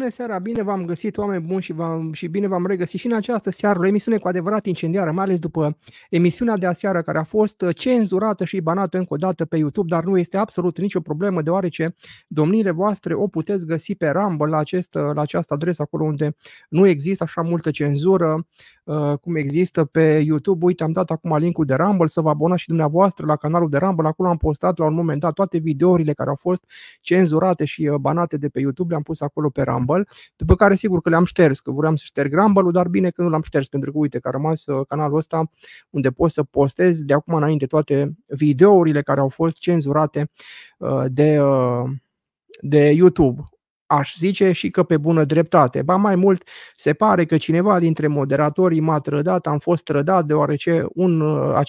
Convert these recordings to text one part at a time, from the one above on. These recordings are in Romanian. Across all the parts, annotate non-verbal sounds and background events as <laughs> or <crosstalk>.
Bună seara, bine v-am găsit, oameni buni și, v-am, și bine v-am regăsit. Și în această seară, o emisiune cu adevărat incendiară, mai ales după emisiunea de aseară care a fost cenzurată și banată încă o dată pe YouTube, dar nu este absolut nicio problemă, deoarece domnile voastre o puteți găsi pe Rumble la, acest, la această adresă, acolo unde nu există așa multă cenzură uh, cum există pe YouTube. Uite, am dat acum linkul de Rumble să vă abonați și dumneavoastră la canalul de Rumble, acolo am postat la un moment dat toate videourile care au fost cenzurate și uh, banate de pe YouTube, le-am pus acolo pe pe Rumble, după care sigur că le-am șters, că vreau să șterg Rumble-ul, dar bine că nu l-am șters, pentru că uite că a rămas uh, canalul ăsta unde poți să postezi de acum înainte toate videourile care au fost cenzurate uh, de, uh, de YouTube aș zice și că pe bună dreptate. Ba mai mult, se pare că cineva dintre moderatorii m-a trădat, am fost trădat deoarece un,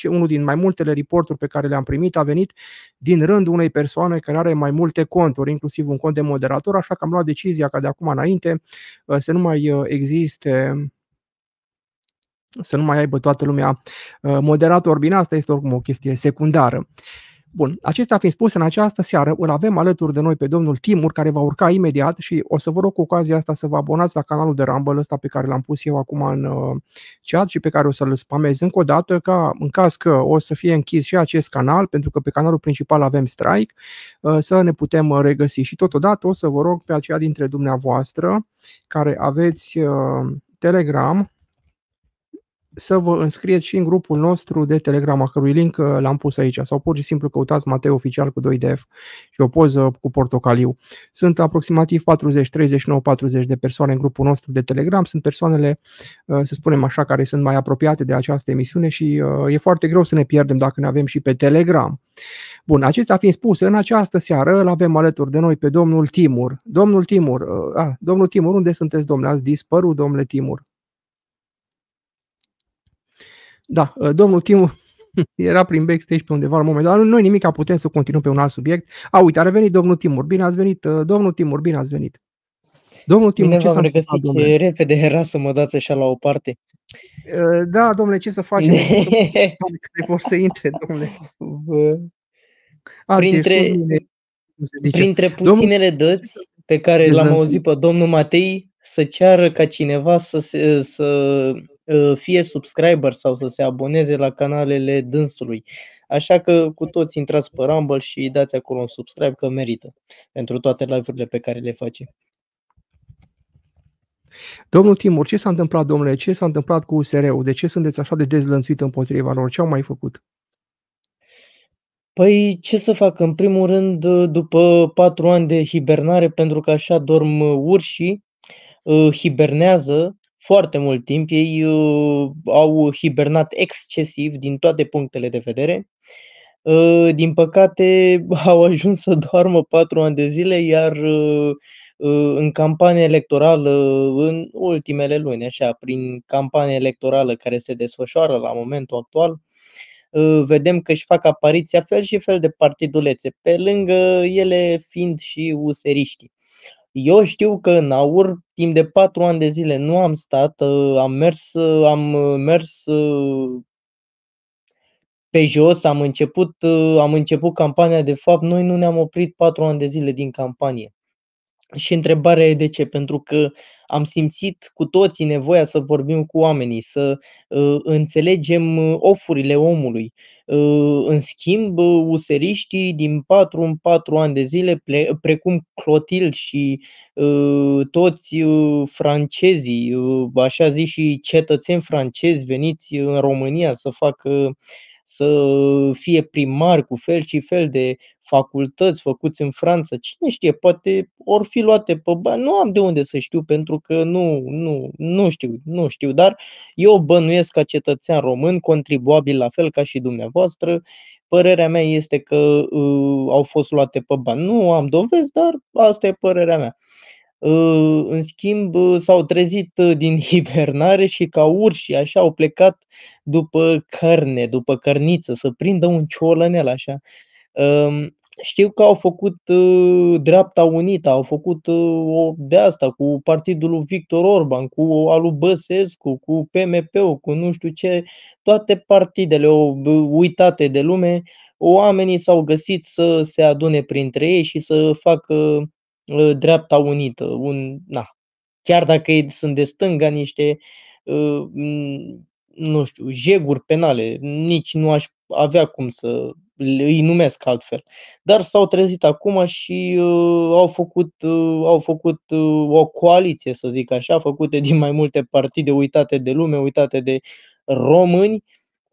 unul din mai multele reporturi pe care le-am primit a venit din rândul unei persoane care are mai multe conturi, inclusiv un cont de moderator, așa că am luat decizia ca de acum înainte uh, să nu mai uh, existe să nu mai aibă toată lumea uh, moderator. Bine, asta este oricum o chestie secundară. Bun, acestea fiind spuse, în această seară îl avem alături de noi pe domnul Timur, care va urca imediat și o să vă rog cu ocazia asta să vă abonați la canalul de Rumble ăsta pe care l-am pus eu acum în uh, chat și pe care o să-l spamez încă o dată, ca în caz că o să fie închis și acest canal, pentru că pe canalul principal avem strike, uh, să ne putem uh, regăsi. Și totodată o să vă rog pe aceia dintre dumneavoastră care aveți Telegram, să vă înscrieți și în grupul nostru de Telegram, a cărui link uh, l-am pus aici, sau pur și simplu căutați Matei Oficial cu 2DF și o poză cu portocaliu. Sunt aproximativ 40, 39, 40 de persoane în grupul nostru de Telegram, sunt persoanele, uh, să spunem așa, care sunt mai apropiate de această emisiune și uh, e foarte greu să ne pierdem dacă ne avem și pe Telegram. Bun, acestea fiind spuse, în această seară îl avem alături de noi pe domnul Timur. Domnul Timur, a, domnul Timur, unde sunteți, domnule? Ați dispărut, domnule Timur? Da, uh, domnul Timu <laughs> era prin backstage pe undeva la un moment dat. Noi nimic, putem să continuăm pe un alt subiect. A, uite, a revenit domnul Timur. Bine ați venit, uh, domnul Timur, bine ați venit. Domnul Timur, bine ce s-a regăsit, ce repede era să mă dați așa la o parte. Uh, da, domnule, ce să facem? <laughs> Care vor să intre, domnule. Azi printre, printre puținele domnul... dăți pe care l-am auzit pe domnul Matei, să ceară ca cineva să, se, să Uh, fie subscriber sau să se aboneze la canalele dânsului. Așa că cu toți intrați pe Rumble și dați acolo un subscribe că merită pentru toate live-urile pe care le face. Domnul Timur, ce s-a întâmplat, domnule? Ce s-a întâmplat cu USR-ul? De ce sunteți așa de dezlănțuit împotriva lor? Ce au mai făcut? Păi ce să fac? În primul rând, după patru ani de hibernare, pentru că așa dorm urșii, uh, hibernează foarte mult timp. Ei uh, au hibernat excesiv din toate punctele de vedere. Uh, din păcate, <laughs> au ajuns să doarmă patru ani de zile, iar uh, uh, în campanie electorală, în ultimele luni, așa, prin campanie electorală care se desfășoară la momentul actual, uh, vedem că își fac apariția fel și fel de partidulețe, pe lângă ele fiind și useriștii. Eu știu că în aur, timp de patru ani de zile nu am stat, uh, am mers, uh, am uh, mers pe jos, am început, am început campania, de fapt noi nu ne-am oprit patru ani de zile din campanie. Și întrebarea e de ce? Pentru că am simțit cu toții nevoia să vorbim cu oamenii, să uh, înțelegem ofurile omului. Uh, în schimb, useriștii din 4 în 4 ani de zile, ple- precum Clotil și uh, toți uh, francezii, uh, așa zis și cetățeni francezi veniți în România să facă să fie primari cu fel și fel de facultăți făcuți în Franța, cine știe, poate ori fi luate pe bani, nu am de unde să știu pentru că nu, nu, nu știu, nu știu, dar eu bănuiesc ca cetățean român, contribuabil la fel ca și dumneavoastră, părerea mea este că uh, au fost luate pe bani. Nu am dovezi, dar asta e părerea mea. Uh, în schimb, uh, s-au trezit uh, din <laughs> hibernare și ca urși așa au plecat după carne, după cărniță, să prindă un ciolănel așa. Um, știu că au făcut uh, dreapta unită, au făcut uh, o de asta cu partidul lui Victor Orban, cu al lui Băsescu, cu PMP-ul, cu nu știu ce, toate partidele uitate de lume, oamenii s-au găsit să se adune printre ei și să facă uh, dreapta unită, un, na, chiar dacă ei sunt de stânga, niște, uh, nu știu, jeguri penale, nici nu aș avea cum să îi numesc altfel. Dar s-au trezit acum și uh, au făcut, uh, au făcut uh, o coaliție, să zic așa, făcute din mai multe partide uitate de lume, uitate de români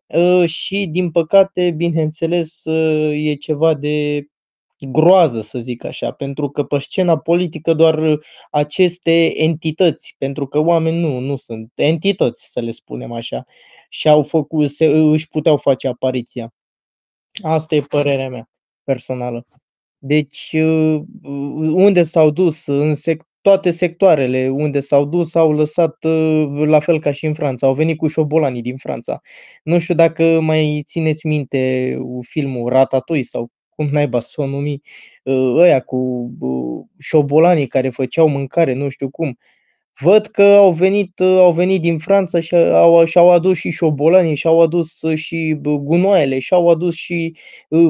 uh, și, din păcate, bineînțeles, uh, e ceva de groază, să zic așa, pentru că pe scena politică doar aceste entități, pentru că oameni nu, nu sunt entități, să le spunem așa, și au făcut, se, își puteau face apariția. Asta e părerea mea personală. Deci, uh, unde s-au dus, în sec- toate sectoarele unde s-au dus, au lăsat uh, la fel ca și în Franța. Au venit cu șobolanii din Franța. Nu știu dacă mai țineți minte filmul Ratatouille sau cum naiba să o numi, uh, ăia cu șobolanii care făceau mâncare, nu știu cum. Văd că au venit, au venit din Franța și au, și-au adus și șobolanii, și-au adus și gunoaiele, și-au adus și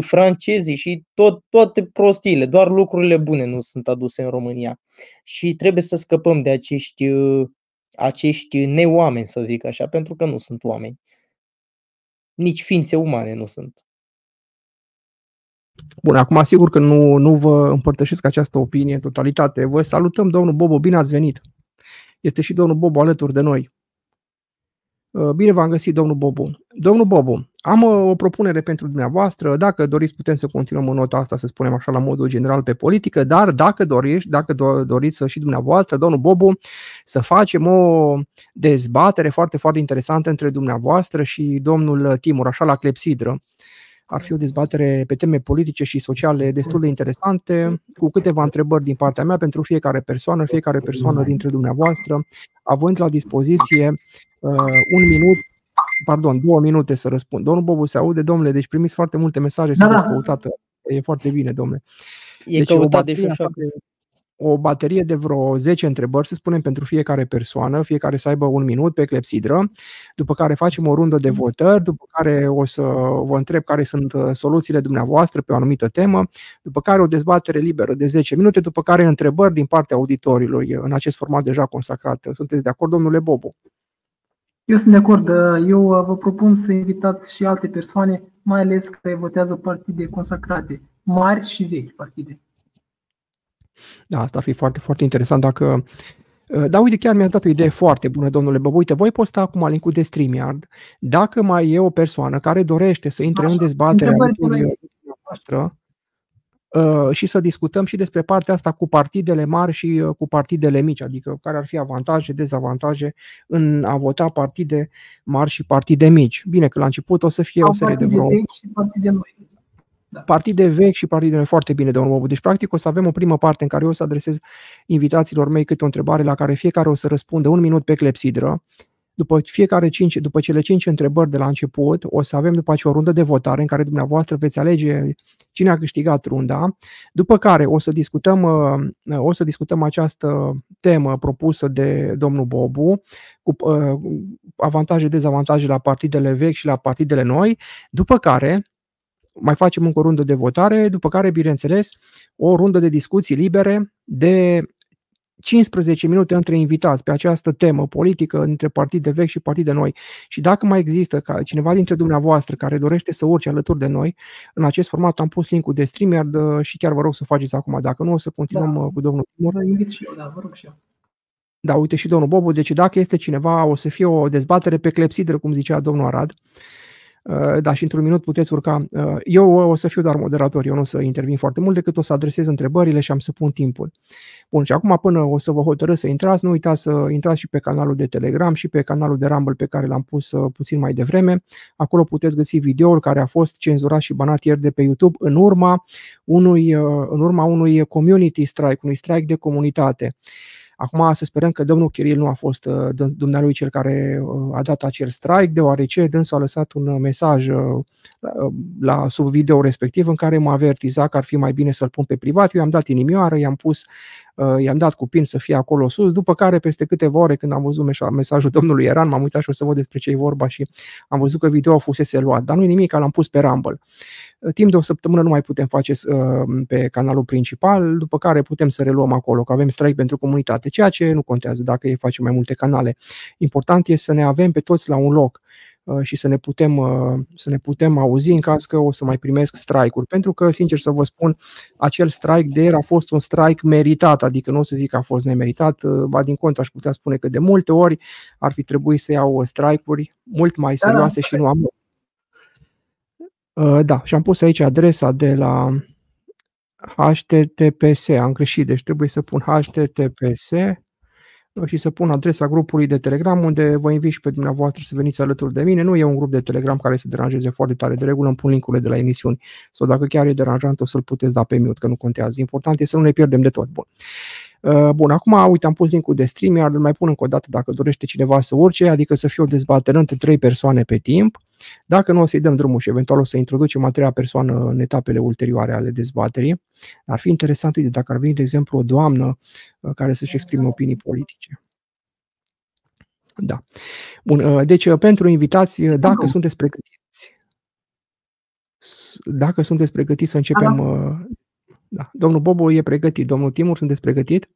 francezii și tot, toate prostiile. Doar lucrurile bune nu sunt aduse în România. Și trebuie să scăpăm de acești, acești neoameni, să zic așa, pentru că nu sunt oameni. Nici ființe umane nu sunt. Bun, acum sigur că nu, nu vă împărtășesc această opinie în totalitate. Vă salutăm, domnul Bobo, bine ați venit! Este și domnul Bobo alături de noi. Uh, bine v-am găsit, domnul Bobu. Domnul Bobu, am uh, o propunere pentru dumneavoastră. Dacă doriți, putem să continuăm în nota asta, să spunem așa, la modul general pe politică, dar dacă doriți, dacă doriți să și dumneavoastră, domnul Bobu, să facem o dezbatere foarte, foarte interesantă între dumneavoastră și domnul Timur, așa la clepsidră. Ar fi o dezbatere pe teme politice și sociale destul de interesante, cu câteva întrebări din partea mea pentru fiecare persoană, fiecare persoană dintre dumneavoastră, având la dispoziție uh, un minut, pardon, două minute să răspund. Domnul Bobu se aude, domnule, deci primiți foarte multe mesaje, da, să da. E foarte bine, domnule. E deci, căutat de o baterie de vreo 10 întrebări, să spunem, pentru fiecare persoană, fiecare să aibă un minut pe clepsidră, după care facem o rundă de votări, după care o să vă întreb care sunt uh, soluțiile dumneavoastră pe o anumită temă, după care o dezbatere liberă de 10 minute, după care întrebări din partea auditorilor în acest format deja consacrat. Sunteți de acord, domnule Bobo? Eu sunt de acord. Eu uh, vă propun să invitați și alte persoane, mai ales că votează partide consacrate, mari și vechi partide. Da, asta ar fi foarte, foarte interesant dacă... Uh, da, uite, chiar mi-ați dat o idee foarte bună, domnule Băbu. Uite, voi posta acum link de StreamYard. Dacă mai e o persoană care dorește să intre Așa, în dezbaterea noastră uh, și să discutăm și despre partea asta cu partidele mari și uh, cu partidele mici, adică care ar fi avantaje, dezavantaje în a vota partide mari și partide mici. Bine că la început o să fie o serie de vreo... și partide noi. Da. Partide vechi și partide foarte bine, domnul Bobu. Deci, practic, o să avem o primă parte în care eu o să adresez invitațiilor mei câte o întrebare la care fiecare o să răspundă un minut pe clepsidră. După, fiecare cinci, după cele cinci întrebări de la început, o să avem după aceea o rundă de votare în care dumneavoastră veți alege cine a câștigat runda, după care o să discutăm, uh, o să discutăm această temă propusă de domnul Bobu cu uh, avantaje, dezavantaje la partidele vechi și la partidele noi, după care mai facem încă o rundă de votare, după care, bineînțeles, o rundă de discuții libere de 15 minute între invitați pe această temă politică între partide vechi și partide noi. Și dacă mai există ca cineva dintre dumneavoastră care dorește să urce alături de noi, în acest format am pus linkul de StreamYard uh, și chiar vă rog să faceți acum. Dacă nu, o să continuăm da. Uh, cu domnul Timur. Vă invit și eu, da, vă rog și eu. Da, uite și domnul Bobu, deci dacă este cineva, o să fie o dezbatere pe clepsidră, cum zicea domnul Arad. Uh, da, și într-un minut puteți urca. Uh, eu o să fiu doar moderator, eu nu o să intervin foarte mult, decât o să adresez întrebările și am să pun timpul. Bun, și acum până o să vă hotărâți să intrați, nu uitați să intrați și pe canalul de Telegram și pe canalul de Rumble pe care l-am pus uh, puțin mai devreme. Acolo puteți găsi videoul care a fost cenzurat și banat ieri de pe YouTube în urma unui, în urma unui community strike, unui strike de comunitate. Acum să sperăm că domnul Chiril nu a fost uh, dumnealui cel care uh, a dat acel strike, deoarece dânsul a lăsat un uh, mesaj la sub video respectiv în care m-a avertizat că ar fi mai bine să-l pun pe privat. Eu i-am dat inimioară, i-am pus uh, i-am dat cu pin să fie acolo sus, după care peste câteva ore când am văzut mesajul domnului Eran, m-am uitat și o să văd despre ce e vorba și am văzut că video fusese luat, dar nu nimic, l-am pus pe Rumble. Uh, timp de o săptămână nu mai putem face uh, pe canalul principal, după care putem să reluăm acolo, că avem strike pentru comunitate, ceea ce nu contează dacă e face mai multe canale. Important este să ne avem pe toți la un loc Uh, și să ne putem, uh, să ne putem auzi în caz că o să mai primesc strike-uri. Pentru că, sincer să vă spun, acel strike de ieri a fost un strike meritat, adică nu o să zic că a fost nemeritat, uh, ba din contră aș putea spune că de multe ori ar fi trebuit să iau strike-uri mult mai da, da. serioase da, și nu am. Da, și am pus aici adresa de la HTTPS, am greșit, deci trebuie să pun HTTPS și să pun adresa grupului de Telegram unde vă invit și pe dumneavoastră să veniți alături de mine. Nu e un grup de Telegram care să deranjeze foarte tare. De regulă îmi pun linkurile de la emisiuni sau dacă chiar e deranjant o să-l puteți da pe mute, că nu contează. Important este să nu ne pierdem de tot. Bun. Uh, bun, acum uite, am pus linkul de stream, iar îl mai pun încă o dată dacă dorește cineva să urce, adică să fie o dezbatere între trei persoane pe timp. Dacă nu, o să-i dăm drumul și eventual o să introducem a treia persoană în etapele ulterioare ale dezbaterii. Ar fi interesant, uite, dacă ar veni, de exemplu, o doamnă uh, care să-și exprime opinii politice. Da. Bun, uh, deci pentru invitați, dacă nu. sunteți pregătiți, dacă sunteți pregătiți să începem da. Da. Domnul Bobo e pregătit. Domnul Timur, sunteți pregătit?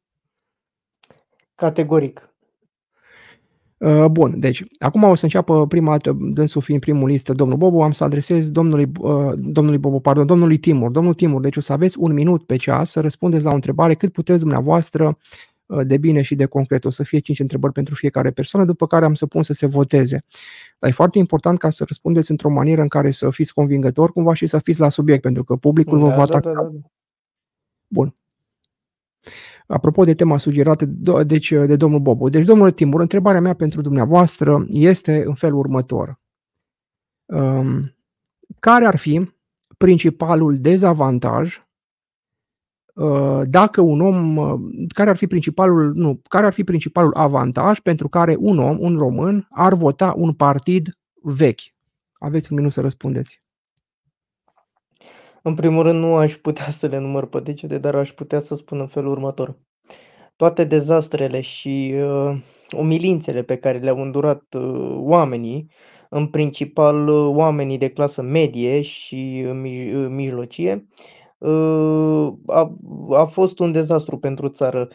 Categoric. Uh, bun, deci acum o să înceapă prima dată, dânsul fiind primul listă, domnul Bobo, am să adresez domnului, uh, domnului Bobo, pardon, domnului Timur. Domnul Timur, deci o să aveți un minut pe ceas să răspundeți la o întrebare cât puteți dumneavoastră uh, de bine și de concret. O să fie cinci întrebări pentru fiecare persoană, după care am să pun să se voteze. Dar e foarte important ca să răspundeți într-o manieră în care să fiți convingător cumva și să fiți la subiect, pentru că publicul da, vă va da, taxa. Da, da, da. Bun. Apropo de tema sugerată deci, de domnul Bobo. Deci, domnul Timur, întrebarea mea pentru dumneavoastră este în felul următor. Um, care ar fi principalul dezavantaj uh, dacă un om, uh, care ar fi principalul, nu, care ar fi principalul avantaj pentru care un om, un român, ar vota un partid vechi? Aveți un minut să răspundeți. În primul rând, nu aș putea să le număr pe degete, dar aș putea să spun în felul următor. Toate dezastrele și uh, umilințele pe care le-au îndurat uh, oamenii, în principal uh, oamenii de clasă medie și uh, mij- uh, mijlocie, uh, a, a fost un dezastru pentru țară.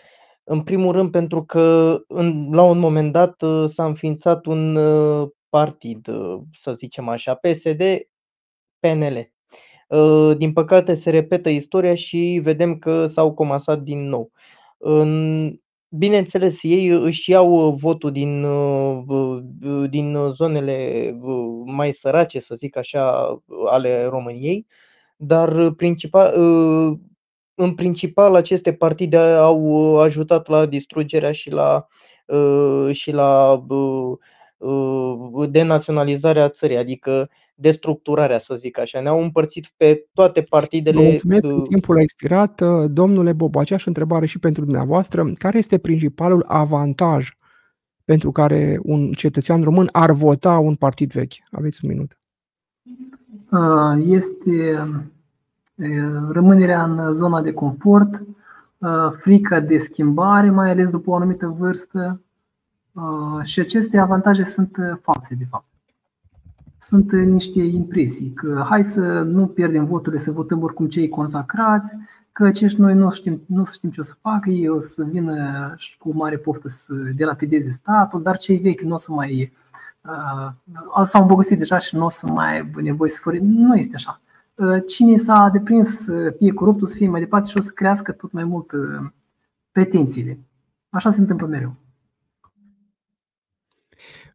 În primul rând pentru că în, la un moment dat uh, s-a înființat un uh, partid, uh, să zicem așa, PSD-PNL. Ă, din păcate se repetă istoria și vedem că s-au comasat din nou. Bineînțeles, ei își iau votul din, ă, din zonele mai sărace, să zic așa, ale României, dar principal, ă, în principal aceste partide au ajutat la distrugerea și la, și la denaționalizarea țării, adică destructurarea, să zic așa. Ne-au împărțit pe toate partidele. Mulțumesc, timpul a expirat. Domnule Bobo, aceeași întrebare și pentru dumneavoastră. Care este principalul avantaj pentru care un cetățean român ar vota un partid vechi? Aveți un minut. Este rămânerea în zona de confort, frica de schimbare, mai ales după o anumită vârstă. Și aceste avantaje sunt false, de fapt sunt niște impresii că hai să nu pierdem voturile, să votăm oricum cei consacrați, că acești noi nu știm, nu știm ce o să facă, ei o să vină cu mare poftă să delapideze statul, dar cei vechi nu o să mai uh, s-au îmbogățit deja și nu o să mai aibă nevoie să fără. Nu este așa. Uh, cine s-a deprins să fie corupt, o să fie mai departe și o să crească tot mai mult uh, pretențiile. Așa se întâmplă mereu.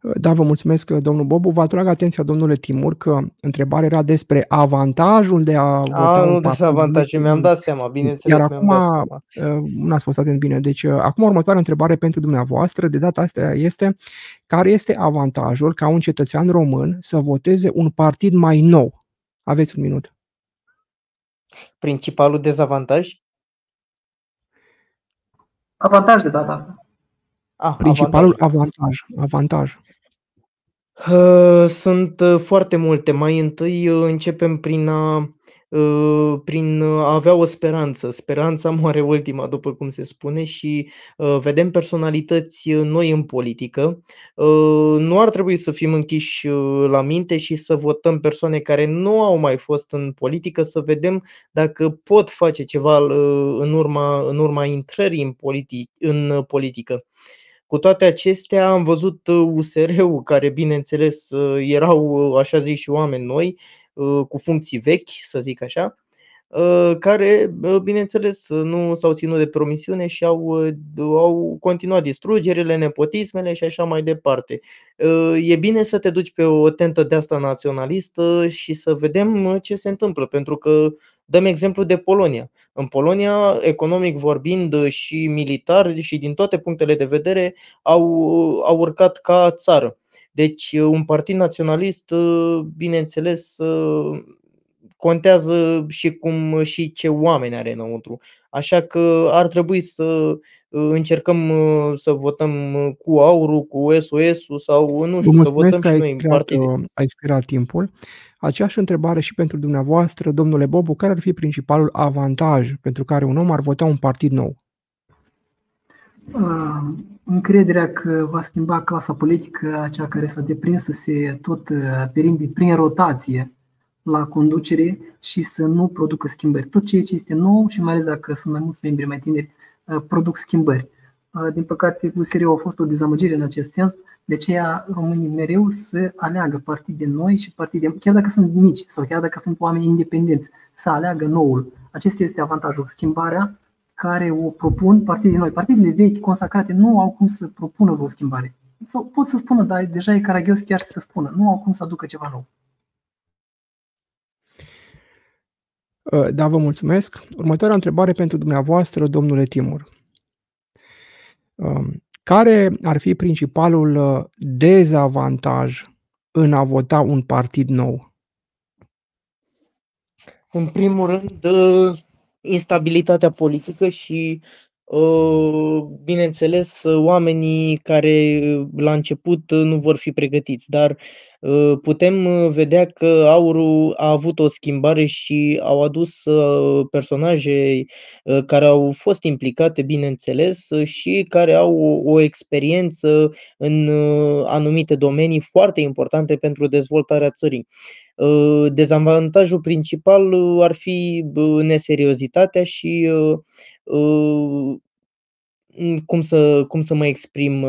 Da, vă mulțumesc, domnul Bobu. Vă atrag atenția, domnule Timur, că întrebarea era despre avantajul de a vota a, nu dezavantajul, mi-am dat seama, bineînțeles. Iar acum, uh, nu ați fost atent bine, deci uh, acum următoarea întrebare pentru dumneavoastră, de data asta este, care este avantajul ca un cetățean român să voteze un partid mai nou? Aveți un minut. Principalul dezavantaj? Avantaj de data asta. Ah, Principalul avantaj. avantaj. Sunt uh, foarte multe. Mai întâi uh, începem prin a uh, prin a avea o speranță. Speranța moare ultima, după cum se spune, și uh, vedem personalități noi în politică. Nu ar trebui să fim închiși la minte și să votăm persoane care nu au mai fost în politică, să vedem dacă pot face ceva în urma, în urma intrării în, politi- în politică. Cu toate acestea am văzut USR-ul, care bineînțeles erau așa zis și oameni noi, cu funcții vechi, să zic așa, care, bineînțeles, nu s-au ținut de promisiune și au, au continuat distrugerile, nepotismele și așa mai departe. E bine să te duci pe o tentă de asta naționalistă și să vedem ce se întâmplă, pentru că Dăm exemplu de Polonia. În Polonia, economic vorbind și militar și din toate punctele de vedere, au, au urcat ca țară. Deci un partid naționalist, bineînțeles, contează și cum și ce oameni are înăuntru. Așa că ar trebui să încercăm să votăm cu aurul, cu SOS-ul sau nu știu, să votăm și noi în partide. A expirat timpul. Aceeași întrebare și pentru dumneavoastră, domnule Bobu, care ar fi principalul avantaj pentru care un om ar vota un partid nou? Încrederea că va schimba clasa politică, acea care s-a deprins să se tot perinde prin rotație la conducere și să nu producă schimbări. Tot ceea ce este nou și mai ales dacă sunt mai mulți membri mai tineri, produc schimbări. Din păcate, USR a fost o dezamăgire în acest sens, de aceea românii mereu să aleagă partide noi și partide, chiar dacă sunt mici sau chiar dacă sunt oameni independenți, să aleagă noul. Acesta este avantajul, schimbarea care o propun partidele noi. Partidele vechi, consacrate, nu au cum să propună o schimbare. Sau pot să spună, dar deja e caragios chiar să spună. Nu au cum să aducă ceva nou. Da, vă mulțumesc. Următoarea întrebare pentru dumneavoastră, domnule Timur. Um, care ar fi principalul uh, dezavantaj în a vota un partid nou? În primul rând, uh, instabilitatea politică și, uh, bineînțeles, oamenii care la început nu vor fi pregătiți, dar Ă, putem ă, vedea că aurul a avut o schimbare și au adus ă, personaje care au fost implicate, bineînțeles, și care au o experiență în anumite domenii foarte importante pentru dezvoltarea țării. Dezavantajul principal ar fi neseriozitatea și cum să, cum să mă exprim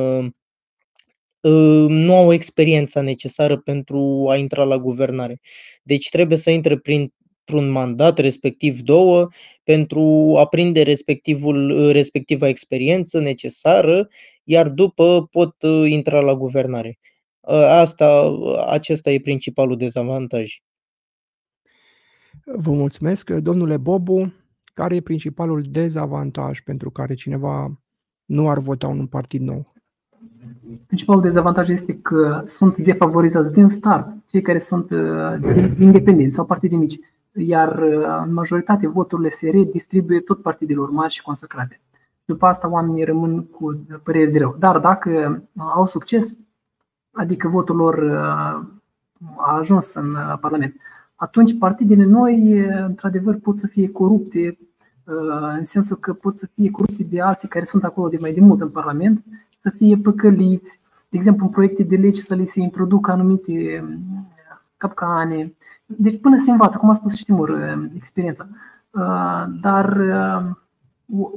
nu au experiența necesară pentru a intra la guvernare. Deci trebuie să intre printr-un mandat, respectiv două, pentru a prinde respectivul, respectiva experiență necesară, iar după pot uh, intra la guvernare. Asta, acesta e principalul dezavantaj. Vă mulțumesc. Domnule Bobu, care e principalul dezavantaj pentru care cineva nu ar vota un partid nou? Principalul dezavantaj este că sunt defavorizați din start cei care sunt uh, independenți sau partide mici, iar uh, în majoritate voturile se redistribuie tot partidelor mari și consacrate. După asta oamenii rămân cu părere de rău. Dar dacă au succes, adică votul lor uh, a ajuns în Parlament, atunci partidele noi, într-adevăr, pot să fie corupte, în sensul că pot să fie corupte de alții care sunt acolo de mai de mult în Parlament să fie păcăliți, de exemplu, în proiecte de lege să li se introducă anumite mm, capcane. Deci până se învață, cum a spus și Timur, mm, experiența. Uh, dar uh,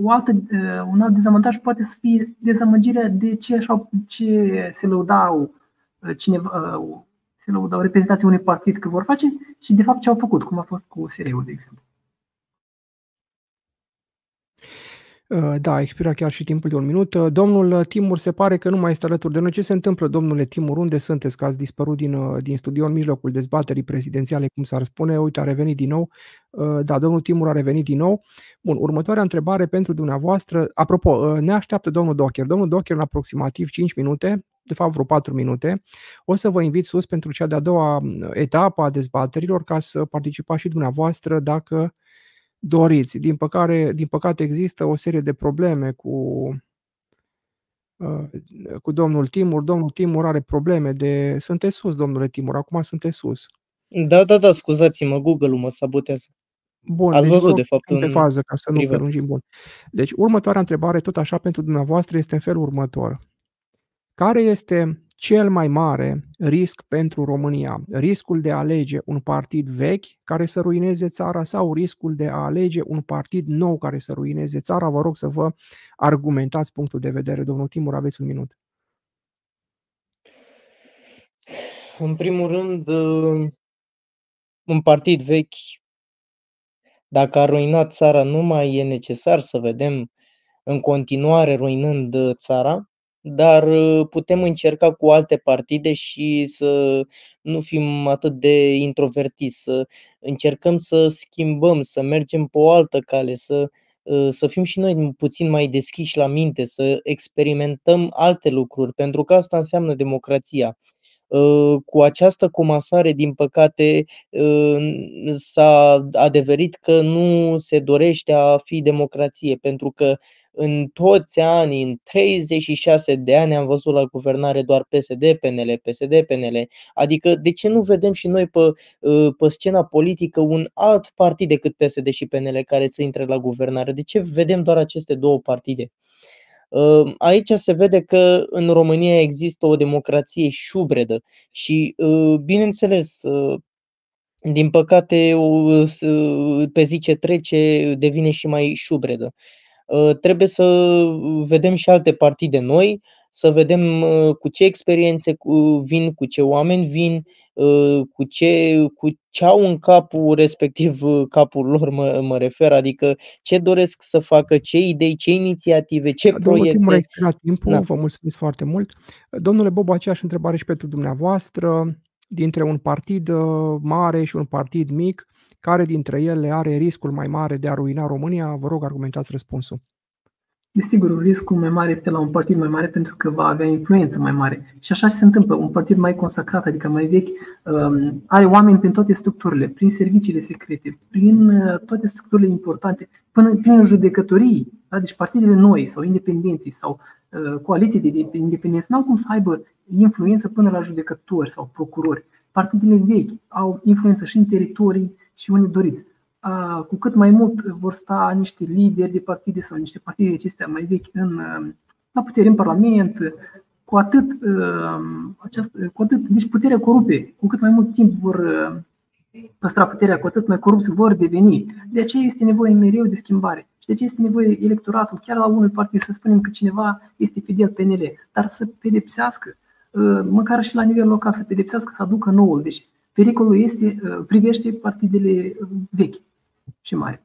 o altă, uh, un alt dezavantaj poate să fie dezamăgirea de ce, așa, ce se lăudau cineva, se lăudau reprezentanții unui partid că vor face și de fapt ce au făcut, cum a fost cu SRE-ul, de exemplu. Uh, da, expira chiar și timpul de un minut. Uh, domnul Timur se pare că nu mai este alături de noi. Ce se întâmplă, domnule Timur? Unde sunteți? Că ați dispărut din, uh, din studio în mijlocul dezbaterii prezidențiale, cum s-ar spune. Uite, a revenit din nou. Da, domnul Timur a revenit din nou. Bun, următoarea întrebare pentru dumneavoastră. Apropo, ne așteaptă domnul Docher. Domnul Docher în aproximativ 5 minute, de fapt vreo 4 minute. O să vă invit sus pentru cea de-a doua etapă a dezbaterilor ca să participați și dumneavoastră dacă doriți. Din păcate, din păcate există o serie de probleme cu, uh, cu domnul Timur. Domnul Timur are probleme de... Sunteți sus, domnule Timur, acum sunteți sus. Da, da, da, scuzați-mă, Google-ul mă sabotează. Bun, Ați deci văzut, vă de fapt, pe în fază ca să nu privat. prelungim. Bun. Deci următoarea întrebare, tot așa pentru dumneavoastră, este în felul următor. Care este cel mai mare risc pentru România? Riscul de a alege un partid vechi care să ruineze țara sau riscul de a alege un partid nou care să ruineze țara? Vă rog să vă argumentați punctul de vedere. Domnul Timur, aveți un minut. În primul rând, uh, un partid vechi, dacă a ruinat țara, nu mai e necesar să vedem în continuare ruinând uh, țara, dar uh, putem încerca cu alte partide și să nu fim atât de introvertiți, să încercăm să schimbăm, să mergem pe o altă cale, să, să fim și noi puțin mai deschiși la minte, să experimentăm alte lucruri, pentru că asta înseamnă democrația. Ă, cu această comasare, din păcate, ă, s-a adeverit că nu se dorește a fi democrație, pentru că în toți anii, în 36 de ani, am văzut la guvernare doar PSD, PNL, PSD, PNL. Adică, de ce nu vedem și noi pe, ă, pe scena politică un alt partid decât PSD și PNL care să intre la guvernare? De ce vedem doar aceste două partide? Ă, aici se vede că în România există o democrație șubredă și, ă, bineînțeles, ă, din păcate, pe zi ce trece, devine și mai șubredă. Trebuie să vedem și alte partide noi, să vedem cu ce experiențe vin, cu ce oameni vin, cu ce, cu ce au în capul, respectiv capul lor mă, mă refer, adică ce doresc să facă, ce idei, ce inițiative, ce Domnul proiecte. Timur a expirat timpul, Da. vă mulțumesc foarte mult. Domnule Bob, aceeași întrebare și pentru dumneavoastră. Dintre un partid mare și un partid mic, care dintre ele are riscul mai mare de a ruina România? Vă rog, argumentați răspunsul. Desigur, riscul mai mare este la un partid mai mare pentru că va avea influență mai mare. Și așa se întâmplă. Un partid mai consacrat, adică mai vechi, um, are oameni prin toate structurile, prin serviciile secrete, prin uh, toate structurile importante, până prin judecătorii. Da? Deci partidele noi sau independenții sau uh, coaliții de independenți n-au cum să aibă influență până la judecători sau procurori. Partidele vechi au influență și în teritorii și unde doriți cu cât mai mult vor sta niște lideri de partide sau niște partide acestea mai vechi în, la putere în Parlament, cu atât, această, cu atât deci puterea corupe, cu cât mai mult timp vor păstra puterea, cu atât mai corupți vor deveni. De aceea este nevoie mereu de schimbare. Și de aceea este nevoie electoratul, chiar la unul partid, să spunem că cineva este fidel PNL, dar să pedepsească, măcar și la nivel local, să pedepsească, să aducă noul. Deci pericolul este, privește partidele vechi și mari.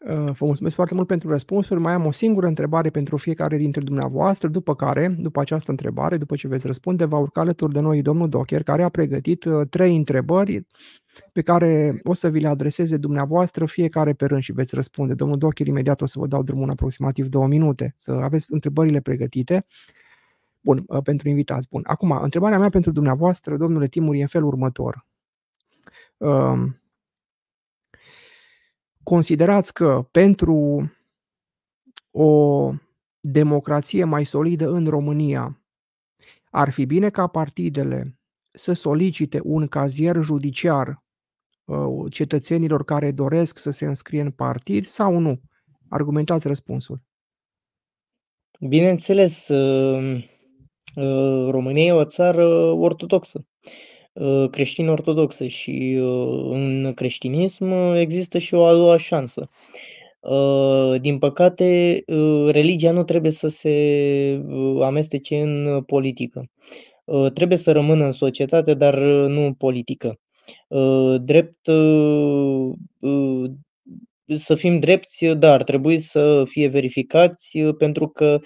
Uh, vă mulțumesc foarte mult pentru răspunsuri. Mai am o singură întrebare pentru fiecare dintre dumneavoastră, după care, după această întrebare, după ce veți răspunde, va urca alături de noi domnul Docher, care a pregătit uh, trei întrebări pe care o să vi le adreseze dumneavoastră fiecare pe rând și veți răspunde. Domnul Docher, imediat o să vă dau drumul în aproximativ două minute, să aveți întrebările pregătite. Bun, uh, pentru invitați. Bun. Acum, întrebarea mea pentru dumneavoastră, domnule Timur, e în felul următor. Considerați că pentru o democrație mai solidă în România ar fi bine ca partidele să solicite un cazier judiciar uh, cetățenilor care doresc să se înscrie în partid sau nu? Argumentați răspunsul. Bineînțeles, uh, uh, România e o țară ortodoxă. Uh, creștin-ortodoxă și uh, în creștinism există și o a doua șansă. Uh, din păcate, religia nu trebuie să se amestece în politică. Trebuie să rămână în societate, dar nu în politică. Drept să fim drepți, dar ar trebui să fie verificați pentru că Ă,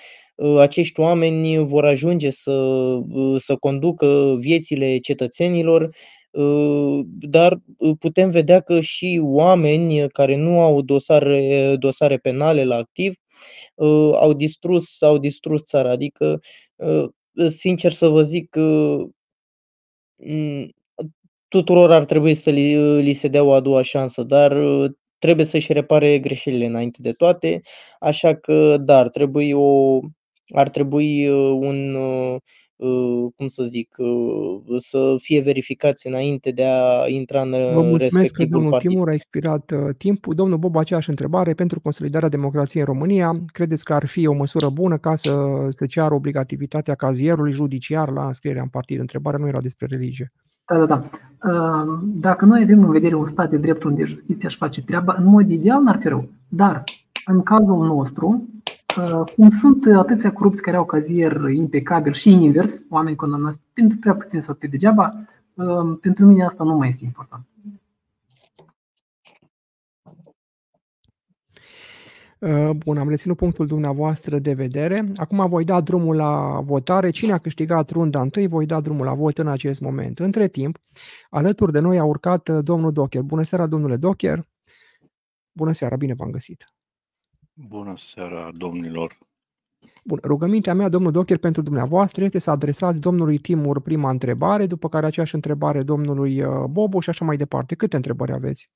acești oameni vor ajunge să, ă, să conducă viețile cetățenilor, ă, dar putem vedea că și oameni care nu au dosare, dosare penale la activ au distrus, au distrus țara. Adică, sincer să vă zic, tuturor ar trebui să li, li se dea o a doua șansă, dar trebuie să-și repare greșelile înainte de toate, așa că, da, ar trebui o, ar trebui uh, un, uh, uh, cum să zic, uh, să fie verificați înainte de a intra în Vă mulțumesc că respectivul domnul partid. Timur a expirat uh, timpul. Domnul Bob, aceeași întrebare pentru consolidarea democrației în România. Credeți că ar fi o măsură bună ca să se ceară obligativitatea cazierului judiciar la înscrierea în partid? Întrebarea nu era despre religie. Da, da, da. Uh, Dacă noi avem în vedere un stat de drept unde justiția își face treaba, în mod ideal n-ar fi rău. Dar, în cazul nostru, uh, cum sunt atâția corupți care au cazier impecabil și invers, oameni condamnați pentru prea puțin sau pe degeaba, uh, pentru mine asta nu mai este important. Uh, Bun, am reținut punctul dumneavoastră de vedere. Acum voi da drumul la votare. Cine a câștigat runda întâi, voi da drumul la vot în acest moment. Între timp, alături de noi a urcat uh, domnul Docher. Bună seara, domnule Docher! Bună seara, bine v-am găsit! Bună seara, domnilor. Bun, rugămintea mea, domnul Docher, pentru dumneavoastră este să adresați domnului Timur prima întrebare, după care aceeași întrebare domnului uh, Bobo și așa mai departe. Câte întrebări aveți?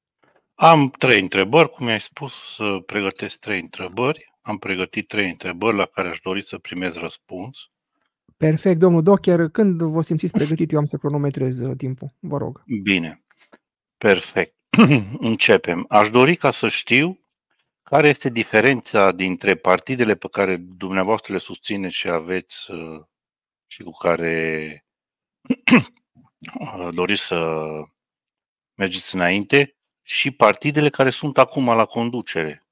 Am trei întrebări, cum mi-ai spus să pregătesc trei întrebări. Am pregătit trei întrebări la care aș dori să primez răspuns. Perfect, domnul Docher, când vă simțiți pregătit, eu am să cronometrez uh, timpul. Vă rog. Bine, perfect. <clears throat> Începem. Aș dori ca să știu care este diferența dintre partidele pe care dumneavoastră le susțineți și aveți uh, și cu care uh, doriți să mergeți înainte și partidele care sunt acum la conducere.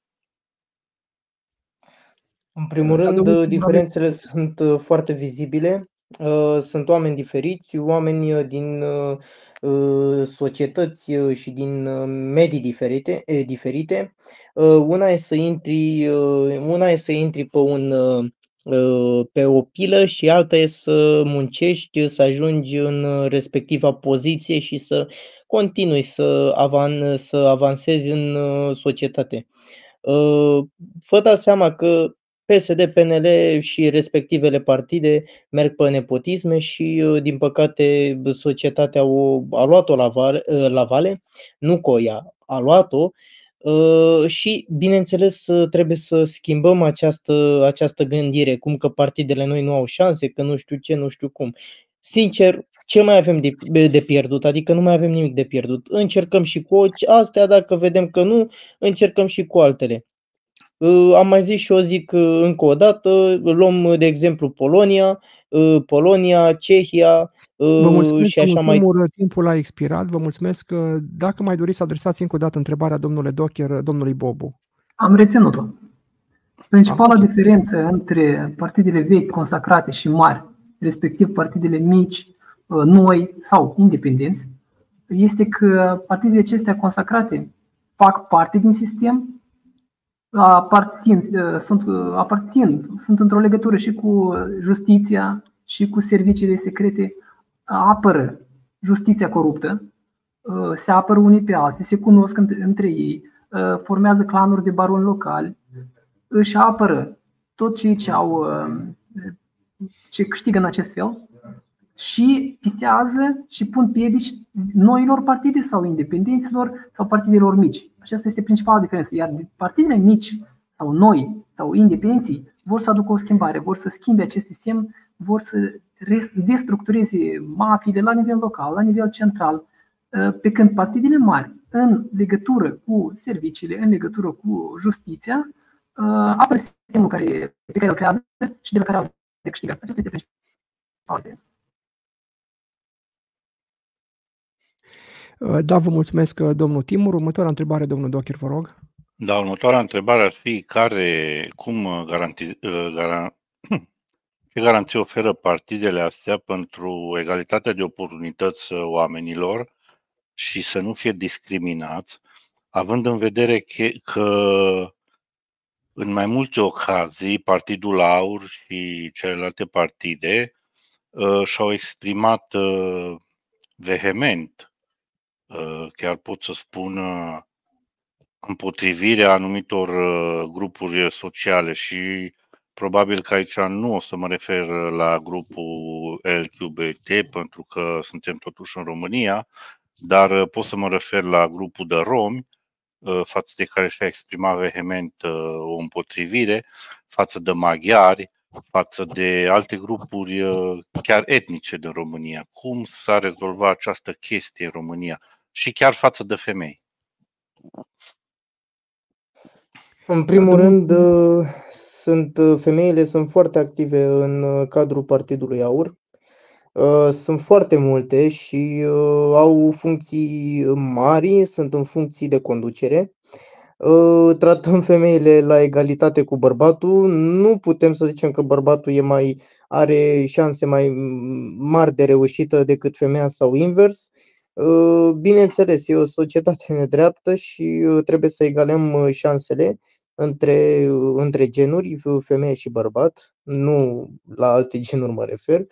În primul Da, rând, domnul Timur, diferențele sunt uh, foarte vizibile. Uh, Sunt oameni diferiți, oameni uh, din uh, uh, societăți uh, și din uh, medii diferite. eh, diferite. Uh, Una e să intri, uh, una e să intri pe un uh, uh, pe o pilă și alta e să muncești, să ajungi în uh, respectiva poziție și să continui să, avan, să avansezi în uh, societate. Uh, Vă dați seama că PSD, PNL și respectivele partide merg pe nepotisme și, uh, din păcate, societatea o, a luat-o la vale, uh, la vale, nu că o ia, a luat-o uh, și, bineînțeles, uh, trebuie să schimbăm această, această gândire, cum că partidele noi nu au șanse, că nu știu ce, nu știu cum. Sincer, ce mai avem de, de pierdut? Adică nu mai avem nimic de pierdut. Încercăm și cu astea, dacă vedem că nu, încercăm și cu altele. Uh, Am mai zis și o zic uh, încă o dată, luăm uh, de exemplu Polonia, uh, Polonia, Cehia Vă uh, mulțumesc, și așa domnul mai Timur, timpul a expirat. Vă mulțumesc că dacă mai doriți să adresați încă o dată întrebarea domnule Docher, domnului Bobu. Am reținut-o. Principala diferență între partidele vechi, consacrate și mari, respectiv partidele mici, uh, noi sau independenți, este că partidele acestea consacrate fac parte din sistem, aparțin, uh, sunt, uh, aparțin, sunt într-o legătură și cu justiția și cu serviciile secrete, apără justiția coruptă, uh, se apără unii pe alții, se cunosc între între ei, uh, formează clanuri de baroni locali, își apără tot ceea ce au uh, ce câștigă în acest fel și pisează și pun piedici noilor partide sau independenților sau partidelor mici. Aceasta este principala diferență. Iar partidele mici sau noi sau independenții vor să aducă o schimbare, vor să schimbe acest sistem, vor să res- destructureze mafiile la nivel local, la nivel central, pe când partidele mari, în legătură cu serviciile, în legătură cu justiția, apără sistemul care, pe care îl creează și de la care au de câștigat. Aceasta este principala diferență. Uh, Da, vă mulțumesc, uh, domnul Timur. Următoarea întrebare, domnul Docher, vă rog. Da, următoarea întrebare ar fi care, cum uh, garanti, uh, garan, <clears throat> ce garanții oferă partidele astea pentru egalitatea de oportunități uh, oamenilor și să nu fie discriminați, având în vedere că, că în mai multe ocazii Partidul Aur și celelalte partide uh, și-au exprimat uh, vehement, uh, chiar pot să spun, uh, împotrivirea anumitor uh, grupuri sociale și probabil că aici nu o să mă refer la grupul LGBT pentru că suntem totuși în România, dar uh, pot să mă refer la grupul de romi uh, față de care și-a exprimat vehement uh, o împotrivire, față de maghiari, față de alte grupuri uh, chiar etnice din România? Cum s-a rezolvat această chestie în România și chiar față de femei? În primul rând, uh, sunt uh, femeile sunt foarte active în cadrul Partidului Aur. Sunt foarte multe și au funcții mari, sunt în funcții de conducere. Ă, tratăm <laughs> femeile la egalitate cu bărbatul. Nu putem să zicem că bărbatul e mai, are șanse mai mari de reușită decât femeia sau invers. Ă, bineînțeles, e o societate <laughs> nedreaptă și ă, trebuie să egalăm șansele între, între genuri, femeie și bărbat, nu la alte <laughs> genuri mă refer,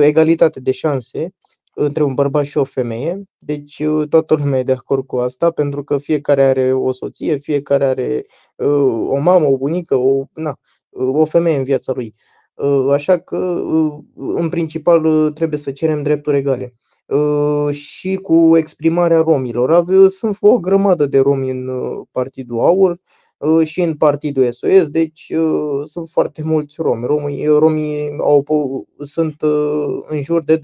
egalitate de șanse între un bărbat și o femeie. Deci uh, toată lumea e de acord cu asta, pentru că fiecare are o soție, fiecare are uh, o mamă, o bunică, o, na, uh, o femeie în viața lui. Uh, așa că, uh, în principal, uh, trebuie să cerem drepturi egale. Uh, și cu exprimarea romilor. Ave, sunt o grămadă de romi în uh, Partidul Aur, Uh, și în partidul SOS, deci uh, sunt foarte mulți romi. Romii, romii au, sunt uh, în jur de 2,5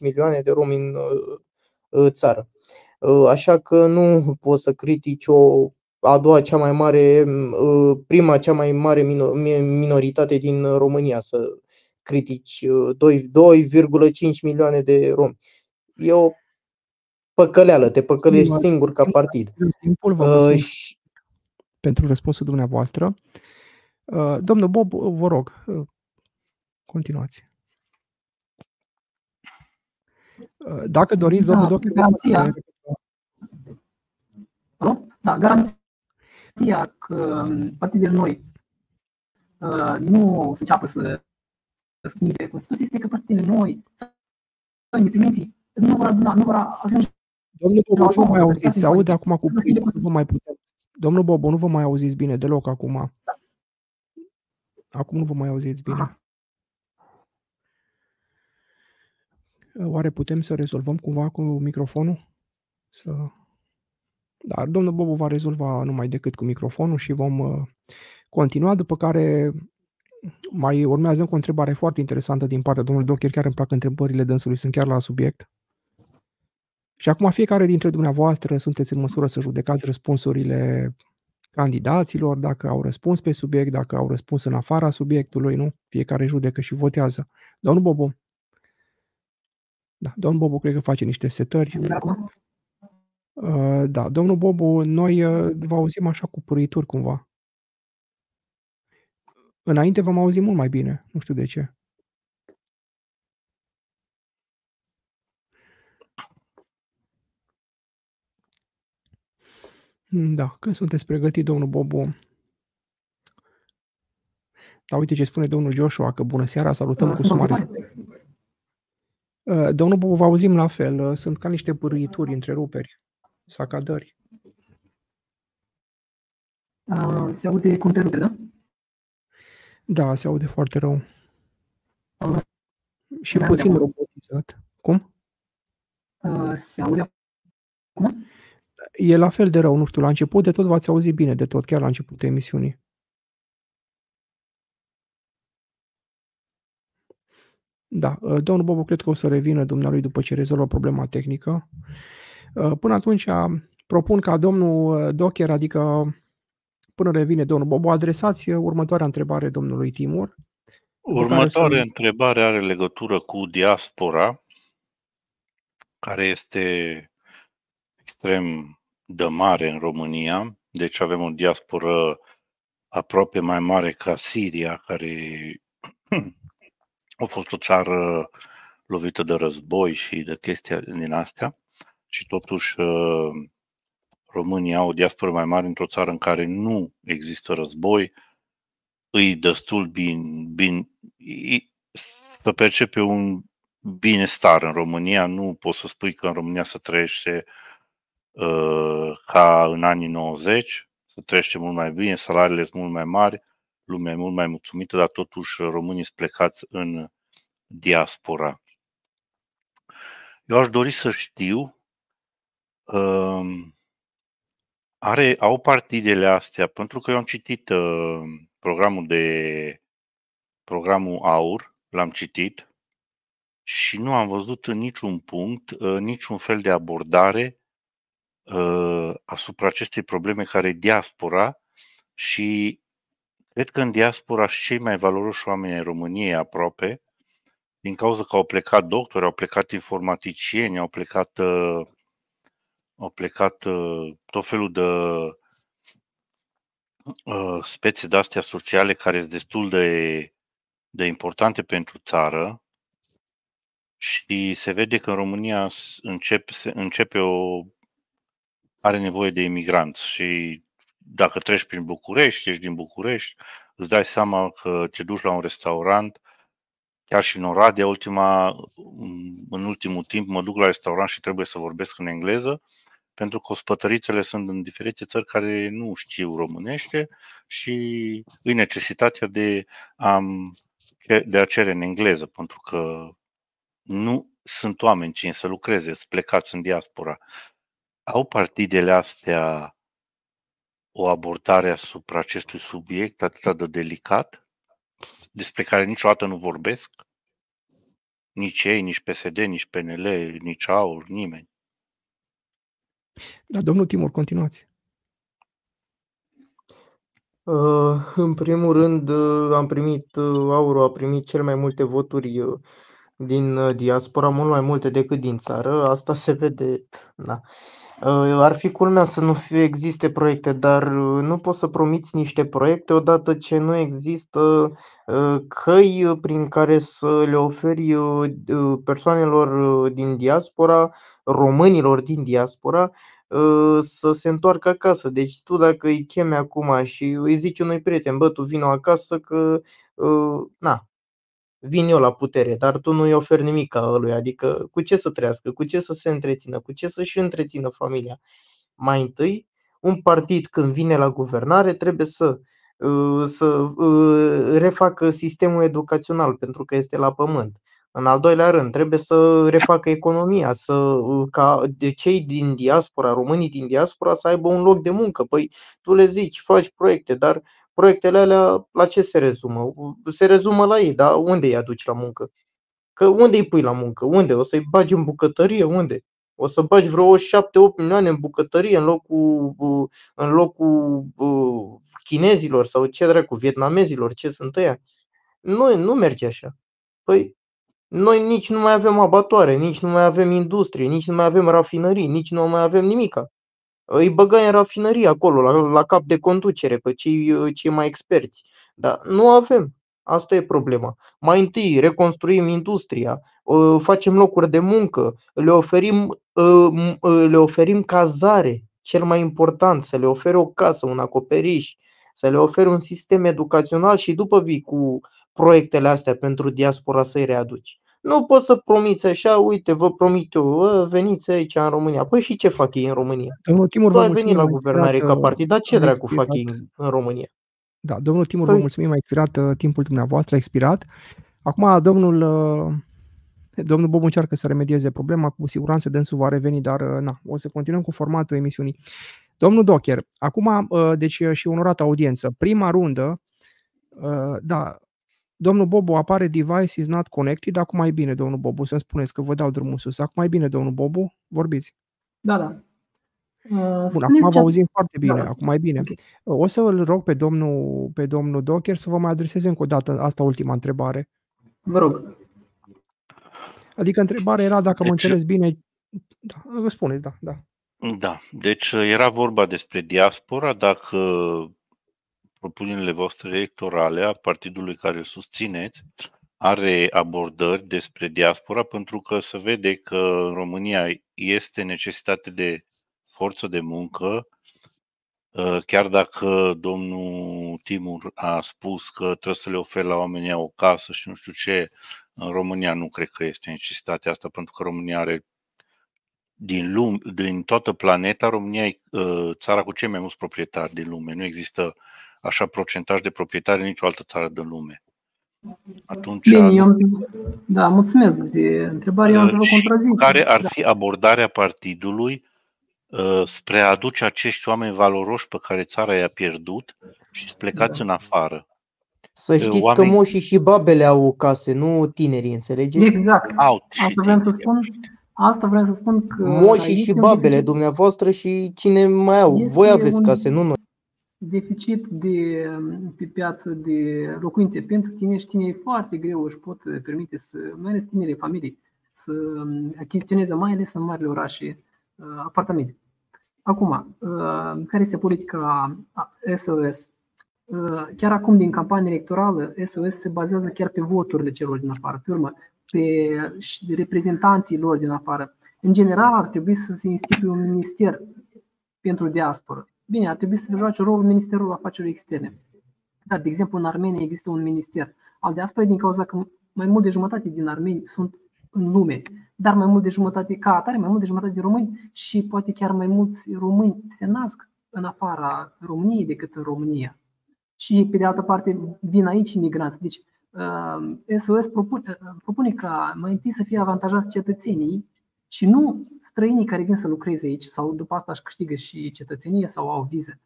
milioane de romi în țară. Așa că nu poți să critici o a doua cea mai mare, prima cea mai mare minoritate din România să critici 2,5 milioane de romi. E o păcăleală, te păcălești singur ca partid. Uh, și, pentru răspunsul dumneavoastră. Uh, domnul Bob, vă rog, uh, continuați. Uh, dacă doriți, da, domnul Doc... Garanția. Da, garanția că um, partidele noi nu se înceapă să schimbe Constituția este că partidele noi, independenții, nu vor, nu vor ajunge Domnul Bob, nu vă mai auziți, se aude acum cu nu vă mai putem Domnul Bobo, nu vă mai auziți bine deloc acum. Acum nu vă mai auziți bine. Oare putem să rezolvăm cumva cu microfonul? Să... Dar domnul Bobo va rezolva numai decât cu microfonul și vom uh, continua, după care mai urmează încă o întrebare foarte interesantă din partea domnului Docher, chiar îmi plac întrebările dânsului, sunt chiar la subiect. Și acum fiecare dintre dumneavoastră sunteți în măsură să judecați răspunsurile candidaților, dacă au răspuns pe subiect, dacă au răspuns în afara subiectului, nu? Fiecare judecă și votează. Domnul Bobo. Da, domnul Bobo cred că face niște setări. Uh, da, domnul Bobo, noi uh, vă auzim așa cu părâituri cumva. Înainte v-am auzit mult mai bine, nu știu de ce. Mm, da, când sunteți pregătit, domnul Bobo? Da, uite ce spune domnul Joshua, că bună seara, salutăm da, cu sumare. Uh, domnul Bobo, vă auzim la fel, uh, sunt ca niște pârâituri, întreruperi, sacadări. Uh, se aude cum te da? Da, se aude foarte rău. Uh, și puțin robotizat. Cum? Uh, se aude cum? e la fel de rău, nu știu, la început de tot v-ați auzit bine de tot, chiar la începutul emisiunii. Da, uh, domnul Bobo cred că o să revină dumnealui după ce rezolvă problema tehnică. Uh, până atunci propun ca domnul uh, Docher, adică până revine domnul Bobo, adresați următoarea întrebare domnului Timur. Următoarea întrebare are legătură cu diaspora, care este extrem de mare în România, deci avem o diasporă aproape mai mare ca Siria, care <clears throat> a fost o țară lovită de război și de chestii din astea și totuși uh, România au o diasporă mai mare într-o țară în care nu există război, îi destul bine, bine să percepe un binestar în România. Nu poți să spui că în România se trăiește uh, Uh, ca în anii 90, să trăiește mult mai bine, salariile sunt mult mai mari, lumea e mult mai mulțumită, dar totuși românii sunt plecați în diaspora. Eu aș dori să știu, um, are, au partidele astea, pentru că eu am citit uh, programul de programul AUR, l-am citit și nu am văzut în niciun punct, uh, niciun fel de abordare uh, asupra acestei probleme care e diaspora și cred că în diaspora și cei mai valoroși oameni ai României aproape, din cauza că au plecat doctori, au plecat informaticieni, au plecat, uh, au plecat uh, tot felul de uh, spețe de-astea sociale care sunt destul de, de importante pentru țară și se vede că în România începe, începe o are nevoie de imigranți și dacă treci prin București, ești din București, îți dai seama că te duci la un restaurant, chiar și în Oradea, ultima, în ultimul timp mă duc la restaurant și trebuie să vorbesc în engleză, pentru că ospătărițele sunt în diferite țări care nu știu românește și îi necesitatea de a, de a cere în engleză, pentru că nu sunt oameni cine să lucreze, să plecați în diaspora. Au partidele astea o abordare asupra acestui subiect atât de delicat, despre care niciodată nu vorbesc? Nici ei, nici PSD, nici PNL, nici AUR, nimeni. Da, domnul Timur, continuați. Uh, în primul rând, uh, am primit, uh, Auro a primit cel mai multe voturi uh, din uh, diaspora, mult mai multe decât din țară. Asta se vede. Da. Uh, ar fi culmea să nu fie, existe proiecte, dar uh, nu poți să promiți niște proiecte odată ce nu există uh, căi prin care să le oferi persoanelor din diaspora, românilor din diaspora, să se întoarcă acasă. Deci tu dacă îi chemi acum și îi zici unui prieten, bă, tu vino acasă că, na, vin eu la putere, dar tu nu-i oferi nimic ca ălui, adică cu ce să trăiască, cu ce să se întrețină, cu ce să-și întrețină familia. Mai întâi, un partid când vine la guvernare trebuie să, uh, să uh, refacă sistemul educațional pentru că este la pământ. În al doilea rând, trebuie să refacă economia, să, uh, ca de cei din diaspora, românii din diaspora, să aibă un loc de muncă. Păi tu le zici, faci proiecte, dar proiectele alea la ce se rezumă? Se rezumă la ei, dar unde îi aduci la muncă? Că unde îi pui la muncă? Unde? O să-i bagi în bucătărie? Unde? O să bagi vreo 7-8 milioane în bucătărie în locul, în locul chinezilor sau ce dracu, vietnamezilor, ce sunt ăia? Nu, nu merge așa. Păi noi nici nu mai avem abatoare, nici nu mai avem industrie, nici nu mai avem rafinării, nici nu mai avem nimica îi băgai în rafinărie acolo, la, la cap de conducere, pe cei, cei mai experți. Dar nu avem. Asta e problema. Mai întâi reconstruim industria, ă, facem locuri de muncă, le oferim, ă, ă, le oferim cazare, cel mai important, să le oferi o casă, un acoperiș, să le oferi un sistem educațional și după vii cu proiectele astea pentru diaspora să-i readuci. Nu poți să promiți așa, uite, vă promit eu, veniți aici în România. Păi și ce fac ei în România? Domnul Timur, tu ai venit la guvernare ca partid, dar ce dracu fac ei în România? Da, domnul Timur, păi... vă mulțumim, a expirat uh, timpul dumneavoastră, a expirat. Acum domnul, uh, domnul Bob încearcă să remedieze problema, cu siguranță dânsul va reveni, dar uh, na, o să continuăm cu formatul emisiunii. Domnul Docher, acum, uh, deci și onorată audiență, prima rundă, uh, da, Domnul Bobu apare device is not connected. Acum mai bine, domnul Bobu, să spuneți că vă dau drumul sus. Acum mai bine, domnul Bobu, vorbiți. Da, da. Uh, Bun, acum vă auzim foarte bine, da, da. acum mai bine. Okay. O să îl rog pe domnul, pe domnul Docker să vă mai adreseze încă o dată asta ultima întrebare. Vă rog. Adică întrebarea era, dacă deci, mă înțeles bine, da, vă spuneți, da, da. Da, deci era vorba despre diaspora, dacă propunerile voastre electorale a partidului care îl susțineți are abordări despre diaspora pentru că se vede că în România este necesitate de forță de muncă, ă, chiar dacă domnul Timur a spus că trebuie să le ofere la oamenii o casă și nu știu ce, în România nu cred că este necesitatea asta, pentru că România are din, lume, din toată planeta, România e ă, țara cu cei mai mulți proprietari din lume. Nu există așa procentaj de proprietari în nicio altă țară din lume. Atunci, Bine, eu am zis, da, mulțumesc de întrebare, eu am să vă contrazic. Care ar fi abordarea partidului uh, spre a aduce acești oameni valoroși pe care țara i-a pierdut și să plecați da. în afară? Să știți oameni... că moșii și babele au case, nu tinerii, înțelegeți? Exact. Out Asta vreau să spun. Asta vreau să spun că... Moșii și babele deficit. dumneavoastră și cine mai au. Voi aveți case, nu noi. Deficit de, pe piață de locuințe pentru tine și tine e foarte greu își pot permite să, mai ales tinerii familii, să achiziționeze mai ales în marile orașe uh, apartamente. Acum, uh, care este politica SOS? Uh, chiar acum din campania electorală, SOS se bazează chiar pe voturile celor din afară, pe urmă, pe reprezentanții lor din afară. În general, ar trebui să se instituie un minister pentru diasporă. Bine, ar trebui să joace rolul Ministerul Afacerilor Externe. Dar, de exemplu, în Armenia există un minister al diasporei din cauza că mai mult de jumătate din armeni sunt în lume, dar mai mult de jumătate ca atare, mai mult de jumătate de români și poate chiar mai mulți români se nasc în afara României decât în România. Și pe de altă parte vin aici imigranți. Deci SOS uh, propune, uh, propune ca mai întâi să fie avantajați cetățenii și nu străinii care vin să lucreze aici sau după asta își câștigă și cetățenie sau au vize.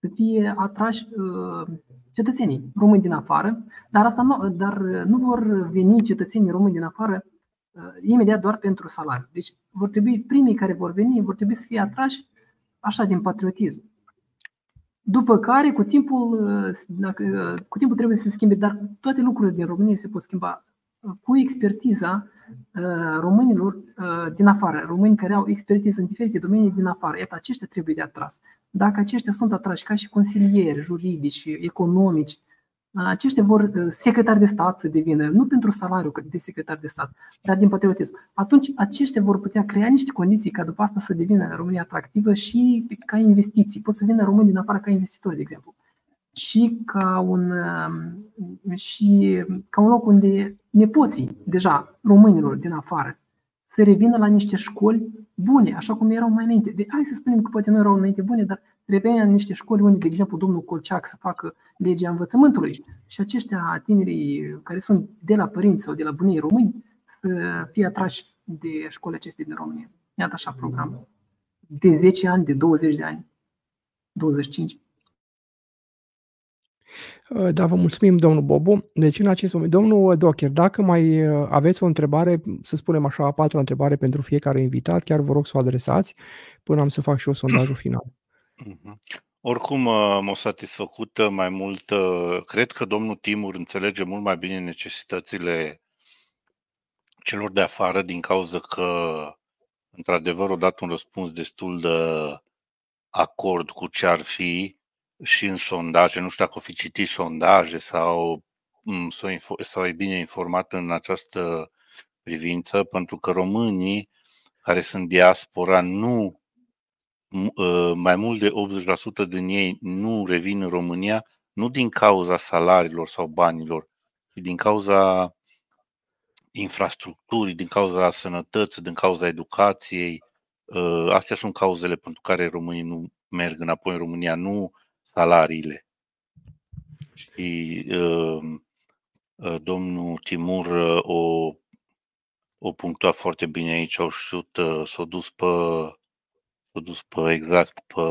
Să fie atrași uh, cetățenii români din afară, dar, asta nu, dar nu vor veni cetățenii români din afară imediat doar pentru salariu. Deci vor trebui primii care vor veni, vor trebui să fie atrași așa din patriotism. După care, cu timpul, dacă, cu timpul trebuie să se schimbe, dar toate lucrurile din România se pot schimba cu expertiza românilor din afară, români care au expertiză în diferite domenii din afară. Iată, aceștia trebuie de atras. Dacă aceștia sunt atrași ca și consilieri juridici, economici, aceștia vor uh, secretari de stat să devină, nu pentru salariu de secretar de stat, dar din patriotism. Atunci aceștia vor putea crea niște condiții ca după asta să devină România atractivă și ca investiții. Pot să vină români din afară ca investitori, de exemplu. Și ca un, um, și ca un loc unde nepoții deja românilor din afară să revină la niște școli bune, așa cum erau mai înainte. De, hai să spunem că poate nu erau înainte bune, dar revenea în niște școli unde, de exemplu, domnul Colceac să facă legea învățământului și aceștia tinerii care sunt de la părinți sau de la bunii români să fie atrași de școli acestei din România. Iată așa program. De 10 ani, de 20 de ani, 25. Uh, da, vă mulțumim, domnul Bobu. Deci, în acest moment, domnul Docher, dacă mai uh, aveți o întrebare, să spunem așa, a patra întrebare pentru fiecare invitat, chiar vă rog să o adresați până am să fac și eu sondajul final. Mhm. Oricum uh, m-a satisfăcut mai mult. Cred că domnul Timur înțelege mult mai bine necesitățile celor de afară din cauza că, într-adevăr, o dat un răspuns destul de acord cu ce ar fi și în sondaje, nu știu dacă o fi citit sondaje sau, mm, sau e bine informat în această privință, pentru că românii care sunt diaspora nu ă, mai mult de 80% din ei nu revin în România, nu din cauza salariilor sau banilor, ci din cauza infrastructurii, din cauza sănătății, din cauza educației. Ă, astea sunt cauzele pentru care românii nu merg înapoi în România, nu salariile. Și uh, uh, domnul Timur uh, o, o punctua foarte bine aici, au știut uh, s-a dus pe, s-a dus pe exact pe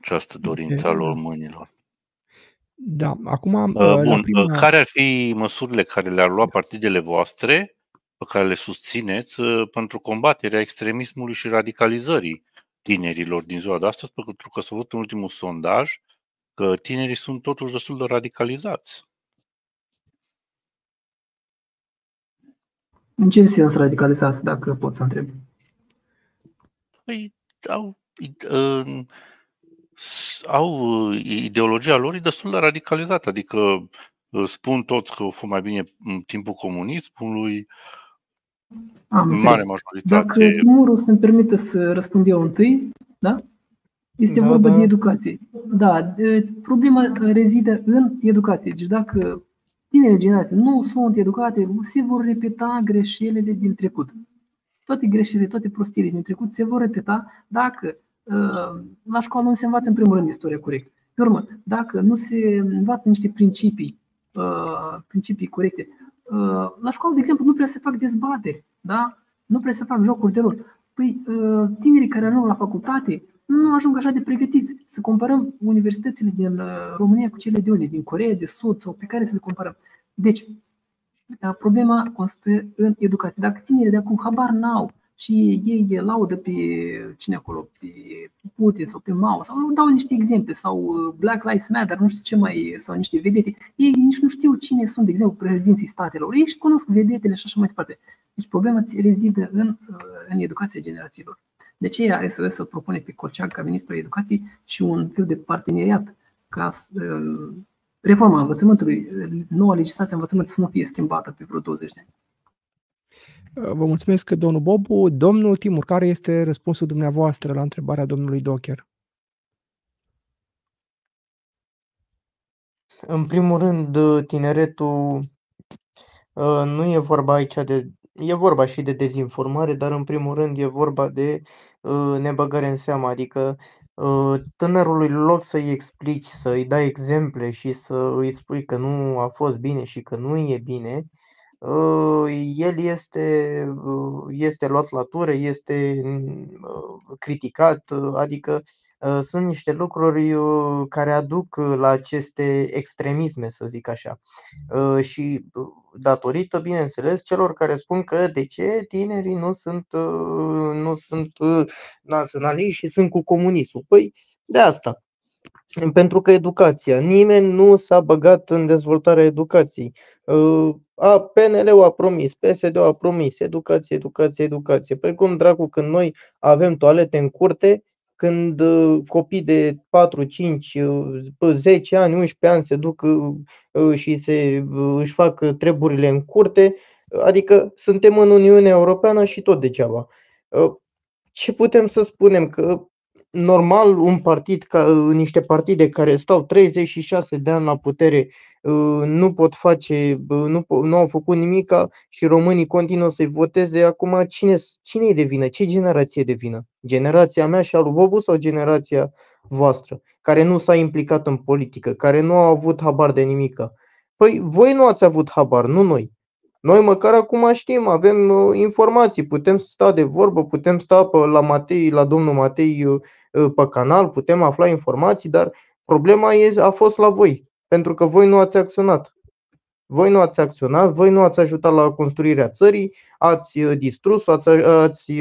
această dorință a lor mâinilor. Da, acum... Uh, bun, prima... care ar fi măsurile care le-ar lua partidele voastre pe care le susțineți uh, pentru combaterea extremismului și radicalizării tinerilor din ziua de astăzi, pentru că s-a văzut în ultimul sondaj că tinerii sunt totuși destul de radicalizați. În ce sens radicalizați, dacă pot să întreb? Păi, au, uh, au ideologia lor e destul de radicalizată, adică uh, spun toți că au fost mai bine în timpul comunismului, am mare majoritate. Dacă Timurul să-mi permite să răspund eu întâi, da? Este da, vorba da. de educație. Da, problema rezidă în educație. Deci dacă tinere generații nu sunt educate, se vor repeta greșelile din trecut. Toate greșelile, toate prostiile din trecut se vor repeta dacă uh, la școală nu se învață în primul rând istoria corect. Pe urmă, dacă nu se învață niște principii, uh, principii corecte, Uh, la școală, de exemplu, nu prea se fac dezbateri, da? nu prea se fac jocuri de rol. Păi, uh, tinerii care ajung la facultate nu ajung așa de pregătiți. Să comparăm universitățile din uh, România cu cele de unde? Din Coreea de Sud sau pe care să le comparăm. Deci, uh, problema constă în educație. Dacă tinerii de acum habar n-au și ei laudă pe cine acolo, pe Putin sau pe Mao, sau dau niște exemple, sau uh, Black Lives Matter, nu știu ce mai, sau niște vedete. Ei nici nu știu cine sunt, de exemplu, președinții statelor. Ei și cunosc vedetele și așa mai departe. Deci problema rezidă în, în educația generațiilor. De aceea SOS să propune pe Corceag ca ministrul educației și un fel de parteneriat ca uh, reforma învățământului, noua legislație învățământ să nu fie schimbată pe vreo 20 de ani. Vă mulțumesc, domnul Bobu. Domnul Timur, care este răspunsul dumneavoastră la întrebarea domnului Docher? În primul rând, tineretul uh, nu e vorba aici de. E vorba și de dezinformare, dar în primul rând e vorba de uh, nebăgare în seamă. Adică uh, tânărului, în loc să-i explici, să-i dai exemple și să îi spui că nu a fost bine și că nu e bine, el este, este luat la tură, este criticat, adică sunt niște lucruri care aduc la aceste extremisme, să zic așa. Și datorită, bineînțeles, celor care spun că de ce tinerii nu sunt, nu sunt naționaliști și sunt cu comunismul. Păi, de asta. Pentru că educația, nimeni nu s-a băgat în dezvoltarea educației. A, PNL-ul a promis, PSD-ul a promis, educație, educație, educație. Păi cum dracu când noi avem toalete în curte, când copii de 4, 5, 10 ani, 11 ani se duc și se, își fac treburile în curte, adică suntem în Uniunea Europeană și tot degeaba. Ce putem să spunem? Că normal un partid, ca, niște partide care stau 36 de ani la putere uh, nu pot face, uh, nu, nu au făcut nimic și românii continuă să-i voteze, acum cine, cine e de vină? Ce generație de vină? Generația mea și a lui Bobu sau generația voastră, care nu s-a implicat în politică, care nu a avut habar de nimică? Păi voi nu ați avut habar, nu noi. Noi măcar acum știm, avem uh, informații, putem sta de vorbă, putem sta pe, la Matei, la domnul Matei uh, uh, pe canal, putem afla informații, dar problema e, a fost la voi, pentru că voi nu ați acționat. Voi nu ați acționat, voi nu ați ajutat la construirea țării, ați distrus, ați, ați,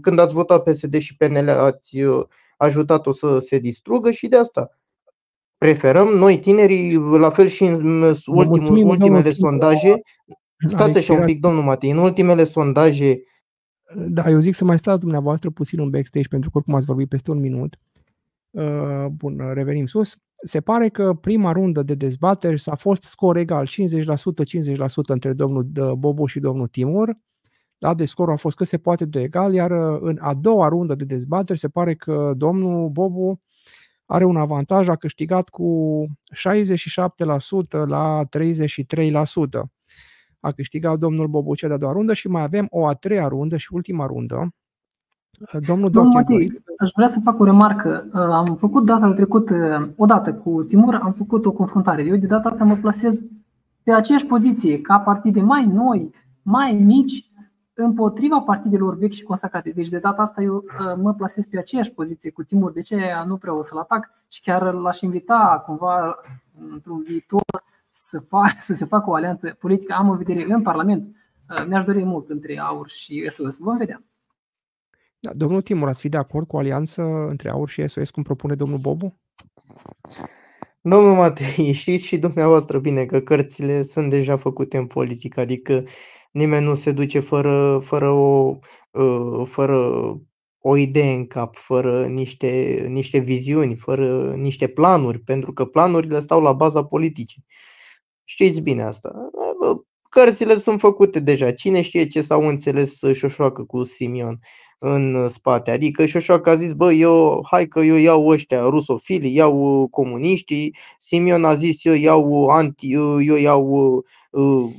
când ați votat PSD și PNL, ați ajutat-o să se distrugă și de asta preferăm noi tinerii, la fel și în ultimul, ultimele sondaje, Stați așa un pic, domnul Matei, în ultimele sondaje... Da, eu zic să mai stați dumneavoastră puțin în backstage, pentru că oricum ați vorbit peste un minut. Uh, bun, revenim sus. Se pare că prima rundă de dezbateri s-a fost scor egal, 50%, 50% între domnul Bobo și domnul Timur. Da, deci scorul a fost că se poate de egal, iar uh, în a doua rundă de dezbateri se pare că domnul Bobo are un avantaj, a câștigat cu 67% la 33% a câștigat domnul Bobucea de-a doua rundă și mai avem o a treia rundă și ultima rundă. Domnul Domnul Matei, aș vrea să fac o remarcă. Am făcut data trecută, odată cu Timur, am făcut o confruntare. Eu de data asta mă plasez pe aceeași poziție, ca partide mai noi, mai mici, împotriva partidelor vechi și consacrate. Deci de data asta eu mă plasez pe aceeași poziție cu Timur, de ce nu prea o să-l atac și chiar l-aș invita cumva într-un viitor să, fac, <laughs> să se facă o alianță politică, am în vedere în Parlament, uh, mi-aș dori mult între AUR și SOS. Vom vedea. Da, domnul Timur, ați fi de acord cu o alianță între AUR și SOS, cum propune domnul Bobu? Domnul Matei, <laughs> știți și dumneavoastră bine că cărțile sunt deja făcute în politică, adică nimeni nu se duce fără, fără, o, uh, fără o idee în cap, fără niște, niște viziuni, fără niște planuri, pentru că planurile stau la baza politicii. Știți bine asta. Cărțile sunt făcute deja. Cine știe ce s-au înțeles Șoșoacă cu Simion în spate. Adică Șoșoacă a zis, bă, eu, hai că eu iau ăștia rusofili, iau comuniștii. Simion a zis, eu iau anti, eu iau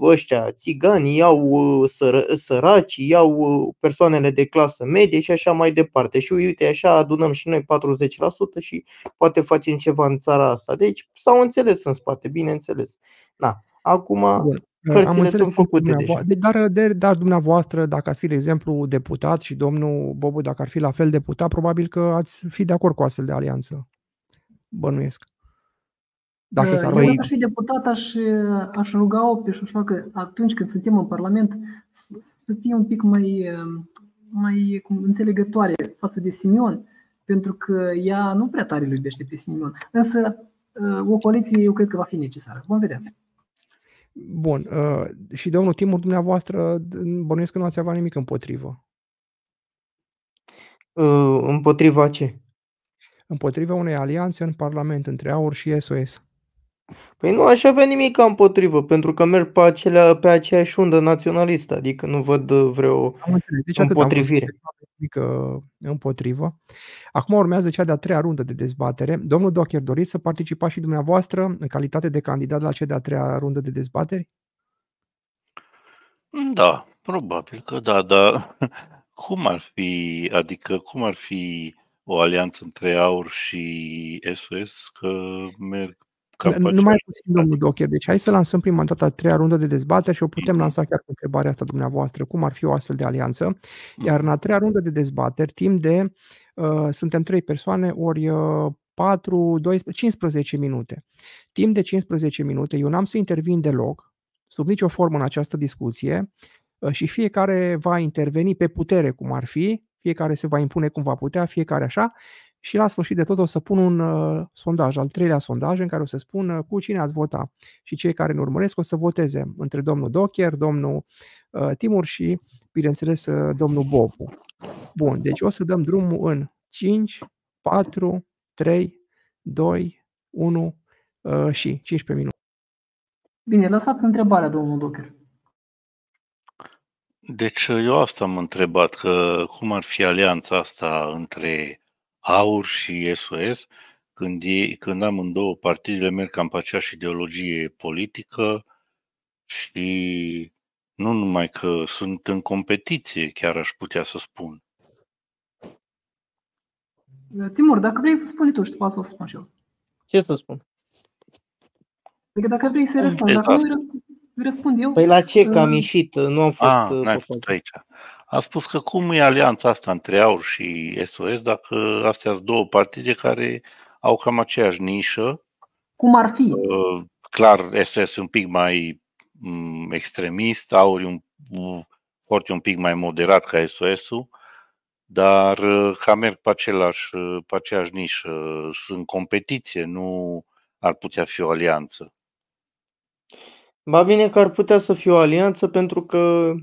ăștia țigani, iau săr- săraci, iau persoanele de clasă medie și așa mai departe. Și uite, așa adunăm și noi 40% și poate facem ceva în țara asta. Deci s-au înțeles în spate, bineînțeles. Da. Acum, Bun. Părțile sunt făcute deja. Dar, de, dar dumneavoastră, dacă ați fi, de exemplu, deputat și domnul Bobu, dacă ar fi la fel deputat, probabil că ați fi de acord cu astfel de alianță. Bănuiesc. Dacă s-ar Eu, aș fi deputat, aș, aș ruga-o pe că atunci când suntem în Parlament să fie un pic mai, mai cum, înțelegătoare față de Simion, pentru că ea nu prea tare îl iubește pe Simion. Însă o coaliție eu cred că va fi necesară. Vom vedea. Bun. Uh, și domnul Timur, dumneavoastră, bănuiesc că nu ați avea nimic împotrivă. Uh, împotriva ce? Împotriva unei alianțe în Parlament între AUR și SOS. Păi nu aș avea nimic împotrivă, pentru că merg pe, acelea, pe aceeași undă naționalistă, adică nu văd vreo deci împotrivire. Atât am împotrivă. Acum urmează cea de-a treia rundă de dezbatere. Domnul Docher, doriți să participați și dumneavoastră în calitate de candidat la cea de-a treia rundă de dezbateri? Da, probabil că da, dar <laughs> cum ar fi, adică cum ar fi o alianță între AUR și SOS, că merg nu mai puțin, domnul Docher. Deci hai să lansăm prima dată a treia rundă de dezbatere și o putem mhm. lansa chiar cu întrebarea asta dumneavoastră. Cum ar fi o astfel de alianță? Iar în a treia rundă de dezbateri, timp de, uh, suntem trei persoane, ori uh, 4, 12, 15 minute. Timp de 15 minute, eu n-am să intervin deloc, sub nicio formă în această discuție, uh, și fiecare va interveni pe putere, cum ar fi, fiecare se va impune cum va putea, fiecare așa, și la sfârșit de tot o să pun un uh, sondaj, al treilea sondaj, în care o să spun uh, cu cine ați vota. Și cei care ne urmăresc o să voteze între domnul Docher, domnul uh, Timur și, bineînțeles, uh, domnul Bobu. Bun, deci o să dăm drumul în 5, 4, 3, 2, 1 uh, și 15 minute. Bine, lăsați întrebarea, domnul Docher. Deci eu asta am întrebat, că cum ar fi alianța asta între AUR și SOS, când, ei, când amândouă partidele merg cam pe aceeași ideologie politică și nu numai că sunt în competiție, chiar aș putea să spun. Timur, dacă vrei, spune tu și după să spun și eu. Ce să spun? Adică dacă vrei să răspund, dacă nu răspund, răspund eu. Păi la ce că am ieșit? Nu am fost... Ah, n-ai fost aici. A spus că cum e alianța asta între AUR și SOS dacă astea sunt două partide care au cam aceeași nișă. Cum ar fi? Uh, clar, SOS e un pic mai um, extremist, AUR e un, foarte un pic mai moderat ca SOS-ul, dar uh, ca merg pe, același, uh, pe aceeași nișă, sunt competiție, nu ar putea fi o alianță. Ba bine că ar putea să fie o alianță pentru că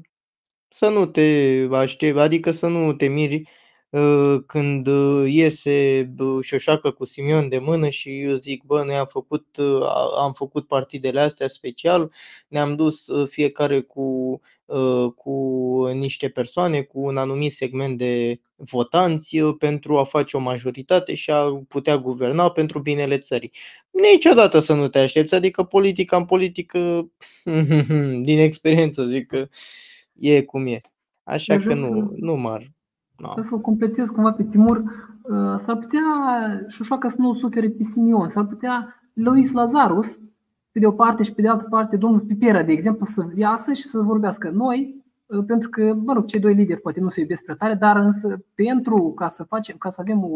să nu te aștepți, adică să nu te miri uh, când uh, iese Șoșacă cu Simion de mână și eu zic, bă, noi am făcut, uh, am făcut partidele astea special, ne-am dus fiecare cu, cu niște persoane, cu un anumit segment de votanți pentru a face o majoritate și a putea guverna pentru binele țării. Niciodată să nu te aștepți, adică politica în politică, <laughs> din experiență zic că e cum e. Așa Eu că nu, să, nu m-ar... No. să completez cumva pe Timur. Uh, s-ar putea Șoșoacă să nu sufere pe Simion, s-ar putea Luis Lazarus, pe de o parte și pe de altă parte domnul Pipera, de exemplu, să iasă și să vorbească noi, uh, pentru că, mă rog, cei doi lideri poate nu se iubesc prea tare, dar însă pentru ca să, facem, ca să avem o,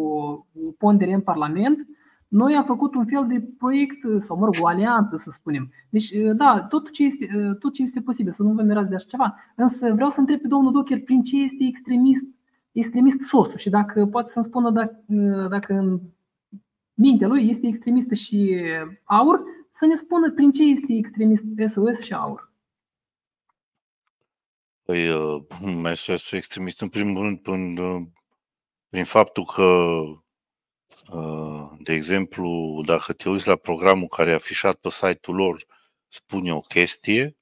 o pondere în Parlament, noi am făcut un fel de proiect, sau mă rog, o alianță, să spunem. Deci, da, tot ce este, tot ce este posibil, să nu vă mirați de așa ceva. Însă vreau să întreb pe domnul Docher prin ce este extremist, extremist sosul și dacă poate să-mi spună dacă, dacă în mintea lui este extremistă și aur, să ne spună prin ce este extremist SOS și aur. Păi, <laughs> uh, SOS extremist în primul rând prin, prin faptul că Uh, de exemplu, dacă te uiți la programul care e afișat pe site-ul lor, spune o chestie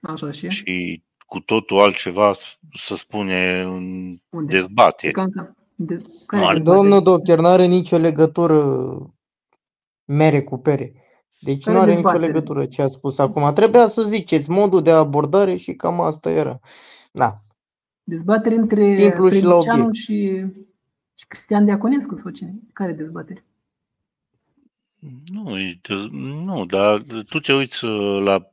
Așa și? și cu totul altceva să spune în Unde? dezbatere. De, care Domnul doctor, nu are nicio legătură mere cu pere. Deci nu are nicio legătură ce a spus acum. Trebuia să ziceți modul de abordare și cam asta era. Da. Dezbatere între Simplu și, la și și Cristian Diaconescu sau cine? Care dezbatere? Nu, nu, dar tu te uiți uh, la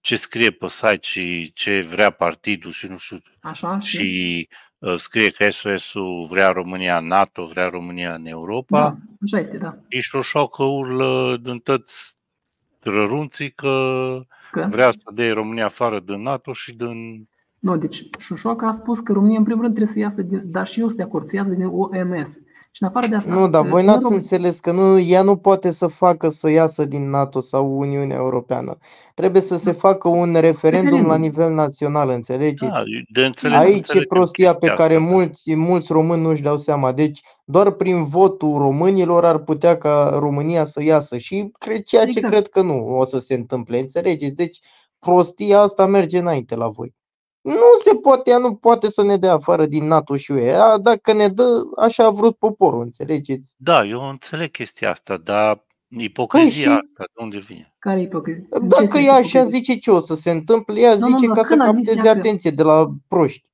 ce scrie pe site și ce vrea partidul și nu știu. Așa, și, Și uh, scrie că SOS-ul vrea România în NATO, vrea România în Europa. da, așa este, da. Și șoșoacă urlă din toți rărunții că Că? vrea să dea România afară din NATO și din... Nu, deci Șoșoacă a spus că România în primul rând trebuie să iasă, din, dar și eu sunt de acord, să iasă din OMS. Și în afară de asta... Nu, dar voi în n-ați România- înțeles că nu, ea nu poate să facă să iasă din NATO sau Uniunea Europeană. Trebuie să se facă un referendum la Referendum. nivel național, înțelegeți? Da, de înțeles, Aici e înțelegem prostia pe chestia care asta. mulți, mulți români nu-și dau seama. Deci, doar prin votul românilor ar putea ca România să iasă. Și cred, ceea ce Exact. cred că nu o să se întâmple. Înțelegeți? Deci, prostia asta merge înainte la voi. Nu se poate, ea nu poate să ne dea afară din NATO și UE. Ea, Dacă ne dă, așa a vrut poporul, înțelegeți? Da, eu înțeleg chestia asta, dar ipocrizia Păi și- asta de unde vine? Care e ipocrizie? În ce Dacă sens ea așa ipocrizie? zice ce o să se întâmple, ea Nu, nu, zice dar ca să când a zis capteze ea că- atenție de la proști.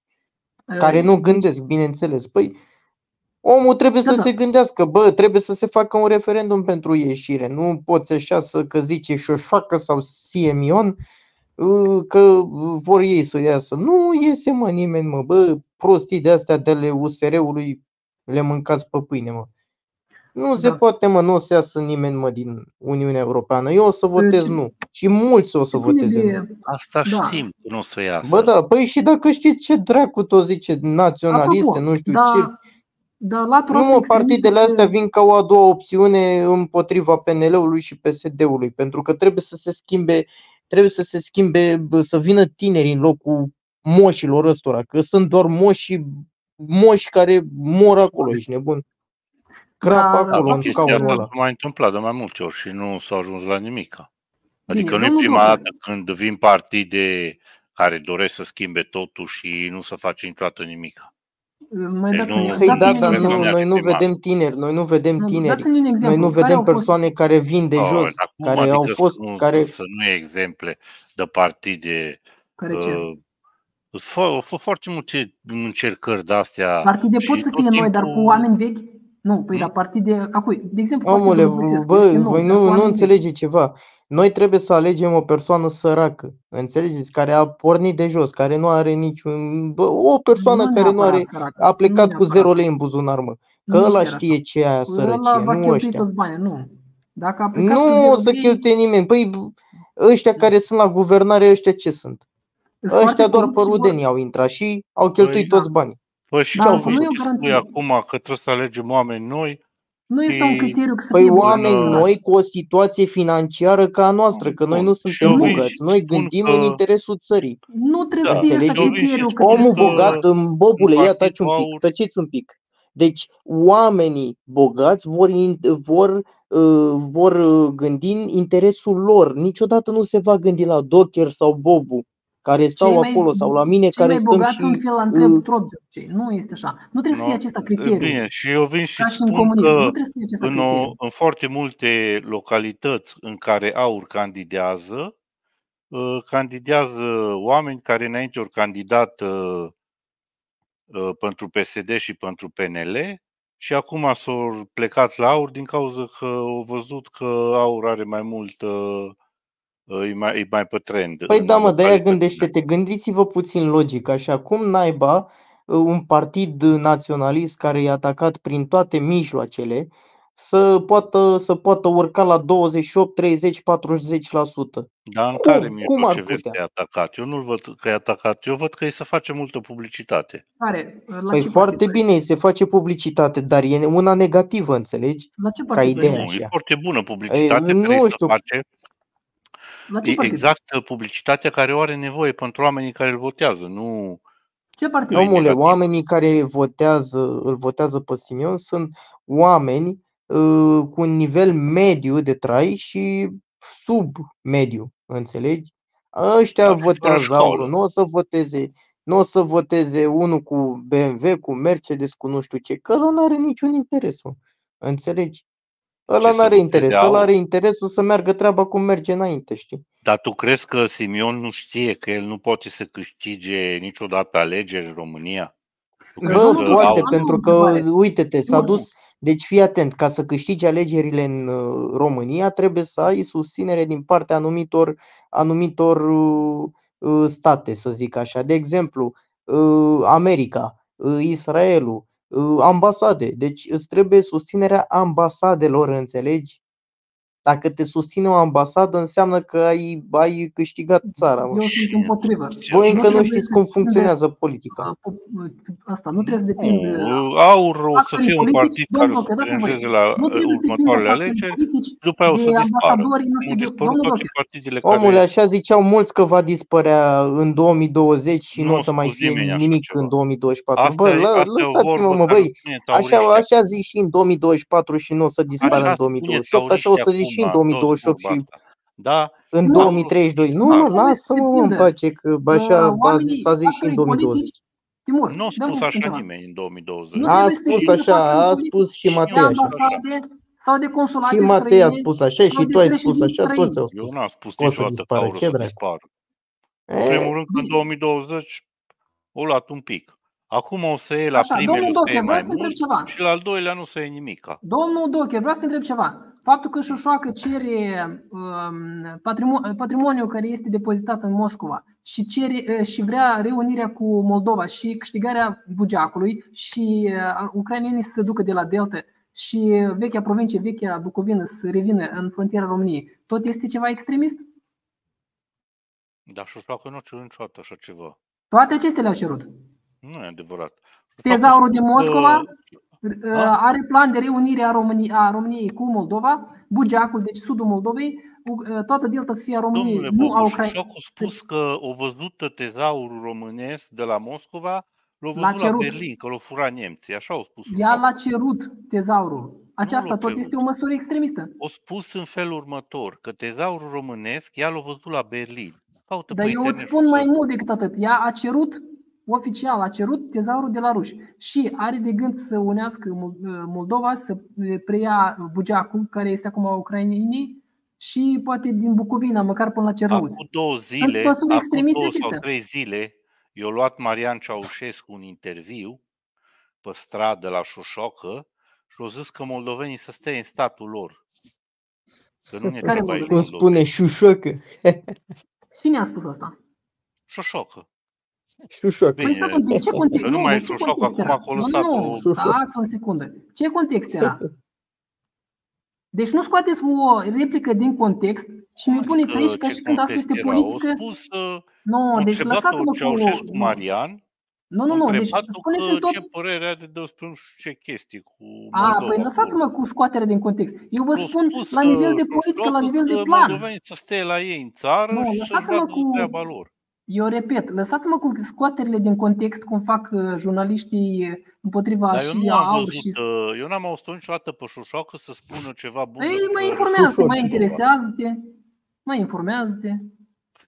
care Uh, nu gândesc, bineînțeles. Păi, omul trebuie Da, să da. se gândească, bă, trebuie să se facă un referendum pentru ieșire. Nu poți așa să că zice Șoșoacă sau Siemion uh, că vor ei să iasă. Nu iese, mă, nimeni, mă, bă, prostii de astea de ale USR-ului le mâncați pe pâine, mă. Nu se Da. poate, mă, nu o să iasă nimeni, mă, din Uniunea Europeană. Eu o să votez ce- nu. Și mulți o să ce ține voteze nu. de, Asta Da. știm că nu o să iasă. Bă, da, păi și dacă știți ce dracu tot zice, naționaliste, Apropo, nu știu da, ce, da, latura Nu, asta mă, partidele extremistă- astea vin ca o a doua opțiune împotriva PNL-ului și PSD-ului, pentru că trebuie să se schimbe, trebuie să se schimbe, bă, să vină tineri în locul moșilor ăstora, că sunt doar moși și moși care mor acolo, ești nebun. Crap Da, Da, acolo, dar în chestia scaunul asta ăla. s-a mai întâmplat de mai multe ori și nu s-a ajuns la nimic. Adică Bine, nu e domnul prima Bogdan. dată când vin partide care doresc să schimbe totul și nu să face niciodată nimic. Mai Deci dați-mi, nu- Păi dați-mi da, un dar Trebuie nu, să exemplu. noi nu mergi vedem tineri, noi nu vedem Nu, tineri. Dați-mi un exemplu. Noi nu Care vedem au fost- persoane care vin de Oh, jos, dar cum care adică au fost, să nu, care... să nu e exemple de partide. Care ce? Uh, sunt fo- fo- foarte multe încercări de astea. Partide și pot să tot fie noi, dar cu timpul- oameni vechi? Nu, păi Hmm? da, partide, acui, de exemplu, Omule, partidul Băsescu bă, este nou, voi dar cu nu, nu oameni vechi. înțelegeți ceva. Noi trebuie să alegem o persoană săracă, înțelegeți? Care a pornit de jos, care nu are niciun... Bă, o persoană Nu care nu neapărat are... săracă, A nu plecat cu neapărat. 0 lei în buzunar, mă. Că Nu ăla chiar știe ce e aia Ăla sărăcie, va nu cheltui ăștia. toți banii, nu. Dacă a plecat cu Nu zero o să lei, cheltuie nimeni. Păi ăștia care sunt la guvernare, ăștia ce sunt? sunt foarte Ăștia doar pe corupți și vor- rudenii au intrat și au cheltuit da. toți banii. Păi și Da, ce au asta nu e o vrut să spui garanție. acum că trebuie să alegem oameni noi? Nu este un Și- criteriu că să Păi fie bogat oameni sau sărac. noi cu o situație financiară ca a noastră, că noi Bun. nu Și suntem eu vin bogați, și noi spun gândim că- în interesul țării. Nu trebuie Da, să fie asta înțelegi? criteriu. Că Omul trebuie să- bogat, în bobule, un ia partid taci un pic, aur. tăceți un pic. Deci oamenii bogați vor, in- vor, uh, vor uh, gândi în interesul lor. Niciodată nu se va gândi la Docker sau Bobu, care stau Cei mai- acolo, sau la mine, Cei care mai stăm bogați și... sunt uh, filantropi de obicei. Nu este așa. Nu trebuie să fie Nu? acesta criteriu. Bine, și eu vin și Ca și în spun comunism. că Nu trebuie să fie acesta în, criteriu. o, în foarte multe localități în care aur candidează, uh, candidează oameni care înainte au candidat uh, uh, pentru PSD și pentru PNL și acum s-au plecat la aur din cauza că au văzut că aur are mai mult, uh, uh, e mai, e mai pe trend. Păi în da, mă, de-aia localitățile. gândește-te, gândiți-vă puțin logic, așa cum naiba uh, un partid naționalist care e atacat prin toate mijloacele să poată, să poată urca la 28, 30, 40%. Dar în Cum? care Cum ar mijloace vezi putea? că e atacat? Eu nu-l văd că e atacat. Eu văd că îi se face multă publicitate. Care? La Păi ce foarte partid? bine, se face publicitate, dar e una negativă, înțelegi? La ce ca partid? idee. Nu, așa. e foarte bună publicitatea nu care îi se știu. face. La ce E partid? exact publicitatea care o are nevoie pentru oamenii care îl votează. Nu, Ce partid? Nu, Omule, negativ. oamenii care votează, îl votează pe Simion sunt oameni uh, cu un nivel mediu de trai și sub mediu, înțelegi? Ăștia Dar și fără votează școală. aurul, nu o să voteze, nu o să voteze unul cu BMW, cu Mercedes, cu nu știu ce, că ăla nu are niciun interes, mă. înțelegi? Ăla să nu are voteze interes, ăla aur? are interesul să meargă treaba cum merge înainte, știi? Dar tu crezi că Simion nu știe că el nu poate să câștige niciodată alegeri în România? Tu Bă, crezi Bă, că nu, poate, am pentru o că, întrebare. uite-te, s-a Nu, dus, Deci fii atent, ca să câștigi alegerile în uh, România trebuie să ai susținere din partea anumitor, anumitor uh, uh, state, să zic așa. De exemplu, America, Israelul, ambasade. Deci îți trebuie susținerea ambasadelor, înțelegi? Dacă te susține o ambasadă, înseamnă că ai, ai câștigat țara. Eu sunt împotrivă. Voi încă nu știți cum funcționează politica. Asta, nu trebuie să dețin... Aur o să fie un partid care o să prelungeze la următoarele alegeri, după aia o să dispară. Nu dispărut toate partidele care... Omule, așa ziceau mulți că va dispărea în 2020 și nu, o să mai fie nimic în 2024. Bă, lăsați-mă, mă, băi, așa, așa zic și în 2024 și nu o să dispară în 2028, așa o să zic și în 2028 și da? în 2032. Nu, nu, lasă-mă în pace că așa s-a zis și în 2020. Timur, nu a spus așa nimeni în 2020. a spus așa, a spus și Matei așa. Sau de consulate Și Matei a spus așa și tu ai spus așa, toți au spus. Eu n-am spus niciodată că au să dispară. În primul rând că în 2020 o luat un pic. Acum o să iei la Așa, primele să iei mai mult ceva. și la al doilea nu să iei nimic. Domnul Doche, vreau să te întreb ceva. Faptul că Șoșoacă cere um, patrimoniu, patrimoniul care este depozitat în Moscova și, cere, uh, și vrea reunirea cu Moldova și câștigarea Bugeacului și uh, ucrainenii să se ducă de la Delta și vechea provincie, vechea Bucovină să revină în frontiera României, tot este ceva extremist? Da, Șoșoacă nu cer niciodată așa ceva. Toate acestea le-au cerut. Nu e adevărat. Tezaurul din Moscova uh, are plan de reunire a României, a României cu Moldova, Bugeacul, deci sudul Moldovei, uh, toată delta să fie a României, Domnule nu a Ucrainei. Și au spus că o văzut tezaurul românesc de la Moscova, l-au văzut la, la Berlin, că l-au furat nemții, așa au spus. Ea l-a cerut tezaurul. Aceasta tot cerut. este o măsură extremistă. O spus în felul următor, că tezaurul românesc, ea l-a văzut la Berlin. Caută Dar eu îți spun mai mult decât atât. Ea a cerut oficial a cerut tezaurul de la ruși și are de gând să unească Moldova, să preia Bugeacul, care este acum a Ucrainei, și poate din Bucovina, măcar până la Cernăuți. Acum două zile, acum două sau trei zile, eu luat Marian Ceaușescu un interviu pe stradă la Șoșocă și au zis că moldovenii să stea în statul lor. Că nu ne trebuie Cum spune Șușocă. Cine a spus asta? Șoșocă. Șușoc. Păi stai un pic, ce context? Nu, mai e Șușoc, acum acolo nu, nu, stați o secundă. Ce context era? <laughs> Deci nu scoateți o replică din context și mi puneți adică aici ca și când asta este politică. Spus, nu, deci lăsați-mă cu... Marian, nu, nu, nu, deci spuneți tot... ce părere are de despre nu știu ce chestii cu A, păi lăsați-mă cu scoaterea din context. Eu vă spun la nivel de politică, la nivel de plan. Moldovenii să stea la ei în țară nu, și să-și cu... treaba lor. Eu repet, lăsați-mă cu scoaterile din context cum fac uh, jurnaliștii împotriva Dar și eu nu am aur văzut, și... Uh, eu n-am auzit niciodată pe Șușoacă să spună ceva bun Ei, mă informează mă interesează-te, mă informează-te.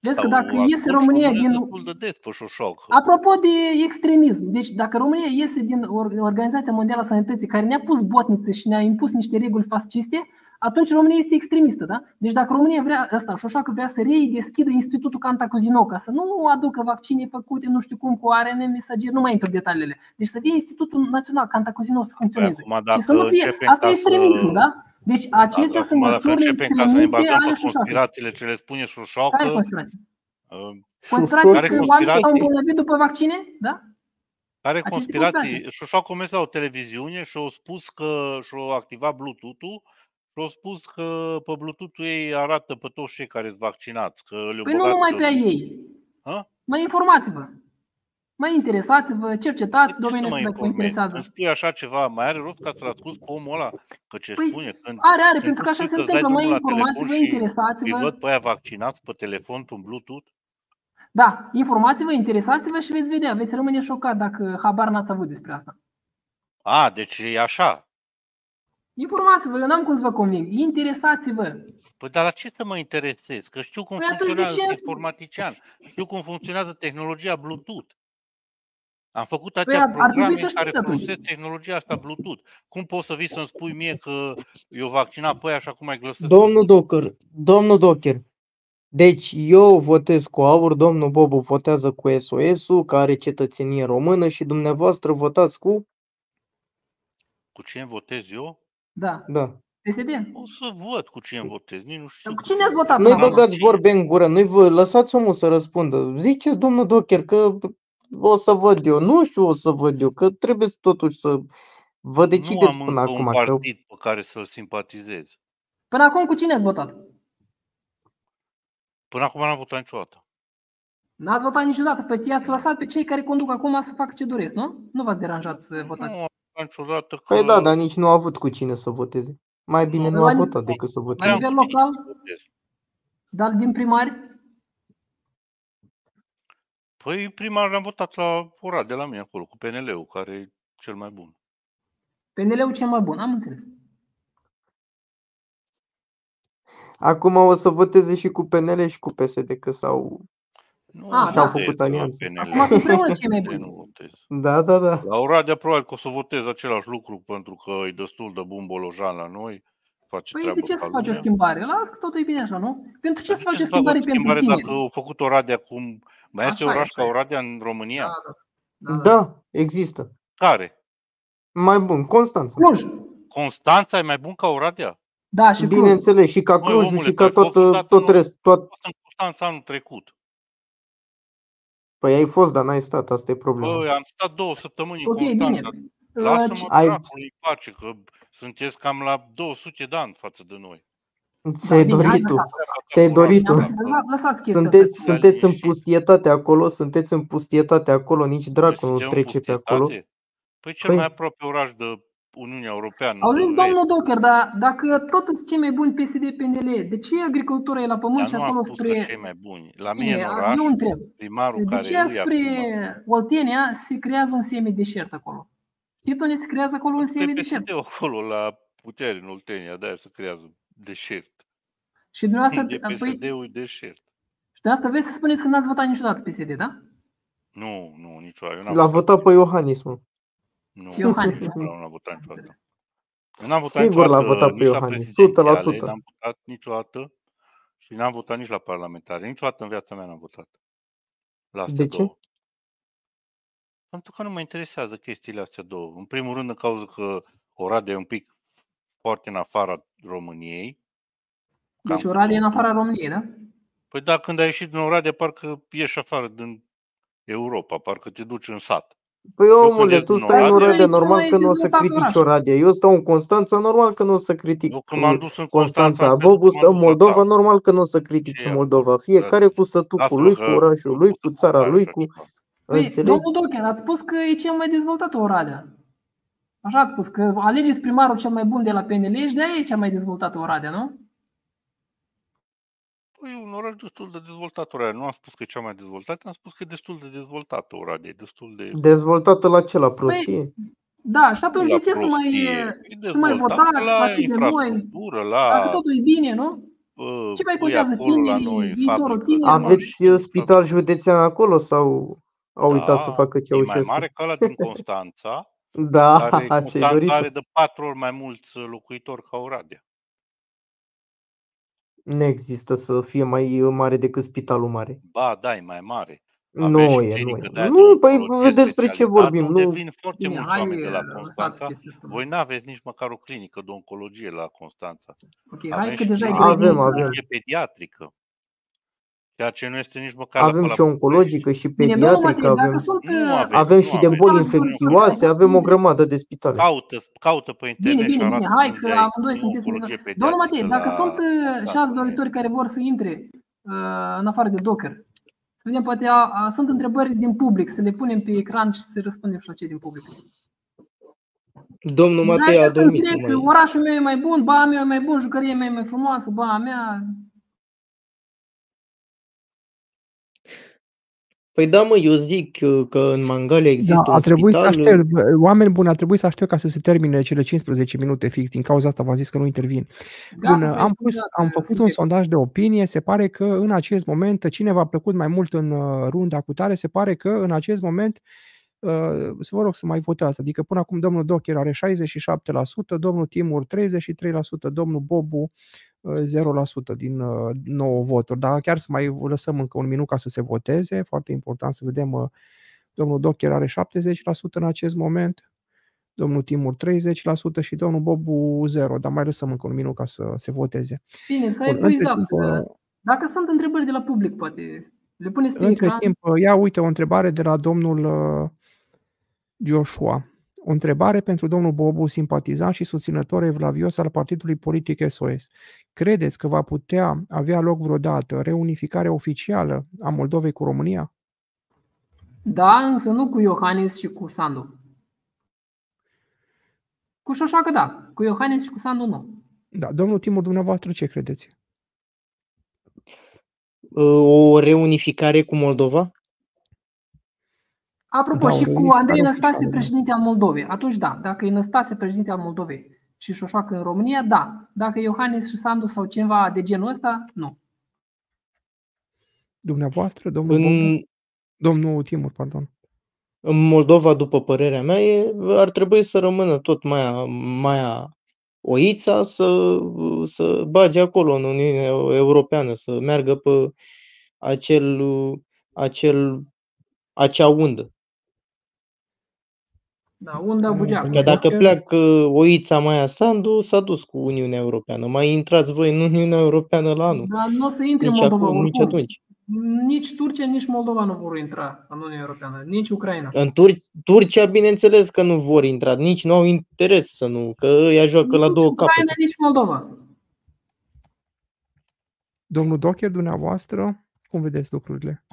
Vezi că dacă iese România din... De des pe Apropo de extremism, deci dacă România iese din Organizația Mondială a Sănătății, care ne-a pus botnițe și ne-a impus niște reguli fasciste, atunci România este extremistă. Da? Deci dacă România vrea, asta, că vrea să redeschidă Institutul Cantacuzino ca să nu aducă vaccine făcute, nu știu cum, cu ARN mesager, nu mai intru detaliile. Deci să fie Institutul Național Cantacuzino să funcționeze. Acum, și să nu fie, asta e extremism, da? Deci acestea sunt măsuri extremiste ale conspirațiile ce le spune Șușoacă. Care conspirații? Uh, conspirații că oamenii s-au îmbolnăvit după vaccine? Da? Care conspirații? Șușoacă a mers la o televiziune și a spus că și-a activat Bluetooth-ul și au spus că pe Bluetooth ei arată pe toți cei care sunt vaccinați. Că păi nu numai pe ei. Ha? Mai informați-vă. Mai interesați-vă, cercetați domeniul ăsta dacă vă interesează. Când spui așa ceva, mai are rost ca să-l ascult pe omul ăla? Că ce păi, spune? Când, are, are, pentru că așa se întâmplă. Mai informați-vă, interesați-vă. Îi văd pe aia vaccinați pe telefon, pe Bluetooth. Da, informați-vă, interesați-vă și veți vedea, veți rămâne șocat dacă habar n-ați avut despre asta. A, deci e așa. Informați-vă, eu n-am cum să vă conving. Interesați-vă. Păi dar la ce să mă interesez? Că știu cum păi funcționează informatician, știu cum funcționează tehnologia Bluetooth. Am făcut păi acea păi, programe în care folosesc tehnologia asta Bluetooth. Cum poți să vii să-mi spui mie că eu vaccinat pe aia și acum ai glăsesc? Domnul Docker, domnul Docker, deci eu votez cu aur, domnul Bobu votează cu SOS-ul, care are cetățenie română și dumneavoastră votați cu? Cu cine votez eu? Da. Da. PSD? O să văd cu cine votez, nici nu știu. Cu cine ați votat? Nu-i până acum? băgați vorbe în gură, nu-i vă, lăsați omul să răspundă. Ziceți, domnul Docher, că o să văd eu. Nu știu o să văd eu, că trebuie totuși să vă nu decideți am până încă acum. un Că partid pe care să-l simpatizez. Până acum cu cine ați votat? Până acum n-am votat niciodată. N-ați votat niciodată. Păi i-ați lăsat pe cei care conduc acum să facă ce doresc, nu? Nu v-ați deranjat să Nu votați. am votat niciodată că... Păi da, dar nici nu a avut cu cine să voteze. Mai bine Nu, nu a la- votat decât să La voteze. nivel cu cine local? să votez. Dar din primari? Păi primar am votat la Oradea, de la mine acolo, cu PNL-ul, care e cel mai bun. PNL-ul cel mai bun, am înțeles. Acum o să voteze și cu PNL și cu PSD, că s-au... Nu Ah, și-au da. votez făcut la alianță. PNL. Acum sunt împreună <laughs> cei mai De buni. Nu votez. Da, da, da. La Oradea probabil că o să votez același lucru pentru că e destul de bun bolojan la noi. Face Păi treabă de ce ca să faci o lumea. schimbare? Las că totul e bine așa, nu? Pentru ce Dar să de faci o să fac schimbare pentru schimbare tineri? dacă au făcut Oradea acum... Mai este Așa e, oraș așa ca e. Oradea în România? Da, da. da, da. Da, există. Care? Mai bun, Constanța. Cluj. Constanța e mai bun ca Oradea? Da, și Cluj. Bineînțeles, și ca Măi, Clujul omule, și tu ai ca tot, fost odată tot în- rest, tot... Am fost în Constanța anul trecut. Păi ai fost, dar n-ai stat, asta e problema. Băi, am stat două săptămâni Ok, în bine. Constanța. Uh, Lasă-mă ce- Ai- dracului în pace, că sunteți cam la 200 de ani față de noi. Ți-ai bine, hai dorit tu. lăsați. Ți-ai dorit tu. Lăsa- Lăsați chestia Sunteți, asta. sunteți în liniștit. pustietate acolo, sunteți în pustietate acolo, nici Noi dracu nu suntem în trece pe acolo. pustietate? Păi cel Păi- mai aproape oraș de Uniunea Europeană. Auziți, de domnul Docher, dar dacă tot sunt cei mai buni PSD PNL, de ce agricultura e la pământ Dar și nu am acolo spus că spre... cei mai buni. La mine Bine, în oraș, eu întreb. primarul De care ce îi acum, spre Oltenia se creează un semi-deșert acolo? Știți unde se creează acolo un pe semi-deșert? PSD acolo la putere în Oltenia, de-aia se creează deșert. Și dumneavoastră, De păi, și PSD-ul e deșert. dumneavoastră vreți să spuneți că n-ați votat niciodată PSD, da? Nu, nu, niciodată. Eu n-am L-a votat pe Iohannis, mă. Nu, Iohannis. nu, nu am votat niciodată. Eu n-am votat Sigur l-a niciodată votat pe nici la Iohannis, prezidențiale, 100%. N-am votat niciodată și n-am votat nici la parlamentare. Niciodată în viața mea n-am votat. La astea De ce? două. Pentru că nu mă interesează chestiile astea două. În primul rând, în cauza că Oradea e un pic foarte în afara României. Cam Deci cu Oradea e în totul. afara României, da? Păi da, când ai ieșit din Oradea, parcă ieși afară din Europa, parcă te duci în sat. Păi când omule, ies tu din stai în Oradea- Oradea, E cel normal mai că nu o să dezvoltat critici oraș. Oradea. Eu stau în Constanța, normal că nu o să critic Eu când m-am dus în Constanța. Constanța, am Bobu crezut că stă în m-am dus la Moldova, țară. normal că nu o să critici Ce e Moldova. acolo? Fiecare cu sătucul Lasă-mă lui, că cu orașul lui, cu țara are lui, așa cu... ceva. Păi, Înțelegi? domnul Docher, ați spus că e cel mai dezvoltat Oradea. Așa ați spus, că alegeți primarul cel mai bun de la PNL și de-aia e cea mai dezvoltată Oradea, nu? Păi e un oraș destul de dezvoltat Oradea. Nu am spus că e cea mai dezvoltată, am spus că e destul de dezvoltată Oradea. E destul de... Dezvoltată la ce? La prostie? Da, și atunci la de ce să mai, prostie. E să mai dezvoltată votați la partide noi? infrastructură, la... Dacă totul e bine, nu? bă, ce mai băi, contează acolo la tinerii, noi, viitorul fabrică, tinerilor? Aveți mașini, uh, spital județean acolo sau au uitat să Da, facă E mai Ceaușescu? mare ca ăla din Constanța, <laughs> Da, care <laughs> ți-ai Constanța dorit are de patru ori mai mulți locuitori ca Oradea. Nu există să fie mai uh, mare decât spitalul mare. Ba, da, e mai mare. Aveți Nu și e, nu clinică e. de aia de Nu, păi oncologie despre ce specializată, vorbim? unde Nu, vin foarte Bine, mulți hai, oameni de la lăsați Constanța. chestia asta. Voi n-aveți nici măcar o clinică de oncologie la Constanța. Ok, hai Avem că și deja e clinică de Avem, grădiniță. avem. oncologie pediatrică. Ceea ce nu este nici măcar la avem pe la și oncologică și Bine, domnul pediatrică, Matei, dacă avem, sunt... Nu uh, avem. avem și de aveți, boli nu aveți. infecțioase, avem o grămadă de spitale. Caută, caută pe internet Bine, bine, și bine, arată hai unde că ai amândoi sunteți oncologie Domnul Matei, pediatrică dacă la sunt uh, Constanța, șase nu e. doritori care vor să intre uh, în afară de Docker, să vedem, poate a, a, sunt întrebări din public, să le punem pe ecran și să răspundem și la cei din public. Domnul Deja Matei a ăștia dormit. întreb nu că mai- orașul meu e mai bun, ba a meu e mai bun, jucăria mea e mai frumoasă, ba a mea... Păi da, mă, eu zic uh, că în Mangalia există Da, un a trebuit să spital. aștept, bă, oameni buni, a trebuit să aștept ca să se termine cele 15 minute fix, din cauza asta v-am zis că nu intervin. Gata, Bun, s-a am, pus, epuizat, am uh, făcut un subiectul. sondaj de opinie, se pare că în acest moment, cine v-a plăcut mai mult în uh, runda cu tare, se pare că în acest moment, uh, să vă rog să mai votează, adică până acum domnul Docher are 67%, domnul Timur 33%, domnul Bobu uh, 0% din uh, 9 voturi, dar chiar să mai lăsăm încă un minut ca să se voteze, foarte important să vedem, uh, domnul Docher are 70% în acest moment, domnul Timur 30% și domnul Bobu 0, dar mai lăsăm încă un minut ca să se voteze. Bine, să ai exact. Timp, Dacă sunt întrebări de la public, poate le puneți pe Între ecran. timp, ia uite o întrebare de la domnul uh, Joshua. O întrebare pentru domnul Bobu, simpatizant și susținător evlavios al partidului politic SOS. Credeți că va putea avea loc vreodată reunificarea oficială a Moldovei cu România? Da, însă nu cu Iohannis și cu Sandu. Cu Șoșoacă, da. Cu Iohannis și cu Sandu, nu. Da, domnul Timur, dumneavoastră ce credeți? O reunificare cu Moldova? Apropo, da, și cu Andrei Năstase, da. președinte al Moldovei. Atunci da, dacă e Năstase, președinte al Moldovei și Șoșoacă în România, da. Dacă Iohannis și Sandu sau ceva de genul ăsta, nu. Dumneavoastră, domnul, în... domnul Timur, pardon. În Moldova, după părerea mea, e, ar trebui să rămână tot Maia, Maia Oița să, să bage acolo în Uniunea Europeană, să meargă pe acel, acel, acea undă. Da, unda bugeac. Că dacă pleacă Oița Maia Sandu, s-a dus cu Uniunea Europeană. Mai intrați voi în Uniunea Europeană la anul. Dar nu o să intre nici Moldova acum, nici atunci. Nici Turcia, nici Moldova nu vor intra în Uniunea Europeană, nici Ucraina. În Tur- Turcia, bineînțeles că nu vor intra, nici nu au interes să nu, că ea joacă nici la două Ucraina, capete. nici Moldova. Domnul Docher, dumneavoastră, cum vedeți lucrurile?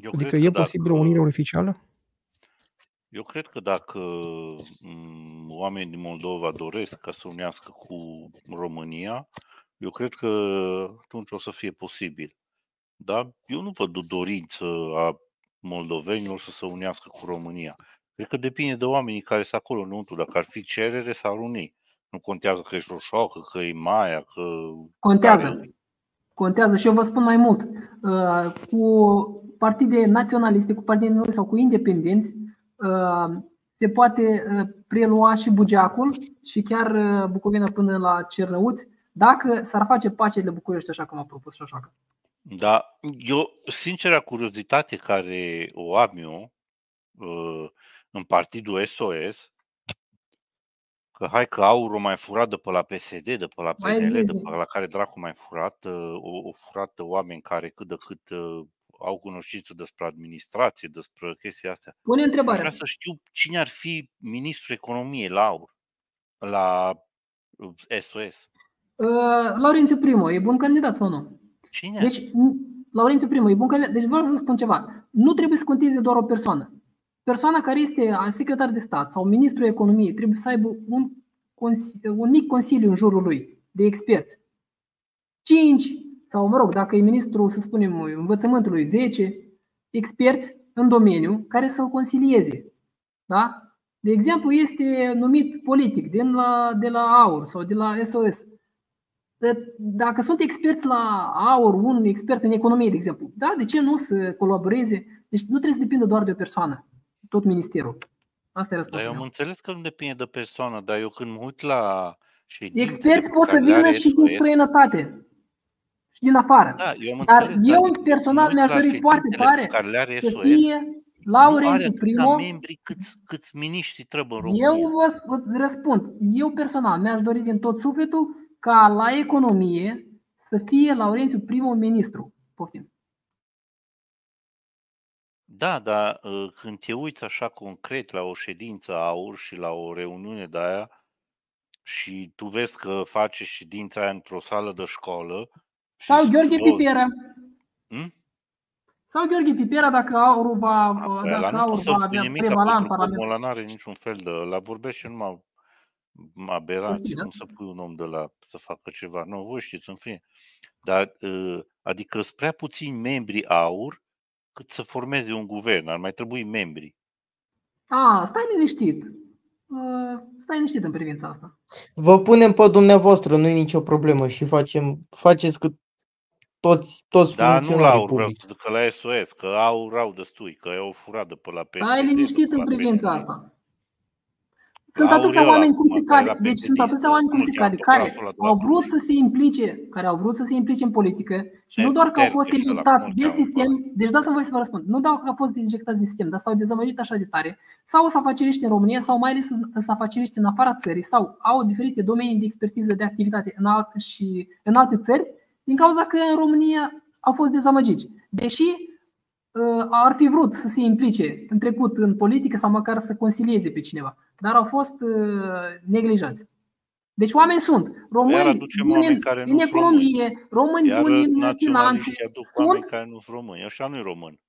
Eu adică e posibil o unire oficială? Eu cred că dacă oamenii din Moldova doresc ca să unească cu România, eu cred că atunci o să fie posibil. Dar eu nu văd o dorință a moldovenilor să se unească cu România. Cred că depinde de oamenii care sunt acolo înăuntru. Dacă ar fi cerere, s-ar uni. Nu contează că e Roșoacă, că e Maia, că... Contează. Care... Contează și eu vă spun mai mult. Uh, cu partide naționaliste, cu partide noi sau cu independenți, uh, se poate uh, prelua și Bugeacul și chiar Bucovina până la Cernăuți dacă s-ar face pace de București așa cum a propus și așa. Da, eu, sincera curiozitate care o am eu uh, în partidul SOS, că hai că aurul mai furat de pe la PSD, de pe la PNL, de pe la care dracu mai furat, uh, o, o furat oameni care cât de cât uh, au cunoștință despre administrație, despre chestia astea. Pune întrebarea. Vreau să știu cine ar fi ministrul economiei la aur, la SOS. Uh, Laurențiu Primo, e bun candidat sau nu? Cine? Deci, Laurențiu Primo, e bun candidat. Deci vreau să spun ceva. Nu trebuie să conteze doar o persoană. Persoana care este secretar de stat sau ministrul economiei trebuie să aibă un, un mic consiliu în jurul lui de experți. 5 sau, mă rog, dacă e ministrul, să spunem, învățământului, 10 experți în domeniu care să-l consilieze. Da? De exemplu, este numit politic din la, de la AUR sau de la SOS dacă sunt experți la aur, un expert în economie, de exemplu, da, de ce nu să colaboreze? Deci nu trebuie să depindă doar de o persoană, tot ministerul. Asta e răspunsul. Dar eu am înțeles că nu depinde de persoană, dar eu când mă uit la Experți pot să vină și din străinătate și din afară. Da, eu am dar înțeles, eu dar personal mi-aș dori foarte tare să fie Laurențiu Primo. membri câți, câți miniștri trebuie în România. Eu vă răspund. Eu personal mi-aș dori din tot sufletul ca la economie să fie Laurențiu primul ministru. Poftim. Da, dar ă, când te uiți așa concret la o ședință aur și la o reuniune de aia și tu vezi că face ședința aia într-o sală de școală sau Gheorghe două... Pipera. Hmm? Sau Gheorghe Pipera dacă aurul va, Apoi, dacă aurul va avea prevala în Parlament. Ăla n-are niciun fel de... La vorbește numai aberații, cum să pui un om de la să facă ceva. Nu, voi știți, în fine. Dar, ă, adică sunt prea puțini membri aur cât să formeze un guvern. Ar mai trebui membri. A, stai liniștit. Ă, stai liniștit în privința asta. Vă punem pe dumneavoastră, nu e nicio problemă și facem, faceți cât toți, toți Da, nu la aur, vreau să zic că la SOS, că au rau destui, că au furat de pe la PSD. Stai liniștit în privința asta. Sunt La atâția aureola oameni cum acum, se care cade, era deci sunt peste atâția tistă, oameni cum nu se știu, cade, tot care brațul ăla de au la vrut București. să se implice, care au vrut să se implice în politică și nu E doar că au fost terpeș ăla, ejectați cum îl de cheamă pe sistem, deci dați-mi voi să vă răspund, nu doar că au fost ejectați din sistem, dar s-au dezamăgit așa de tare, sau s afaceriști în România, sau mai ales s afaceriști în afara țării, sau au diferite domenii de expertiză de activitate în alte și în alte țări, din cauza că în România au fost dezamăgiți. Deși uh, ar fi vrut să se implice în trecut în politică sau măcar să consilieze pe cineva, dar au fost uh, neglijați. Deci oameni sunt Iar români aducem buni oameni în, care în nu sunt economie, români Iar buni în finanțe. naționaliștii aduc oameni Sunt care nu sunt români. Așa nu e român.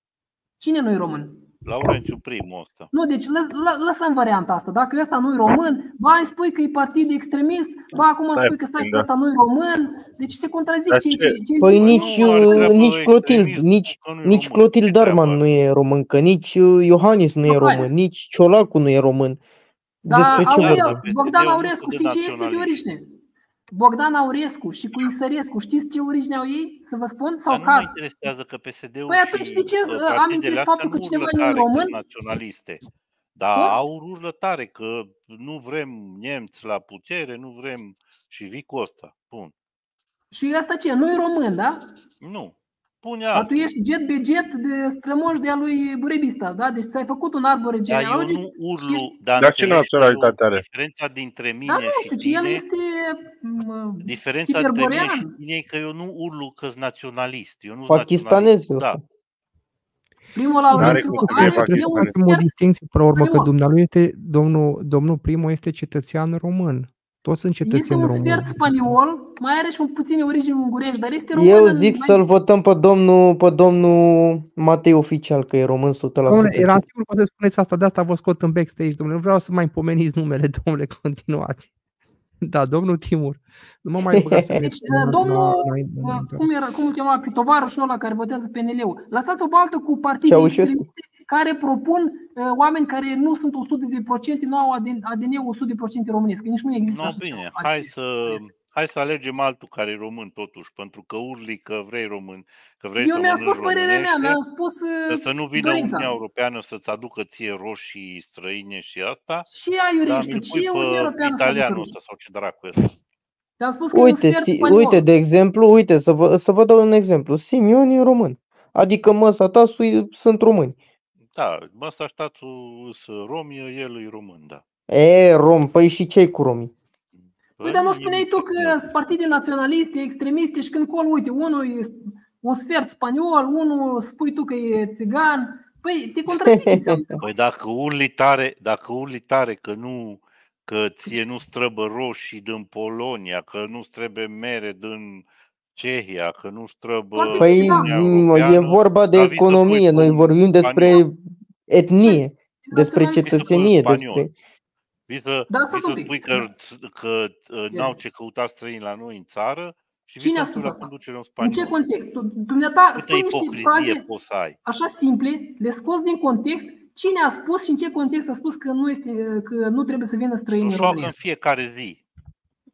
cine nu e român? Laurențiu primul ăsta. Nu, deci lă, lă, lăsăm varianta asta. Dacă ăsta nu e român, ba îi spui că e partid extremist, ba acum Stai spui că stai puțin, că da. ăsta nu e român. Deci se contrazic Dar ce, ce? ce, ce Păi zici. nici, nu are uh, treabă nici Clotilde, extremismul nici, că nu e nici român. Clotilde Ce treabă Darman are? nu e româncă, nici uh, Iohannis nu e Iohannis. român, nici Ciolacu nu e român. Dar Despre ce Aurel- Aurel, vorbim? Bogdan PSD-ul nu Aurescu, sunt de știi ce este de naționaliști. origine? Bogdan Aurescu și cu Isărescu, știți ce origine au ei? Să vă spun? Sau Dar nu mă Caz? interesează că PSD-ul Păi atunci și de ce, uh, uh, partidele amintiți astea faptul nu că urlă cineva nu e tare că român? sunt naționaliste. Dar Bun. au urlă tare că nu vrem nemți la putere, nu vrem și vii cu ăsta. Bun. Și asta ce? Nu e român, da? Nu. Pune Dar tu altul. ești jet be jet de strămoș de-a lui Burebista, da? Deci ți-ai făcut un arbore Dar eu genealogic. nu urlu, dar Dar ce înțelegi că eu, naționalitate are? diferența dintre Dar mine nu și știu, ce el tine, este m, diferența între mine și hiperborean. tine e că eu nu urlu că sunt naționalist. Eu nu Pakistanez naționalist. Da. ăsta. Primul N-are Laurențiu cum să are, fie e Trebuie un să facem o sfert distinție până la urmă că spaniol. dumnealui este, domnul, domnul primul este cetățean român. Toți sunt Este cetățeni un români. sfert spaniol, mai are și un puțin origini ungurești, dar este român. Eu în zic mai- să-l votăm pe domnul, pe domnul Matei Oficial, că e român 100%. Domnule, era sigur că o să spuneți asta, de asta vă scot în backstage, domnule. Nu vreau să mai pomeniți numele, <laughs> domnule, continuați. Da, domnul Timur. Nu mă mai băgați pe Deci, mine la- domnul, la- la- Bă, la- cum era, cum îl chema pe tovarășul ăla care votează PNL-ul. Lăsați o baltă cu partide Ceaușescu. extremiste care propun uh, oameni care nu sunt 100 de procente, nu au ADN-ul 100 de procente românesc, că nici nu există No, așa bine, ceva. hai să, hai să alegem altul care e român totuși, pentru că urli că vrei român, că vrei Eu să mi-am mănânci spus părerea mea, românește, mi-am spus că uh, să nu vină dorința. Uniunea Europeană să-ți aducă ție roșii străine și asta, Ce aiurea dar ești tu? mi-l pui Ce e Uniunea pe Europeană să italianul aducă ăsta sau ce dracu e ăsta. Ți-am spus că e un Uite, sfert si, spaniol. uite, de exemplu, uite, să vă, să vă dau un exemplu. Simion e român. Adică măsa ta sui- sunt români. Da, mă, ăsta ștațul sunt romi, el e român, da. E, rom, păi și ce cu romii? Păi, dar nu e spuneai nimic tu cu că el. sunt partide naționaliste, extremiste și când col, uite, unul e un sfert spaniol, unul spui tu că e țigan. Păi, te contrazici <laughs> înseamnă. Păi dacă urli tare, dacă urli tare că nu că ție nu străbă roșii din Polonia, că nu trebuie mere din Cehia, că nu străbă Foarte Păi da. m, Europeană, e vorba de dar vii să pui economie, pe noi un vorbim despre spaniol. etnie, despre Național- cetățenie, spaniol. despre... Vii să, Da, vii stați să un pic. spui că, că uh, n-au ce căuta străini la noi în țară și vii Cine a să spui spus la asta? conducere un În ce spaniol. context? Tu- Dumneata Câtă spui niște ipocrizie fraze poți să ai? așa simple, le scoți din context, cine a spus și în ce context a spus că nu, este, că nu trebuie să vină străini în Șoacă România. în fiecare zi.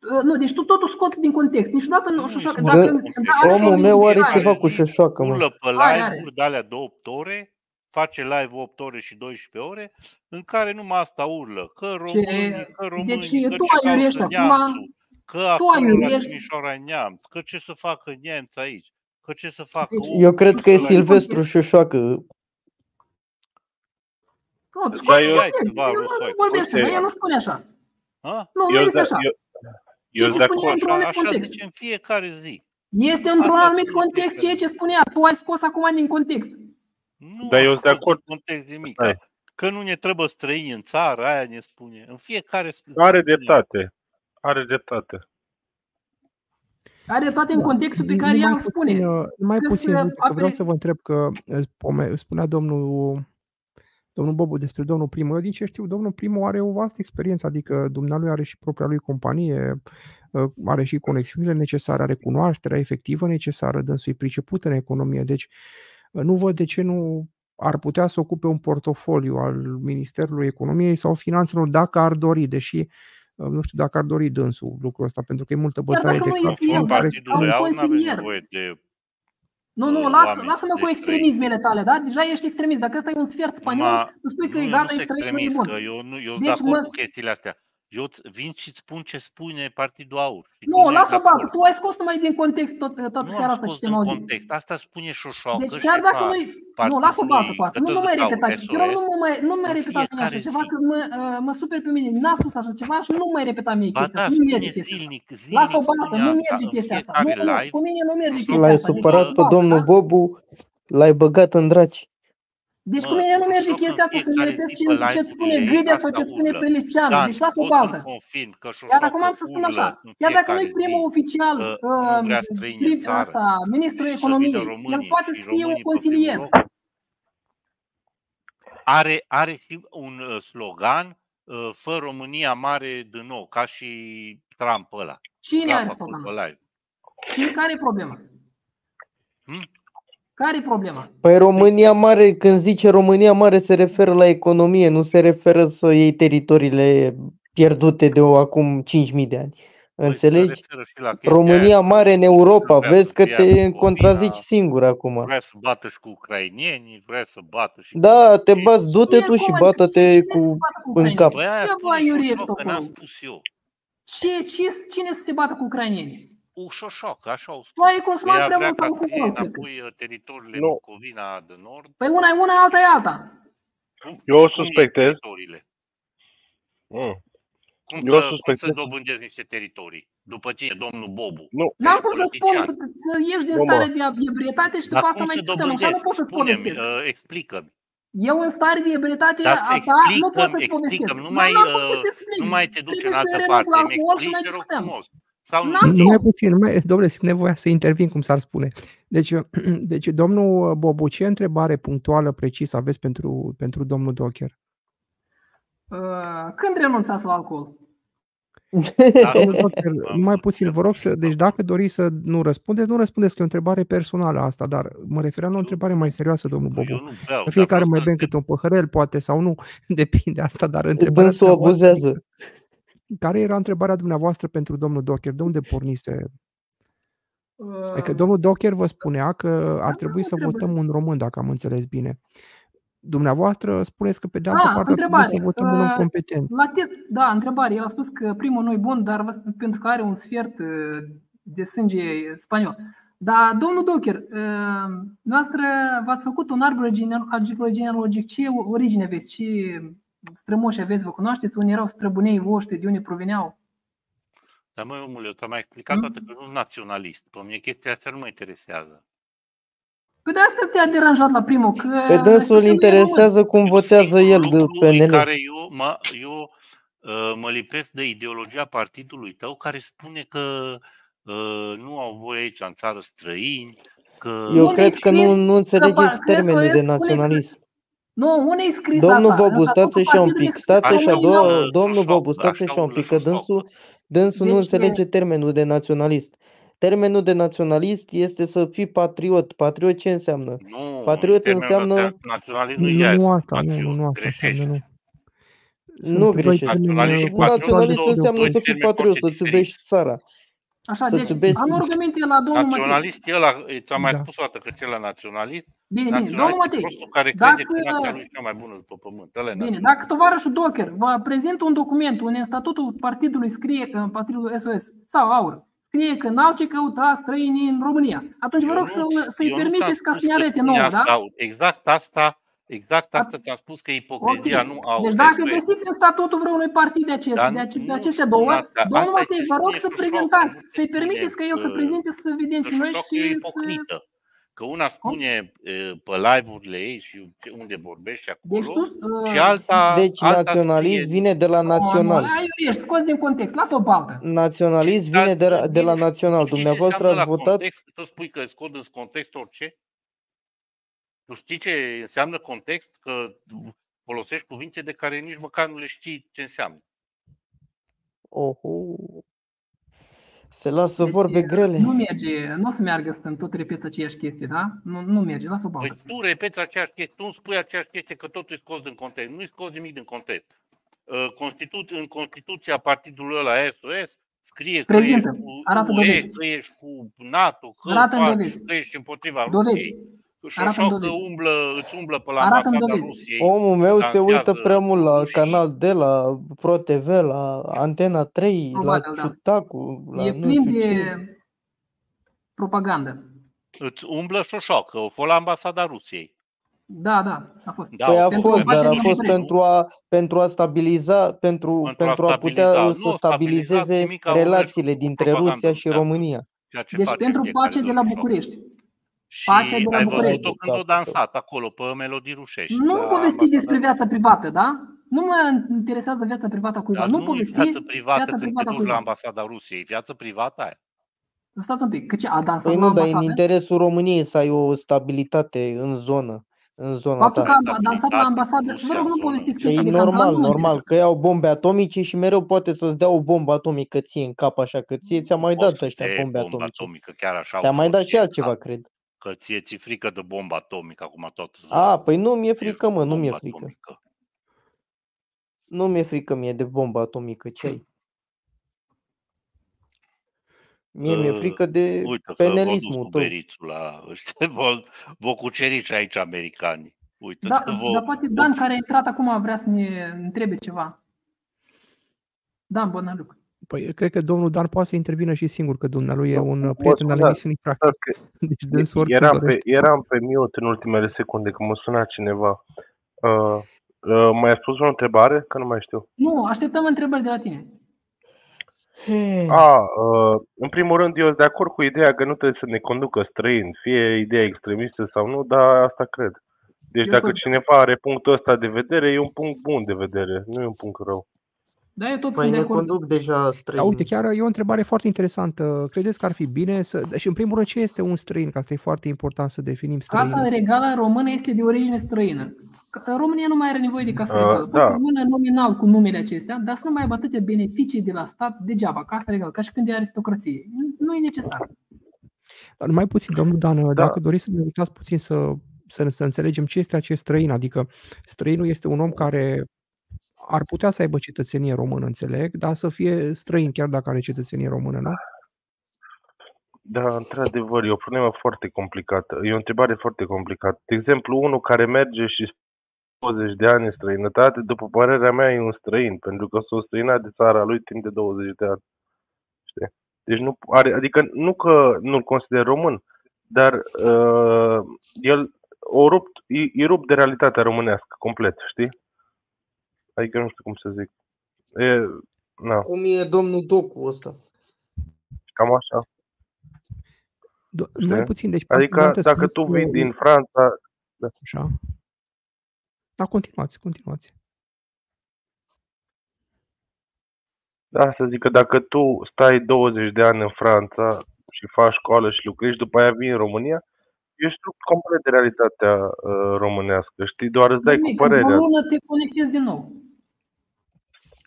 Uh, Nu, deci tu totul scoți din context. Niciodată nu Nu, știu nu, dacă Dă- când are Omul o meu are justificare. ceva cu șoșoacă, mă. Urlă pe Are, are. live-uri de alea de 8 ore, face live 8 ore și 12 ore, în care numai asta urlă. Că românii, că românii, deci că tu ce aiurești caută acum, neamțul, că acolo la aiurești. Timișoara e neamț, că ce să facă nemți aici, că ce să facă Deci, omul Eu cred că e Nu știu, Silvestru șoșoacă. Nu, Dar scoate eu- din context. Ceva, El nu Rusoi, vorbește, uite. dar el nu spune așa. Ha? Nu, nu Eu, este da, așa. Eu, Ce eu ce de spune acord. într-un Așa, anumit așa context. zice în fiecare zi. Este într-un Asta anumit spune context fiecare ceea ce spunea. Tu ai scos acum din context. Nu Dar eu a sunt de scos acord. din context nimic. Hai. Că nu ne trebuie străini în țară, aia ne spune. În fiecare zi Are spune. dreptate. Are dreptate. Are toate în contextul pe care ea îl spune. Puțin, uh, mai Că puțin, să zic, că vreau apere- să vă întreb că uh, spome- spunea domnul Domnul Bobu despre domnul primul. Eu din ce știu, domnul primul are o vastă experiență, adică dumnealui are și propria lui companie, uh, are și conexiunile necesare, are cunoașterea efectivă necesară, dânsul e priceput în economie, deci uh, nu văd de ce nu ar putea să ocupe un portofoliu al Ministerului Economiei sau Finanțelor dacă ar dori, deși uh, nu știu dacă ar dori dânsul lucrul ăsta, pentru că e multă Chiar bătaie dacă de nu cap. este el, În dar partidul ca un real nu avem consilier. nevoie de Nu, nu, uh, lasă, oameni lasă-mă cu de extremismele tale, da? Deja ești extremist. Dacă ăsta e un sfert spaniol, Ma- îmi spui că nu, e eu gata, nu e sunt străin, nu e extremist, bun. că eu, nu, eu sunt Deci de acord mă- cu chestiile astea. Eu îți vin și îți spun ce spune Partidul Aur. Și tu Nu, ești lasă de o baltă. acord. Tu ai scos numai din context tot, toată Nu seara am asta și scos te-am în auzit. context. Asta spune Șoșoacă, Deci chiar dacă șefa nu Nu, lasă o baltă cu asta. Nu, nu mai Cătăzucau repeta. Te rog, SOS, nu mai, nu mai în repeta mie așa fiecare ceva, zi. că mă, uh, mă super pe mine. N-a spus așa ceva și nu mai repeta mie Ba chestia da, asta. Nu spune merge chestia asta. zilnic, zilnic Lasă o baltă, spune nu asta merge în chestia asta. fiecare Nu, nu, live. cu mine nu merge chestia L-ai asta. Deci supărat lasă o pe baltă, domnul da? Bobu, l-ai băgat în draci. Deci Mă, cu mine nu merge joc în chestia asta să-mi fiecare repezi zi pe ce- ce-ți spune live-urile ei, Gâdea sau asta ce-ți spune urlă. Preliceanu. Dan, Deci lasă o pot baltă. să-mi confirm că Iar acum Șoșoacă am să spun urlă așa, în chiar dacă fiecare nu-i primul zi oficial, că uh, nu vrea străini în prim, țară asta, ministrul și să economiei, vină el românii poate și să fie un românii pe consilier. primul loc. Are, are și un uh, slogan uh, Fă România mare din nou, ca și Trump ăla. Cine are Trump a făcut sloganul? pe live. Și care e problema? Hmm? Care e problema? Păi România Mare, când zice România Mare, se referă la economie, nu se referă să iei teritoriile pierdute de o, acum 5.000 de ani. Păi se Înțelegi? referă și la chestia România aia, Mare în Europa, vrea vezi să că fie te Bucovina, contrazici singur acum. Vrea să bată și cu ucrainienii, vrea să bată și Da, cu te turcii. bați, du-te Cine tu și acum? bată-te Cine se cu... bată cu în ucrainienii? cap. Păi aia Ce spune vă aiurești Șoșoacă, acolo? n-am spus eu. Ce, ce, cine să se bată cu ucrainienii? U Șoșoacă, așa au Tu spus. ai consumat Ea prea vrea mult ca să iei alcool, cred că. înapoi uh, teritoriile Nu. Bucovina de Nord. Păi una e una, alta e alta. Cum, Eu o cum iei suspectez. teritoriile? Mm. Cum Eu să, cum suspectez. să dobândești niște teritorii? După cine? Domnul Bobu. Nu. N-am Ești cum să spun, politician. să ieși din Nu, mă. stare de ebrietate și Dar după asta cum mai să discutăm. Așa nu dobândești? pot să-ți Spune-mi, povestesc. uh, explică-mi. Eu în stare de ebrietate Dar a să ta nu pot explicăm, să-ți povestesc. explicăm, nu Nu mai, n-am cum uh, să-ți explic. nu mai te duci în Trebuie să altă renunț parte. la Îmi alcool și mai explici, te rog discutăm. Frumos. Sau nu? N-am știu. timp. Mai puțin, mai, domnule, simt nevoia să intervin, cum s-ar spune. Deci, <clears throat> deci domnul Bobu, ce întrebare punctuală, precisă aveți pentru, pentru domnul Docher? Uh, Când renunțați la alcool? Da. Domnul Docher, Am mai puțin, vă rog să, înțeles. deci dacă doriți să nu răspundeți, nu răspundeți, că e o întrebare personală asta, dar mă refeream la o întrebare mai serioasă, domnul Nu, eu Bobu. nu beau. Că dar fiecare vreau mai să bem întreb. câte un păhărel, poate sau nu, <laughs> depinde asta, dar întrebarea Dânsul dumneavoastră- abuzează. Care era întrebarea dumneavoastră pentru domnul Docher? De unde pornise? Uh, Adică domnul Docher vă spunea că ar trebui să întrebare. votăm un român, dacă am înțeles bine. Dumneavoastră spuneți că pe de altă Ah, parte ar trebui să întrebare. votăm un om Uh, competent. La test, da, întrebare. El a spus că primul nu e bun, dar vă- pentru că are un sfert uh, de sânge spaniol. Dar, domnul Docher, uh, noastră v-ați făcut un arbore gene- arbore genealogic. Ce origine aveți? Ce strămoși aveți? Vă cunoașteți? Unde erau străbunei voștri? De unde proveneau? Dar măi, omule, eu ți-am mai explicat Mm. toate că nu sunt naționalist. Pe mine chestia asta nu mă interesează. Păi de asta te-a deranjat la primul. Că Pe dânsul știți că îl nu e interesează cum Eu votează singurul el de lucru în PNL. care eu, mă, eu uh, mă lipesc de ideologia partidului tău care spune că uh, nu au voie aici în țară străini, că Eu Unde cred e că nu, scris nu că înțelegeți pa- termenul SOS de spune că- naționalism. Nu, unde e scris Domnul asta? Bobu, În stați statutul așa un partidului pic, e scris stați că așa, nu do- e- uh, domnul șoșoacă, Bobu, stați așa așa un urlă pic, că șoșoacă. dânsul, dânsul nu Deci, înțelege termenul de naționalist. Termenul de naționalist este să fii patriot. Patriot ce înseamnă? Nu, Patriot termenul înseamnă- de naționalism nu Nu, e aia, nu sunt asta, nu, patriot, nu, nu asta greșești. înseamnă, nu. Nu Sunt doi greșești. termeni, Naționalist și uh, patriot Naționalist sunt două- înseamnă două să fii termeni patriot, foarte să-ți iubești diferiți. țara. Așa, Să-ți deci iubești- am un rugăminte la domnul Matei. Naționalist e ăla, ți-am mai Da. spus o dată că cel naționalist, Bine, bine, domnul naționalist e Matei. prostul care dacă- crede că nația lui e cea mai bună după pământ. Ăla e Bine, naționalist. dacă tovarășul Docker vă prezintă un document unde în statutul partidului scrie că în partidul SOS sau AUR scrie că n-au ce căuta străinii în România, atunci vă Eu rog nu- să, să-i eu nu permiteți ți-am ca spus să ne că arete spune nouă, asta, da? Exact asta, exact asta ți-am spus că e ipocrizia, Ok. nu au. Deci dacă găsiți în statutul vreunui partid de, acest, Dar de, ace- de nu aceste spun două, asta. domnul Asta e Matei, ce vă rog spune să Șoșoacă, prezentați, nu să-i spune permiteți ca el să că- prezinte, să vedem și noi Că și e să... ipocrită. Că una spune e, pe live-urile ei și unde vorbește acolo, Deci tu... și uh, alta, Deci alta naționalist scrie, vine de la național. Ai, ești scos din context, lasă o baltă. Naționalist Dar vine de la, tu de la nu știu- național. tu știi ce Dumneavoastră înseamnă ați la votat Context, că tu spui că scot în context orice? Tu știi ce înseamnă context? Că folosești cuvinte de care nici măcar nu le știi ce înseamnă. Oho. Se lasă Deci, vorbe grele. Nu merge, nu o să meargă să tot repeți aceeași chestie, da? Nu, nu merge, lasă o baltă. Păi tu repeți aceeași chestie, tu îmi spui aceeași chestie că totul e scos din context. Nu e scos nimic din context. Uh, Constitu- în Constituția partidului ăla SOS scrie că Prezintă, ești cu arată UE, dovezi. că ești cu NATO, că Arată-mi faci, dovezi. că ești împotriva Dovezi. Rusiei. Și Arată-mi așa că dovezi. umblă, îți umblă pe la Arată-mi ambasada dovezi. Rusiei. Omul meu se dansează uită prea mult la rușii. Canal D, la Pro TV, la Antena 3, la Probabil, da. Ciutacu, la E nu plin știu de ce. propagandă. Îți umblă șoșoacă, o fă la ambasada Rusiei. Da, da, a fost. Da, Păi a pentru fost, a face dar a din fost București, pentru a, pentru a stabiliza, pentru, Pentru a pentru a putea stabiliza. să Nu a stabilizat stabilizeze nimic, au mers relațiile cu dintre propagandă Rusia și interna. România. Ceea ce Deci face pentru fiecare pace de la zărușor. București. Și Pacea de la ai București. văzut-o când o dansat acolo pe melodii rușești. Nu la povesti ambasada despre viața privată, da? Nu mă interesează viața privată a cuiva. Dar Nu nu e povesti viață privată viața când te privată a duci la cuiva. ambasada Rusiei, viață privată aia. Stați un pic, că ce, a dansat Păi la nu, dar e în ambasadă? interesul României să ai o stabilitate în zonă, în zona Faptul ta. că a dansat la ambasadă, Rusia vă rog, în nu zonă. povestiți Și chestia e de canton, normal, nu mă normal, interesează. că iau bombe atomice și mereu poate să-ți dea o bombă atomică ție în cap așa, că ție ți-a mai Poți dat să ăștia te iei bombe bomba atomice. atomică, chiar așa Ți-a mai ușor dat și ție, altceva, da? cred. Că ție ți frică de bomba atomică acum tot. A, păi nu mi-e frică, mă, nu mi-e frică. Atomică. Nu mi-e frică mie de bombă atomică, ce ai? Mie mi-e Uh, frică de Uite că v-a dus penelismul cu tău. berițul la ăștia, vă, vă cuceriți aici americanii. Uite, Da, vă, dar poate Dan care a intrat acum vrea să ne întrebe ceva. Dan Bănăluc. Păi, cred că domnul Dan poate să intervină și singur, că dumnealui e Nu, un mă prieten al scuzați, emisiunii, practic. Că <laughs> Deci, dânsul oricând eram, pe, dorește. eram pe mute în ultimele secunde, că mă suna cineva. Uh, uh, mai a spus o întrebare? Că nu mai știu. Nu, așteptăm întrebări de la tine. A, uh, în primul rând, eu sunt de acord cu ideea că nu trebuie să ne conducă străini, fie ideea extremistă sau nu, dar asta cred. Deci Eu dacă tot- cineva are punctul ăsta de vedere, e un punct bun de vedere, nu e un punct rău. Da, eu tot Păi sunt de ne acord. conduc deja Da, străini. uite, chiar e o întrebare foarte interesantă. Credeți că ar fi bine să... Și în primul rând, ce este un străin? Că asta e foarte important să definim Casa străinul. regală română este de origine străină. Că- România nu mai are nevoie de casă Uh, regală. Poate da. să rămână nominal cu numele acestea, dar să nu mai aibă atâtea beneficii de la stat degeaba. Casa regală, ca și când e aristocrație. Nu e necesar. Dar mai puțin, domnul Dan, Da. dacă doriți să ne uitați puțin să, să, să înțelegem ce este acest străin. Adică străinul este un om care ar putea să aibă cetățenie română, înțeleg, dar să fie străin chiar dacă are cetățenie română, nu? Da, într-adevăr, e o problemă foarte complicată. E o întrebare foarte complicată. De exemplu, unul care merge și 20 de ani în străinătate, după părerea mea, e un străin, pentru că s-a străinat de țara lui timp de 20 de ani. Știi? Deci nu are, adică nu că nu-l consider român, dar uh, el o rupt, e, e rupt de realitatea românească, complet, știi? Adică nu știu cum să zic. E, na, Cum e domnul Docu ăsta? cam așa. Do- Știi? mai puțin, deci... Adică poate dacă spuneți tu că- vii din Franța, Așa. Da, continuați, continuați. Da, să zic că dacă tu stai 20 de ani în Franța și faci școală și lucrezi, după aia vii în România, ești rupt complet de realitatea uh, românească, știi? Doar îți dai cu Nimic, într-o părerea. lună te conectezi din nou.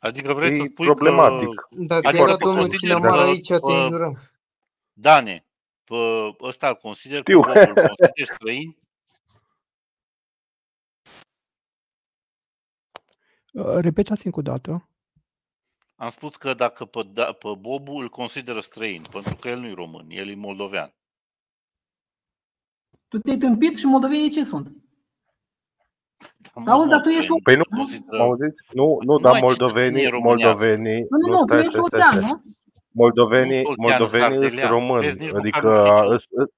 Adică vreți să E spui problematic. că... Dacă Adică era pe domnul consider Cinamar că, aici, te uh, înjuram. Dane, pe ăsta îl consider, Știu. cu Bobul îl consider străin? Uh, Repetați încă o dată. Am spus că dacă pe, da, pe Bobu îl consideră străin, pentru că el nu e român, el e moldovean. Tu te-ai tâmpit și moldovenii ce sunt? Dar Auzi, dar tu ești un- Păi nu, consideră- mă auziți? Nu, nu, Nu dar ai cetățenie moldovenii, românească. moldovenii, Nu, nu, nu, tu stai, ești stai, stai, oltean, stai. nu? moldovenii, Nu, oltean, moldovenii sunt sardelean. români, Vezi, nici măcar adică nu știi ce îs- îs-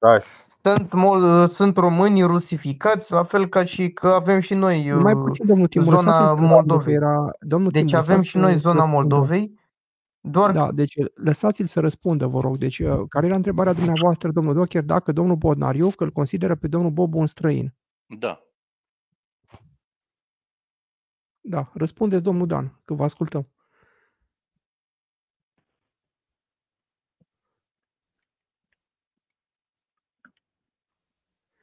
Stai, Sunt, mol, sunt români rusificați, la fel ca și că avem și noi Mai uh, puțin, domnul Timur, zona lăsați-l să răspundă, Moldovei. că Era, domnul Deci Timur, avem lăsați și noi să zona răspundă. Moldovei, doar Da, deci lăsați-l să răspundă, vă rog. Deci, uh, care era întrebarea dumneavoastră, domnul Docher, dacă domnul Bodnariu, că îl consideră pe domnul Bobu un străin? Da. Da, răspundeți, domnul Dan, că vă ascultăm.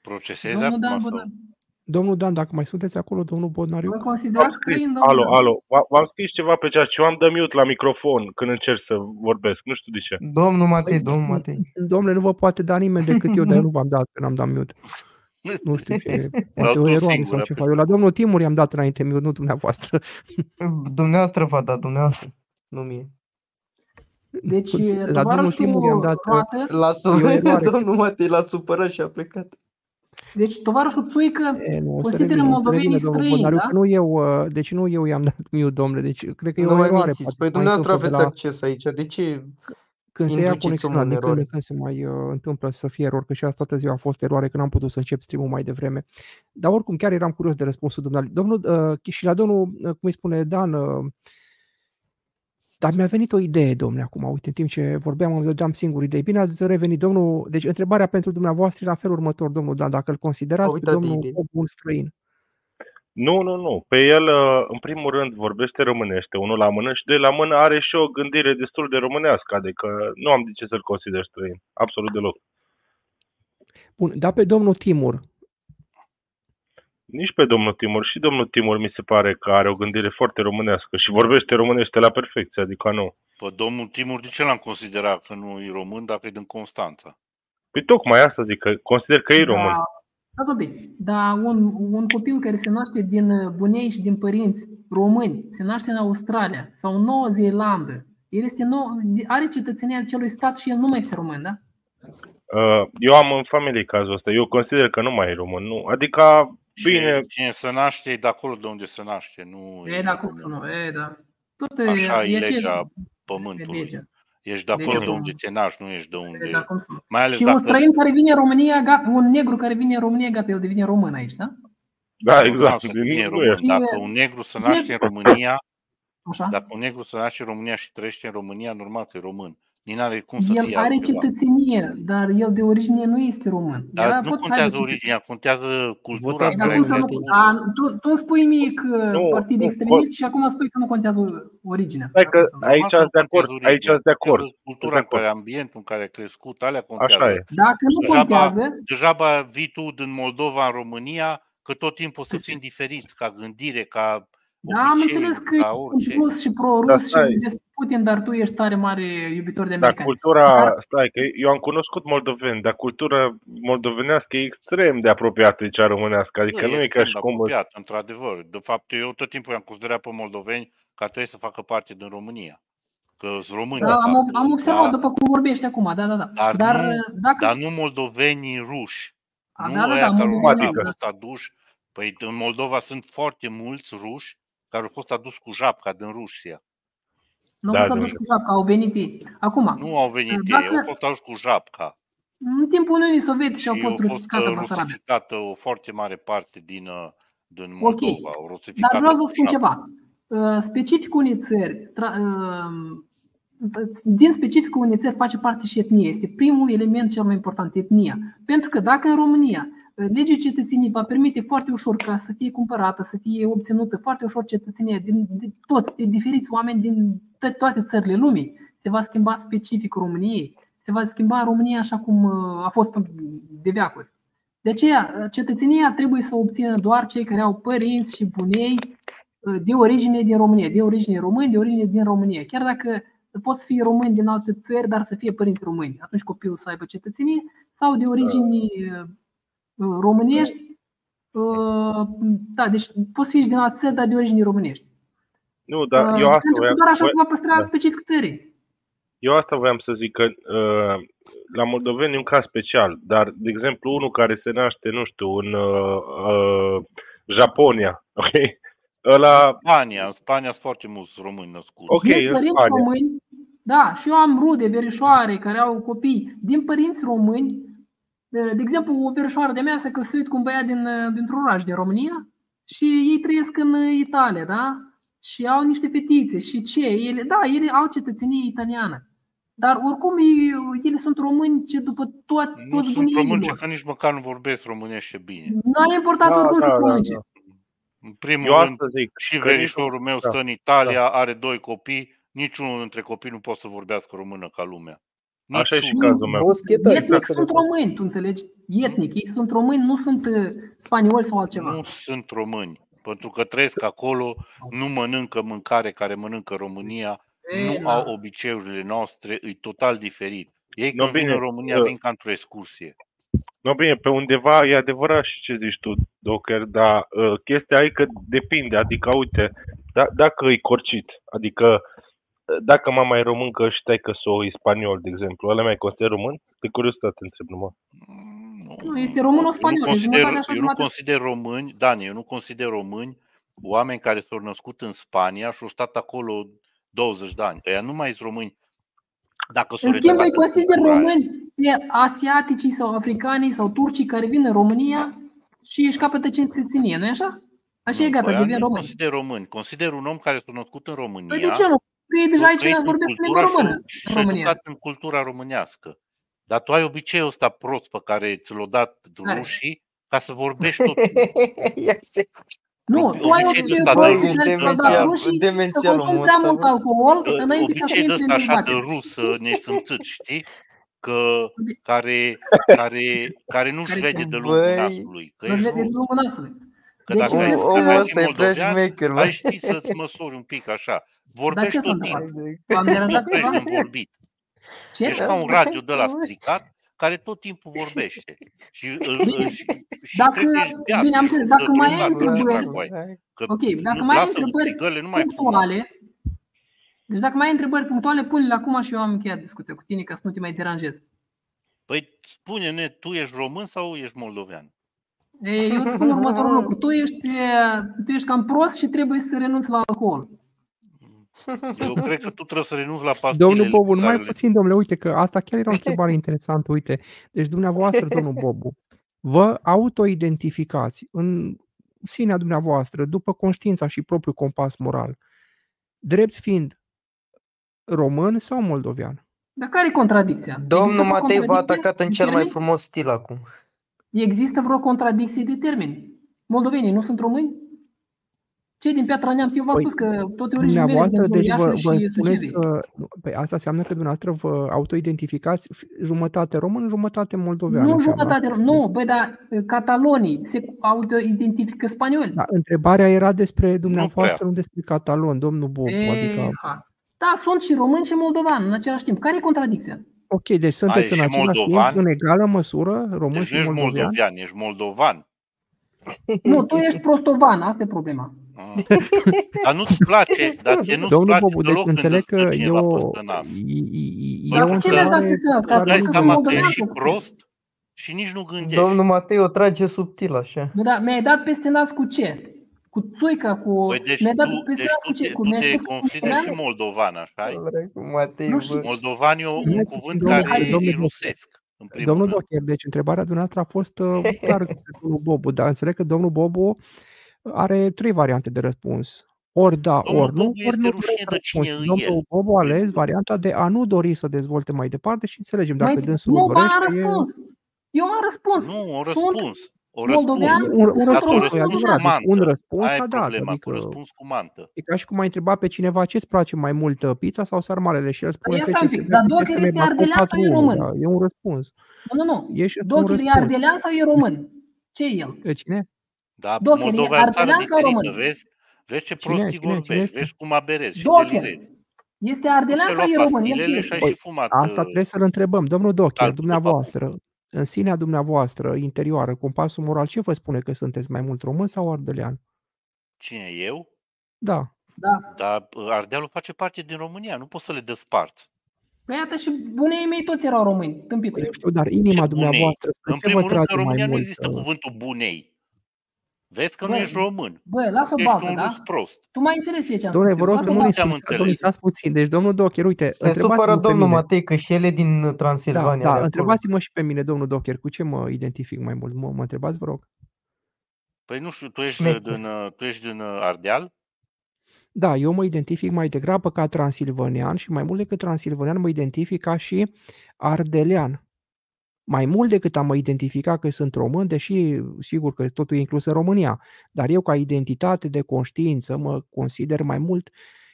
Procesezi Domnul acum Dan sau... Bădăr. Domnul Dan, dacă mai sunteți acolo, domnul Bodnariu, Vă v-am considerați scris, străin, domnul alo, Dan? alo, v- v-am scris ceva pe chat și eu am dă mute la microfon când încerc să vorbesc, nu știu de ce. domnul Matei, Păi, domnul Matei. domnule, nu vă poate da nimeni decât eu, dar eu nu v-am dat când am dat mute. <laughs> Nu știu ce, poate tu o eroare singur, sau ceva. apesi. Eu la domnul Timur i-am dat înainte mute, nu dumneavoastră. <laughs> Dumneavoastră v-a dat, dumneavoastră, nu mie. Deci, La domnul Timur i-am tovarășul dat, roată, L-a E o eroare. supărat, <laughs> domnul Matei l-a supărat și a plecat. deci tovarășul Țuică E, nu, o să consideră revină, o să moldovenii revină domnul străini, Bodnariu, da? că nu eu, uh, deci nu eu i-am dat miu, domnule, deci cred că e Nu o mai eroare. mințiți. poate Păi se mai dumneavoastră întâmplă de aveți la, acces aici. De ce? Când se ia induceți conexiunea, omul în din când în eroare? când se mai uh, întâmplă să fie erori, că și azi toată ziua a fost eroare, că n-am putut să încep stream-ul mai devreme. Dar oricum chiar eram curios de răspunsul dumneavoastră. Domnul, uh, și la domnul, uh, cum îi spune Dan, uh, dar mi-a venit o idee, domnule, acum, uite, în timp ce vorbeam, îmi dădeam singur idei. Bine ați revenit, domnul. Deci, întrebarea pentru dumneavoastră e la felul următor, domnul Dan, dacă îl considerați pe uitat de domnul idei. Bob un străin. Nu, nu, nu. Pe el, uh, în primul rând, vorbește românește, unul la mână și doi la mână are și o gândire destul de românească, adică nu am de ce să-l consider străin. Absolut deloc. Bun, dar pe domnul Timur, Nici pe domnul Timur. Și domnul Timur mi se pare că are o gândire foarte românească și vorbește românește la perfecție, adică nu. Pe domnul Timur, de ce l-am considerat că nu e român dacă e din Constanța? Păi tocmai asta zic, că consider că e român. Da, stați un pic. Dar un, un copil care se naște din uh, bunei și din părinți români, se naște în Australia sau în Noua Zeelandă, el este nou, are cetățenia acelui stat și el nu mai este român, da? Uh, Eu am în familie cazul ăsta. Eu consider că nu mai e român. Nu. Adică, bine, Și cine se naște e de acolo de unde se naște. Nu E, da, cum să nu, e, da. Tot Așa e, e aceeași- legea e pământului. legea. Ești de acolo Legea de unde te naști, nu ești de E, unde... da, cum să nu. Mai ales Și un dacă... străin care vine în România, gata, un negru care vine în România, gata, el devine român aici, da? da, normal exact. să Nu, fie nu român. e. Dacă un negru se naște în România, Așa? dacă un negru se naște în România și trăiește în România, normal că e român. Nici n-are cum să El fie are altceva. cetățenie, dar el de origine nu este român. Dar El nu poate să contează aibă cetățenie. originea, contează cultura Votați Dar care cum ai să nu, crescut. a, tu, tu îmi spui mie că Nu, partid nu, extremist și acum spui că nu contează originea. Stai Dar că cum să nu? aici Normal că sunt de nu acord, contează aici originea, sunt de acord. contează Cultura Sunt în de care, acord. ambientul în care ai crescut, alea contează. Așa e. Dacă nu Degeaba, contează, degeaba vii tu din Moldova în România, că tot timpul o să fim diferit, ca gândire, ca da, am obicei, înțeles că ca sunt orice. rus și Dar pro-rus stai. și despre Putin, dar tu ești tare mare iubitor de Dar americani. cultura, Dar- stai, că eu am cunoscut moldoveni, dar cultura moldovenească e extrem de apropiată de cea românească. Adică nu, e ca extrem și de cum... apropiat, într-adevăr. De fapt, eu tot timpul i-am considerat pe moldoveni ca trebuie să facă parte din România. Că sunt români, Da, de am, fapt. am observat Da, după cum vorbești acum, da, da, da. Dar Dar, nu- dacă... Dar nu moldovenii ruși. A, nu da, da, ăia da, care au moldovenii, Adică. fost aduși. Păi în Moldova sunt foarte mulți ruși care au fost aduși cu japca din Rusia. Nu Da, au fost de aduși cu japca, au venit ei. Acum, Nu au venit Dacă- ei, au fost aduși cu japca. în timpul Uniunii Sovietice au Și fost au fost rusificată uh, Basarabia. rusificată o foarte mare parte din, uh, din Ok. Moldova. Au rusificat Dar vreau să cu spun japca. ceva. Uh, Specificul unei țări, tra- uh, din specificul unei țări face parte și etnia. Este primul element cel mai important, etnia. Pentru că dacă în România uh, legea cetățenii va permite foarte ușor ca să fie cumpărată, să fie obținută foarte ușor cetățenia din de toți, de diferiți oameni din to- toate țările lumii, se va schimba specificul României. Se va schimba România așa cum uh, a fost de veacuri. De aceea, uh, cetățenia trebuie să o obțină doar cei care au părinți și bunei uh, de origine din România, de origine români, de origine din România. Chiar dacă poți fi român din alte țări, dar să fie părinți români. Atunci copilul să aibă cetățenie sau de origine uh, uh, românești. uh, Da, deci poți fi și din alte țări, dar de origine românești. Nu, dar Uh, eu asta Pentru că voiam, doar așa voi- se va păstra da. specific țării. eu asta voiam să zic că uh, la moldoveni e un caz special, dar, de exemplu, unul care se naște, nu știu, în uh, uh, Japonia, <laughs> ok? Ăla, Spania, în Spania sunt foarte mulți români născuți. Ok, din în părinți Spania. români, da, și eu am rude, verișoare care au copii din părinți români. De de exemplu, o verișoară de mea s-a căsătorit cu un băiat din, dintr-un oraș din România și ei trăiesc în Italia, da? Și au niște fetițe și ce? Ele, da, ele au cetățenie italiană. Dar oricum ei, ele sunt români ce după tot, Nu toți sunt români, bunii ce lor. că nici măcar nu vorbesc românește bine. Nu are importanță Da, oricum da, să da, pronunce. da. În primul eu rând, asta zic. și că verișorul meu da, stă în Italia, are doi copii, niciunul dintre copii nu poate să vorbească română ca lumea. Așa e și Niciunul. cazul meu. Boschetari, Etnic exact. sunt români, tu înțelegi? Etnic, ei sunt români, nu sunt uh, spanioli sau altceva. Nu sunt români, pentru că trăiesc acolo, nu mănâncă mâncare care mănâncă România, E, nu na. au obiceiurile noastre, e total diferit. Ei Nu, când vin bine, în România uh, vin ca într-o excursie. No, bine, pe undeva e adevărat și ce zici tu, Docker, dar uh, chestia e că depinde, adică uite, da, dacă e corcit, adică dacă mama e româncă și tai că so e spaniol, de exemplu, ăla mai consider român? De curiozitate întreb numai. Nu, este român-spaniol, Eu nu e consider, jumătate așa, eu nu jumătate. consider români, Dani, eu nu consider români oameni care s-au născut în Spania și au stat acolo 20 de ani. Ăia nu mai sunt români. Dacă s-au În schimb, îi retrăgat consider în culturale. români pe asiaticii sau africanii sau turcii care vin în România și își capătă cetățenie, nu-i așa? Așa e Nu, gata, ăia devin nu români. consider români. Consider un om care s-a născut în România. Păi de ce nu? Că ei deja s-a aici trăit în vorbesc cultura limba și- română Și în s-a România. educat în cultura românească. Dar tu ai obiceiul ăsta prost pe care ți l-au dat Care? rușii ca să vorbești tot <laughs> Ia se- Nu, Obi- tu ai obiceiul obiceiul ăsta prost de pe care rus, ți-l demențial- dat rușii să demențial consumi omul prea ăsta, mult bă. alcool Uh, înainte ca să obicei de intri ăsta în așa de dezbatere. rus uh, nesâmțât, știi? Că, care, care, care nu-și Care- vede de lungul Băi, nasului. Că Nu ești vede rus. drumul nasului. Că Deci dacă eu ai, cred că- Omul dacă ai ăsta fi e prea moldovean, șmecher, bă. ai ști să-ți măsori un pic așa. Dar Vorbești ce s-a tot întâmplat? timpul. Am Nu deranjat oprești ceva? din vorbit. Ce? Ești ca un radio de la <laughs> stricat care tot timpul vorbește. Și, îl- <laughs> îl- și, și Dacă- cred că ești beat bine, am și înțeles, dă dacă mai ai drumul la întrebări- ce dracu ai. Că Ok, dacă nu, mai ai lasă întrebări țigările, nu mai fuma. punctuale, deci dacă mai ai întrebări punctuale, pune-le acum și eu am încheiat discuția cu tine ca să nu te mai deranjez. Păi spune-ne, tu ești român sau ești moldovean? E, eu îți spun următorul lucru. Tu ești, e, tu ești cam prost și trebuie să renunți la alcool. Eu cred că tu trebuie să renunți la pastilele Domnul Bobu, pe numai care le- puțin, domnule, uite că asta chiar era o <laughs> întrebare interesantă, uite. Deci dumneavoastră, domnul Bobu, vă autoidentificați în sinea dumneavoastră, după conștiința și propriul compas moral, drept fiind român sau moldovean? Dar care e contradicția? Domnul Există vreo Matei v-a contradicție atacat în de cel mai termeni? frumos stil acum. Există vreo contradicție de termeni? Moldovenii nu sunt români? Cei din Piatra Neamț, eu v-am Păi, spus că toate originile mele Dumneavoastră, din deci Iași vă, vă și spuneți Sucevi. că nu, păi asta înseamnă că dumneavoastră vă autoidentificați f- jumătate român, jumătate moldovean. Nu înseamnă jumătate, asta. nu, băi, dar uh, catalonii se autoidentifică spanioli. Da, întrebarea era despre dumneavoastră, nu despre catalon, domnul Bobu. E, Adică, ha. Da, sunt și român și moldovan în același timp. Care e contradicția? ok, deci sunteți e în și același moldovan? timp, în egală măsură, român Deci și nu ești moldovean? moldovean, ești moldovan. Nu, tu ești prostovan, asta e problema. Ah. Dar nu-ți place, <laughs> dar ție nu-ți Domnul place Bobu, deci deloc când înțeleg îți dă că e cineva o, peste nas. e, e, e Dar o cu ce mi-a dat întrebare peste nas? Că care ați Îți dai spus că seama sunt că moldovean ești sau ce? prost și nici nu gândești. Domnul Matei o trage subtil așa. Nu, da, mi-ai dat peste nas cu ce? Cu țuica, cu... Păi deci mi-ai dat tu, peste deci nas tu cu ce? te, Cu tu mi-ai te spus că consideri sunt și moldovan, așa Cu Matei, Nu bă. știu. Moldovan e un, un Hai, cuvânt domnule, care hai, domnule e rusesc, în primul Domnul rând. Docher, deci întrebarea dumneavoastră a fost uh, <laughs> clară către domnul Bobu, dar înțeleg că domnul Bobu are trei variante de răspuns. Ori da, Domnul ori nu, Bobu ori este nu rușine doresc de cine răspuns. e Domnul el. Bobu a ales varianta de a nu dori să dezvolte mai departe și înțelegem dacă Mai, dânsul nu, nu m-am dorește. E... răspuns. Eu am răspuns. Nu, o Sunt răspuns. O moldovean, răspuns. Un, un Sunt Dar tu răspuns, e român, adevărat, deci mantă. un răspuns Aia a e dat. problema, Adică cu răspuns cu mantă. e ca și cum ai întreba pe cineva ce îți place mai mult, uh, pizza sau sarmalele și el spune Păi că stai un ce pic, se dar vede Docher este este mai ardelean bacot sau e patru, român? da, E un răspuns. Nu, nu, nu. E și ăsta un Docher e răspuns. ardelean sau e român? Ce e el? E Cine? Dar Docher, e Moldova e o țară ardelean sau diferită, român? vezi? Vezi ce Cine? prostii Cine? Cine vorbești, este? vezi cum aberezi și Docher. delirezi. Este Tu ardelean te-ai sau e luat român? El ce pastilele și este? ai Păi, și fumat Asta uh, trebuie să-l întrebăm. Domnul Docher, calcul de dumneavoastră, în sinea dumneavoastră interioară, compasul moral, ce vă spune că sunteți mai mult român sau ardelean? Cine eu? Da. Da. Dar uh, Ardealul face parte din România, nu poți să le desparți. Păi iată și bunei mei toți erau români, Păi tâmpitule. eu știu, dar inima Ce bunei? dumneavoastră, spre În ce vă primul rând că trage în mai România nu mult? există uh, cuvântul bunei. Vezi că nu Bă, ești român. Bă, lasă o Ești baltă, un da? rus prost. Tu mai înțelegi ce ți-am Domnule, spus vă eu. rog Lasă să o nu ne baltă. Am stricați, înțeles. domnule, stați puțin. Deci, domnul Docher, uite, Se supără întrebați-mă pe domnul mine. Matei că și el e din Da, Transilvania. de da, acolo. întrebați-mă și pe mine, domnul Docher, cu ce mă identific mai mult? Mă, mă întrebați, vă rog? Păi nu știu, tu ești Șmecher. din, uh, tu ești din uh, Ardeal? Da, eu mă identific mai degrabă ca transilvanian și mai mult decât transilvanian mă identific ca și ardelean. Mai mult decât am mă identifica că sunt român, deși sigur că totul e inclus în România, dar eu ca identitate de conștiință mă consider mai mult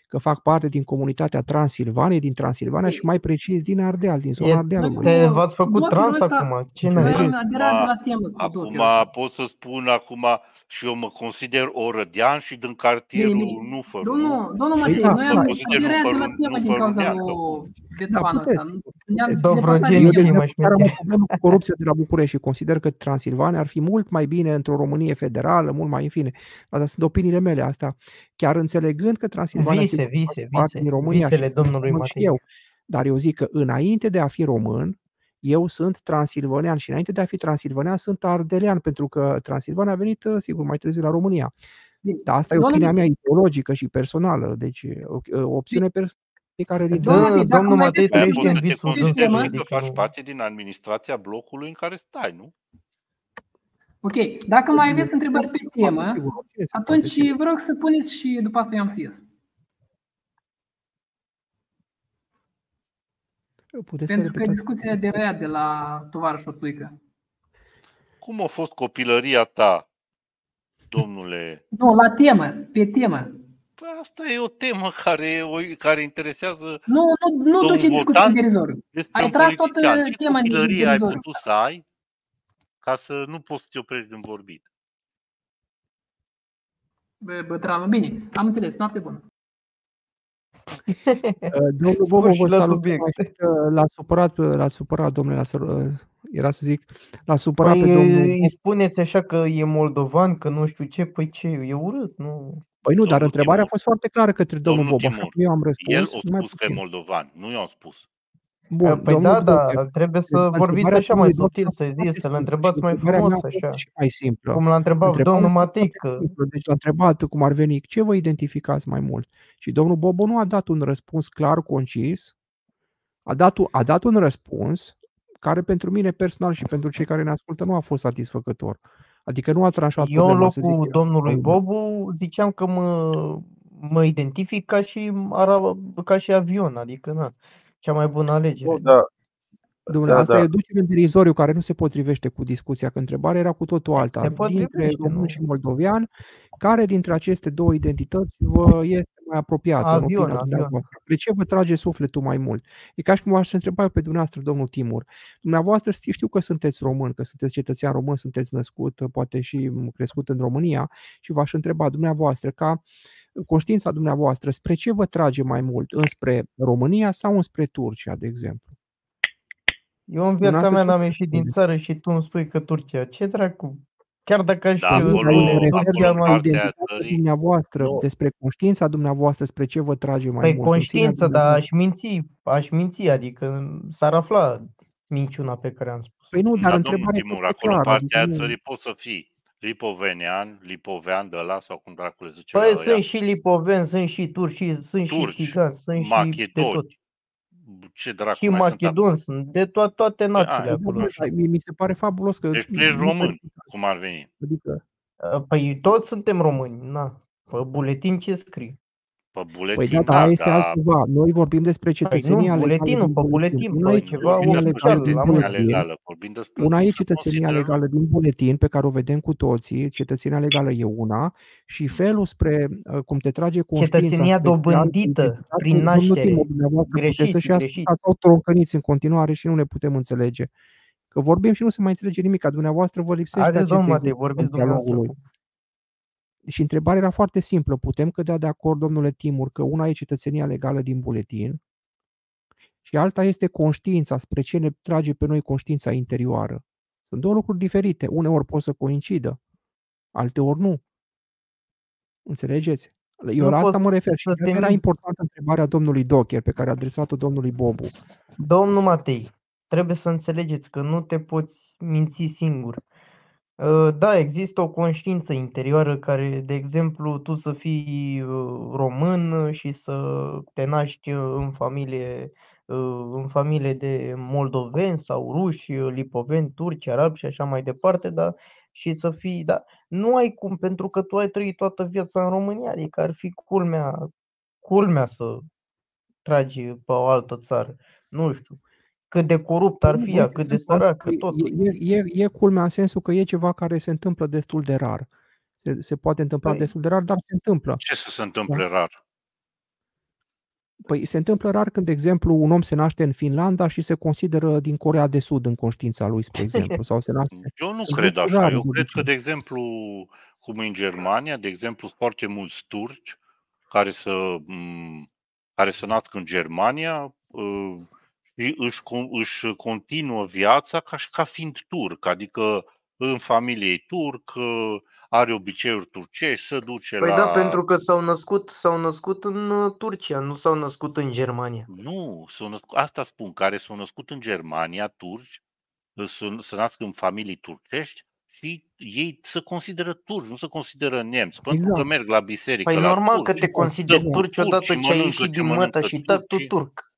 că fac parte din comunitatea Transilvaniei, din Transilvania și mai precis din Ardeal, din zona E- Ardealului. Te, v-ați făcut Docherul trans ăsta- acum. Ce Înțelegi? n-ai? Am aderat de la temă cu Acum Docherul ăsta. pot să spun acum și eu mă consider orădean și din cartierul Bine, bine. Nufăr. nu? Domnul, domnul Păi Matei, da, noi da. am Consider aderat de la Nufărul- temă din cauza Nufărunean lui sau- Vețofanul puteți, ăsta. Sigur. Ne-am Dobrogeni depărtat Eu, din de cei el. exemplu, mai chiar am o șmecheri. problemă cu corupția de la București și consider că Transilvania ar fi mult mai bine într-o Românie federală, mult mai în fine. Astea sunt opiniile mele astea. Chiar înțelegând că Transilvania Vise, sigur, vise, face parte vise. din România și Visele sunt domnului român și Matei. eu. Dar eu zic că înainte de a fi român, eu sunt transilvanean și înainte de a fi transilvanean sunt ardelean, pentru că Transilvania a venit, uh, sigur, mai târziu la România. Bine. Dar asta e Domnul opinia mea Matei, ideologică și personală, deci o, o opțiune personală fiecare dintre Domnul noi. Matei, Dă, dacă domnul mai Matei aveți Aia trăiește poți în să te visul consideri dânsului, și temă, că adică faci nu... parte din administrația blocului în care stai, nu? ok, dacă mai aveți Eu întrebări pe sunt foarte temă, sigur, oricine se poate, atunci sigur. vă rog să puneți și după asta eu am să ies. Puteți să Pentru că repetați? discuția derea de la tovarășul Tuică. Cum a fost copilăria ta, domnule? Nu, la temă, pe temă. Păi asta e o temă care, o, care interesează Nu, nu, nu Domnul duce discuția în Votan? derizoriu. despre Ai un tras toată politician. Ce tema în copilărie ai derizoriu. putut să ai ca să nu poți să te oprești din vorbit? Bă, Bătranul, bine, am înțeles, noapte bună. <laughs> Uh, Domnul Bobo, Scurt și vă la salut. subiect. Uh, L-a supărat, l-a supărat, domnule, l-a săr- uh, era să zic, l-a supărat Păi pe domnul îi spuneți așa că e moldovan, că nu știu ce, păi ce, e urât, nu? Păi nu, dar Domnul întrebarea a Timur. fost foarte clară către domnul Domnul Bobo, așa Timur, cum eu am El răspuns. a mai spus că e puțin. moldovan, nu eu am spus. Bun, Păi domnul da, da, Docher, trebuie să întrebarea vorbiți așa mai domnului Docher subtil, a să fost foarte zici, să-l simplă și întrebați mai întrebarea mea frumos, a fost așa. și mai simplă. Cum l-a întrebat Întrebarea domnul a fost Matei, foarte că simplă, deci l-a întrebat cum ar veni, ce vă identificați mai mult? Și domnul Bobo nu a dat un răspuns clar, concis, a dat, un- a dat un răspuns care pentru mine personal și pentru cei care ne ascultă nu a fost satisfăcător. Adică nu a tranșat eu în problema, să zic locul eu. domnului Bobu ziceam că mă, mă identific ca și, ara, ca și avion, adică na, cea mai bună alegere. Nu, da, Domnule, Da, asta da. e ducere în derizoriu care nu se potrivește cu discuția, că întrebarea era cu totul alta. Se Dintre potrivește, român nu? și moldovean, care dintre aceste două identități vă este mai apropiată în Avion, opinia avion. dumneavoastră? De ce vă trage sufletul mai mult? E ca și cum aș întreba eu pe dumneavoastră, domnul Timur. Dumneavoastră știu, știu că sunteți român, că sunteți cetățean român, sunteți născut, poate și crescut în România și v-aș întreba dumneavoastră, ca conștiința dumneavoastră, spre ce vă trage mai mult? Înspre România sau înspre Turcia, de exemplu? Eu în viața Dumneavoastră mea ce n-am spune? ieșit din țară și tu îmi spui că Turcia. Ce dracu? Chiar dacă aș Da, fi acolo- Dar eu mă spune refer acolo Turcia, în la mai partea aia identitatea țării- dumneavoastră, Nu. despre conștiința dumneavoastră, spre ce vă trage mai Păi mult. în sinea conștiință, dar dumneavoastră. aș minți, aș minți, adică s-ar afla minciuna pe care am spus. Păi nu, dar Dar domnul întrebarea e Timur, foarte acolo în clară. partea Adică aia nu, țării poți să fii lipovenean, lipovean de la sau cum dracu le zice Păi la ăia, sunt și lipoveni, sunt și turci, sunt și turci, țiganți, sunt și de tot. Machedoni, ce dracu Și mai sunt acolo. machedoni sunt, de to- toate națiile aia, acolo. Domnule, dar mie mi se pare fabulos că... Deci tu ești nu român, se- cum ar veni. Adică, Păi toți suntem români, na. Pe buletin ce scrie? Pe păi buletin, da, dar aia este dar altceva. Noi vorbim despre Păi cetățenia nu, legală buletinul, din pe buletin. buletin, Una pe e ceva vorbim cetățenia despre legală din cetățenia buletin. legală, vorbim despre Una cum e să cetățenia considerăm legală din buletin pe care o vedem cu toții, cetățenia legală e una și felul spre uh, cum te trage conștiința Cetățenia spre cealaltă dobândită identitate, prin domnul naștere. Timur, dumneavoastră puteți Greșit, să și greșit. ascultați sau troncăniți în continuare și nu ne putem înțelege. Că vorbim și nu se mai înțelege nimic, a dumneavoastră vă lipsește Haideți, acest domnul Matei, exercițiu vorbiți al dialogului. dumneavoastră. Și întrebarea era foarte simplă. Putem cădea de acord, domnule Timur, că una e cetățenia legală din buletin și alta este conștiința, spre ce ne trage pe noi conștiința interioară. Sunt două lucruri diferite. Uneori pot să coincidă, alteori nu. Înțelegeți? Eu Nu la asta poți mă refer și să de te asta era minți. importantă întrebarea domnului Docher pe care a adresat-o domnului Bobu. Domnul Matei, trebuie să înțelegeți că nu te poți minți singur. Uh, Da, există o conștiință interioară care, de exemplu, tu să fii uh, român și să te naști uh, în familie, uh, în familie de moldoveni sau ruși, uh, lipoveni, turci, arabi și așa mai departe, dar și să fii, da, nu ai cum, pentru că tu ai trăit toată viața în România, adică ar fi culmea, culmea să tragi pe o altă țară. Nu știu, cât de corupt ar fi ea, Uite, cât de sunt foarte- săracă, totul. E, e, e, e culmea în sensul că e ceva care se întâmplă destul de rar. Se, se poate întâmpla Păi- destul de rar, dar se întâmplă. ce să se întâmple rar. Păi se întâmplă rar când, de exemplu, un om se naște în Finlanda și se consideră din Corea de Sud în conștiința lui, spre <laughs> exemplu, sau se naște. Eu nu Sunt cred lucruri așa. rare, Eu de cred că, obicei. de exemplu, cum în Germania, de exemplu, sunt foarte mulți turci care să, m, care să nasc în Germania, uh, și își, con- își continuă viața ca, și- ca fiind turc, adică în familie e turc, are obiceiuri turcești, se duce Păi la... da, pentru că s-au născut, s-au născut în uh, Turcia, nu s-au născut în Germania. Nu, s-au născut, asta spun, care s-au născut în Germania, turci, să, să nască în familii turcești și ei se consideră turci, nu se consideră nemți, pentru Exact. că merg la biserică Păi la normal că turci, te consideri sunt turci turci, odată ce ai mănâncă ieșit ce din măta mănâncă și tac tu turcii. turc.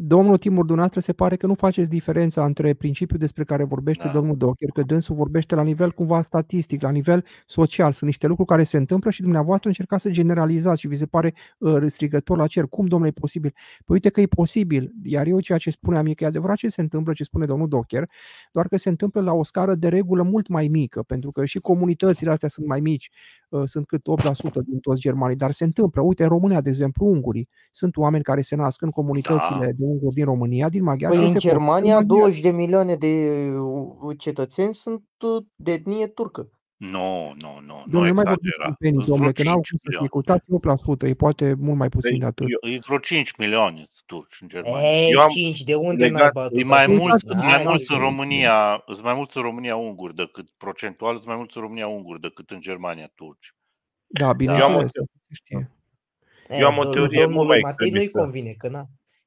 Domnul Timur, dumneavoastră se pare că nu faceți diferența între principiul despre care vorbește Da. domnul Docher, că dânsul vorbește la nivel cumva statistic, la nivel social. Sunt niște lucruri care se întâmplă și dumneavoastră încercați să generalizați și vi se pare uh, strigător la cer. Cum, domnule, e posibil? Păi uite că e posibil, iar eu ceea ce spuneam e că e adevărat ce se întâmplă, ce spune domnul Docher, doar că se întâmplă la o scară de regulă mult mai mică, pentru că și comunitățile astea sunt mai mici, uh, sunt cât 8% din toți germanii, dar se întâmplă. Uite, în România, de exemplu, ungurii. Sunt oameni care se nasc în comunitățile Da. de unguri din România, din maghiari. Păi și în se consideră Germania maghiari. 20 de milioane de uh, cetățeni sunt uh, de etnie turcă. Nu, nu, nu, nu Domnule, mai vorbim exagera. cu penii, Îs vreo domnule, că n-au 5 cum să fie. milioane. Căutați 8%, e poate mult mai puțin Păi, de atât. eu, E vreo 5 milioane turci în Germania. Ei, Eu am 5, de unde legat- naiba E atâta? mai Păi, mulți, uitați- sunt mai Hai, mulți în lasă-mă. România, sunt mai mulți în România unguri decât procentual, sunt mai mulți în România unguri decât în Germania turci. Da, eu am o, bineînțeles, teo- se știe. eu am o Eh, teorie mult domnului mai Matei nu-i extremistă. convine, că na.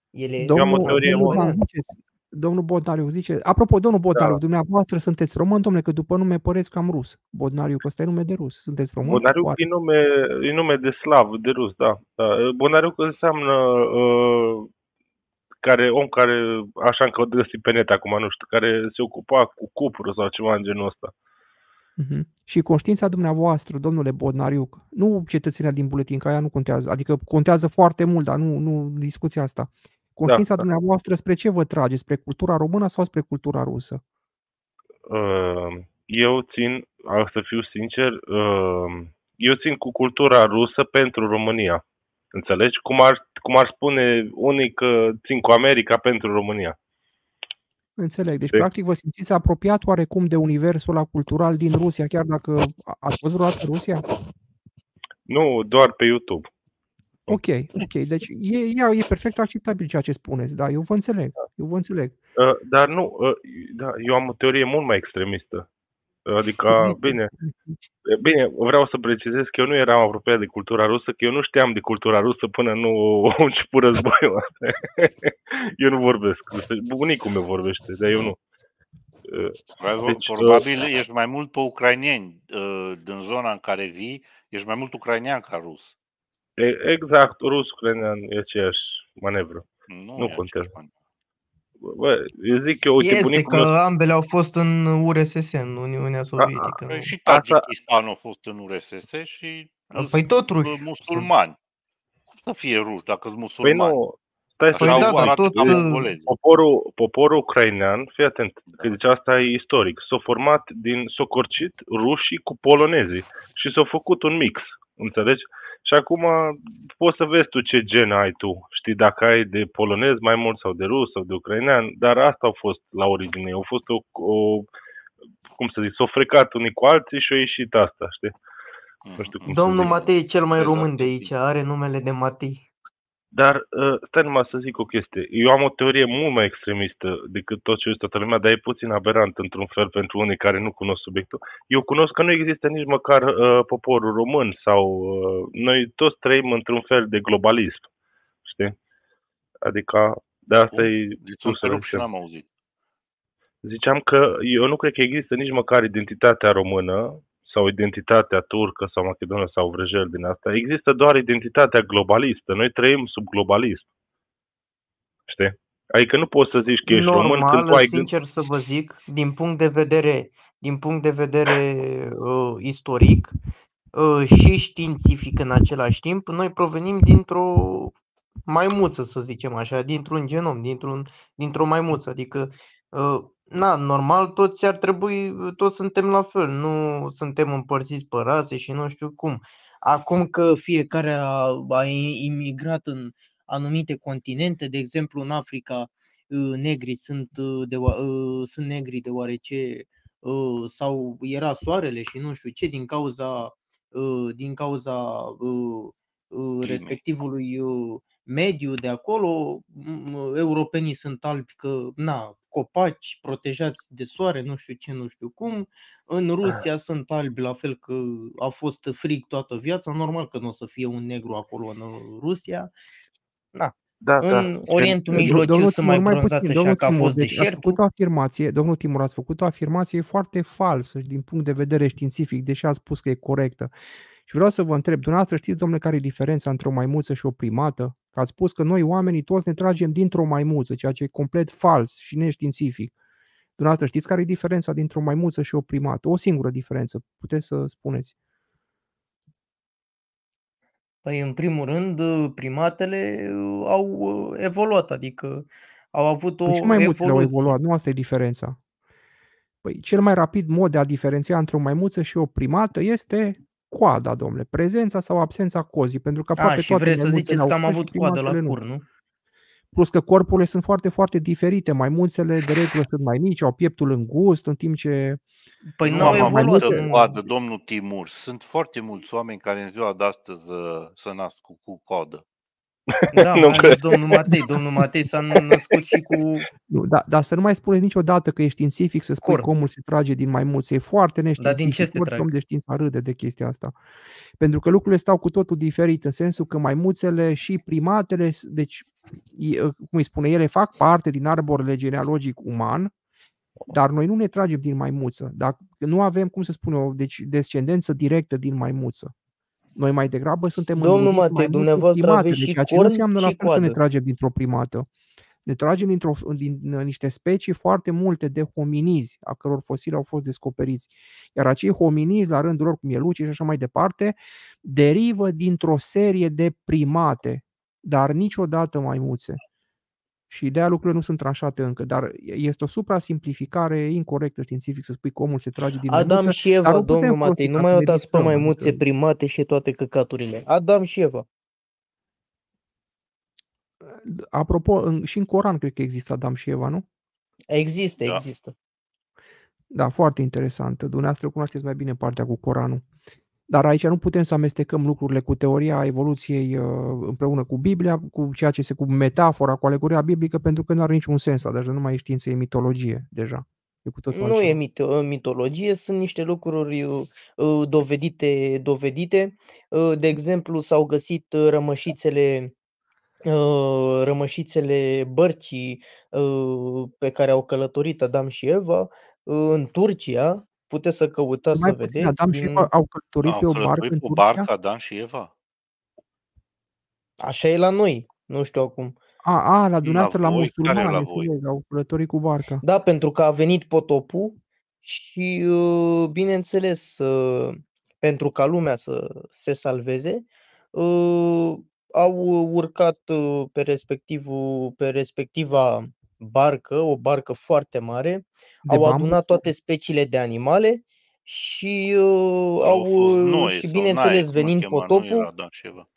El e Eu am o Domnul, teorie domnul mult Dan, român. ziceți, domnul Bodnariu zice, apropo, domnul Bodnariu, Da. dumneavoastră sunteți român, domnule, că după nume păreți cam rus. Bodnariu, că ăsta e nume de rus. Sunteți român? Bonariuc Oare? e nume, e nume de slav, de rus, da. da. Bonariuc înseamnă uh, care, om care, așa încă o găsi pe net acum, nu știu, care se ocupa cu cupru sau ceva în genul ăsta. Mhm. Și conștiința dumneavoastră, domnule Bodnariuc, nu cetățenia din buletin, că aia nu contează, adică contează foarte mult, dar nu, nu discuția asta. Conștiința da. dumneavoastră spre ce vă trage? Spre cultura română sau spre cultura rusă? Uh, eu țin, a, să fiu sincer, uh, eu țin cu cultura rusă pentru România. Înțelegi? Cum ar, cum ar spune unii că țin cu America pentru România. Înțeleg. Deci, Deci- practic, vă simțiți apropiat oarecum de universul ăla cultural din Rusia, chiar dacă a- ați fost vreodată în Rusia? Nu doar pe YouTube. Ok, ok. Deci e, e, e perfect acceptabil ceea ce spuneți, da, eu vă înțeleg. Eu vă înțeleg. Uh, dar nu, uh, da, eu am o teorie mult mai extremistă. Adică, <laughs> bine, bine, vreau să precizez că eu nu eram apropiat de cultura rusă, că eu nu știam de cultura rusă până nu a <laughs> început războiul. <laughs> eu nu vorbesc. Bunicul meu vorbește, dar eu nu. Uh, Probabil, Deci, probabil ești mai mult pe ucraineni uh, din zona în care vii, ești mai mult ucrainean ca rus. E- Exact, rus-ucrainean e aceeași manevră. Nu, Nu e contează. aceeași bani. Bă, eu zic că, uite, Este bunicul că meu... ambele au fost în URSS, în Uniunea Sovietică. Păi nu? și Asta- Tajikistan a fost în URSS și Păi tot ruși. sunt musulmani. Cum să fie ruși dacă sunt Păi musulmani? nu, stai Așa Păi să da, au dar arată tot, ca uh, mongolezii. Poporul, poporul ucrainean, fii atent, că Da. deci asta e istoric, s-a format din, s-a corcit rușii cu polonezii și s-a făcut un mix, înțelegi? Și acum poți să vezi tu ce gen ai tu, știi, dacă ai de polonez mai mult sau de rus sau de ucrainean, dar asta au fost la origine, au fost o, o cum să zic, s-au frecat unii cu alții și au ieșit asta, știi? nu știu cum să Domnul zic. Matei e cel mai Vezi, român de Argentina. aici, are numele de Matei. Dar uh, stai numai să zic o chestie. Eu am o teorie mult mai extremistă decât tot ce este toată lumea, dar e puțin aberant într-un fel pentru unii care nu cunosc subiectul. Eu cunosc că nu există nici măcar uh, poporul român sau uh, noi toți trăim într-un fel de globalism. Știi? Adică de asta Cum? e Deci sunt pusă în rup și semn. n-am auzit. Ziceam că eu nu cred că există nici măcar identitatea română sau identitatea turcă sau macedonă sau vrăjel din asta. Există doar identitatea globalistă. Noi trăim sub globalism. Știi? Adică nu poți să zici că ești român când Normal, tu ai gând... sincer să vă zic, din punct de vedere, din punct de vedere uh, istoric uh, și științific în același timp, noi provenim dintr-o maimuță, să zicem așa, dintr-un genom, dintr-un, dintr-o maimuță. Adică, uh, na, normal, toți ar trebui, toți suntem la fel, nu suntem împărțiți pe rase și nu știu cum. Acum că fiecare a, a imigrat în anumite continente, de exemplu în Africa, uh, negri sunt, uh, de, sunt negri deoarece uh, sau era soarele și nu știu ce, din cauza, uh, din cauza uh, uh, Climei. respectivului uh, mediu de acolo, m- europenii sunt albi că, na, copaci protejați de soare, nu știu ce, nu știu cum. În Rusia sunt albi, la fel că a fost frig toată viața, normal că nu o să fie un negru acolo în Rusia. Na, Da, da. în Orientul Do- Mijlociu domnul sunt mai Timur, bronzați puțin, așa domnul că a Timur, fost deci ați deșertul. făcut o afirmație, domnul Timur, ați făcut o afirmație foarte falsă și din punct de vedere științific, deși ați spus că e corectă. Și vreau să vă întreb, dumneavoastră știți, domnule, care e diferența între o maimuță și o primată? Că ați spus că noi oamenii toți ne tragem dintr-o maimuță, ceea ce e complet fals și neștiințific. Dumneavoastră știți care e diferența dintre o maimuță și o primată? O singură diferență, puteți să spuneți. Păi, în primul rând, primatele uh, au uh, evoluat, adică au avut Păi și o maimuțele au evoluție. evoluat, nu asta e diferența. Păi cel mai rapid mod de a diferenția între o maimuță și o primată este coada, domnule, prezența sau absența cozii, pentru că A, aproape și toate vreți să maimuțele ziceți au că am cozi și avut coadă la primatele nu. cur, nu? Plus că corpurile sunt foarte, foarte diferite. Maimuțele de regulă <sighs> sunt mai mici, au pieptul îngust, în timp ce Păi Nu n-au am mai evoluat, multe- avut nu. coadă, domnul Timur. Sunt foarte mulți oameni care în ziua de astăzi uh, să nasc cu, cu coadă. Da, <laughs> Nu mai ales cred. domnul Matei. Domnul Matei s-a născut și cu Nu, da, dar să nu mai spuneți niciodată că e științific să spui Corn. că omul se trage din maimuțe. E foarte Dar din ce neștiințific. se Orice trag? om de știință râde de chestia asta. Pentru că lucrurile stau cu totul diferit, în sensul că maimuțele și primatele, s- deci, e- cum îi spune, ele fac parte din arborele genealogic uman, dar noi nu ne tragem din maimuță. Dacă nu avem, cum să spun eu, deci descendență directă din maimuță. Noi mai degrabă suntem Domnul înrodiți Matei, mai mult cu dumneavoastră primatele, aveți și ceea ce nu corn înseamnă la și fel că ne coadă. tragem dintr-o primată. Ne tragem dintr-o, din uh, niște specii foarte multe de hominizi, a căror fosile au fost descoperiți. Iar acei hominizi, la rândul lor, cum e Luci și așa mai departe, derivă dintr-o serie de primate, dar niciodată maimuțe. Și de-aia lucrurile nu sunt tranșate încă, dar este o suprasimplificare incorrectă științific să spui că omul se trage din Adam maimuță, și dar Eva, o putem domnul folosi Matei, nu ca mai să ne uitați pe distrăm, maimuțe, adică primate și toate căcaturile. Adam și Eva. Apropo, în, și în Coran cred că există Adam și Eva, nu? Există, Da. există. Da, foarte interesant. Dumneavoastră cunoașteți mai bine partea cu Coranul. Dar aici nu putem să amestecăm lucrurile cu teoria evoluției uh, împreună cu Biblia, cu ceea ce se cu metafora, cu alegoria biblică, pentru că nu are niciun sens. Deja nu mai e știință, e mitologie deja. E cu totul Nu altceva. e mito- mitologie, sunt niște lucruri uh, uh, dovedite, dovedite. Uh, De exemplu, s-au găsit uh, rămășițele uh, rămășițele bărcii uh, pe care au călătorit Adam și Eva uh, în Turcia. Puteți să căutați să Mai puțin, vedeți. Adam și Eva Din... au călătorit pe Au o barcă călătorit în pe o Turcia? barcă Adam și Eva. Așa e la noi, nu știu acum. A, a, la La dumneavoastră, la voi? Care musulmani, la voi? înțeleg, au călătorit cu barca. Da, pentru că a venit potopul și, uh, bineînțeles, uh, pentru ca lumea să se salveze, uh, au urcat uh, pe, respectivul, pe respectiva barcă, o barcă foarte mare, De au bambu? adunat toate speciile de animale și uh, Au au, fost uh, Noe și sau Nae, bineînțeles, cum îl venind chema, nu potopul, era Adam și Eva.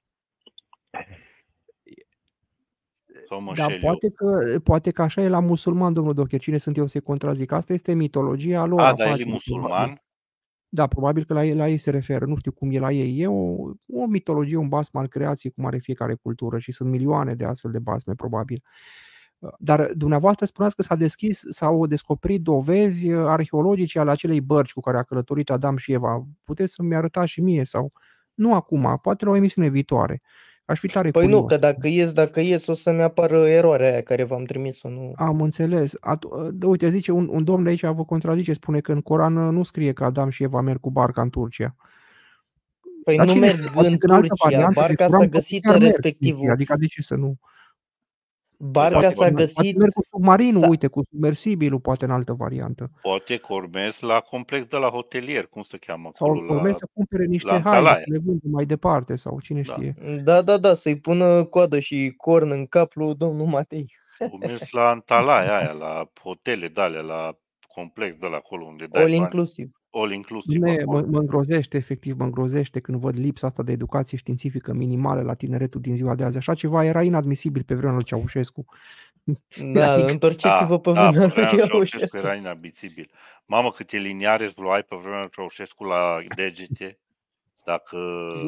Sau mă Dar înșel eu. poate că, poate că așa e la musulman, domnul Docher. Cine sunt eu să-i contrazic? Asta este mitologia lor. A, a dar el e fraților, probabil. musulman? Da, probabil că la ei, la ei se referă. Nu știu cum e la ei. E o, o mitologie, un basm al creației, cum are fiecare cultură și sunt milioane de astfel de basme, probabil. Dar dumneavoastră spuneați că s-a deschis, s-au descoperit dovezi arheologice ale acelei bărci cu care a călătorit Adam și Eva. Puteți să-mi arătați și mie sau... Nu acum, poate la o emisiune viitoare. Aș fi tare păi curios. nu, că dacă ies, dacă ies, o să-mi apară eroarea aia care v-am trimis-o, nu... Am înțeles. Atu- da, uite, zice un, un domn de aici vă contrazice, spune că în Coran uh, nu scrie că Adam și Eva merg cu barca în Turcia. Pă Dar nu cine merg știe, poate în că în altă Turcia, variantă de barca Coran s-a poate găsit chiar în merg, respectivul, știi, Adică de ce să nu? Barca Poate, s-a poate, Poate găsit, merg cu submarinul, s-a, uite, cu submersibilul, poate în altă variantă. Poate că urmez la complex de la hotelier, cum se cheamă Sau acolo, la, urmezi să cumpere niște la haine, Antalaia. să le vândă mai departe, sau cine Da. știe. da, da, da, să-i pună coadă și corn în cap lui domnul Matei. Urmez la Antalaia aia, la hotele de alea, la complex de la acolo unde dai All bani, inclusiv. All inclusiv Dom'le, acolo. mă, mă îngrozește, efectiv, mă îngrozește când văd lipsa asta de educație științifică minimală la tineretul din ziua de azi. Așa ceva era inadmisibil pe vremea lui Ceaușescu. Da, <laughs> Adică- întorceți-vă pe Da, da, vremea pe lui vremea lui Ceaușescu Ceaușescu. era inabițibil. Mamă, câte liniare îți luai pe vremea lui Ceaușescu la degete. Dacă...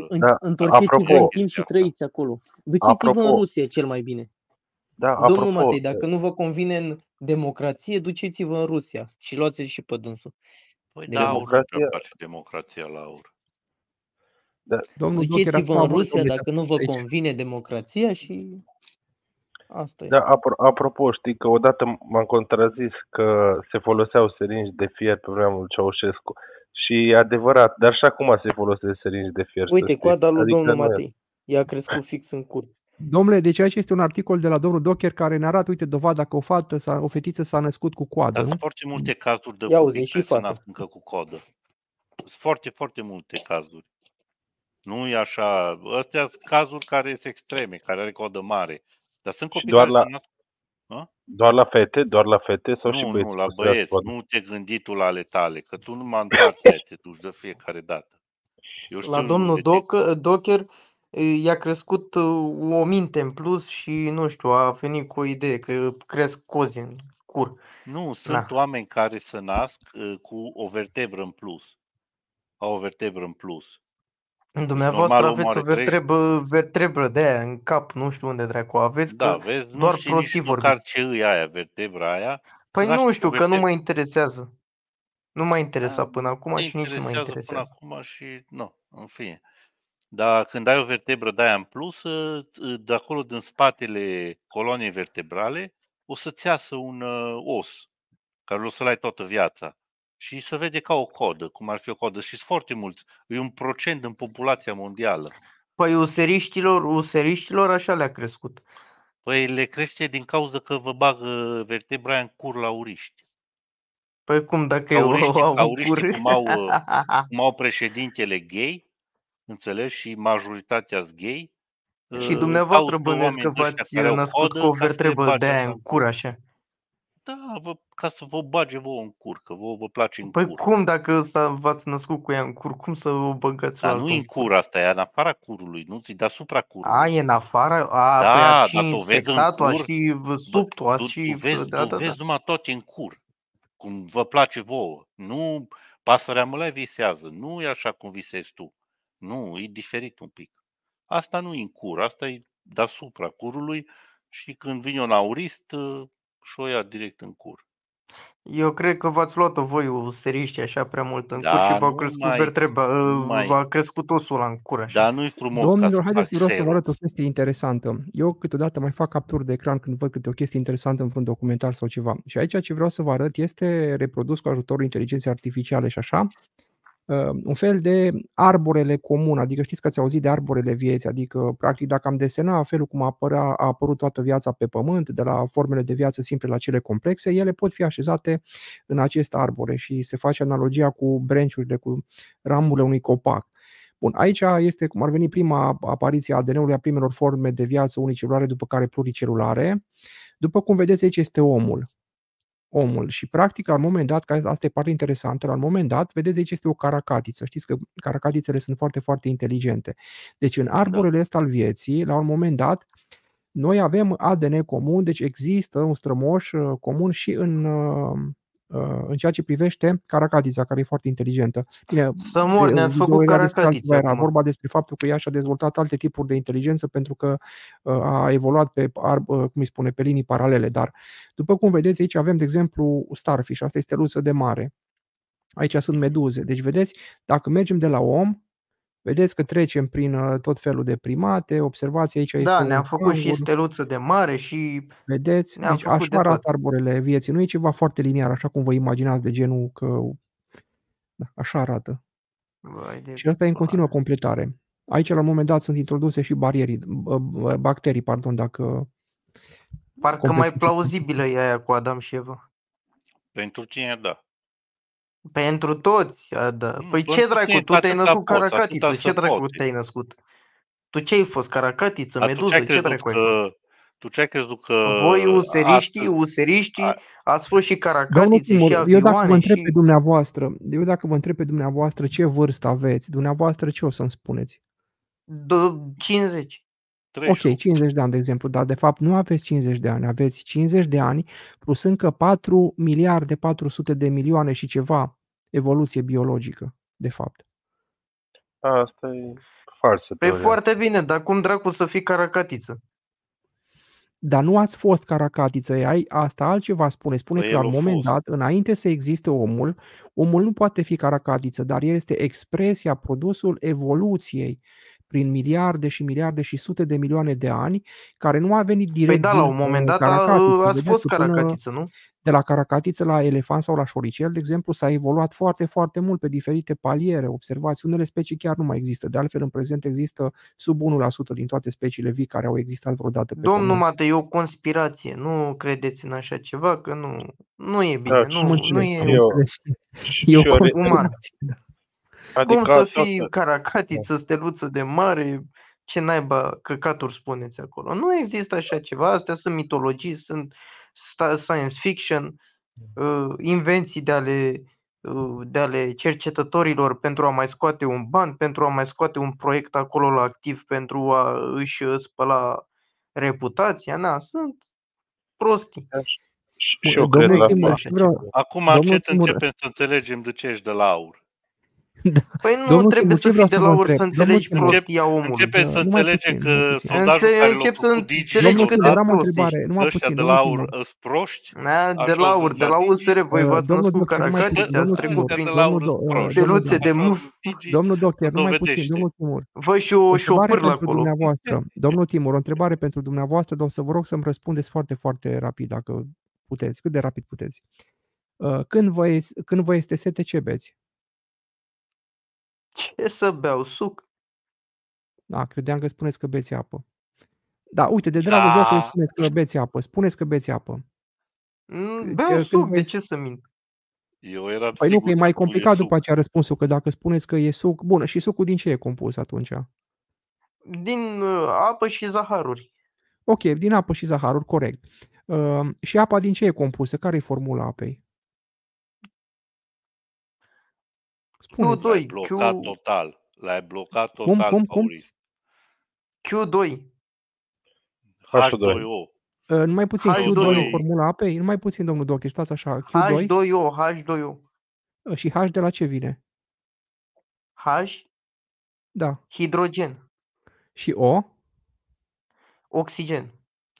În- Da, Întorceți-vă apropo- în timp și trăiți acolo. Duceți-vă în Apropo- Rusia cel mai bine. Da, Domnul apropo, Matei, dacă nu vă convine în democrație, duceți-vă în Rusia și luați-l și pe dânsul. Păi da, aur nu Democrația- prea place democrația la aur. Domnul Docher, Duceți-vă acum în voi, Rusia domnule, dacă nu vă aici. convine democrația și asta e. Da, apro- apropo, știi că odată m-am contrazis că se foloseau seringi de fier pe vremea lui Ceaușescu. Și e adevărat, dar și acum se folosesc seringi de fier. să Uite, știi. coada lui Adică domnul nu e- Matei. I-a crescut fix în cur. Domnule, deci aici este un articol de la domnul Docher care ne arată, uite, dovada că o fată, s-a, o fetiță s-a născut cu coadă, Dar nu? sunt foarte multe cazuri de Ia copii uzi, care și se fată. nasc încă cu codă. Sunt foarte, foarte multe cazuri. Nu e așa. Astea sunt cazuri care sunt extreme, care are codă mare. Dar sunt copii doar care la- se nasc Doar la fete? Doar la fete sau și nu, băieți? nu, la pot să ia băieți, coadă? nu te gândi tu la ale tale, că tu numai în partea <laughs> aia te duci de fiecare dată. Eu La știu domnul de- Doc, Docher eh, i-a crescut uh, o minte în plus și, nu știu, a venit cu o idee că cresc cozi în cur. Nu, sunt Na. oameni care se nasc uh, cu o vertebră în plus. Au o vertebră în plus. Dumneavoastră normal, aveți o omul are vertebră, vertebră de aia în cap, nu știu unde dracu aveți, Da, că vezi, nu doar știi prostii nici măcar vorbiți. ce îi aia, vertebra aia. Păi Se naște nu cu știu, că nu vertebră. mă interesează. Nu m-a interesat Da, până acum te și nici nu mă interesează interesează. până acum și nu, în fine. Dar când ai o vertebră de aia în plus, ă, ă, de acolo din spatele coloniei vertebrale, o să-ți iasă un uh, os care o să-l ai toată viața. Și se vede ca o codă, cum ar fi o codă. Și sunt foarte mulți. E un procent în populația mondială. Păi useriștilor, useriștilor așa le-a crescut. Păi le crește din cauza că vă bagă vertebra aia în cur la uriști. Păi cum dacă eu Auriștii- <laughs> au un auriștii cur? cum au, uh, <laughs> Cum au președintele gay, înțelegi, și majoritatea gay. Și ă, dumneavoastră caută bănuiesc oameni că de ăștia v-ați care au născut codă cu o ca să le vertebă bage de aia așa în cur, așa. Da, vă, ca să vă bage vouă în cur, că vouă vă place în Păi cur. cum dacă s-a, v-ați născut cu ea în cur, cum să o băgați la Dar nu altul în cur asta, e în afara curului, nu ți deasupra curului. A, e în afară? A, Da, păi ați și dar tu vezi în inspectat-o, ați cur, și sub-tu, tu, ați și... tu vezi, da, tu da, da. vezi numai tot în cur, cum vă place vouă. Nu, pasărea mălai visează, nu e așa cum visezi tu. Nu, e diferit un pic. Asta nu e în cur, asta e deasupra curului și când vine un aurist și o ia direct în cur. Eu cred că v-ați luat-o voi useriști așa prea mult în cur Da, și v-au nu crescut mai- vertebra, nu mai- v-a crescut osul ăla în cur așa. Dar nu-i frumos ca Domnilor, să haideți faci vreau să vă arăt o Xerox. chestie interesantă. Eu câteodată mai fac capturi de ecran când văd câte o chestie interesantă în vreun documentar sau ceva. Și aici ce vreau să vă arăt este reprodus cu ajutorul inteligenței artificiale și așa, uh, un fel de arborele comun, adică știți că ați auzit de arborele vieții, adică practic dacă am desena felul cum apărea, a apărut toată viața pe pământ, de la formele de viață simple la cele complexe, ele pot fi așezate în acest arbore și se face analogia cu branch-urile, cu ramurile unui copac. Bun, aici este cum ar veni prima apariție a ADN-ului a primelor forme de viață unicelulare, după care pluricelulare. După cum vedeți, aici este omul. Omul. Și practic, la un moment dat, că asta e partea interesantă, la un moment dat, vedeți, aici este o caracatiță. Știți că caracatițele sunt foarte, foarte inteligente. Deci, în arborele ăsta al vieții, la un moment dat, noi avem ADN comun, deci există un strămoș uh, comun și în, uh, uh, în ceea ce privește caracatița, care e foarte inteligentă. Bine, Să mor, de- ne-ați video făcut era despre caracatițe altceva, Era acum. vorba despre faptul că ea și-a dezvoltat alte tipuri de inteligență pentru că uh, a evoluat pe, ar- uh, cum îi spune, pe linii paralele. Dar, după cum vedeți, aici avem, de exemplu, starfish, asta este steluță de mare. Aici sunt meduze. Deci, vedeți, dacă mergem de la om, vedeți că trecem prin uh, tot felul de primate, observați aici este Da, un ne-am făcut și cangur, steluță de mare și Vedeți? Ne-am Deci făcut așa de arată toate. arborele vieții. Nu e ceva foarte liniar, așa cum vă imaginați de genul că... Da, așa arată. Vai de Și asta e în continuă pare. completare. Aici, la un moment dat, sunt introduse și barierii, b- b- bacterii, pardon, dacă... Parcă mai complexific- plauzibilă e aia cu Adam și Eva. Pentru cine, da. Pentru toți, a, da. Mm, Păi pentru ce dracu, tine tu te-ai atâta născut poți, caracatiță, atâta ce să dracu poți. te-ai născut? Tu ce ai fost, caracatiță, Dar tu meduză, ce-ai ce crezut dracu ai fost? că... Tu ce-ai crezut că... Voi useriștii, astăzi- useriștii, a- ați fost și Domnul caracatițe Timur, și eu dacă vă avioane întreb pe și... dumneavoastră, eu dacă vă întreb pe dumneavoastră ce vârstă aveți, dumneavoastră ce o să-mi spuneți? Do- 50. 38. Ok, 50 de ani, de exemplu, dar de fapt nu aveți 50 de ani, aveți 50 de ani plus încă 4 miliarde 400 de milioane și ceva evoluție biologică, de fapt. Asta e falsă Păi teoria. foarte bine, dar cum dracu să fii caracatiță? Dar nu ați fost caracatiță, ai asta altceva spune. Spune Păi că la el un a moment fost. dat, înainte să existe omul, omul nu poate fi caracatiță, dar el este expresia, produsul evoluției prin miliarde și miliarde și sute de milioane de ani, care nu a venit direct Păi da, la din, un moment uh, dat a, caracatiță. ați Vedeți fost că până caracatiță, nu? de la caracatiță la elefant sau la șoricel, de exemplu, s-a evoluat foarte, foarte mult pe diferite paliere. Observați, unele specii chiar nu mai există. De altfel, în prezent există sub 1% din toate speciile vii care au existat vreodată pe Domnul pământ. Matei, e o conspirație. Nu credeți în așa ceva, că nu, nu e bine. Da, nu, Am nu înțeles, am e Eu- înțeles. E o și o re- conspirație, da. Adică cum să fii toată- caracatiță, steluță de mare, ce naiba căcaturi spuneți acolo. Nu există așa ceva, astea sunt mitologii, sunt sta- science fiction, uh, invenții de ale, uh, de ale cercetătorilor pentru a mai scoate un ban, pentru a mai scoate un proiect acolo la activ pentru a își uh, spăla reputația. Na, sunt prostii. și Bun, eu cred domnul la Timur, asta. și vreau, Acum Domnul încet Timur- începem să înțelegem de ce ești de la aur. Păi nu Domnul trebuie Timur, ce să vreau fii să de vă la ur întreb? să Domnul înțelegi Timur, prostia omului. Începe Da, să numai înțelege puțin, că numai puțin. sondajul Înțe- care l-a încep să făcut Digi înțelegi Domnul cât Timur, de am o prost întrebare, ești. numai ăștia puțin, de domnul la aur Timur. îs proști, Da, de Așa la o aur, să-ți de la dea Digi. USR, voi Uh, v-ați domnul născut doctor, numai puțin, caracatiți, ați domnul trecut Timur, prin de la aur domnul, îs do- uh, proști. domnul, steluțe de Așa, muf. Digi domnul doctor, numai puțin, dovedește. domnul Timur. Vă și O o, și o întrebare pârlă pentru acolo. dumneavoastră. Domnul Timur, o întrebare pentru dumneavoastră, dar o să vă rog să-mi răspundeți foarte, foarte rapid, dacă puteți. Cât de rapid puteți. Uh, Când vă, es- când vă este sete, ce beți? Ce să beau? Suc? Da, credeam că spuneți că beți apă. Da, uite, de dragul Domnului Da. spuneți că beți apă. Spuneți că beți apă. Mm, Când Beau când suc, vă de este- ce să mint? Eu eram Păi nu, sigur că e că mai spune complicat suc. după aceea răspunsul, că dacă spuneți că e suc, bun, și sucul din ce e compus atunci? Din uh, apă și zaharuri. Ok, din apă și zaharuri, corect. Uh, și apa din ce e compusă? Care e formula apei? Spuneți. Q2, L-ai blocat Q, total. L-ai blocat Cum, total, cum, cum? Paulist. Q2. H2O. Uh, numai puțin, H2O. Q2 e formula apei? Numai puțin, domnul doctor, stați așa. Q2 H2O, H2O. uh, și H de la ce vine? H, Da. hidrogen, Și O? oxigen.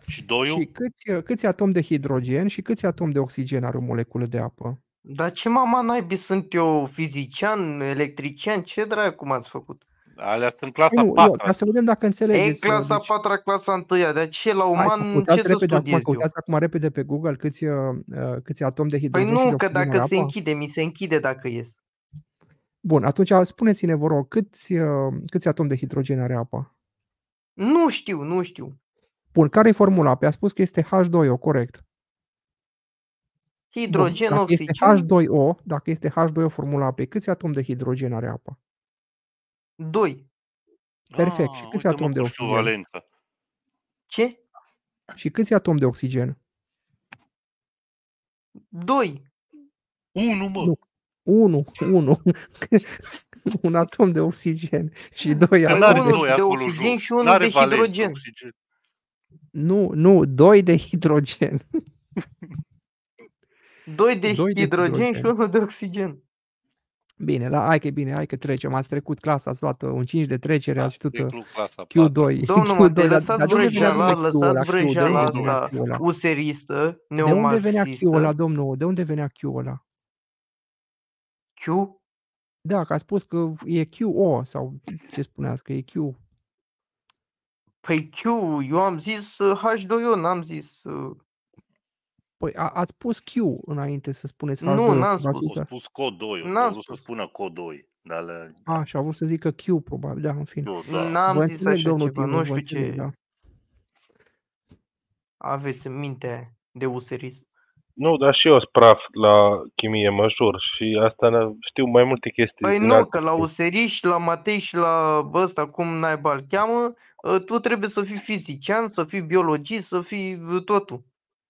Și doiul? Și câți, uh, câți atomi de hidrogen și câți atomi de oxigen are o moleculă de apă? Dar ce mama naibii sunt eu fizician, electrician? Ce dracu m-ați făcut? Alea sunt Păi clasa nu, eu, 4. ca să vedem dacă E înțelegeți. uh, clasa deci- 4 clasa 1 de ce la Hai, uman căutați ce să repede acum, studiez eu? căutați acum repede pe Google câți, uh, uh, câți atomi de Păi hidrogen și de nu, că oxigen are dacă se apa. închide, mi se închide dacă ies. Bun, atunci spuneți-ne, vă rog, câți, uh, câți atomi de hidrogen are apa? Nu știu, nu știu. Bun, care e formula apei? A spus că este H2O, corect. Bun, Hidrogen, dacă oxigen. este H2O, dacă este H2O formula apei, câți atomi de hidrogen are apa? 2. Perfect. Și câți uite, mă, atomi de cu știu oxigen? valența. Ce? Și câți atomi de oxigen? 2. Unu, mă. Nu. 1, 1. <laughs> Un atom de oxigen și doi Păi Că atomi n-are unul de... doi de acolo oxigen jos. și unul N-are de valență, hidrogen. oxigen. Nu, nu, 2 de hidrogen. <laughs> 2 de Doi de hidrogen și hidrogen. unul de oxigen. Bine, la, hai că e bine, hai că trecem. Ați trecut clasa, ați luat uh, un 5 de trecere, Da, ați știut uh, includ clasa 4. Q2. Domnul Q2, Matei, dar- lăsați dar de unde venea vrăjeala, numai Q-ul ăla? lăsați Q, de vrăjeala unde venea asta Q-ul ăla? useristă, De unde venea Q-ul ăla, neomarxistă. domnul? De unde venea Q-ul ăla? Q? Da, că a spus că e QO sau ce spuneați, că e Q. Păi Q, eu am zis uh, H2O, n-am zis... uh, Păi a, ați spus Q înainte să spuneți Nu, H2O, n-am v-ați spus. A uitat. spus CO2, N-am a vrut să spus. spună CO2. Dar le... A, și a vrut să zică Q, probabil, da, în fine. Eu, da. N-am Vă zis înțeleg, așa domnul ceva, Timur, nu vă știu înțeleg, ce da. aveți în minte de userist. Nu, dar și eu sunt praf la chimie, mă jur. Și asta ne- știu mai multe chestii. Păi din nu, alte că la chestii. useriști, la Matei și la ăsta, cum naiba îl cheamă, ă, tu trebuie să fii fizician, să fii biologist, să fii uh, totul.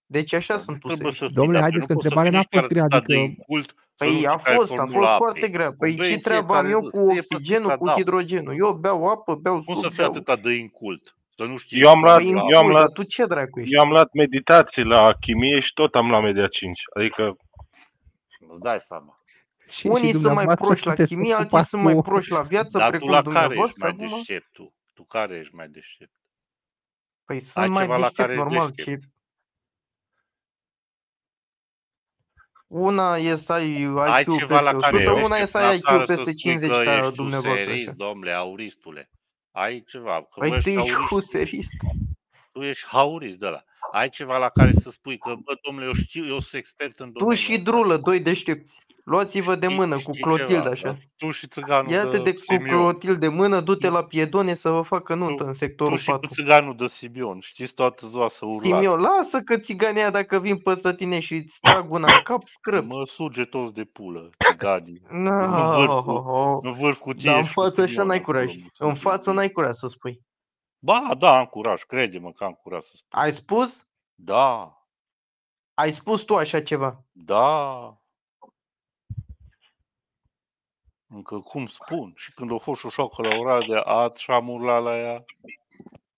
Deci așa sunt Trebuie useriști. să fii, Domnule, dar haideți nu că poți să întrebarea fii n-a nici fost grea, chiar atât de adică- incult să nu Păi știi a care e fost, a fost formula foarte apei. grea. Păi bei ce în treabă am fiecare eu zi, cu scrie pe oxigenul, sticla cu de apă. hidrogenul? Eu beau apă, beau Cum să suc, fii beau... atât de incult? Să nu știi Eu am luat- Păi formula incult, eu am dar luat- tu ce dracu ești? Eu am luat meditații la chimie și tot am luat media 5. Adică apei. Îți dai seama. Și, Unii și sunt mai dumneavoastră proști la sunteți chimie, alții ocupați sunt mai cu- proști la viață, Dar tu precum la care ești dumneavoastră mai acum. deștept tu? Tu care ești mai deștept? Păi sunt Ai mai ceva la deștept, care ești normal. deștept. Una e să ai Ai IQ ceva la peste care 100, ești una e deștept să la ai IQ țară să peste spui 50 că ca ești dumneavoastră. userist, așa. domnule, auristule. Ai ceva, că Păi bă, tu ești ești aurist. userist. Tu ești haurist de la. Ai ceva la care să spui că, bă, domnule, eu știu, eu sunt expert în Tu domeniul și ăsta. Drulă, doi deștepți. Luați-vă de Știi- mână cu știi Clotilde ceva, așa. da? Tu și țiganul Ia-te de de cu Simion. Clotilde de mână, du-te la Piedone să vă facă nuntă Tu- în Tu sectorul și cu 4. țiganul de Sibion. Știți toată ziua să urlați. Simion, lasă că țigania dacă vin peste tine și îți trag una în cap, crăp. Mă suge toți de pulă, țiganii. <laughs> No, În vârf cu, <laughs> în vârf cu tine Dar în și cu față așa Simion n-ai acolo, curaj. mă În suge față de- n-ai curaj să spui. Ba, da, am curaj, crede-mă că am curaj să spun. Ai spus? Da, Ai spus tu așa ceva. da. Încă cum spun? Și când a fost șoșoacă la Oradea, așa am urlat la ea.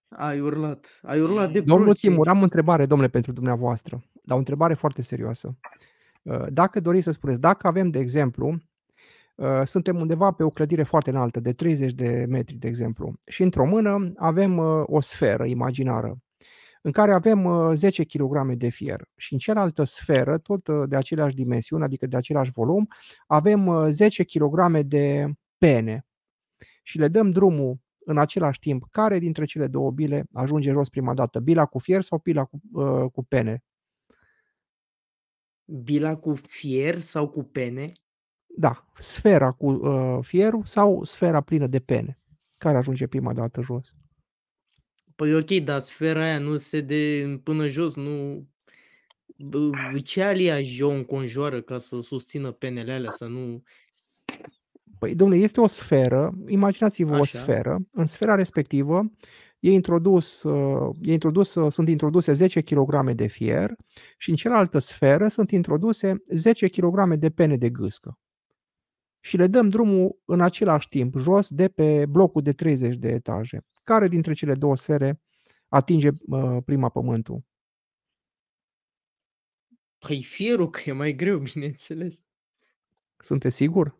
Ai urlat. Ai urlat de Domnul prost. Timur, am o întrebare, domnule, pentru dumneavoastră, dar o întrebare foarte serioasă. Uh, Dacă doriți să spuneți, dacă avem, de exemplu, uh, suntem undeva pe o clădire foarte înaltă, de 30 de metri, de exemplu, și într-o mână avem uh, o sferă imaginară, în care avem uh, 10 kg de fier și în cealaltă sferă, tot uh, de aceleași dimensiuni, adică de același volum, avem uh, 10 kg de pene și le dăm drumul în același timp, care dintre cele două bile ajunge jos prima dată? Bila cu fier sau bila cu, uh, cu pene? Bila cu fier sau cu pene? Da, sfera cu uh, fierul sau sfera plină de pene? Care ajunge prima dată jos? Păi ok, dar sfera aia nu se de până jos, nu... Bă, Ce aliaj o înconjoară ca să susțină penele alea, să nu... Păi, domnule, este o sferă, imaginați-vă o Așa. sferă, în sfera respectivă e introdus, uh, e introdus, uh, sunt introduse 10 kg de fier și în cealaltă sferă sunt introduse 10 kg de pene de gâscă. Și le dăm drumul în același timp, jos de pe blocul de 30 de etaje. Care dintre cele două sfere atinge uh, prima pământul? Păi fierul, că e mai greu, <laughs> bineînțeles. Sunteți sigur?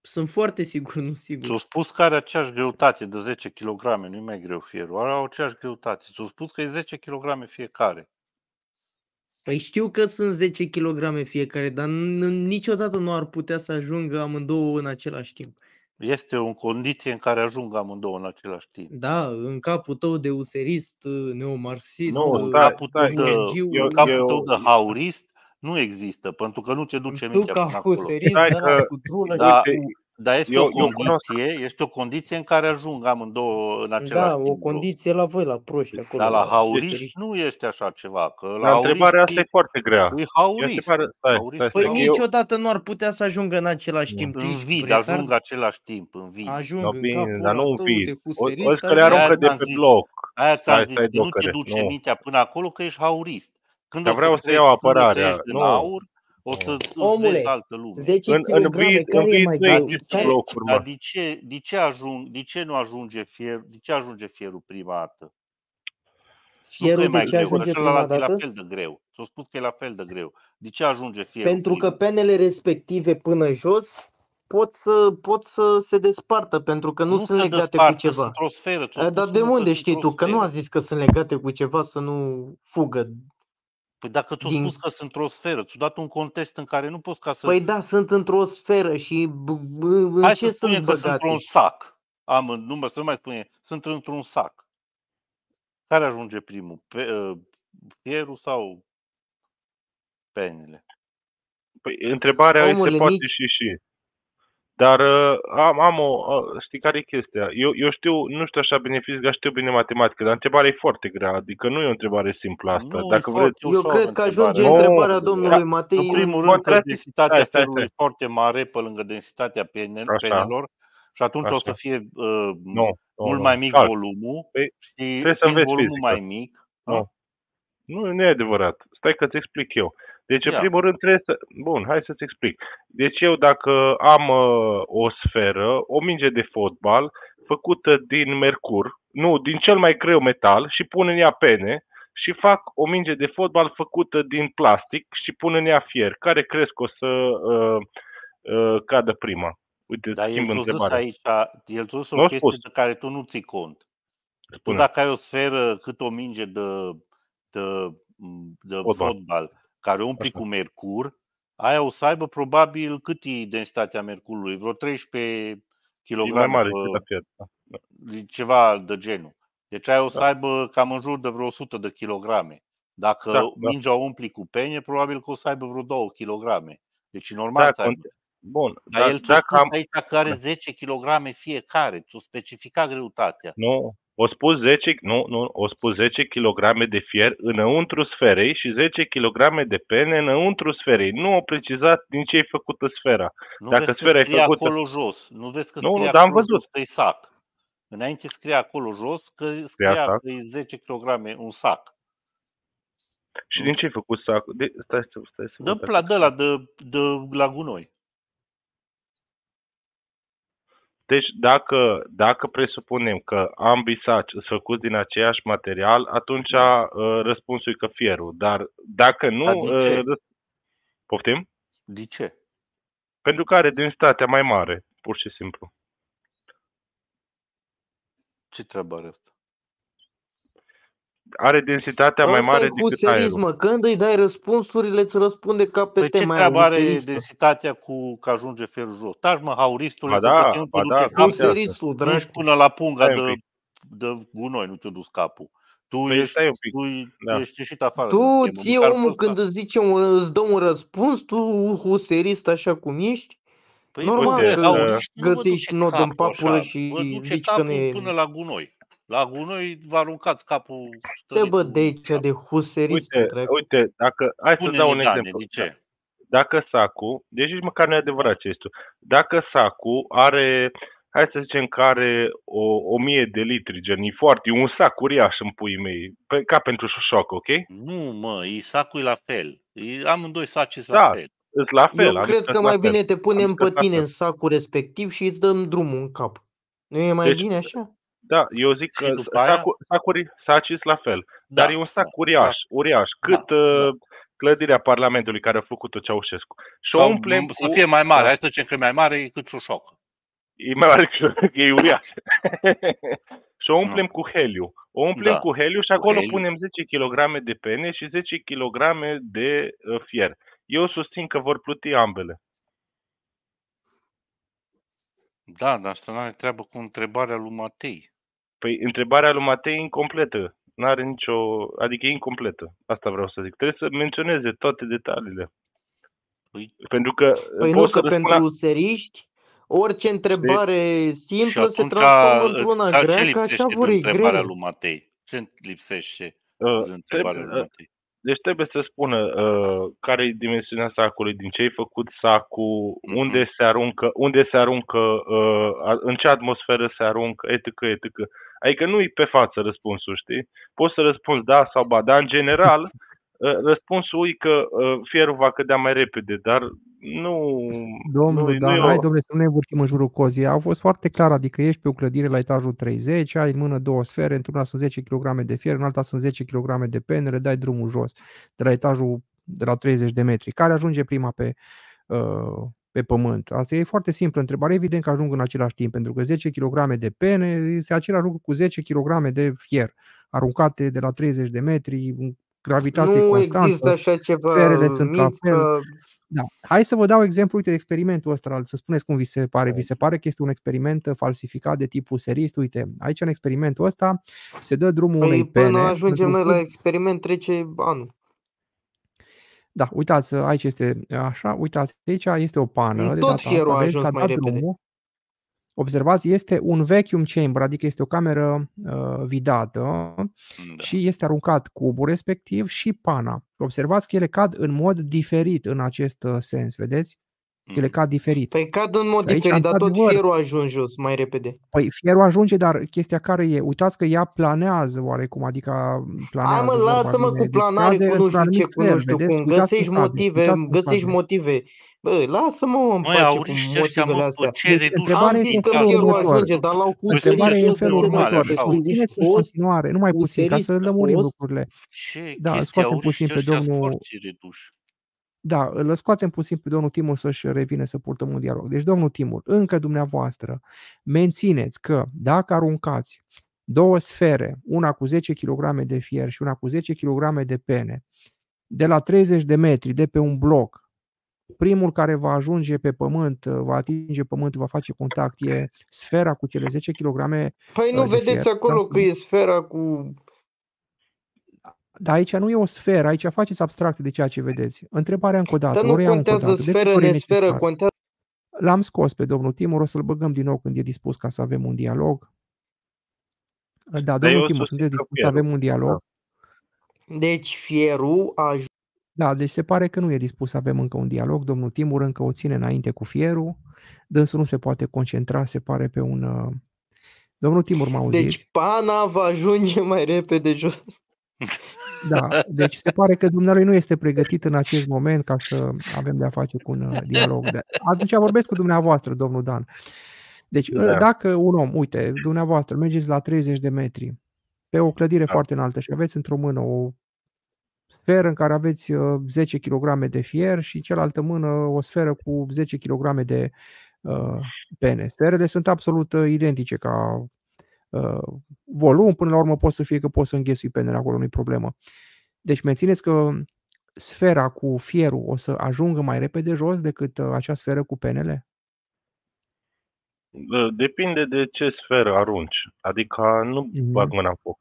Sunt foarte sigur, nu sigur. Ți-au spus că are aceeași greutate de 10 kg, nu e mai greu fierul, are aceeași greutate. Ți-au spus că e 10 kg fiecare. Păi știu că sunt 10 kg fiecare, dar n- niciodată nu ar putea să ajungă amândouă în același timp. Este o condiție în care ajung amândouă în același timp. Da, în capul tău de userist, neomarxist, Nu, În stai, capul tău stai, de, energiu, eu- în capul eu- tău de haurist nu există, pentru că nu te duce Tu mintea ca până acolo. userist, Stai dar că- cu drulă Da, și cu... Dar este Eu- o eu cunosc- condiție, este o condiție în care ajung amândouă în același Da, timp. o condiție la voi, la proști acolo. Dar la useriști. hauriști nu este așa ceva. Că la Dar întrebarea asta e hauriști foarte grea. e Eu haurist. se pare, stai, Haurist. stai, Păi stai, eu, niciodată nu ar putea să ajungă în același Nu. timp. Tu În ești vid, retard, ajung același timp, în vid. ajung no, în bine, capul dar nu ăla un tău vid. de O, huserist, o că le ajung- aruncă de Aia pe ți-am zis. bloc. Aia ți-am Stai, zis, stai, că nu te docăre, duce nu. mintea până acolo că ești haurist. Când Dar o vreau să să treci, iau când o să apărarea. ieși din Nu. Aur, o să Nu. îți Omule, vezi altă lume. 10 În, în kg, vid, în care e vid mai nu greu? Dar de există ce, Care... blocuri, dar mă. de ce, de ce, ajung, de ce nu ajunge fier, de ce ajunge fierul prima dată? Nu că e Fierul de mai ce greu, ajunge că prima celălalt e la dată? fel de greu. Ți-au spus că e la fel de greu. De ce ajunge fierul Pentru că primul? penele respective până jos pot să, pot să se despartă, pentru că nu, Nu sunt se legate cu despartă, ceva. sunt o sferă. Ți-au Eh, spus Dar de unul că unde sunt știi o tu? Că nu a sferă. zis că sunt legate cu ceva să nu fugă. Păi dacă ți-au Din- spus că sunt o sferă, ți-au dat un context în care nu poți ca să... Păi da, sunt într-o sferă și b- b- în Hai ce să spunem sunt că sunt băgate? într-un sac. Am, nu mă, să nu mai spune, sunt într-un sac. Care ajunge primul? Pe, uh, fierul sau penele? Păi, întrebarea Omule, este poate nici- și și. Dar uh, am, am o, uh, știi care e chestia? Eu, eu știu, nu știu așa bine fizică, dar știu bine matematică, dar întrebarea e foarte grea, adică nu e o întrebare simplă asta. Nu, e Dacă foarte vreți, Eu ușor cred că întrebarea. ajunge Nu, întrebarea da, domnului Matei. În primul Bă, rând că trebuie să- densitatea stai, stai, ferului e stai. foarte mare pe lângă densitatea pene- Așa. penelor și atunci o să Așa. fie uh, nu, nu, mult nu, mai mic calc. volumul Păi, și trebuie să fiind înveți volumul fizică. mai mic, Nu. a? Nu, nu e adevărat. Stai că ți explic eu. Deci, în Ia. primul rând, trebuie să... Bun, hai să-ți explic. Deci eu, dacă am uh, o sferă, o minge de fotbal, făcută din mercur, nu, din cel mai greu metal, și pun în ea pene, și fac o minge de fotbal făcută din plastic și pun în ea fier. Care crezi că o să uh, uh, cadă prima. Uite, Dar el schimb ți-a zis întrebarea. aici, el ți-a zis Nu o a chestie spus. de care tu nu ții cont. Tu Spune. dacă ai o sferă cât o minge de, de, de Fotbal. fotbal care o umpli Așa. cu mercur, aia o să aibă probabil cât e densitatea mercurului? Vreo 13 E kg mai mare pe, decât la Fiat. da. e ceva de genul. Deci aia o să Da. aibă cam în jur de vreo 100 de kilograme. Dacă Da, da. mingea o umpli cu pene, probabil că o să aibă vreo 2 kilograme. Deci e normal Da, să aibă. cont- Bun, Dar dar el ți-a dacă spus am... aici că are 10 kg fiecare, ți-a specificat greutatea. Nu, o spus 10, nu, nu, o spus 10 kg de fier înăuntru sferei și 10 kg de pene înăuntru sferei. Nu au precizat din ce e făcută sfera. Nu Dacă vezi că sfera e scrie făcută- acolo jos. Nu vezi că Nu, scrie nu, dar am acolo văzut. jos că e sac. Înainte scrie acolo jos că scria sac. că e 10 kg un sac. Și Nu. din ce e făcut sacul? De, stai, să, stai să Dă văd pla dacă- de la de, de la gunoi. Deci dacă, dacă presupunem că ambii saci sunt făcuți din aceeași material, atunci uh, răspunsul e că fierul. Dar dacă nu... Dar de ce? uh, răs- Poftim? De ce? Pentru că are densitatea mai mare, pur și simplu. Ce treabă are asta? Are densitatea mai Ăsta mare e decât huserism, aerul. mă. Când îi dai răspunsurile, îți răspunde ca pe Păi ce tema aia, treabă are huseristă. densitatea cu că ajunge ferul jos? Taci mă, hauristule, Ba că da, pe tine nu te ba duce da, capul Huseristul, nici dracu. până la punga Stai un de, pic. de gunoi, nu te-a dus capul. Tu Păi ești, stai un pic. tu Da. ești ieșit afară de Tu, schemă. ție Măcar pe omul ăsta- când îți zice un, îți dă un răspuns, tu huserist așa cum ești, Păi normal Uite, că hauriști nu vă găsești duce nod în capul papură așa, și vă duce zici că capul nu e... până la gunoi. La gunoi vă aruncați capul Te bă stăriță de în aici cap. de huserist, Uite, dracu. uite, dacă, hai să dau un Spune-ne, Dane, exemplu. de ce? Dacă sacul, deci nici măcar nu e adevărat ce este. Dacă sacul are, hai să zicem că are o, o mie de litri, gen, e foarte, e un sac uriaș în puii mei, pe, ca pentru șoșoc, ok? Nu, mă, e sacul e la fel. E, amândoi saci Da, la fel. Îți la fel. Eu am cred zis că la mai fel. bine te punem zis pe la tine fel. în sacul respectiv și îți dăm drumul în cap. Nu e mai Deci, bine așa? Da, eu zic Și că după aia- sacul, sacuri, sacii sunt la fel. Da, Dar e un sac da, uriaș, exact. uriaș, cât Da, uh, da. clădirea Parlamentului care a făcut-o Ceaușescu. Și o Sau umplem m- să cu- fie mai mare. Da. Hai să zicem că e mai mare e cât șoșoc. E mai mare decât e uriaș. <laughs> și o umplem cu heliu. O umplem Da. cu heliu și Cu acolo heliu. punem 10 kg de pene și 10 kg de uh, fier. Eu susțin că vor pluti ambele. Da, dar asta nu are treabă cu întrebarea lui Matei. Păi întrebarea lui Matei e incompletă. N-are nicio... Adică e incompletă. Asta vreau să zic. Trebuie să menționeze toate detaliile. Păi, Pentru că Păi pot nu, să că răspund pentru la... seriști, orice întrebare și simplă se atunci, transformă îți- într-una ca- ce grea, că lipsește așa de vor ei întrebarea grele. lui Matei? Ce lipsește Uh, de întrebarea trebuie, lui uh, Matei? deci trebuie să spună uh, care e dimensiunea sacului, din ce e făcut sacul, Mhm. unde se aruncă, unde se aruncă, uh, a- în ce atmosferă se aruncă, etc., etc. Adică nu e pe față răspunsul, știi? Poți să răspunzi da sau ba, dar în general uh, <laughs> răspunsul e că uh, fierul va cădea mai repede, dar nu... Domnul, nu, dar nu e hai, o- domnule, să nu ne învârtim în jurul cozii. A fost foarte clar, adică ești pe o clădire la etajul 30, ai în mână două sfere, într-una sunt 10 kg de fier, în alta sunt 10 kg de pene, le dai drumul jos, de la etajul de la 30 de metri. Care ajunge prima pe, uh, pe pământ? Asta e foarte simplă întrebare. Evident că ajung în același timp, pentru că 10 kg de pene este același lucru cu 10 kg de fier, aruncate de la 30 de metri, gravitație Nu constantă. există așa ceva, sferele sunt la fel. Mința, Da. Hai să vă dau exemplu, uite, experimentul ăsta, să spuneți cum vi se pare. Vi se pare că este un experiment uh, falsificat de tipul serist? Uite, aici în experimentul ăsta se dă drumul unei Păi pene. până ajungem într-un noi la cub- experiment trece anul. Da, uitați, aici este așa, uitați, aici este o pană. Tot de data fierul a asta, ajuns s-a mai dat repede. drumul. Observați, este un vacuum chamber, adică este o cameră uh, vidată Da. și este aruncat cubul respectiv și pana. Observați că ele cad în mod diferit în acest uh, sens, vedeți? Ele Mhm. cad diferit. Păi cad în mod Și aici, diferit, dar tot într-adevăr- fierul a ajuns jos mai repede. Păi fierul ajunge, dar chestia care e, uitați că ea planează oarecum, adică planează. Hai mă, vorba lasă-mă vine, cu deci planare, cade cu nu într-un știu ce, anumit cu nu fel, știu vedeți? cum, Uitați găsești cum cade, motive, uitați cum găsești cade. motive. Bă, lasă-mă mă în Măi, pace cu auriști ăștia, motivele mă, astea. pe ce Deci, reduci? întrebarea Am este zis în că felul fierul următor. ajunge, dar l-au Păi Întrebarea e în sunt felul normale, următor. așa. Susțineți în Fost continuare, nu mai puțin, ca huserist să lămurim fost. lucrurile. Ce Da, chestii scoatem auriști puțin pe ăștia sunt domnul- foarte reduși. Da, îl scoatem puțin pe domnul Timur să-și revină să purtăm un dialog. Deci, domnul Timur, încă dumneavoastră mențineți că dacă aruncați două sfere, una cu 10 kg de fier și una cu 10 kg de pene, de la 30 de metri de pe un bloc, primul care va ajunge pe pământ, va atinge pământul, va face contact, e sfera cu cele 10 kg Păi nu de vedeți fier. acolo Asta- că e sfera cu... Dar aici nu e o sferă, aici faceți abstracție de ceea ce vedeți. Întrebarea încă o dată, Dar o nu reiau încă o contează dată. De sferă, câte ori e nesferă, necesar? contează... L-am scos pe domnul Timur, o să-l băgăm din nou când e dispus ca să avem un dialog. Da, domnul eu Timur, susțin sunteți că dispus să fierul, avem un dialog? Deci fierul ajunge Da, deci se pare că nu e dispus să avem încă un dialog. Domnul Timur încă o ține înainte cu fierul. Dânsul nu se poate concentra, se pare, pe un... uh, Domnul Timur, mă auziți? Deci pana va ajunge mai repede jos. <laughs> Da, deci se pare că dumnealui nu este pregătit în acest moment ca să avem de-a face cu un uh, dialog. De- Atunci vorbesc cu dumneavoastră, domnul Dan. Deci, uh, Da. dacă un om, uite, dumneavoastră, mergeți la 30 de metri pe o clădire Da. foarte înaltă și aveți într-o mână o sferă în care aveți uh, 10 kg de fier și în cealaltă mână o sferă cu 10 kg de uh, pene. Sferele sunt absolut uh, identice ca uh, volum, până la urmă pot să fie că poți să înghesui penele acolo, nu-i problemă. Deci mențineți că sfera cu fierul o să ajungă mai repede jos decât uh, acea sferă cu penele? Uh, Depinde de ce sferă arunci. Adică nu Mhm. bag mâna în foc.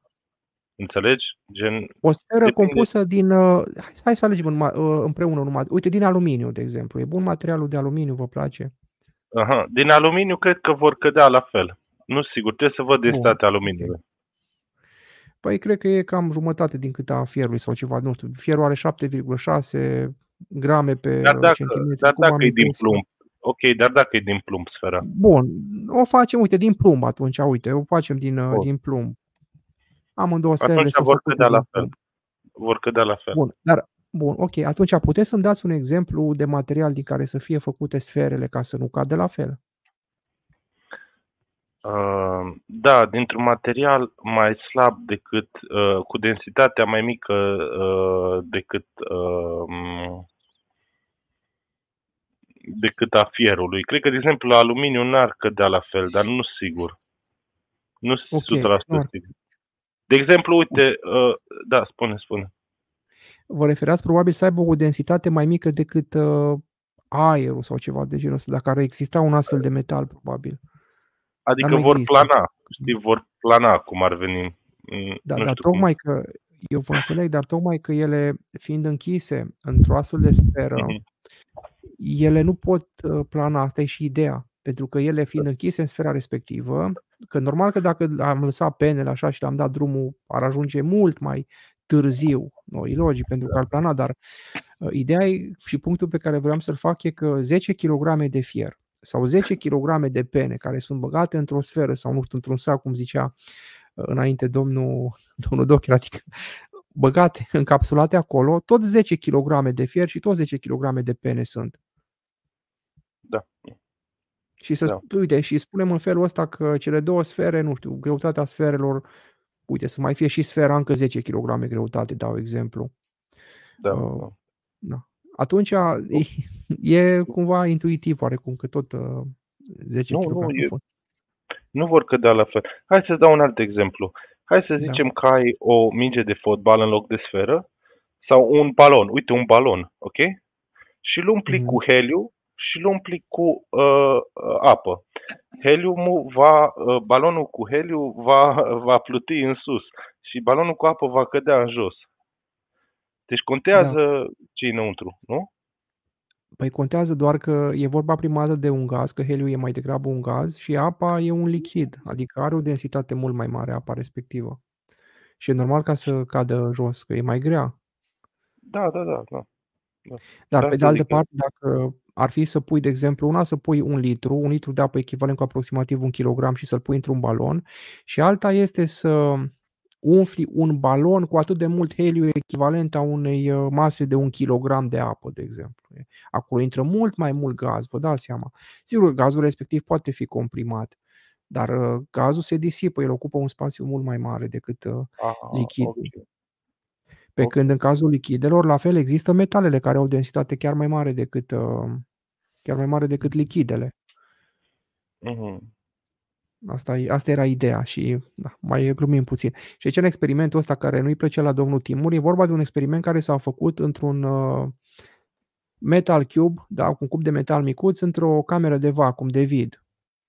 Înțelegi? Gen, O sferă Depinde. compusă din... uh, Hai, hai să alegem numai, uh, împreună numai... Uite, din aluminiu, de exemplu. E bun materialul de aluminiu, vă place? aha, din aluminiu cred că vor cădea la fel. Nu sigur, trebuie să văd densitatea aluminiului. Păi cred că e cam jumătate din cât a fierului sau ceva, nu știu. Fierul are 7,6 grame pe Dar dacă, centimetru. dar cum dacă am e din impresia. plumb, ok, dar dacă e din plumb sfera, Bun, o facem, uite, din plumb atunci, uite, o facem din, uh, Bun. din plumb. Amândouă sferele atunci sunt vor făcute cădea la din fel. plumb. Vor cădea la fel. Bun, dar, bun, ok, atunci puteți să-mi dați un exemplu de material din care să fie făcute sferele ca să nu cadă la fel? Uh, da, dintr-un material mai slab decât, uh, cu densitatea mai mică uh, decât uh, m- decât a fierului. Cred că, de exemplu, aluminiu n-ar cădea la fel, dar nu sigur. Nu sunt Ok, 100% nu ar- sigur. De exemplu, uite, uh, da, spune, spune. Vă referați probabil să aibă o densitate mai mică decât uh, aerul sau ceva de genul ăsta, dacă ar exista un astfel de metal, probabil. Adică nu vor există. plana, știi, vor plana cum ar veni. Mm, Da, nu dar știu cum. tocmai că, eu vă înțeleg, dar tocmai că ele, fiind închise într-o astfel de sferă, Mhm. ele nu pot uh, plana, asta e și ideea. Pentru că ele fiind închise în sfera respectivă, că normal că dacă am lăsat penele așa și le-am dat drumul, ar ajunge mult mai târziu. Nu, e logic, pentru că ar plana, dar uh, ideea e, și punctul pe care vreau să-l fac e că 10 kg de fier sau 10 kg de pene care sunt băgate într-o sferă sau nu știu, într-un sac, cum zicea uh, înainte domnul, <laughs> domnul Docher, adică băgate, <laughs> încapsulate acolo, tot 10 kg de fier și tot 10 kg de pene sunt. Da. Și să, Da. da. uite, și spunem în felul ăsta că cele două sfere, nu știu, greutatea sferelor, uite, să mai fie și sfera încă 10 kg greutate, dau exemplu. Da, Uh, da. Da. Atunci e, e cumva intuitiv oarecum că tot uh, 10 Nu, kg. nu, e- Nu vor cădea la fel. Hai să dau un alt exemplu. Hai să Da. zicem că ai o minge de fotbal în loc de sferă sau un balon. Uite, un balon, ok? Și îl umpli Mhm. cu heliu și îl umpli cu uh, uh, apă. Heliumul va, uh, balonul cu heliu va, va pluti în sus și balonul cu apă va cădea în jos. Deci contează ce e înăuntru, nu? Păi contează doar că e vorba prima dată de un gaz, că heliu e mai degrabă un gaz și apa e un lichid, adică are o densitate mult mai mare apa respectivă. Și e normal ca să cadă jos, că e mai grea. Da, da, da. da. Dar Da, pe de să altă zic că- parte, dacă ar fi să pui, de exemplu, una să pui un litru, un litru de apă echivalent cu aproximativ un kilogram și să-l pui într-un balon și alta este să umfli un balon cu atât de mult heliu echivalent a unei uh, mase de un kilogram de apă, de exemplu. Acolo intră mult mai mult gaz, vă dați seama. Sigur, gazul respectiv poate fi comprimat, dar uh, gazul se disipă, el ocupă un spațiu mult mai mare decât uh, Ah, lichidul. ok. Pe când în cazul lichidelor, la fel, există metalele care au o densitate chiar mai mare decât, uh, chiar mai mare decât lichidele. Mhm. Asta, e- asta era ideea și da, mai glumim puțin. Și aici în experimentul ăsta care nu-i plăcea la domnul Timur, e vorba de un experiment care s-a făcut într-un uh, metal cube, da, cu un cub de metal micuț, într-o cameră de vacuum, de vid.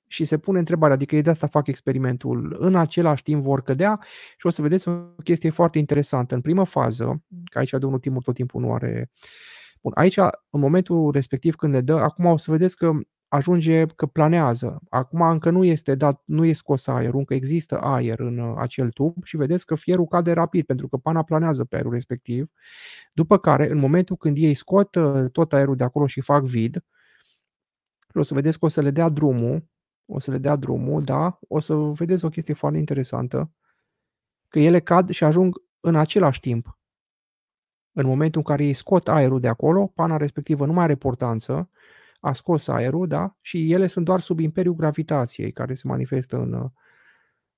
Și se pune întrebarea, adică ei de asta fac experimentul, în același timp vor cădea și o să vedeți o chestie foarte interesantă. În primă fază, că aici domnul Timur tot timpul nu are... Bun, aici, în momentul respectiv când le dă, acum o să vedeți că ajunge că planează. Acum încă nu este dat, nu e scos aerul, încă există aer în uh, acel tub și vedeți că fierul cade rapid pentru că pana planează pe aerul respectiv. După care, în momentul când ei scot uh, tot aerul de acolo și fac vid, o să vedeți că o să le dea drumul, o să le dea drumul, da, o să vedeți o chestie foarte interesantă, că ele cad și ajung în același timp. În momentul în care ei scot aerul de acolo, pana respectivă nu mai are portanță, a scos aerul, da? Și ele sunt doar sub imperiul gravitației care se manifestă în... uh,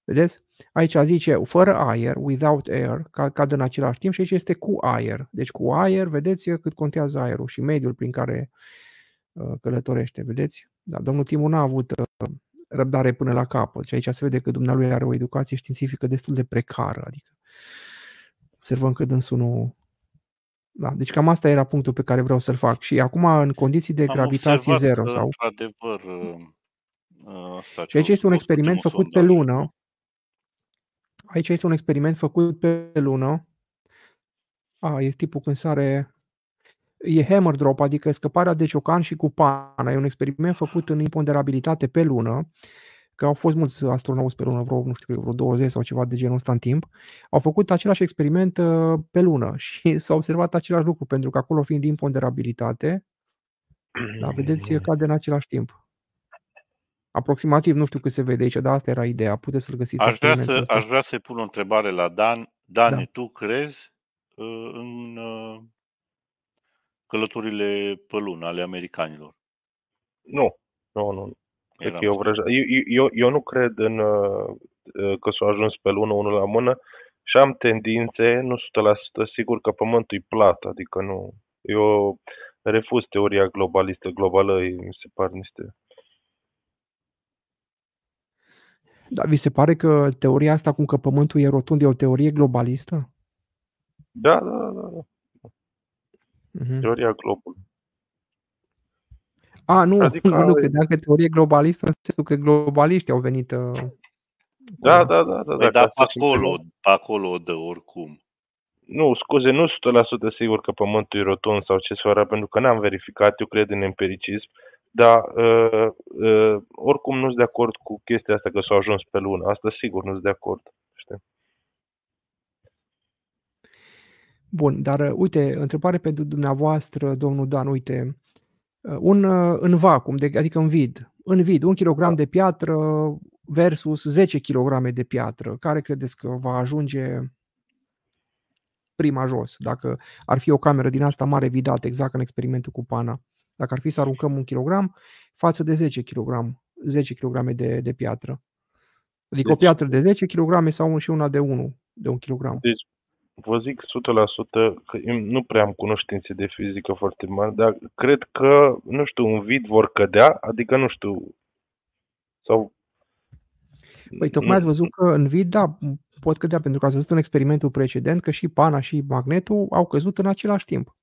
Vedeți? Aici zice fără aer, without air, ca- cad în același timp și aici este cu aer. Deci cu aer, vedeți cât contează aerul și mediul prin care uh, călătorește, vedeți? Da, domnul Timu n-a avut uh, răbdare până la capăt și aici se vede că dumnealui are o educație științifică destul de precară, adică observăm că dânsul nu... Da, deci cam asta era punctul pe care vreau să-l fac. Și acum, în condiții de Am gravitație observat zero că, sau într-adevăr, uh, uh, asta Și ce aici a este un fost experiment ultimul făcut pe sondaj. lună. Aici este un experiment făcut pe lună. A, e tipul când sare... E hammer drop, adică scăparea de ciocan și cu pana. E un experiment făcut în imponderabilitate pe lună, că au fost mulți astronauți pe lună, vreo, nu știu, vreo 20 sau ceva de genul ăsta în timp. Au făcut același experiment uh, pe lună <laughs> și s-a observat același lucru, pentru că acolo fiind imponderabilitate, <clears throat> da, vedeți, cade în același timp. Aproximativ, nu știu cât se vede aici, dar asta era ideea. Puteți să-l găsiți Aș vrea, experimentul să, ăsta. aș vrea să-i pun o întrebare la Dan. Dane, Da. tu crezi uh, în uh, călătorile pe lună ale americanilor? Nu, nu, nu. nu. Cred Eram că e o vrăjă. Eu, eu, eu nu cred în uh, uh, că s-a ajuns pe lună unul la mână și am tendințe, nu 100% sigur că pământul e plat, adică nu. Eu refuz teoria globalistă, globală, mi se par niște... Da, vi se pare că teoria asta cum că Pământul e rotund e o teorie globalistă? Da, da, da, da. Mhm. Teoria globului. A, nu, Adică- <laughs> nu, nu credeam că teorie globalistă în sensul că globaliștii au venit uh, Da, da, da, da. Păi ca da, să pe simțim- acolo, pe acolo o dă oricum. Nu, scuze, nu sunt 100% sigur că pământul e rotund sau ce sfera, pentru că n-am verificat, eu cred în empiricism, dar uh, uh, oricum nu sunt de acord cu chestia asta că s-au ajuns pe lună. Asta sigur nu sunt de acord. Știi? Bun, dar uh, uite, întrebare pentru dumneavoastră, domnul Dan, uite, uh, un, uh, în vacuum, de, adică în vid, în vid, un kilogram de piatră versus 10 kg de piatră, care credeți că va ajunge prima jos, dacă ar fi o cameră din asta mare vidată, exact ca în experimentul cu pana, dacă ar fi să aruncăm un kilogram față de 10 kg, 10 kg de, de piatră. Adică o Deci- piatră de 10 kg sau și una de 1 de 1 kg. Deci, vă zic 100% că eu nu prea am cunoștințe de fizică foarte mari, dar cred că, nu știu, un vid vor cădea, adică nu știu, sau... Păi tocmai ați văzut că în vid, da, pot cădea, pentru că ați văzut în experimentul precedent că și pana și magnetul au căzut în același timp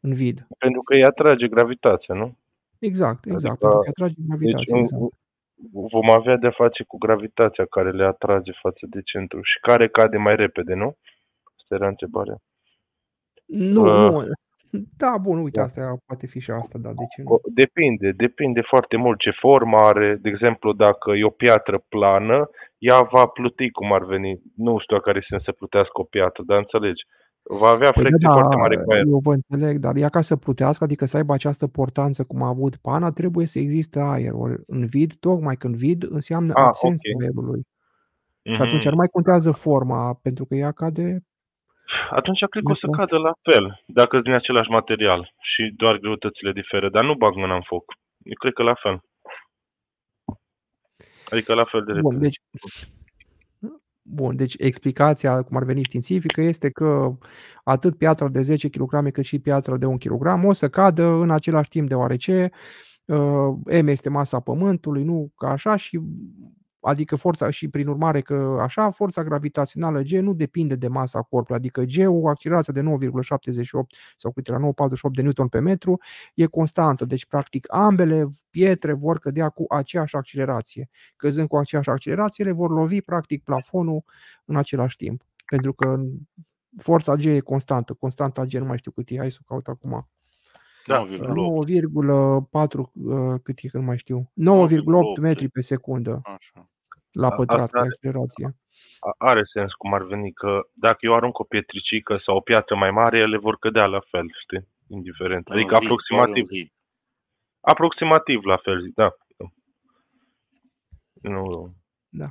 în vid. Pentru că îi atrage gravitația, nu? Exact, exact, Adică, pentru că atrage Deci gravitația. un- Exact. vom avea de-a face cu gravitația care le atrage față de centru și care cade mai repede, nu? Asta era întrebarea. Nu, uh, nu. Da, bun, uite, da. asta poate fi și asta, da, de ce nu? Co- Depinde, depinde foarte mult ce formă are. De exemplu, dacă e o piatră plană, ea va pluti cum ar veni. Nu știu dacă are sens să plutească o piatră, dar înțelegi. Va avea Păi frecție da, foarte mare cu aer. eu vă înțeleg, dar ea ca să plutească, adică să aibă această portanță cum a avut pana, trebuie să existe aer. Ori în vid, tocmai când vid, înseamnă Ah, absența ok. aerului. Și Mhm. atunci nu mai contează forma, pentru că ea cade Atunci cred că o să Exact. cadă la fel, dacă sunt din același material și doar greutățile diferă, dar nu bag mâna în foc. Eu cred că la fel. Adică la fel de Bun, repede. deci Bun, deci explicația, cum ar veni științifică, este că atât piatra de 10 kg cât și piatra de 1 kg o să cadă în același timp, deoarece uh, M este masa Pământului, nu ca așa, și adică forța și prin urmare că așa, forța gravitațională G nu depinde de masa corpului, adică G, o accelerație de 9,78 sau câte la 9,48 de newton pe metru, e constantă. Deci, practic, ambele pietre vor cădea cu aceeași accelerație. Căzând cu aceeași accelerație, le vor lovi, practic, plafonul în același timp. Pentru că forța G e constantă. Constanta G nu mai știu cât e, hai să o caut acum. Da, 9,4 uh, cât e că nu mai știu. 9,8 metri pe secundă Așa. la A- pătrat asta ca accelerație. A- Are sens cum ar veni că dacă eu arunc o pietricică sau o piatră mai mare, ele vor cădea la fel, știi? Indiferent. În Adică vid, doar aproximativ, în vid. aproximativ la fel, zic, da. Nu. Da.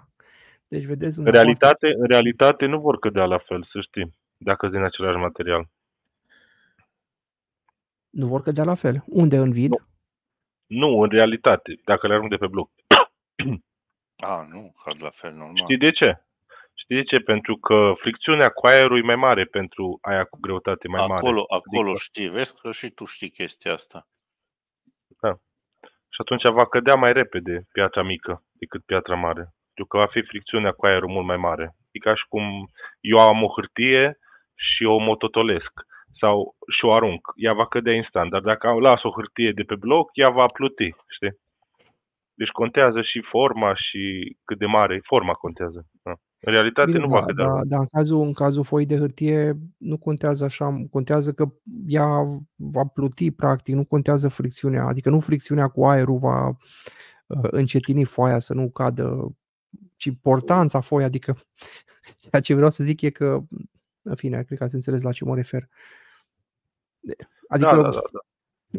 Deci vedeți În dumneavoastră, realitate, în realitate nu vor cădea la fel, să știi, dacă sunt din același material. Nu vor cădea la fel. Unde în vid? Nu, în realitate, dacă le arunc de pe bloc. <coughs> A, nu, cad la fel, normal. Știi de ce? Știi de ce? Pentru că fricțiunea cu aerul e mai mare pentru aia cu greutate mai mare. Acolo, acolo Adică- știi, vezi că și tu știi chestia asta. Și atunci va cădea mai repede piatra mică decât piatra mare. Pentru că va fi fricțiunea cu aerul mult mai mare. E ca și cum eu am o hârtie și o mototolesc sau și o arunc. Ea va cădea instant. Dar dacă las o hârtie de pe bloc, ea va pluti. Știi? Deci contează și forma și cât de mare e. Forma contează. Da. În realitate Bine, nu va da, cădea. da, da, în cazul, în cazul foii de hârtie nu contează așa, contează că ea va pluti practic, nu contează fricțiunea, adică nu fricțiunea cu aerul va uh, încetini foaia să nu cadă, ci importanța foii, adică <laughs> ceea ce vreau să zic e că, în fine, cred că ați înțeles la ce mă refer. Adică Da, da, da, da.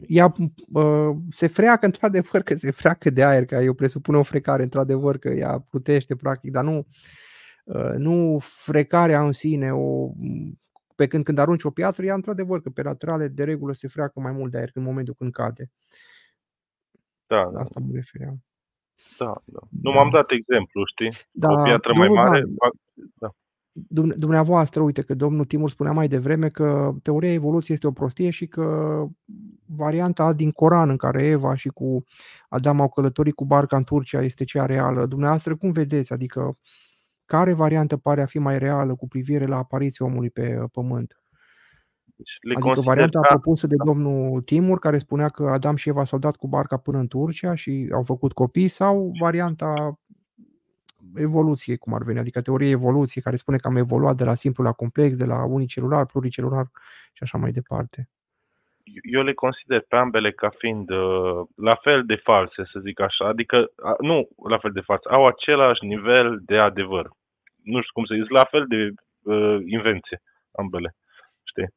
ea uh, se freacă într-adevăr că se freacă de aer, că eu presupun o frecare într-adevăr că ea plutește practic, dar nu, uh, nu frecarea în sine, o, pe când când arunci o piatră, ea într-adevăr că pe laterale de regulă se freacă mai mult de aer în momentul când cade. Da, La da, asta mă refeream. da, da. Nu Da. m-am dat exemplu, știi? Da, o piatră mai domnul mare. Dan, va- Dumne- Dumneavoastră, uite că domnul Timur spunea mai devreme că teoria evoluției este o prostie și că varianta din Coran în care Eva și cu Adam au călătorit cu barca în Turcia este cea reală. Dumneavoastră cum vedeți? Adică care variantă pare a fi mai reală cu privire la apariția omului pe uh, pământ? Deci le Adică consider varianta ca- propusă de domnul Timur care spunea că Adam și Eva s-au dat cu barca până în Turcia și au făcut copii sau varianta evoluției, cum ar veni, adică teoria evoluției care spune că am evoluat de la simplu la complex, de la unicelular, pluricelular și așa mai departe. eu le consider pe ambele ca fiind uh, la fel de false, să zic așa. Adică, a, nu la fel de false, au același nivel de adevăr. Nu știu cum să zic, la fel de uh, invenție, ambele. Știi?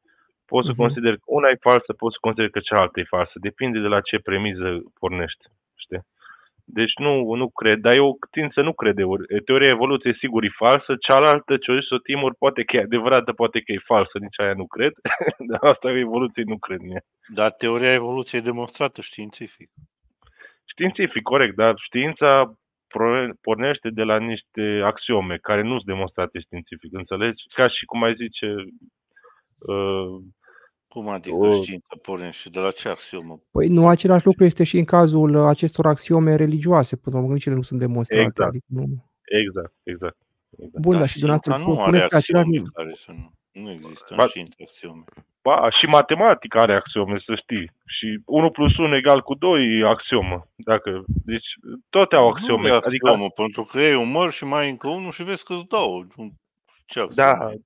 Poți să Mhm. consider că una e falsă, poți să consider că cealaltă e falsă. Depinde de la ce premiză pornești. Știi? Deci nu, nu cred, dar eu tind să nu cred. Ori- Teoria evoluției sigur e falsă, cealaltă, ce o zis-o Timur, poate că e adevărată, poate că e falsă, nici aia nu cred. <laughs> dar asta e evoluție, nu cred în ea. Dar teoria evoluției e demonstrată științific. Științific, corect, dar știința pro- pornește de la niște axiome care nu sunt demonstrate științific, înțelegi? Ca și cum ai zice, uh, Cum adică O- știința pornește? De la ce axiomă? Păi nu același lucru este și în cazul uh, acestor axiome religioase, până la urmă nici ele nu sunt demonstrate. Exact. Adică nu... exact, exact. exact. Bun, Dar dar și dumneavoastră știința nu are spuneți că același axiome care să nu. Nu există în Ba- știință axiome. Ba, și matematica are axiome, să știi. Și 1 plus 1 egal cu 2 e axiomă. Dacă, deci toate au axiome. Nu e Adică, axiomă, pentru că e un măr și mai încă unul și vezi că-ți dau. Ce axiomă da, e?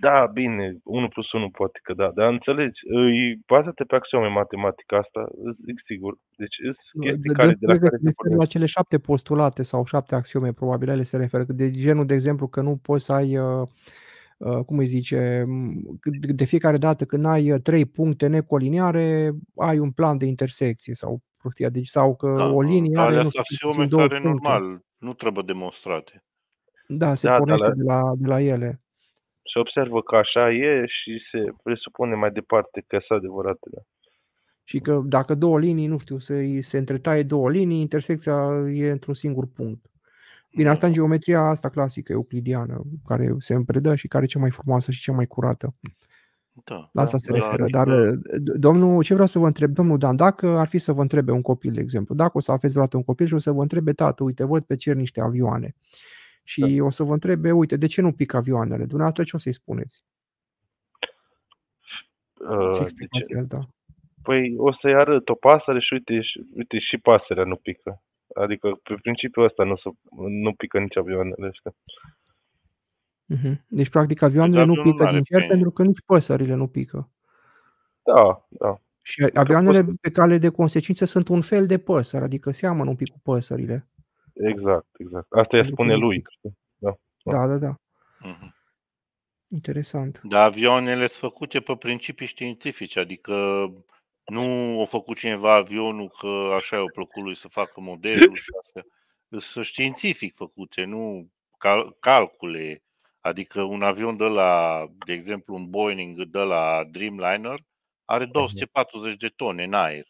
Da, bine, 1 plus 1 poate că da, dar înțelegi, e bazată pe axiome matematica asta, îți zic sigur. Deci sunt chestii De, care, de la de, care se se referă pornește. la cele șapte postulate sau șapte axiome, probabil ele se referă. De genul, de exemplu, că nu poți să ai, uh, uh, cum îi zice, m, de- de fiecare dată când ai uh, trei puncte necoliniare, ai un plan de intersecție sau prostia, deci sau că Da, o linie are, alea nu sunt știu, cel axiome puțin două care puncte. normal nu trebuie demonstrate. Da, se Da, dar pornește la- de la, de la ele. Se observă că așa e și se presupune mai departe că sunt adevărate. Da. Și că dacă două linii, nu știu, se, se întretaie două linii, intersecția e într-un singur punct. Bine, asta în Nu. geometria asta clasică, euclidiană, care se predă și care e cea mai frumoasă și cea mai curată. Da. La asta Da, se da, referă. adică- Dar, d- domnul, ce vreau să vă întreb, domnul Dan, dacă ar fi să vă întrebe un copil, de exemplu, dacă o să aveți vreodată un copil și o să vă întrebe, tată, uite, văd pe cer niște avioane și o să vă întrebe, uite, de ce nu pică avioanele? Dumneavoastră ce o să-i spuneți? Uh, Ce de explicație ce? ați da? Păi o să-i arăt o pasăre și uite, și, uite și pasărea nu pică. Adică pe principiul ăsta nu, se, nu pică nici avioanele astea. Mhm. Deci, practic, avioanele nu avionul pică n-are din cer pene. pentru că nici păsările nu pică. Da, da. Și avioanele, pe cale de consecință, sunt un fel de păsări, adică seamănă un pic cu păsările. Exact, exact. Asta îi Pentru că spune nu lui. pică. știi? Da. Da, da, da. Mhm. Interesant. Dar avioanele sunt făcute pe principii științifice, adică nu a făcut cineva avionul că așa i-a plăcut lui să facă modelul și astea. Sunt științific făcute, nu cal- calcule. Adică un avion de la, de exemplu, un Boeing de la Dreamliner are 240 de tone în aer.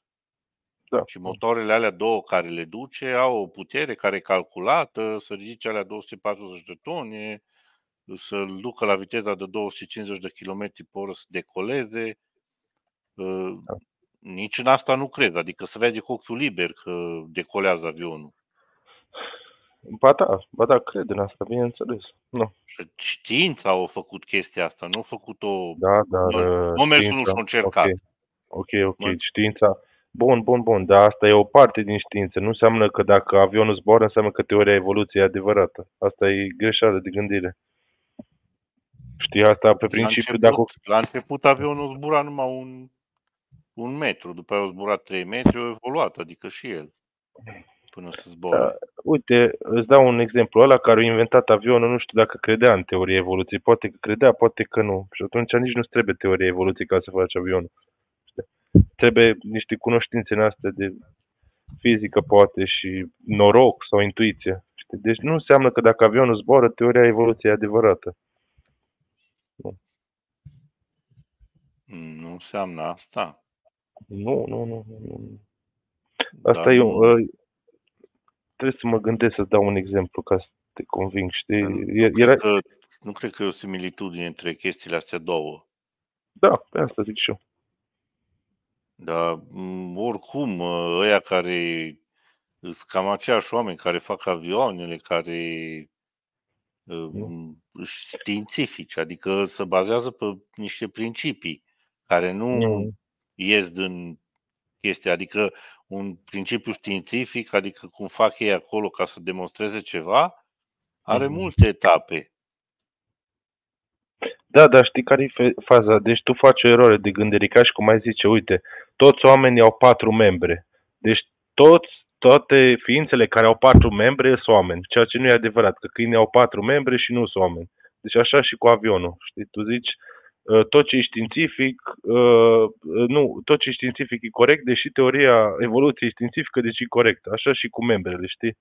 Da. Și motoarele alea două care le duce au o putere care e calculată să ridice alea 240 de tone, să-l ducă la viteza de 250 de km pe oră să decoleze. Uh, Da. Nici în asta nu cred, adică să vede cu ochiul liber că decolează avionul. Ba da, ba da, cred în asta, bineînțeles. Nu. Și știința a făcut chestia asta, nu a făcut-o... Da, dar Nu- uh, nu a mers unul știința- și a încercat. Ok, ok, ok. Mă- știința... Bun, bun, bun, dar asta e o parte din știință. Nu înseamnă că dacă avionul zboară, înseamnă că teoria evoluției e adevărată. Asta e greșeală de gândire. Știi, asta pe La principiu, început, dacă... la început avionul zbura numai un, un metru, după aia a zburat 3 metri, a evoluat, adică și el, până să zboare. Da, uite, îți dau un exemplu. Ăla care a inventat avionul, nu știu dacă credea în teoria evoluției. Poate că credea, poate că nu. Și atunci nici nu trebuie teoria evoluției ca să faci avionul. Știi? Trebuie niște cunoștințe în astea de fizică, poate, și noroc sau intuiție. Știi? Deci nu înseamnă că dacă avionul zboară, teoria evoluției e adevărată. Mm, Nu înseamnă asta. Nu, nu, nu. nu, nu. Asta Dar e nu- un, uh, Trebuie să mă gândesc să dau un exemplu ca să te conving, știi? nu, E- cred Era... că, nu cred că e o similitudine între chestiile astea două. Da, pe asta zic și eu. Dar m, oricum, ă, ăia care sunt cam aceiași oameni care fac avioanele, care ă, m, științifici, adică se bazează pe niște principii care nu Nu. ies din chestia, adică un principiu științific, adică cum fac ei acolo ca să demonstreze ceva, are Mhm. multe etape. Da, dar știi care e fe- faza? Deci tu faci o eroare de gândire, ca și cum ai zice, uite, toți oamenii au patru membre. Deci toți, toate ființele care au patru membre sunt oameni, ceea ce nu e adevărat, că câinii au patru membre și nu sunt oameni. Deci așa și cu avionul, știi? Tu zici, uh, tot ce e științific, uh, uh, nu, tot ce e științific e corect, deși teoria evoluției științifică, deci e corect. Așa și cu membrele, știi?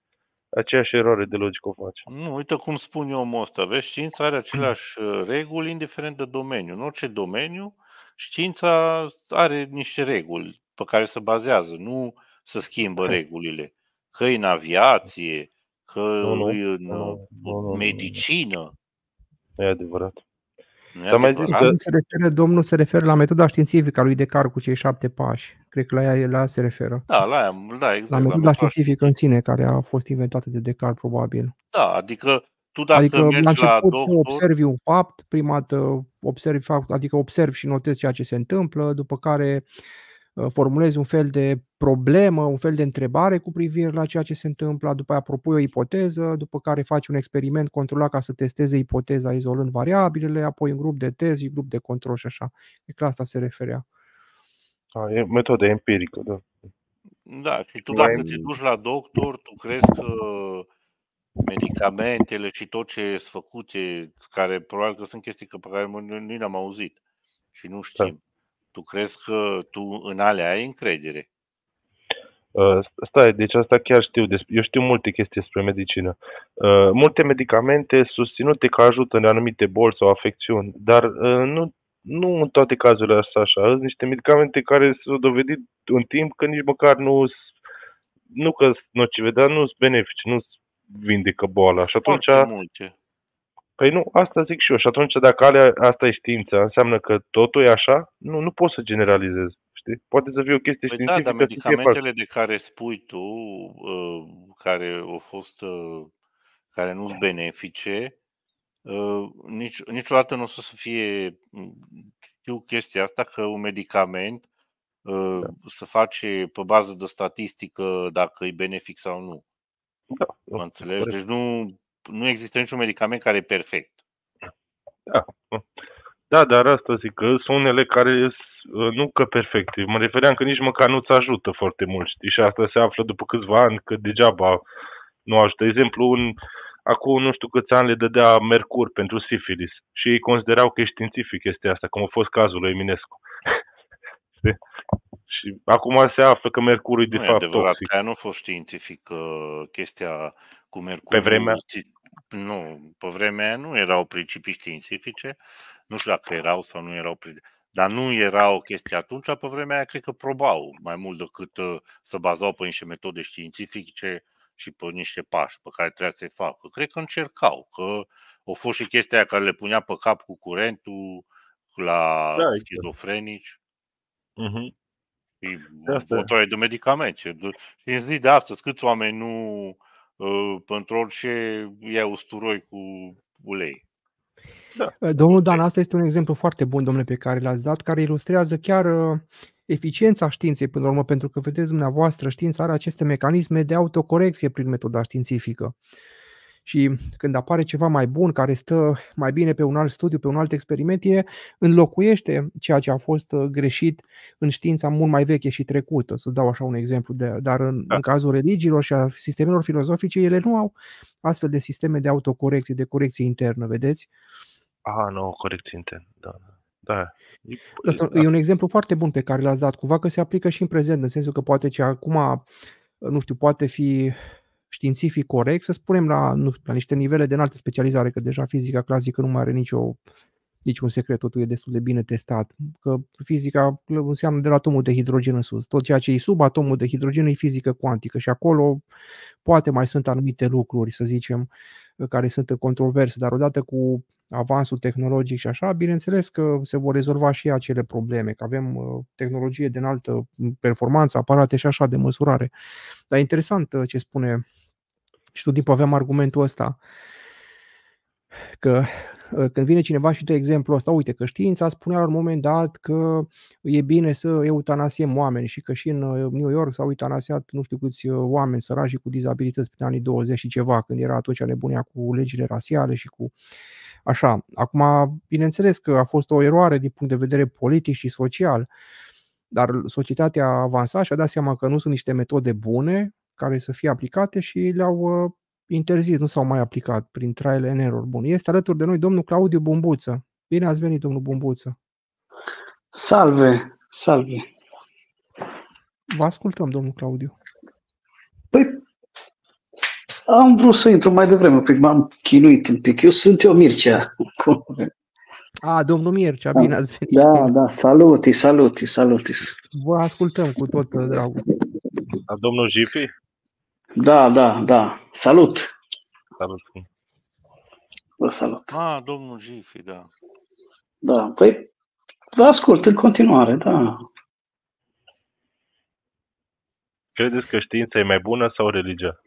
Aceeași eroare de logică o faci. Nu, uite cum spun eu omul ăsta, vezi, știința are aceleași <clears throat> uh, reguli indiferent de domeniu. În orice domeniu, știința are niște reguli pe care se bazează, nu se schimbă regulile. Că e în aviație, că Nu, nu, e în nu, uh, nu, nu, nu. medicină. Nu e adevărat. Nu e Dar mai zic adevărat? că- Domnul se referă, domnul se referă la metoda științifică a lui Descartes cu cei șapte pași. Cred că la ea, la ea se referă. Da, la aia, da, La exact. La metoda metoda științifică în sine, care a fost inventată de Descartes, probabil. Da, adică tu dacă adică la mergi la început doctor, observi un fapt, prima dată observi fapt, adică observi și notezi ceea ce se întâmplă, după care uh, formulezi un fel de problemă, un fel de întrebare cu privire la ceea ce se întâmplă, după aia propui o ipoteză, după care faci un experiment controlat ca să testeze ipoteza izolând variabilele, apoi un grup de test și grup de control și așa. Cred că la asta se referea. A, e metoda empirică, da. Da, și tu Mai- dacă te duci la doctor, tu crezi că medicamentele și tot ce sunt făcute, care probabil că sunt chestii că pe care noi nu le-am auzit și nu știm, tu crezi că tu în alea ai încredere? Uh, Stai, deci asta chiar știu. Despre, eu știu multe chestii despre medicină. Uh, multe medicamente susținute că ajută în anumite boli sau afecțiuni, dar uh, nu, nu în toate cazurile sunt așa. Sunt niște medicamente care s-au dovedit în timp că nici măcar nu s- nu că sunt nocive, dar nu sunt benefice, nu sunt vindecă boala. Și atunci, Foarte multe. Păi nu, asta zic și eu. Și atunci dacă alea, asta e știința, înseamnă că totul e așa, nu, nu poți să generalizezi. Știi? Poate să fie o chestie Păi da, dar științifică. să fie falsă. medicamentele de care spui tu, uh, care au fost, uh, care nu sunt benefice, uh, nici, niciodată nu o să fie, știu chestia asta, că un medicament uh, se face pe bază de statistică dacă e benefic sau nu. Da, Mă da, înțelegi? corect. Deci nu, nu există niciun medicament care e perfect. Da. Da, dar asta zic că sunt unele care sunt, nu că perfecte. Mă refeream că nici măcar nu-ți ajută foarte mult, știi? Și asta se află după câțiva ani, că degeaba nu ajută. De exemplu, un, acum nu știu câți ani le dădea mercur pentru sifilis și ei considerau că e științific chestia asta, cum a fost cazul lui Eminescu. <laughs> Știi? și acum se află că mercurul e de nu e fapt adevărat, toxic. că aia nu a fost științific uh, chestia cu Pe mercurul. vremea ți- Nu, pe vremea aia nu erau principii științifice, nu știu dacă erau sau nu erau, pri- dar nu era o chestie atunci, pe vremea aia cred că probau mai mult decât uh, să bazau pe niște metode științifice și pe niște pași pe care trebuia să-i facă. Cred că încercau, că au fost și chestia aia care le punea pe cap cu curentul la Da, exact. schizofrenici. Mhm. Și De asta e. bătaie de medicamente. De- Și în zi de astăzi, câți oameni nu uh, pentru orice ia usturoi cu ulei? Da. Domnul Dan, asta este un exemplu foarte bun, domnule, pe care l-ați dat, care ilustrează chiar uh, eficiența științei, până la urmă, pentru că, vedeți dumneavoastră, știința are aceste mecanisme de autocorecție prin metoda științifică. Și când apare ceva mai bun, care stă mai bine pe un alt studiu, pe un alt experiment, e înlocuiește ceea ce a fost uh, greșit în știința mult mai veche și trecută. Să dau așa un exemplu. De, dar în, Da. în cazul religiilor și a sistemelor filozofice, ele nu au astfel de sisteme de autocorecție, de corecție internă, vedeți? A, nu, corecție intern. Da. Da. E, Asta e un exemplu foarte bun pe care l-ați dat, cumva că se aplică și în prezent, în sensul că poate ce acum, nu știu, poate fi științific corect, să spunem la, nu știu, la niște nivele de înaltă specializare, că deja fizica clasică nu mai are nicio, niciun secret, totul e destul de bine testat, că fizica înseamnă de la atomul de hidrogen în sus. Tot ceea ce e sub atomul de hidrogen e fizică cuantică și acolo poate mai sunt anumite lucruri, să zicem, care sunt în controverse, dar odată cu avansul tehnologic și așa, bineînțeles că se vor rezolva și acele probleme, că avem uh, tehnologie de înaltă performanță, aparate și așa de măsurare. Dar e interesant uh, ce spune și tot timpul aveam argumentul ăsta că uh, când vine cineva și dă exemplu ăsta, uite că știința spunea la un moment dat că e bine să eutanasiem oameni și că și în uh, New York s-au eutanasiat nu știu câți uh, oameni săraci și cu dizabilități prin anii 20 și ceva, când era atunci nebunia cu legile rasiale și cu așa. Acum, bineînțeles că a fost o eroare din punct de vedere politic și social, dar societatea a avansat și a dat seama că nu sunt niște metode bune care să fie aplicate și le-au uh, interzis, nu s-au mai aplicat prin trial and error. Bun. Este alături de noi domnul Claudiu Bumbuță. Bine ați venit, domnul Bumbuță. Salve, salve. Vă ascultăm, domnul Claudiu. Păi, am vrut să intru mai devreme, pentru că m-am chinuit un pic. Eu sunt eu Mircea. A, domnul Mircea, bine ați venit. Da, da, saluti, saluti, saluti. Vă ascultăm cu tot uh, dragul. A domnul Jipi? Da, da, da. Salut. Salut. Vă salut. Ah, domnul Gifi, da. Da, păi, vă ascult în continuare, da. Credeți că știința e mai bună sau religia?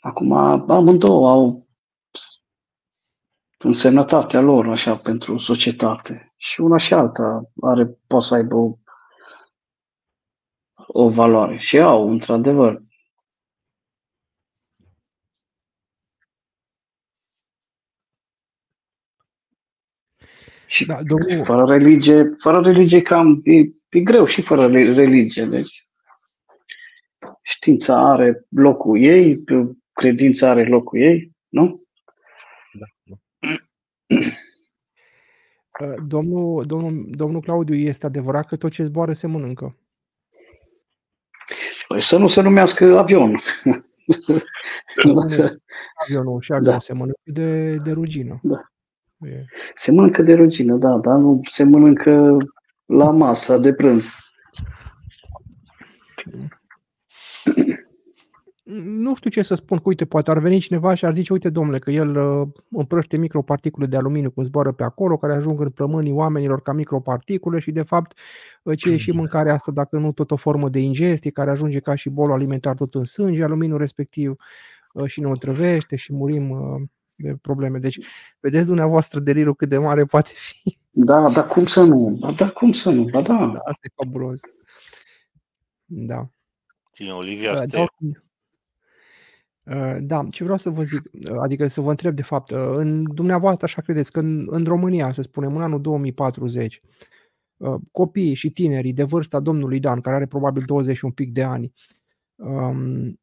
Acum, amândouă au însemnătatea lor, așa, pentru societate. Și una și alta are, poate să aibă o, o valoare. Și au, într-adevăr. Și Da, domnul, fără religie, fără religie cam e, e greu și fără re- religie. Deci știința are locul ei, credința are locul ei, nu? <clears throat> uh, domnul, domnul, domnul Claudiu, este adevărat că tot ce zboară se mănâncă. Păi să nu se numească avion. <laughs> Avionul și avionul Da. se mănâncă de, de rugină. Da. E. Se mănâncă de rugină, da, dar nu se mănâncă la masa de prânz. Nu știu ce să spun, că uite, poate ar veni cineva și ar zice, uite domnule, că el uh, împrăște microparticule de aluminiu cum zboară pe acolo, care ajung în plămânii oamenilor ca microparticule și de fapt uh, ce e și mâncarea asta, dacă nu tot o formă de ingestie, care ajunge ca și bolul alimentar tot în sânge, aluminiul respectiv uh, și ne otrăvește și murim uh, de probleme. Deci, vedeți dumneavoastră delirul cât de mare poate fi. Da, dar cum să nu? Ba da, cum să nu? Ba da. Da, asta e fabulos. Da. Cine, Olivia Uh, Ste? dau- Uh, Da, ce vreau să vă zic, uh, adică să vă întreb de fapt, uh, în dumneavoastră așa credeți că în, în România, să spunem, în anul 2040, uh, copiii și tinerii de vârsta domnului Dan, care are probabil 20 și un pic de ani, um,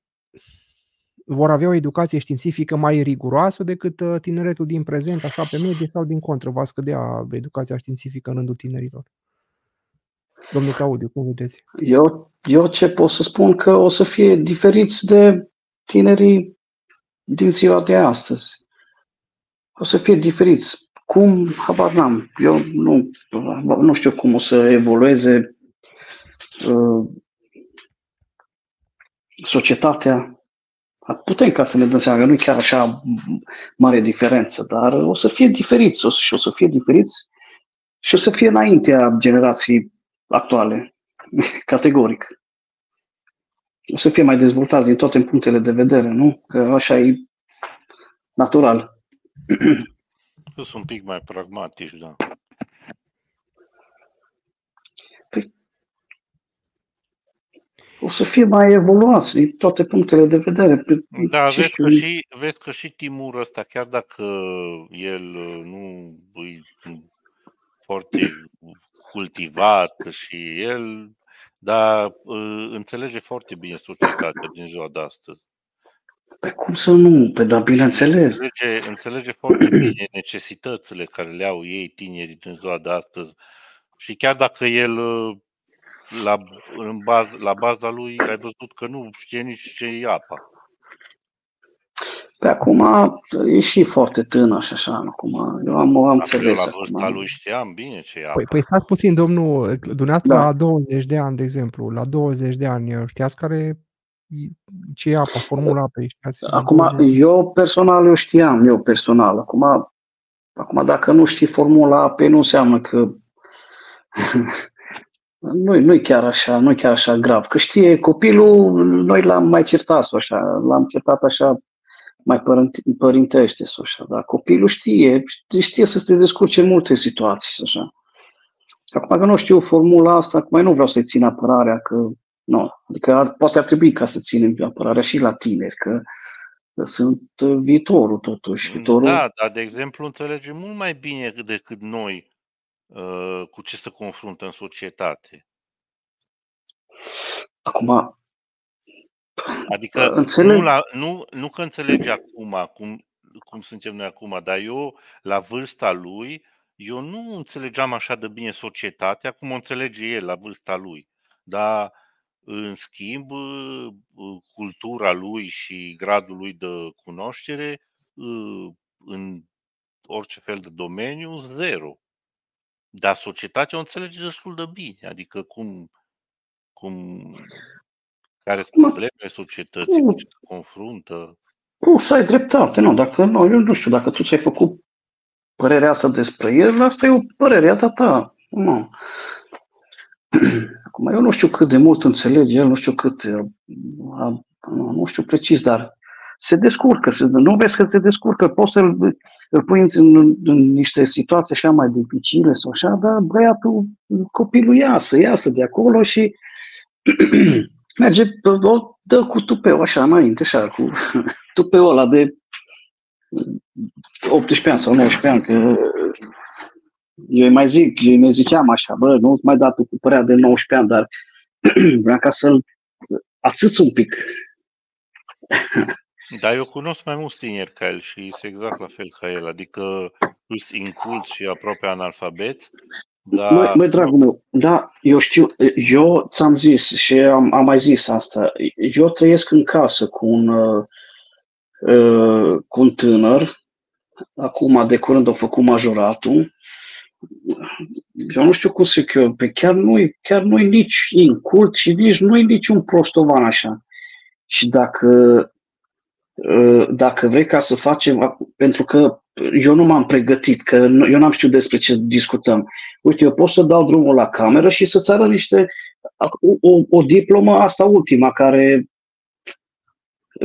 vor avea o educație științifică mai riguroasă decât uh, tineretul din prezent, așa pe medie, sau din contră, va scădea educația științifică în rândul tinerilor? Domnul Claudiu, cum vedeți? Eu, eu ce pot să spun că o să fie diferiți de tinerii din ziua de astăzi. O să fie diferiți. Cum? Habar n-am. Eu nu, nu știu cum o să evolueze uh, societatea. Putem ca să ne dăm seama că nu e chiar așa mare diferență, dar o să fie diferiți o să, și o să fie diferiți și o să fie înaintea generației actuale, <laughs> categoric. O să fie mai dezvoltați din toate punctele de vedere, nu? Că așa e natural. Eu sunt un pic mai pragmatici, da. O să fie mai evoluați din toate punctele de vedere. Pe- Da, ce vezi știu, că, și, vezi că și Timur ăsta, chiar dacă el uh, nu e foarte cultivat și el, dar uh, înțelege foarte bine societatea din ziua de astăzi. Pe cum să nu? Pe da, bineînțeles. Înțelege, înțelege foarte bine necesitățile care le au ei, tinerii din ziua de astăzi. Și chiar dacă el, uh, la, în baz, la baza lui, ai văzut că nu știe nici ce e apa. Pe acum e și foarte tânăr și așa. Acum eu am, am Dacă eu înțeles. la vârsta acum. lui știam bine ce e apa. Păi, păi stați puțin, domnul, dumneavoastră Da. la 20 de ani, de exemplu, la 20 de ani, știați care ce e apa, formula apei, știați? La Acum, 20. eu personal, eu știam, eu personal. Acum, acum dacă nu știi formula apei, nu înseamnă că <laughs> nu nu chiar așa, nu chiar așa grav. Că știe copilul, noi l-am mai certat sau așa, l-am certat așa mai părinte- părintește sau așa, dar copilul știe, știe să se descurce în multe situații și așa. Acum că nu știu formula asta, acum eu nu vreau să-i țin apărarea, că nu, adică ar, poate ar trebui ca să ținem apărarea și la tineri, că, că sunt uh, viitorul totuși, viitorul Da, dar de exemplu înțelege mult mai bine decât noi uh, cu ce se confruntă în societate. Acum, Adică Înțeleg. nu, la, nu, nu că înțelege acum cum, cum suntem noi acum, dar eu, la vârsta lui, eu nu înțelegeam așa de bine societatea cum o înțelege el la vârsta lui. Dar, în schimb, uh, cultura lui și gradul lui de cunoaștere uh, în orice fel de domeniu, zero. Dar societatea o înțelege destul de bine. Adică cum, cum care sunt Mă, problemele societății, cu nu. ce se confruntă. nu, să ai dreptate, nu, dacă nu, eu nu știu, dacă tu ți-ai făcut părerea asta despre el, asta e o părere a ta, ta. Nu. <clears throat> Acum, eu nu știu cât de mult înțelege el, nu știu cât, uh, a- nu, nu știu precis, dar se descurcă, se, nu vezi că se descurcă, poți să-l îl pui în, în, în niște situații așa mai dificile sau așa, dar băiatul, copilul iasă, iasă de acolo și <clears throat> merge, o dă cu tupeu așa înainte, așa, cu <laughs> tupeul ăla de 18 ani sau 19 ani, că eu îi mai zic, eu îi mai ziceam așa, bă, nu mai da tu cu părea de 19 ani, dar <clears throat> vreau ca să-l atâți un pic. <laughs> Dar eu cunosc mai mulți tineri ca el și sunt exact la fel ca el. Adică îs inculți și aproape analfabet, Măi, dar măi, dragul meu, da, eu știu, eu ți-am zis și am, am mai zis asta, eu trăiesc în casă cu un, uh, uh, cu un tânăr, acum de curând a făcut majoratul, eu nu știu cum să zic eu, pe chiar nu-i, chiar nu-i nici incult și nici nu-i niciun prostovan așa. Și dacă, uh, dacă vrei ca să facem, pentru că eu nu m-am pregătit, că eu n-am știut despre ce discutăm. Uite, eu pot să dau drumul la cameră și să-ți arăt niște, o, o, o diplomă, asta ultima, care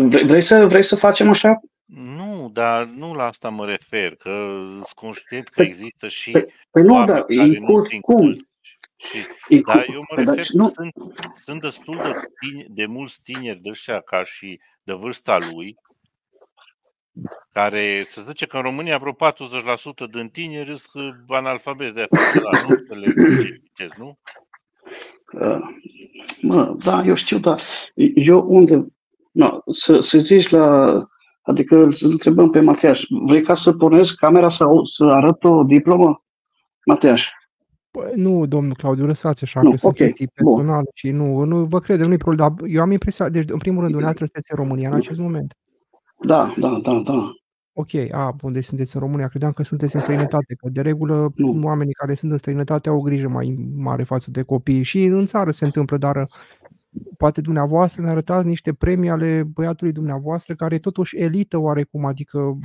Vrei să, vrei să facem așa? Nu, dar nu la asta mă refer, că sunt conștient că păi, există și păi, păi nu, dar e cult, cum? Și, e dar eu mă păi, refer că nu. sunt, sunt destul de, tine, de mulți tineri de ăștia ca și de vârsta lui, care se zice că în România vreo 40% din tineri sunt analfabeti de funcțional, nu înțeleg ce citesc, nu? Uh, mă, da, eu știu, dar eu unde, No, să, să zici la... Adică să întrebăm pe Mateaș, vrei ca să pornesc camera sau să arăt o diplomă? Mateaș. Păi, nu, domnul Claudiu, lăsați așa, nu, că okay. sunt chestii personale și nu, nu vă credem, nu-i problemă, dar eu am impresia, deci în primul rând, dumneavoastră sunteți în România în acest moment. Da, da, da, da. Ok, a, bun, deci sunteți în România. Credeam că sunteți în străinătate, că de regulă nu. oamenii care sunt în străinătate au o grijă mai mare față de copii și în țară se întâmplă, dar poate dumneavoastră ne arătați niște premii ale băiatului dumneavoastră care e totuși elită oarecum, adică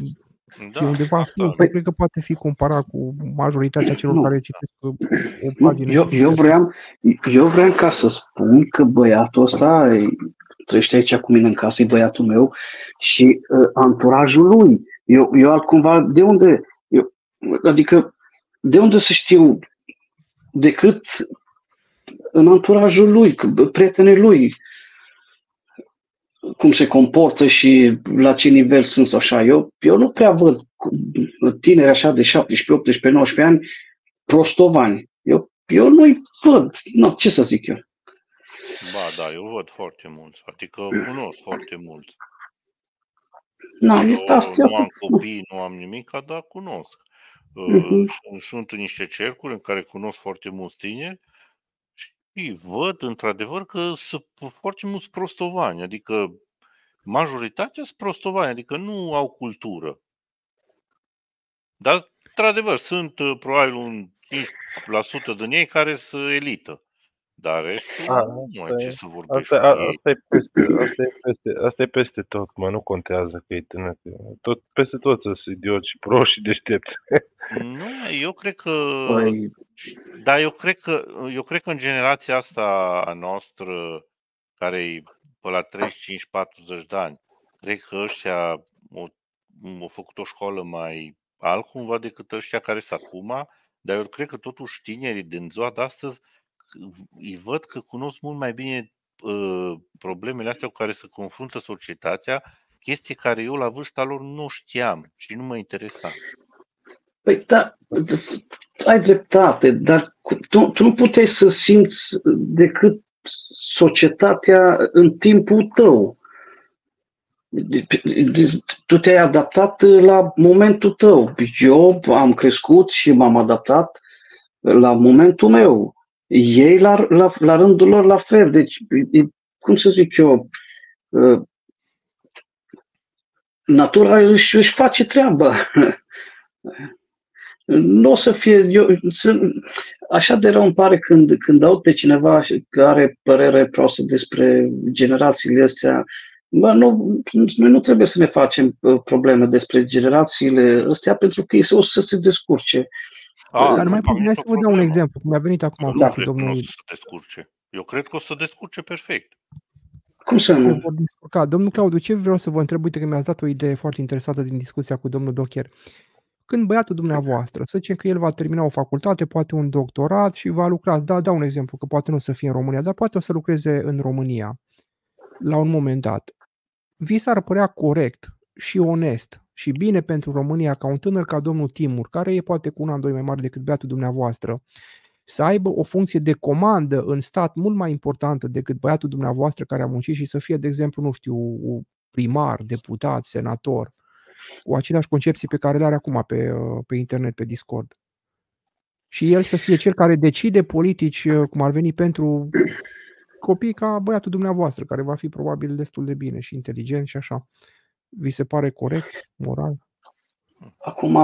da, undeva asta. Nu, păi, cred că poate fi comparat cu majoritatea celor nu. care citesc o pagină. Eu, eu, vreau, eu vreau ca să spun că băiatul ăsta trăiește aici cu mine în casă, e băiatul meu și uh, anturajul lui. Eu, eu altcumva, de unde, eu, adică, de unde să știu decât în anturajul lui, prietenii lui, cum se comportă și la ce nivel sunt așa. Eu, eu nu prea văd tineri așa de 17, 18, 19 ani prostovani. Eu, eu nu-i văd. Nu, ce să zic eu? Ba, da, eu văd foarte mult. Adică cunosc foarte mult. Nu, eu, asta, nu am copii, nu am nimic, dar cunosc. Uh-huh. Sunt în niște cercuri în care cunosc foarte mulți tineri și văd într-adevăr că sunt foarte mulți prostovani, adică majoritatea sunt prostovani, adică nu au cultură. Dar, într-adevăr, sunt uh, probabil un 5% din ei care sunt elită. Dar restul, a, nu mai ce să vorbești asta, a, asta, e peste, asta, e peste, asta e peste tot, mă, nu contează că e tânăr. Tot, peste tot sunt idioți și proști și deștepți. Nu, eu cred că... Păi... Da, eu cred că, eu cred că în generația asta a noastră, care e pe la 35-40 de ani, cred că ăștia au, au făcut o școală mai altcumva decât ăștia care sunt acum, dar eu cred că totuși tinerii din ziua de astăzi îi văd că cunosc mult mai bine uh, problemele astea cu care se confruntă societatea, chestii care eu la vârsta lor nu știam și nu mă interesa. Păi da, ai dreptate, dar tu, tu nu puteai să simți decât societatea în timpul tău. Tu te-ai adaptat la momentul tău. Eu am crescut și m-am adaptat la momentul meu ei la, la, la rândul lor la fel. Deci, e, cum să zic eu, uh, natura își, își face treaba. <laughs> nu o să fie. Eu, așa de rău îmi pare când, când aud pe cineva care are părere proastă despre generațiile astea. Bă, nu, noi nu trebuie să ne facem uh, probleme despre generațiile astea pentru că ei o să se descurce. A, Dar nu mai puteți să vă dau un exemplu, cum a venit acum nu cred domnul... că o să se descurce. Eu cred că o să descurce perfect. Cum să nu? vor descurca. Domnul Claudiu, ce vreau să vă întreb? Uite că mi-ați dat o idee foarte interesată din discuția cu domnul Docher. Când băiatul dumneavoastră, să zicem că el va termina o facultate, poate un doctorat și va lucra, da, dau un exemplu, că poate nu o să fie în România, dar poate o să lucreze în România la un moment dat. Vi s-ar părea corect și onest și bine pentru România ca un tânăr ca domnul Timur, care e poate cu un an, doi mai mare decât beatul dumneavoastră, să aibă o funcție de comandă în stat mult mai importantă decât băiatul dumneavoastră care a muncit și să fie, de exemplu, nu știu, primar, deputat, senator, cu aceleași concepții pe care le are acum pe, pe internet, pe Discord. Și el să fie cel care decide politici, cum ar veni pentru copii ca băiatul dumneavoastră, care va fi probabil destul de bine și inteligent și așa. Vi se pare corect, moral? Acum,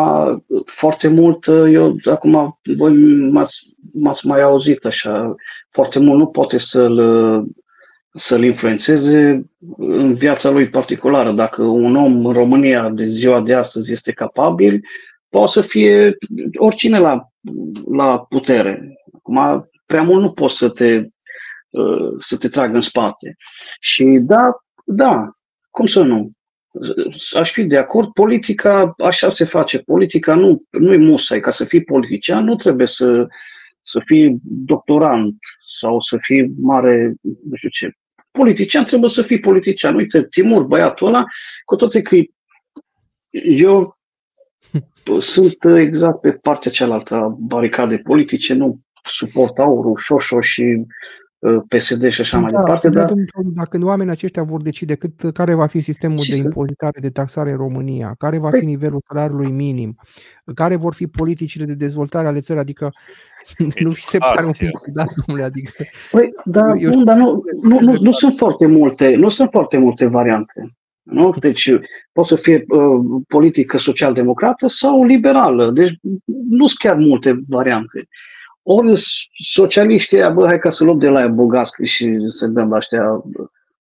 foarte mult, eu, acum, voi m-ați, m-ați mai auzit așa, foarte mult nu poate să-l să-l influențeze în viața lui particulară. Dacă un om în România de ziua de astăzi este capabil, poate să fie oricine la, la putere. Acum, prea mult nu poți să te, uh, să te tragă în spate. Și da, da, cum să nu? Aș fi de acord, politica așa se face. Politica nu, nu e musai. Ca să fii politician nu trebuie să, să fii doctorant sau să fii mare, nu știu ce. Politician trebuie să fii politician. Uite, Timur, băiatul ăla, cu toate că eu <laughs> sunt exact pe partea cealaltă a baricadei politice, nu suport aurul, șoșo și uh, PSD și așa da, mai departe. Dar... Dacă oamenii aceștia vor decide cât, care va fi sistemul de impozitare, de taxare în România, care va păi... fi nivelul salariului minim, care vor fi politicile de dezvoltare ale țării, adică <laughs> nu vi se pare un pic da, domnule, adică... Păi, da, eu nu, dar nu, nu, nu, nu, sunt foarte multe, nu sunt foarte multe variante. Nu? Deci poate să fie uh, politică social-democrată sau liberală. Deci nu sunt chiar multe variante. Ori socialiștii, bă, hai ca să luăm de la aia bogască și să dăm la ăștia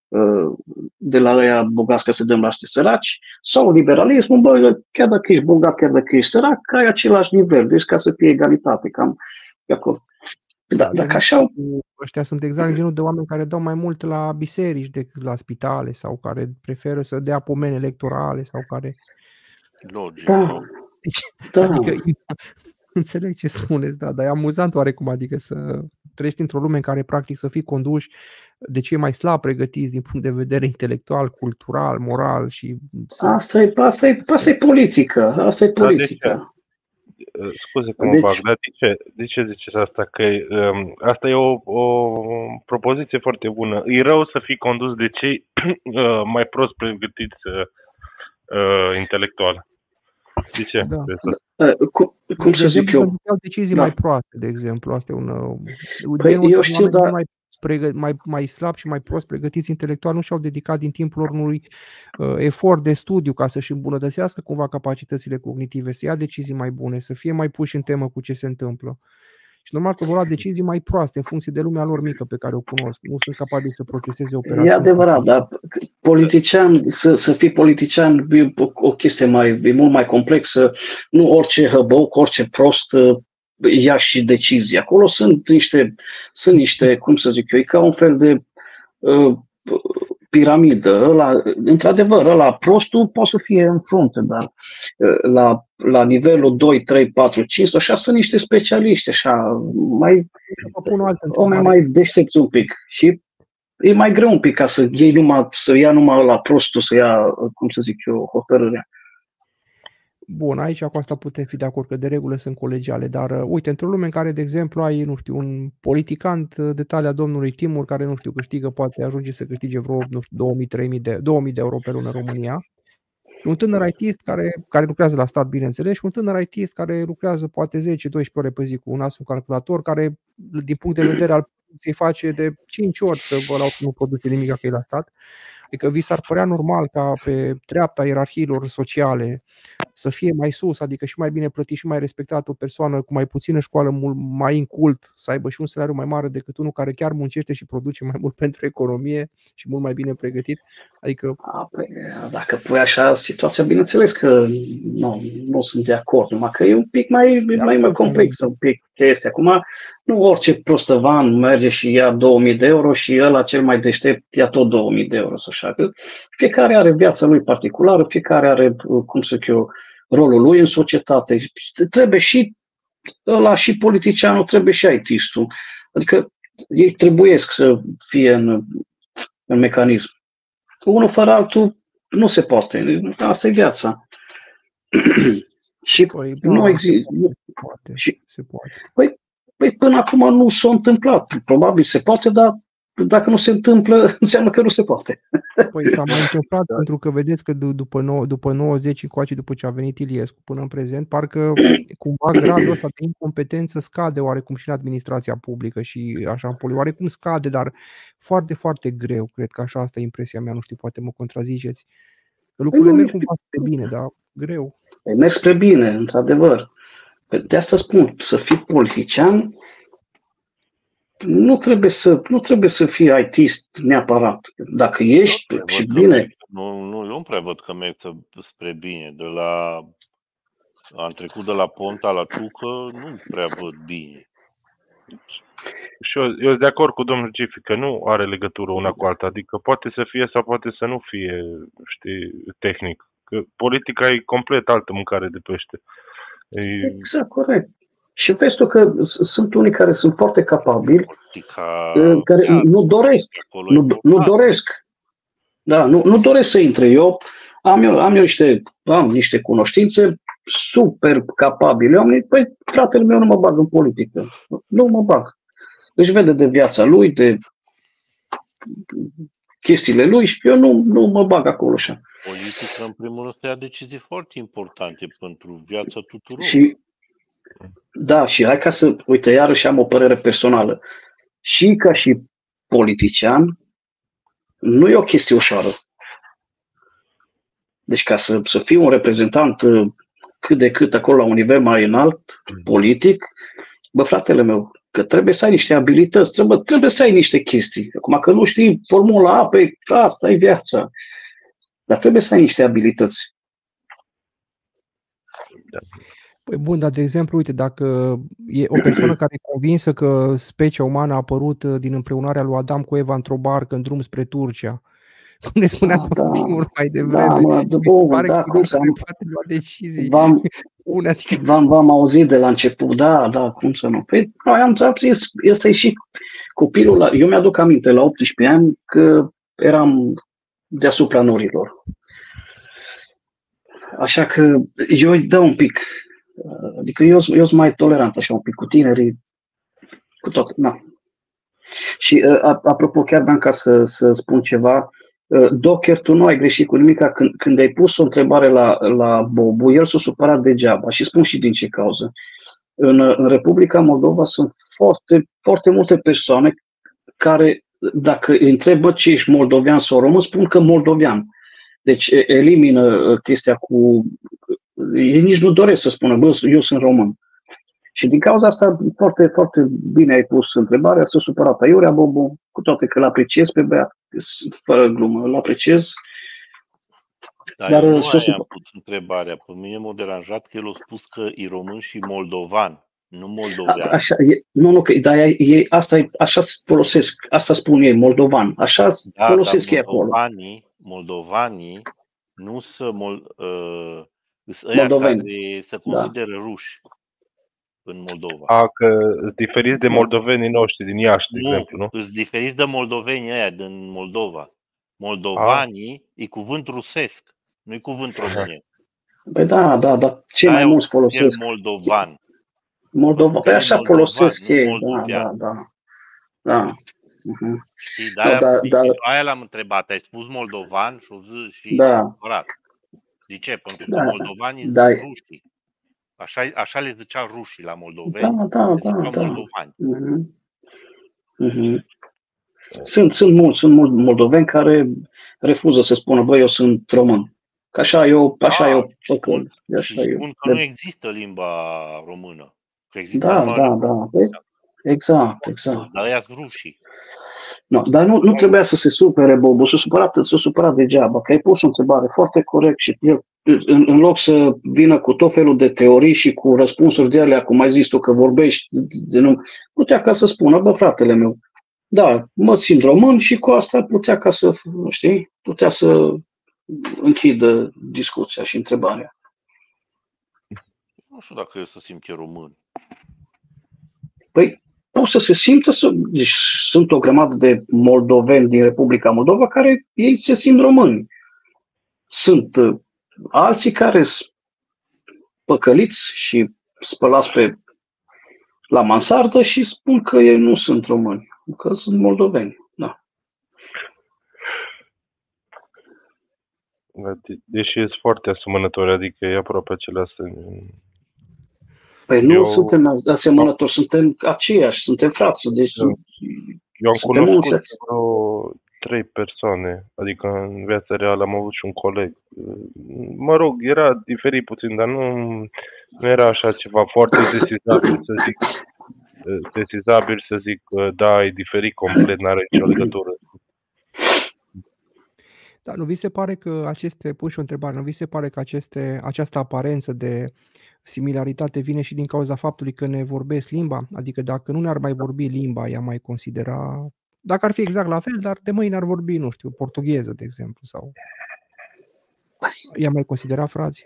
uh, de la aia bogască să dăm la ăștia săraci, sau liberalismul, bă, chiar dacă ești bogat, chiar dacă ești sărac, ai același nivel, deci ca să fie egalitate, cam de acord. Da, dacă așa... Ăștia sunt exact genul de oameni care dau mai mult la biserici decât la spitale sau care preferă să dea pomene electorale sau care... Logic. Da. Deci, da. Adică, <laughs> înțeleg ce spuneți, da, dar e amuzant oarecum, adică să trăiești într-o lume în care practic să fii conduși de cei mai slab pregătiți din punct de vedere intelectual, cultural, moral și... Asta e, asta e, asta e politică, asta e politică. Uh, scuze că mă deci... fac, dar de ce, de ce ziceți asta? Că um, asta e o, o propoziție foarte bună. E rău să fii condus de cei <clears throat> uh, mai prost pregătiți uh, uh, intelectual. De ce? Da. Uh, cum, cum de să zic eu? Au decizii da. mai proaste, de exemplu. Asta e un... Uh, păi, eu știu, dar... Mai pregă- mai, mai slab și mai prost pregătiți intelectual nu și-au dedicat din timpul lor unui uh, efort de studiu ca să-și îmbunătățească cumva capacitățile cognitive, să ia decizii mai bune, să fie mai puși în temă cu ce se întâmplă. Și normal că vor lua decizii mai proaste în funcție de lumea lor mică pe care o cunosc. Nu sunt capabili să proceseze operațiuni. E adevărat, dar politician, să, să fii politician e o chestie mai, e mult mai complexă. Nu orice hăbău, orice prost ia și decizii. Acolo sunt niște, sunt niște, cum să zic eu, e ca un fel de uh, piramidă. Ăla, într-adevăr, ăla prostul poate să fie în frunte, dar uh, la, la nivelul 2, 3, 4, 5, așa sunt niște specialiști, așa, mai, oameni mai deștepți un pic. Și e mai greu un pic ca să iei numai, să ia numai la prostul, să ia, cum să zic eu, hotărârea. Bun, aici cu asta putem fi de acord că de regulă sunt colegiale, dar uh, uite, într-o lume în care, de exemplu, ai, nu știu, un politicant uh, de talia domnului Timur, care, nu știu, câștigă, poate ajunge să câștige vreo, nu știu, 2000-3000 de, 2000 de euro pe lună în România, un tânăr IT care, care lucrează la stat, bineînțeles, și un tânăr IT care lucrează poate 10-12 ore pe zi cu un astfel calculator, care, din punct de vedere al producției, face de 5 ori să vă nu produce nimic că e la stat. Adică vi s-ar părea normal ca pe treapta ierarhiilor sociale să fie mai sus, adică și mai bine plătit și mai respectat o persoană cu mai puțină școală, mult mai incult, să aibă și un salariu mai mare decât unul care chiar muncește și produce mai mult <laughs> pentru economie și mult mai bine pregătit. Adică... A, păi, dacă pui așa situația, bineînțeles că nu, nu sunt de acord, numai că e un pic mai, da, mai, mai complex, un pic chestia. Acum, nu orice prostăvan merge și ia 2000 de euro și ăla cel mai deștept ia tot 2000 de euro. Așa că fiecare are viața lui particulară, fiecare are, cum să eu, rolul lui în societate. Trebuie și ăla și politicianul, trebuie și IT-istul. Adică ei trebuie să fie în, în mecanism. Unul fără altul nu se poate. Asta e viața. <clears throat> și păi, nu există. Se poate. Și, se poate. Păi, păi până acum nu s-a întâmplat. Probabil se poate, dar dacă nu se întâmplă, <laughs> înseamnă că nu se poate. Păi s-a mai întâmplat da. pentru că vedeți că după, nou, după 90 încoace, după ce a venit Iliescu până în prezent, parcă <coughs> cumva gradul ăsta de incompetență scade oarecum și în administrația publică și așa în poli. Oarecum scade, dar foarte, foarte greu. Cred că așa asta e impresia mea, nu știu, poate mă contraziceți. Că lucrurile merg cumva spre bine, dar greu. Păi merg spre bine, într-adevăr. De asta spun, să fii politician nu trebuie să, nu trebuie să fii ITist neapărat. Dacă ești Nu și prevăd că bine, merg, nu, nu, eu nu prea văd că merg să- spre bine. De la, am trecut de la Ponta la Ciucă, nu prea văd bine. Și eu, eu sunt de acord cu domnul Gifi că nu are legătură una cu alta. Adică poate să fie sau poate să nu fie, știi, tehnic. Că politica e complet altă mâncare de pește. E, exact, corect. Și vezi tu că s- sunt unii care sunt foarte capabili, Politica, uh, care iar, nu doresc, acolo e nu, nu important. doresc. Da, nu, nu doresc să intre. Eu am eu, am eu niște, am niște cunoștințe super capabile. Eu am zis, păi fratele meu nu mă bag în politică. Nu mă bag. Își vede de viața lui, de chestiile lui și eu nu, nu mă bag acolo așa. Politica, în primul rând, să ia decizii foarte importante pentru viața tuturor. Și da, și hai ca să, uite, iarăși am o părere personală. Și ca și politician, nu e o chestie ușoară. Deci ca să, să fii un reprezentant uh, cât de cât acolo la un nivel mai înalt, politic, bă, fratele meu, că trebuie să ai niște abilități, trebuie, trebuie să ai niște chestii. Acum că nu știi formula A, pe asta e viața. Dar trebuie să ai niște abilități. Păi bun, dar de exemplu, uite, dacă e o persoană care e convinsă că specia umană a apărut uh, din împreunarea lui Adam cu Eva într-o barcă în drum spre Turcia, <laughs> cum ne spunea Da, domnul da. Timur mai Da, devreme, mă, mi se bun, pare da, că cum nu să care am, poate lua decizii v-am, <laughs> bune, adică v-am, v-am auzit de la început, da, da, cum să nu. Păi, noi am am zis, ăsta e și copilul, la, eu mi-aduc aminte la 18 ani că eram deasupra norilor. Așa că eu îi dau un pic, adică eu, eu sunt mai tolerant așa un pic cu tinerii, cu tot, na. Și uh, a- apropo, chiar vreau ca să, să spun ceva, uh, Docker, tu nu ai greșit cu nimic când, când ai pus o întrebare la, la Bobu, el s-a supărat degeaba și spun și din ce cauză. În, în Republica Moldova sunt foarte, foarte multe persoane care, dacă îi întrebă ce ești moldovean sau român, spun că moldovean. Deci e- elimină uh, chestia cu... Ei nici nu doresc să spună, bă, eu sunt român. Și din cauza asta, foarte, foarte bine ai pus întrebarea, s-a supărat aiurea Bobu, cu toate că îl apreciez pe băiat, fără glumă, îl apreciez, Dar, dar eu nu s-a aia am supărat. pus întrebarea. Pe mine m-a deranjat că el a spus că e român și moldovan, nu A- moldovean. Așa, e, nu, nu, că, dar e, e, asta e, așa se folosesc, asta spun ei, moldovan, așa s- Da, dar folosesc ei acolo. moldovanii, moldovanii nu să mol, uh, sunt ăia Moldoveni, care se da. consideră ruși în Moldova. a, că sunt diferiți de Nu, moldovenii noștri din Iași, de Nu, exemplu, nu? îți diferiți de moldovenii ăia din Moldova. A, Moldovanii e cuvânt rusesc, nu e cuvânt românesc. Păi da, da, dar cei mai De-aia o mulți spus el folosesc moldovan. Moldova, Pentru păi că e așa moldovan, folosesc nu ei, da, moldovean. da, da, da. Uh-huh. Știi? Da, De-aia, da, da, aia l-am întrebat. Ai spus moldovan și, a zis- și s-a da, supărat. De ce? Pentru că da, moldovanii da, sunt rușii. Așa, așa le zicea rușii la da, moldoveni. da, Le da, ziceau da. moldovani. Uh-huh. Uh-huh. Sunt, sunt mulți, sunt mulți moldoveni care refuză să spună, băi, eu sunt român. Că așa eu, așa Da, eu, și spun, păcăl, și așa eu. spun că nu De, există limba română. Că există da, numai da, limba da, păi, exact, exact. rusă. Dar ăia sunt rușii. No, dar nu, nu trebuia să se supere Bobu, s-a supărat, s-a supărat degeaba, că ai pus o întrebare foarte corect și el, în, în loc să vină cu tot felul de teorii și cu răspunsuri de alea, cum ai zis tu, că vorbești, de nu, putea ca să spună, bă, fratele meu, da, mă simt român și cu asta putea ca să, știi, putea să închidă discuția și întrebarea. Nu știu dacă e să simte român. Păi, pot să se simtă, să, deci sunt o grămadă de moldoveni din Republica Moldova care ei se simt români. Sunt uh, alții care sunt păcăliți și spălați pe la mansardă și spun că ei nu sunt români, că sunt moldoveni. Da. Da, de- Deși sunt foarte asemănători, adică e aproape același. Păi nu Eu, suntem asemănători, suntem aceiași, suntem frați. Deci Da. eu am suntem cunoscut unși. vreo trei persoane, adică în viața reală am avut și un coleg. Mă rog, era diferit puțin, dar nu, nu era așa ceva foarte sesizabil, să zic. sesizabil să zic că da, e diferit complet, n-are nicio legătură. Dar nu vi se pare că aceste, pun și o întrebare, nu vi se pare că aceste, această aparență de similaritate vine și din cauza faptului că ne vorbesc limba? Adică dacă nu ne-ar mai vorbi limba, ea mai considera, dacă ar fi exact la fel, dar de mâine ar vorbi, nu știu, portugheză, de exemplu, sau ea mai considera frații?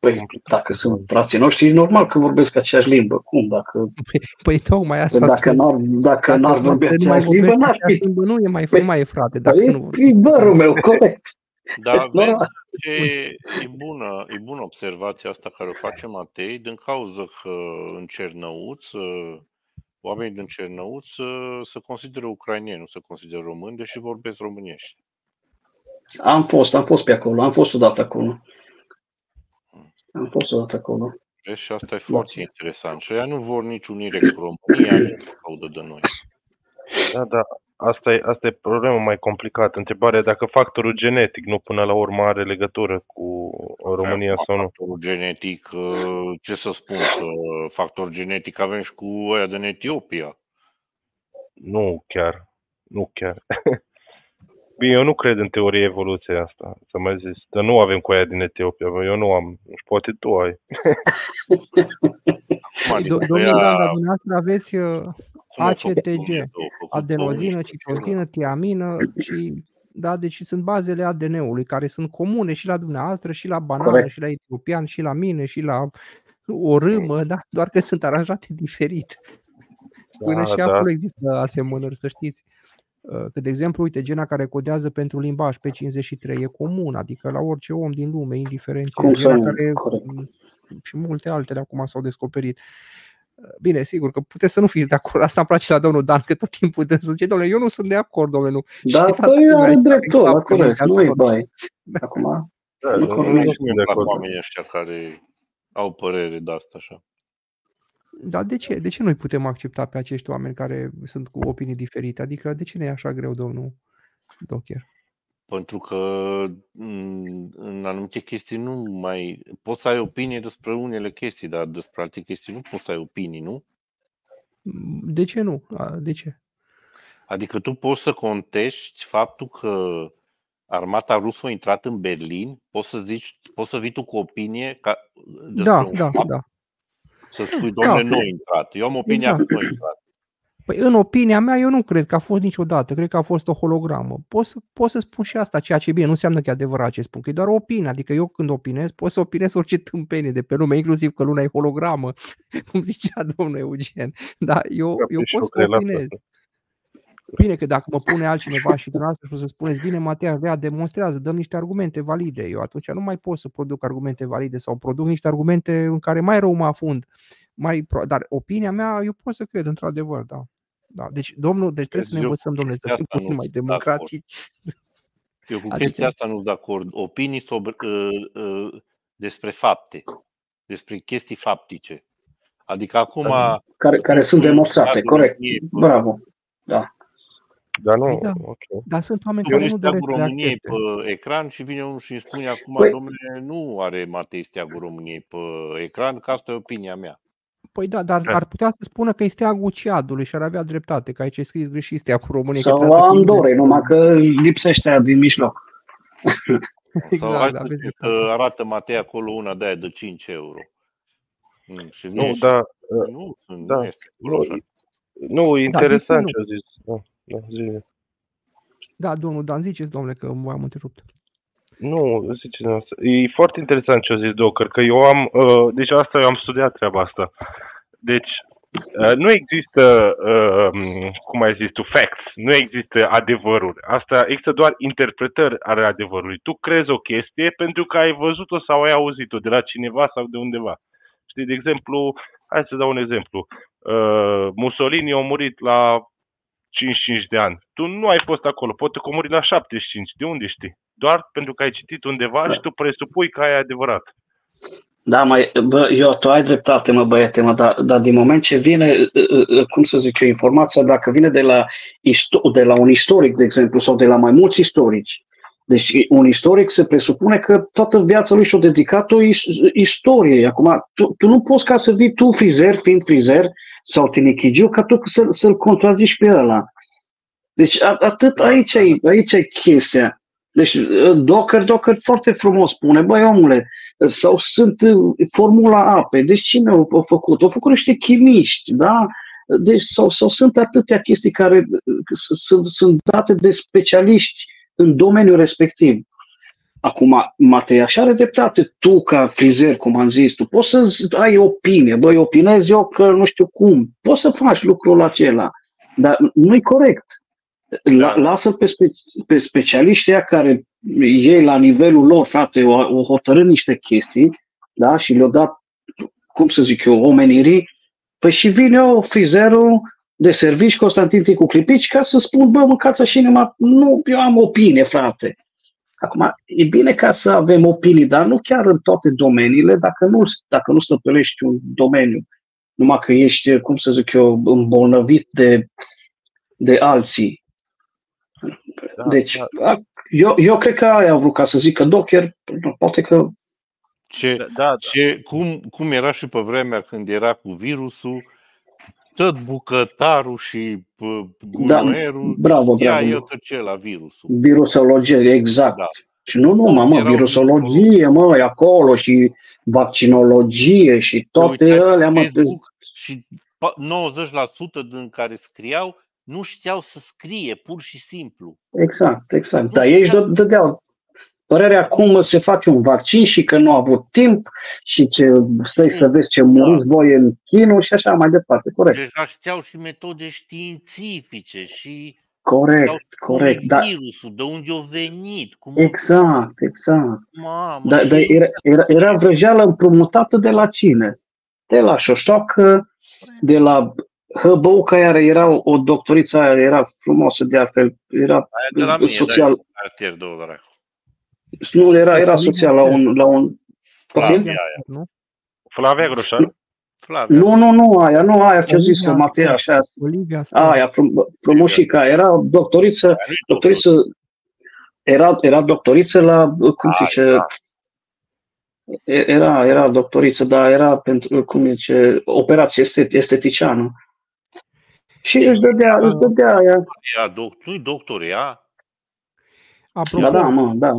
Păi, dacă sunt frații noștri, e normal că vorbesc aceeași limbă. Cum? Dacă, Păi, păi tocmai asta dacă spun. n-ar, dacă Dacă n-ar vorbi nu mai aceeași vorbești limbă, n-ar aceeași fi. limbă, nu e mai, Păi, nu mai e frate, dacă Păi, nu e vorbești. vărul meu, corect. <laughs> Dar vezi Normal. ce e bună, e bună observația asta care o face Matei, din cauza că în Cernăuț, uh, oamenii din Cernăuț uh, se consideră ucrainieni, nu se consideră români, deși vorbesc românești. Am fost, am fost pe acolo, am fost odată acolo. Am fost odată acolo. Vezi, și asta e foarte interesant. Și ea nu vor nici unire cu România, nu audă de noi. Da, da. Asta e, asta e problema mai complicată. Întrebarea e dacă factorul genetic nu până la urmă are legătură cu România sau nu. Factorul genetic, uh, ce să spun, că factor genetic avem și cu ăia din Etiopia. Nu chiar. Nu chiar. <laughs> Bine, eu nu cred în teorie evoluției asta, să mai zis. Dar nu avem cu aia din Etiopia, bă, eu nu am. Nu știu, poate tu ai. <laughs> Acum, adică Do- Domnul ea- Dan, dar dumneavoastră aveți uh, cum a făcut ACTG, Dumnezeu? A făcut adenozină, pământ și citozină, tiamină și da, deci sunt bazele ADN-ului care sunt comune și la dumneavoastră, și la banană, Corect. și la etiopian, și la mine, și la o râmă, da, doar că sunt aranjate diferit. Până Da, și da. acolo există asemănări, să știți. Uh, Că, de exemplu, uite, gena care codează pentru limbaj pe 53 e comun, adică la orice om din lume, indiferent ce Cum să gena nu? care Corect. și multe altele acum s-au descoperit. Bine, sigur că puteți să nu fiți de acord. Asta îmi place la domnul Dan, că tot timpul de zice, domnule, eu nu sunt de acord, domnule, nu. Da, Și toată păi lumea are e dreptul ăla, capul corect. de Nu e acolo. bai. Acum, Da, Nu, nu, corect. nu, Nici nu nu de plac acord. oamenii ăștia care au părere de asta așa. Dar de ce? De ce noi putem accepta pe acești oameni care sunt cu opinii diferite? Adică de ce ne e așa greu, domnul Docher? Pentru că m, în anumite chestii nu mai... Poți să ai opinie despre unele chestii, dar despre alte chestii nu poți să ai opinii, nu? De ce nu? A, De ce? Adică tu poți să contești faptul că armata rusă a intrat în Berlin, poți să zici, poți să vii tu cu opinie ca, despre Da, un da, fapt, da. să spui, Da. domnule, nu a intrat. Eu am opinia Exact. că nu a intrat. Păi în opinia mea, eu nu cred că a fost niciodată. Cred că a fost o hologramă. Pot să, pot să spun și asta, ceea ce e bine. Nu înseamnă că e adevărat ce spun, că e doar o opinie. Adică eu când opinez, pot să opinez orice tâmpenie de pe lume, inclusiv că luna e hologramă, <laughs> cum zicea domnul Eugen. Dar eu, Da, eu și eu pot să cred la opinez. asta. Bine că dacă mă pune altcineva și dumneavoastră și o să spuneți, bine, Matea, vrea, demonstrează, dăm niște argumente valide. Eu atunci nu mai pot să produc argumente valide sau produc niște argumente în care mai rău mă afund. Mai pro... Dar opinia mea, eu pot să cred, într-adevăr, da. Da. Deci, domnul, deci trebuie să ne Eu cu învățăm, domnule, să chestia fim asta puțin nu mai sunt de democratici. Eu cu Adică- chestia asta nu sunt de acord. Opinii sobre, uh, uh, despre fapte, despre chestii faptice. Adică acum... Da. care, care sunt demonstrate, Steagul corect. României pe- Bravo. Da. Dar nu, Păi da. ok. Dar sunt oameni Tu care pui nu doresc steagul să le României accepte. pe ecran și vine unul și îmi spune acum, Păi- domnule, nu are Matei steagul României pe ecran, că asta e opinia mea. Păi da, dar Da. ar putea să spună că este steagul Ciadului și ar avea dreptate, că aici e scris greșit steagul României. că Sau trebuia la să fie Andorei, numai că lipsește aia din mijloc. <laughs> Sau Exact, hai da, să aveți zicem dreptate. că arată Matei acolo una de aia de 5 euro. Mm, Și vine Nu, și... dar Nu, sunt- da. nu este acolo nu, așa. nu, e Da, de ce interesant nu? ce a zis. Da, da, zi. Da, domnul Dan, ziceți, domnule, că m-am întrerupt. Nu, zice asta. E foarte interesant ce a zis Docker, că eu am, uh, deci asta eu am studiat treaba asta. Deci, uh, nu există, uh, cum ai zis tu, facts, nu există adevăruri. Asta există doar interpretări ale adevărului. Tu crezi o chestie pentru că ai văzut-o sau ai auzit-o de la cineva sau de undeva. Știi, de exemplu, hai să dau un exemplu. Uh, Mussolini a murit la 55 de ani. Tu nu ai fost acolo, poate că a murit la 75. De unde știi? Doar pentru că ai citit undeva și tu presupui că aia e adevărat. Da, mai, bă, eu, tu ai dreptate, mă, băiete, mă, dar, dar din moment ce vine, uh, uh, cum să zic eu, informația, dacă vine de la, isto- de la un istoric, de exemplu, sau de la mai mulți istorici, Deci un istoric se presupune că toată viața lui și-a dedicat-o is- istoriei. Acum, tu, tu nu poți ca să vii tu frizer, fiind frizer, sau tinichigiu, ca tu să, să-l contrazici pe ăla. Deci a- atât aici e, aici e chestia. Deci Docker, Docker foarte frumos spune, băi omule, sau sunt uh, formula apei. Deci cine a a făcut? Au făcut niște chimiști, da? Deci sau, sau sunt atâtea chestii care uh, s- s- sunt date de specialiști în domeniul respectiv. Acum, Matei, așa are dreptate. Tu, ca frizer, cum am zis, tu poți să ai opinie. Băi, opinez eu că nu știu cum. Poți să faci lucrul acela. Dar nu-i corect. La, lasă pe, spe, pe specialiștii ăia care ei la nivelul lor, frate, o, o hotărât niște chestii, da, și le-au dat, cum să zic eu, omenirii, păi și vine eu, frizerul de servici, Constantin Ticu Clipici, ca să spun, bă, mâncați așa numai, nu, eu am opinie, frate. Acum, e bine ca să avem opinii, dar nu chiar în toate domeniile, dacă nu, dacă nu stăpânești un domeniu, numai că ești, cum să zic eu, îmbolnăvit de, de alții. Da, Deci, da. a- eu, eu cred că aia a vrut ca să zică Docker, poate că Ce, Da, da, ce, cum, cum era și pe vremea când era cu virusul, tot bucătarul și pă, gunoierul bravo, știa bravo. el că ce la virusul. virusologie, exact. Da. Și nu numai, mă, Erau virusologie, mă, e acolo și vaccinologie și Te toate uitai pe alea, mă. Facebook și pa- 90% din care scriau nu știau să scrie, pur și simplu. Exact, exact. Nu Dar ei își știam. dă- dădeau părerea cum se face un vaccin și că nu a avut timp și ce stai să vezi ce muriți voi în chinul și așa mai departe. Corect, Deja știau și metode științifice și corect, știau cum corect. e Da, virusul, de unde a venit, cum exact, exact. Mamă, Dar și da, era, era, era vrăjeală împrumutată de la cine? De la Șoșoacă, de la Hăbăuca, care era o, o doctoriță aia, era frumoasă de altfel, era aia de la mine, social, de cartier de dracu. Nu, era, era social la un, la un Flavia Poftim? aia. Nu? Flavia Groșan? Flavia. Nu, nu, nu, aia, nu, aia ce zis că Olivia Matei, așa, Olivia Stea. aia, frum, frumușica, era doctoriță, Aia nu-i doctoriță, era, era doctoriță la, cum A, zice, era. era, era doctoriță, dar era pentru, cum zice, operație estet, esteticiană. Și își dădea, își dădea aia. Ea, doc, nu-i doctor, ea? Apropo, Da, da, mă, da.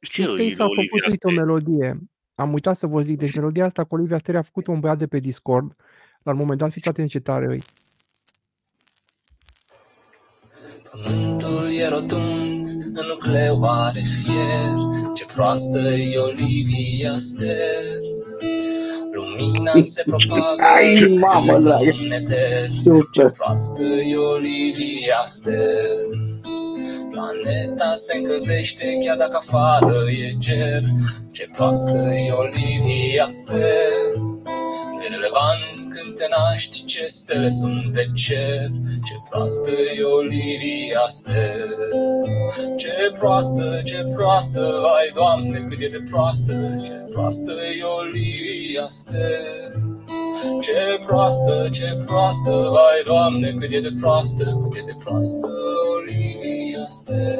Știți că e i s-a Olivia făcut, uite, o Stea? melodie. Am uitat să vă zic. Deci <laughs> melodia asta cu Olivia Stere a făcut un băiat de pe Discord. La un moment dat, fiți atenți ce tare îi. Pământul e rotund, în nucleu are fier, ce proastă e Olivia Ster. Lumina se propagă Ai, mamă, în dragă. eter, ce Super. proastă e Olivia Ster. Planeta se încălzește chiar dacă afară e ger, ce proastă e Olivia Ster. Irelevant când te naști, ce stele sunt pe cer. Ce proastă e Olivia Ster. Ce proastă, ce proastă, ai Doamne cât e de proastă. Ce proastă e Olivia Ster. Ce proastă, ce proastă, ai Doamne cât e de proastă Cât e de proastă Olivia Ster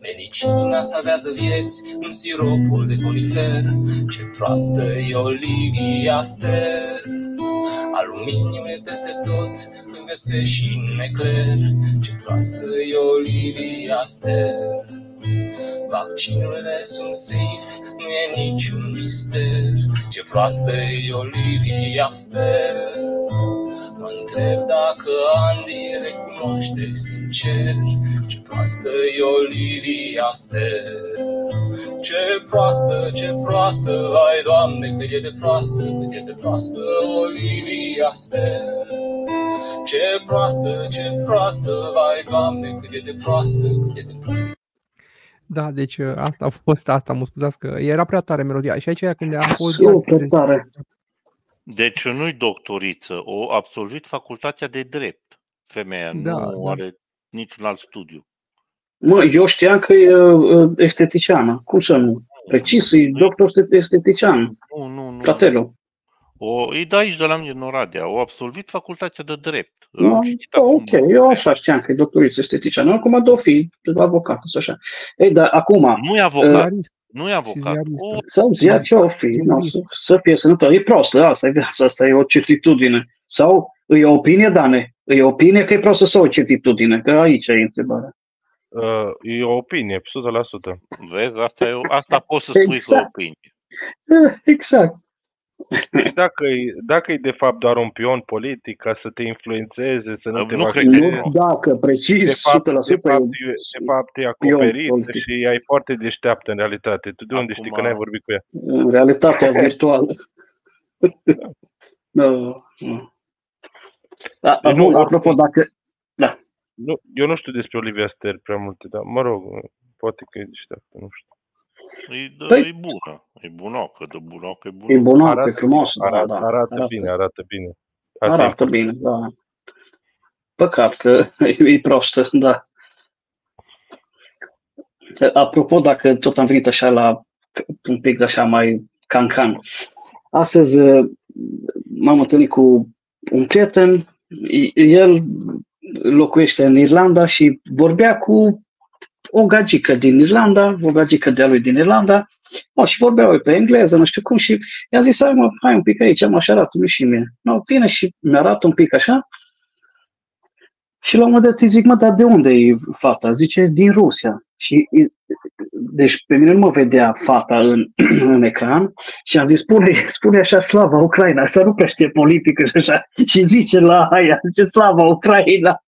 Medicina salvează vieți în siropul de conifer. Ce proastă e Olivia Ster. Aluminiu e peste tot când găsești și necler Ce proastă e Olivia Ster. Vaccinurile sunt safe, nu e niciun mister. Ce proastă e Olivia Ster Mă întreb dacă Andy recunoaște sincer Ce proastă e Olivia Ster Ce proastă, ce proastă, ai Doamne cât e de proastă Cât e de proastă Olivia Ster Ce proastă, ce proastă, vai Doamne cât e de proastă Cât e de proastă Da, deci ă, asta a fost asta, mă scuzați că era prea tare melodia. Și aici când a fost ea Super de- tare. Deci nu-i doctoriță, o absolvit facultatea de drept. Femeia Da, nu da. are niciun alt studiu. Mă, eu știam că e uh, esteticiană. Cum să nu? Precis, e doctor este- estetician. Nu, nu, nu. Fratelu. O, e de aici, de la mine, în Oradea. O absolvit facultatea de drept. Da, Am citit da, acum ok, eu așa știam că e doctoriță esteticiană. Acum do fi avocat, să așa. Ei, dar acum, Nu e avocat, Ziarist nu e și avocat. ziaristă. O, sau zia ce o fi, nu, să, să fie sănătos. E prostă, asta e viața, asta e o certitudine. Sau e o opinie, Dane? E o opinie că e prostă sau o certitudine? Că aici e întrebarea. Uh, e o opinie, 100%. vezi, asta, e, asta poți să spui că Exact. o opinie. Eh, Exact. Deci dacă e, dacă e de fapt doar un pion politic ca să te influențeze, să nu Nu te cred că vaccinezi, e. Nu dacă, precis, de fapt, 100% de fapt, e- e, de fapt e acoperită politic. și ea e foarte deșteaptă în realitate. Tu de unde știi că Acum- n-ai vorbit cu ea? în realitatea virtuală. nu, nu. Da, Deci nu, bun, oricum. apropo, dacă... Nu, eu nu știu despre Olivia Ster prea multe, dar mă rog, poate că e deșteaptă, nu știu. E, de, Păi- e bună. E bunocă, de bunocă, e bună. E bună, Arată e frumoasă, da, Arată, da. arată, arată. bine, arată bine. Asta e Arată bine, da. Păcat că <laughs> e prostă, da. Apropo, dacă tot am venit așa la un pic de așa mai cancan. Astăzi uh, m-am întâlnit cu un prieten, el locuiește în Irlanda și vorbea cu o gagică din Irlanda, o gagică de-a lui din Irlanda, mă, și vorbeau pe engleză, nu știu cum, și i-a zis, hai mă, hai un pic aici, mă, și arată-mi și mie. No, vine și mi-arată un pic așa, și la un moment dat îi zic, mă, dar de unde e fata? Zice, din Rusia. Și, deci pe mine nu mă vedea fata în, <clears throat> în ecran și am zis, spune, spune așa slava Ucraina, să nu prea știe politică și așa. Și zice la aia, zice slava Ucraina.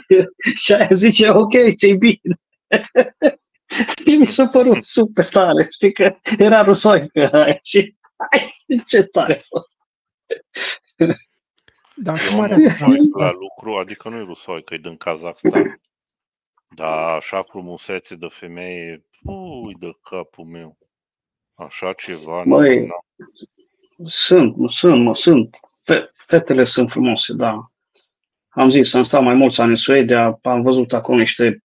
<laughs> și aia zice, ok, ce bine. <laughs> Mie mi s-a părut super tare, știi că era rusoică aia și ai, ce tare a <laughs> fost. Dar Eu cum am are un acum? rusoic la lucru, adică nu e rusoică, e din Kazakhstan. Dar așa frumusețe de femeie, ui de capul meu. Așa ceva, nu, Măi, n-am. Sunt, sunt, mă, sunt. Fe- Fetele sunt frumoase, da. Am zis, am stat mai mulți ani în Suedia, am văzut acolo niște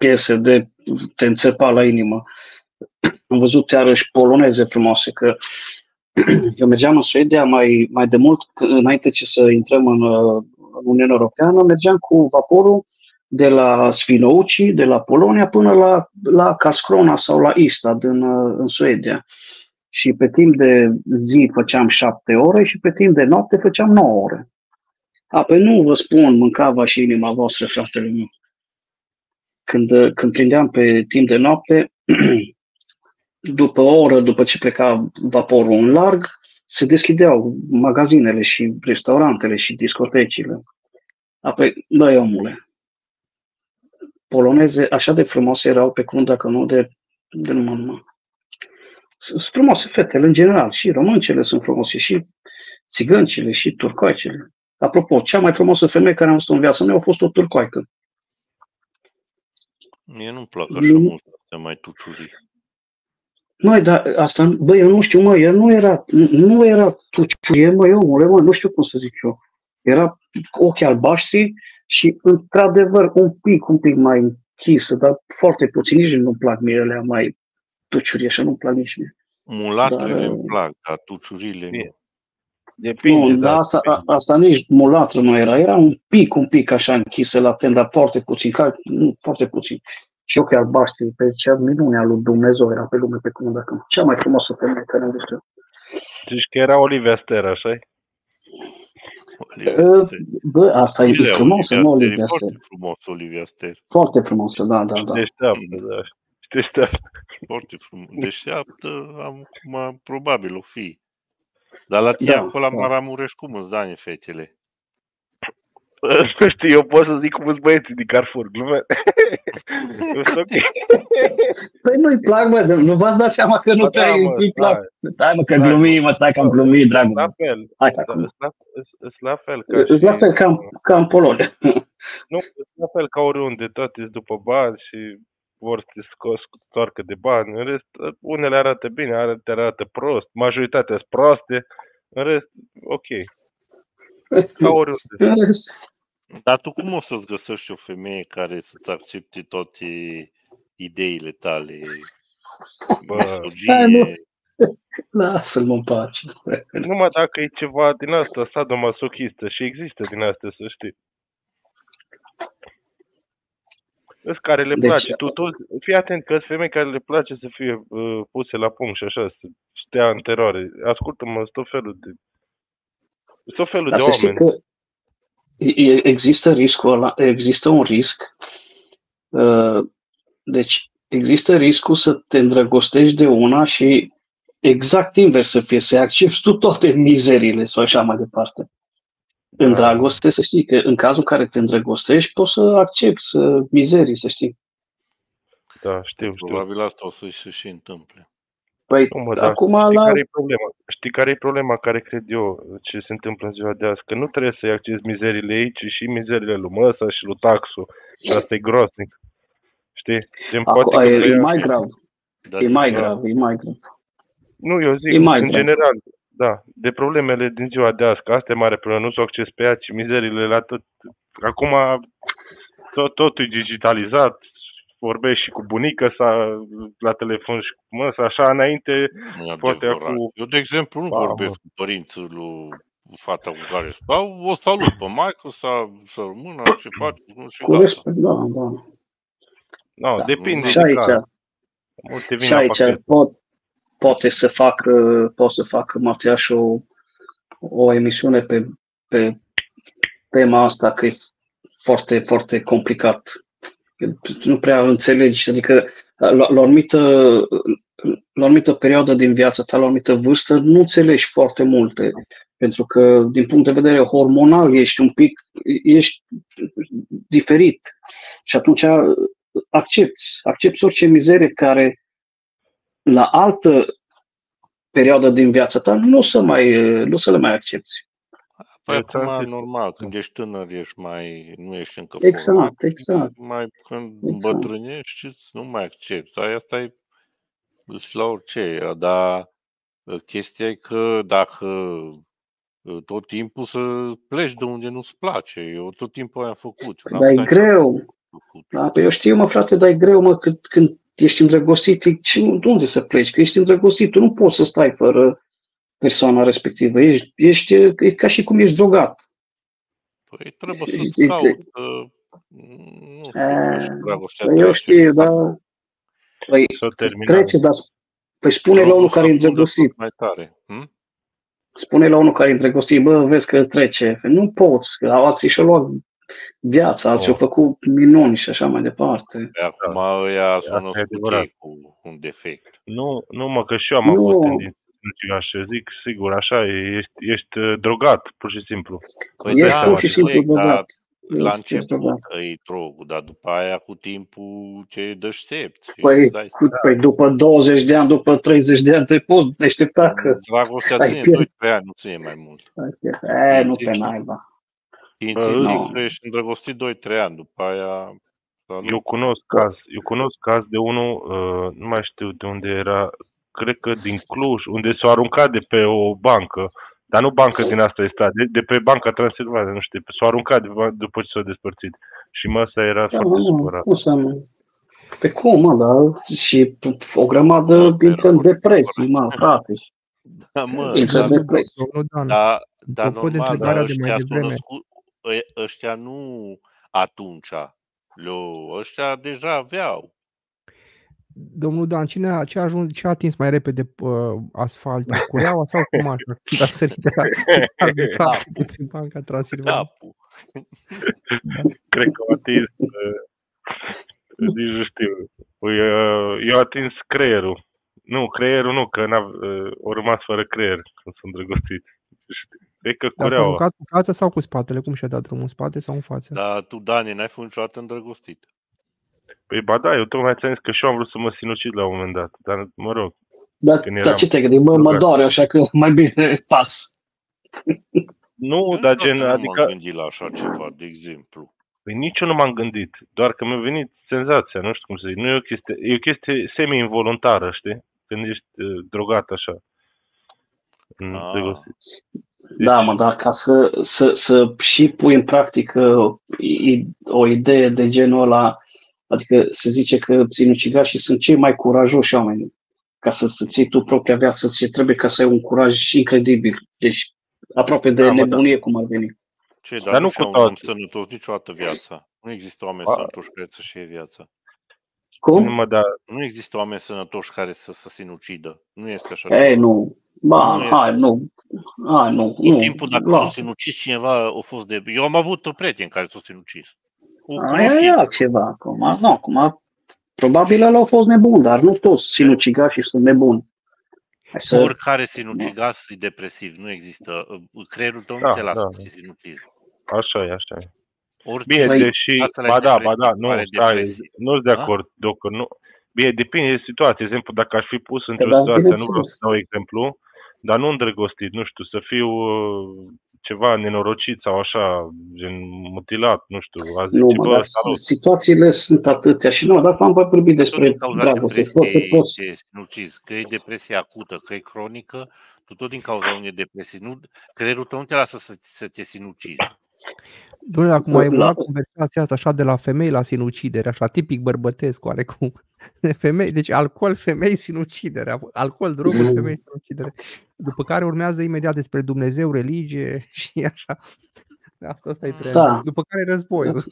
piese de te înțepa la inimă. Am văzut iarăși poloneze frumoase, că <clears throat> eu mergeam în Suedia mai, mai de mult, că- înainte ce să intrăm în uh, Uniunea Europeană, mergeam cu vaporul de la Svinouci, de la Polonia, până la, la Karlskrona sau la Istad în, uh, în Suedia. Și pe timp de zi făceam șapte ore și pe timp de noapte făceam nouă ore. A, pe nu vă spun, mâncava și inima voastră, fratele meu. Când, uh, când prindeam pe timp de noapte, <clears throat> după o oră, după ce pleca vaporul în larg, se deschideau magazinele și restaurantele și discotecile. Apoi, băi, omule, poloneze așa de frumoase erau pe cuvânt, dacă nu, de, de numai numai. Sunt frumoase fetele în general, și româncele sunt frumoase, și țigăncile, și turcoaicele. Apropo, cea mai frumoasă femeie care am văzut în viața mea a fost o turcoaică. Mie nu-mi plac așa Nu. mult astea mai tuciurii. Măi, dar asta, băi, eu nu știu, mă, el nu era, nu era tuciurie, măi, omule, mă, nu știu cum să zic eu. Era ochi albaștri și, într-adevăr, un pic, un pic mai închisă, dar foarte puțin, nici nu-mi plac mie alea mai tuciurii, așa nu-mi plac nici mie. Mulatrele Dar, îmi plac, dar tuciurile nu. Bine. Depinde, Nu, da. dar asta, a, asta nici mulatră nu era, era un pic, un pic așa închisă la ten, dar foarte puțin, ca, nu, foarte puțin. Și ochi albaștri, pe cea minunea lui Dumnezeu era pe lume, pe cum dacă cea mai frumoasă femeie care am văzut eu. Zici că era Olivia Ster, așa Uh, Bă, asta e Olivia frumoasă, Ster, nu e Olivia foarte Ster. frumos Olivia Ster. Foarte frumoasă, da, da, da. Deșteaptă, da. Deșteaptă. Foarte frumos. Deșteaptă, am, cum, probabil o fi. Dar la tine Da, acolo la da. Maramureș cum îți dani fetele? Nu știu, eu pot să zic cum sunt băieții din Carrefour, glume. <laughs> Sunt ok. Păi nu-i plac, bă, nu v-ați dat seama că nu Ba prea da, îi mă, îi plac. stai. Stai mă, că Stai, glumim, mă, stai că am glumit, dragul La meu. fel. Hai că Da, acum. Îs la, îs- îs la fel ca Îți la și- fel ca, în- ca în Polonia. Nu, îs la fel ca oriunde, toate sunt după bani și vor să te scos toarcă de bani. În rest, unele arată bine, altele arată prost, majoritatea sunt proaste, în rest, ok. Ca oriunde. În rest, Dar tu cum o să-ți găsești o femeie care să-ți accepte toate ideile tale? Bă, Hai, Misoginie, Lasă-l în pace. Numai dacă e ceva din asta sadomasochistă și există din asta, să știi. Îs care le Deci- place. Tu, tu, fii atent că sunt femei care le place să fie uh, puse la punct și așa, să stea în teroare. Ascultă-mă, sunt tot felul de... sunt tot felul Dar de să știi oameni. că e- e- există riscul ăla, există un risc. uh, Deci există riscul să te îndrăgostești de una și exact invers să fie, să accepti tu toate mizerile sau așa mai departe. În Da. dragoste, să știi că în cazul în care te îndrăgostești, poți să accepti să mizerii, să știi. Da, știu, știu. Probabil asta o să se și întâmple. Păi, Nu, mă, dar acum știi la... care e problema? Știi care e problema care cred eu ce se întâmplă în ziua de azi? Că nu trebuie să-i accesi mizerile ei, ci și mizerile lui Măsa și lui Taxu. Și asta e groaznic. Știi? Gen, poate Acum, că e, e vrea- mai grav, Dar e de mai ce? grav, e mai grav. Nu, eu zic, E mai în grav. general, da, de problemele din ziua de azi, că asta e mare problemă, nu s-o acces pe ea, ci mizerile la tot. Acum tot, totul e digitalizat, vorbești și cu bunica sa la telefon și cu măsa, așa înainte, Nu e poate adevărat. acum... Eu, de exemplu, nu Ba, vorbesc cu părinții lui fata cu care stau, o salut pe maică, să, să rămână, ce faci, nu și Cu gata. respect, da, da. No, Da. depinde Și de aici, caz. Multe vin și la aici pachet. pot, poate să facă, pot să facă Matiaș o, o emisiune pe, pe tema asta, că e foarte, foarte complicat. Nu prea înțelegi, adică la, la, o anumită, la o anumită perioadă din viața ta, la o anumită vârstă, nu înțelegi foarte multe. Pentru că, din punct de vedere hormonal, ești un pic, ești diferit. Și atunci accepti, accepti orice mizerie care la altă perioadă din viața ta nu o să, mai, nu o să le mai accepti. Păi Eu ți-am acum, zis. normal, când ești tânăr, ești mai, nu ești încă Exact, format. exact. Mai, când Exact. îmbătrânești, îți nu mai accepti. Ai- Asta e îți la orice. Dar uh, chestia e că dacă uh, tot timpul să pleci de unde nu-ți place. Eu tot timpul aia am făcut. N-am Dar e stat niciodată greu. făcut. Da? Păi eu știu, mă, frate, dar e greu, mă, când, când ești îndrăgostit, e- ce, de unde să pleci? Că ești îndrăgostit, tu nu poți să stai fără persoana respectivă. Ești, ești e ca și cum ești drogat. Păi trebuie E- să-ți e- caut, uh, nu știu, E, și dragostea Păi te eu aștept. știu, dar păi, S-a terminat. trece, dar păi spune la Drumul unul să care e ajungă îndrăgostit, tot mai tare. Hm? spune la unul care e îndrăgostit, bă, vezi că îți trece. Nu poți, că alții și-au luat viața, alții au făcut minuni și așa mai departe. Pe acum ăia s-au Asta e născut adevărat. ei cu un defect. Nu, nu mă, că și eu am avut Nu, tendințe sinucigaș și zic, sigur, așa, e, ești, ești uh, drogat, pur și simplu. Păi ești da, pur și simplu înțeleg, dar drogat. la Ești, ești început drogat. îi drogul, dar după aia cu timpul te deștepți. și Păi, îți dai cu, păi după 20 de ani, după 30 de ani, te poți deștepta că Dragostea ai ține pierdut. 2-3 ani, nu ține mai mult. E, nu pe Științific, naiba. științific Nu. ești îndrăgostit 2-3 ani, după aia salut. Eu cunosc caz, eu cunosc caz de unul, uh, nu mai știu de unde era, cred că din Cluj, unde s-a aruncat de pe o bancă, dar nu bancă din asta este, de, de pe banca Transilvania, nu știu, s-a aruncat de, după ce s-a despărțit. Și măsa era Da, foarte mă, nu, supărat. cum să nu? Pe cum, mă, da? Și o grămadă Mă, intră era în foarte depresii, supărat. mă, frate. Da, mă, Intră dar, în depresii. Domnul Dan, da, da, apropo de normal, dar întrebarea de mai ăștia s-au devreme, născut, ă- ăștia nu atunci, le ăștia deja aveau. domnul Dan, cine a, ce a, ajuns, ce a atins mai repede uh, asfaltul? Cureaua sau cu mașa? Când a sărit de la arbitrat de <laughs> pe Banca Transilvania. Capul. <laughs> Cred că a atins, uh, <laughs> nici nu știu, Păi, uh, eu a atins creierul. Nu, creierul nu, că n-a, uh, au rămas fără creier când sunt îndrăgostit. Cred că Dar s-a cureaua. aruncat cu față sau cu spatele? Cum și-a dat drumul? În spate sau în față? Dar tu, Dani, n-ai fost niciodată îndrăgostit. Păi ba da, eu tocmai ți-am zis că și eu am vrut să mă sinucid la un moment dat, dar mă rog, Dar, când dar eram ce te gândi? Mă, mă drogat. doare, așa că mai bine pas. Nu, Eu dar niciodată gen, nu m-am adică, gândit la așa ceva, de exemplu. păi nici eu nu m-am gândit, doar că mi-a venit senzația, nu știu cum să zic, nu e o chestie, e o chestie semi-involuntară, știi? Când ești uh, drogat așa. în Ah. îndrăgostit. Da, mă, dar ca să, să, să și pui în practică i- o idee de genul ăla, adică se zice că sinucigașii sunt cei mai curajoși oameni ca să, să ții tu propria viață, ce trebuie ca să ai un curaj incredibil. Deci aproape de Da, mă, da. nebunie cum ar veni. Ce, dar, Dar dar nu nu cu și un om toate. sănătos niciodată viața. Nu există oameni A- sănătoși care să-și iei viața. Cum? Nu mă, dar Nu există oameni sănătoși care să, să se sinucidă. Nu este așa Ei, ceva. nu. Ba, Nu e. hai, nu. Hai, nu. Tot nu. timpul, dacă s-a Lasă. sinucis cineva, a fost de... Eu am avut prieteni care s-au sinucis. O Aia e cunoștință. altceva acum. Nu, acum, probabil ăla au fost nebun, dar nu toți sinucigașii sunt nebuni. Hai să... Oricare sinucigas e depresiv. Nu există. Creierul tău nu Da, te lasă da, să te sinucizi. așa e, așa e. Orice Bine, Băi, deși, asta ba e da, ba depresiv, da, nu, pare stai, depresiv. nu sunt de Da? acord, dacă nu. Bine, depinde de situație. De exemplu, dacă aș fi pus într-o da, situație, nu vreau bineînțeles. să dau exemplu, dar nu îndrăgostit, nu știu, să fiu uh, ceva nenorocit sau așa, gen mutilat, nu știu, a Nu, zice, mă, bă, dar salut. situațiile sunt atâtea și nu, dacă am vorbit Tot despre din cauza dragoste, poate depresiei poți. te sinucizi. Că e depresie acută, că e cronică, tu tot din cauza unei depresii. Nu, creierul tău nu te lasă să, să te sinucizi. Dom'le, acum a La- evoluat conversația asta așa de la femei la sinucidere, așa tipic bărbătesc oarecum. De femei, deci alcool, femei, sinucidere. Alcool, droguri, Mm. femei, sinucidere. După care urmează imediat despre Dumnezeu, religie <laughs> și așa. Asta, asta e trendul. Da. După care războiul.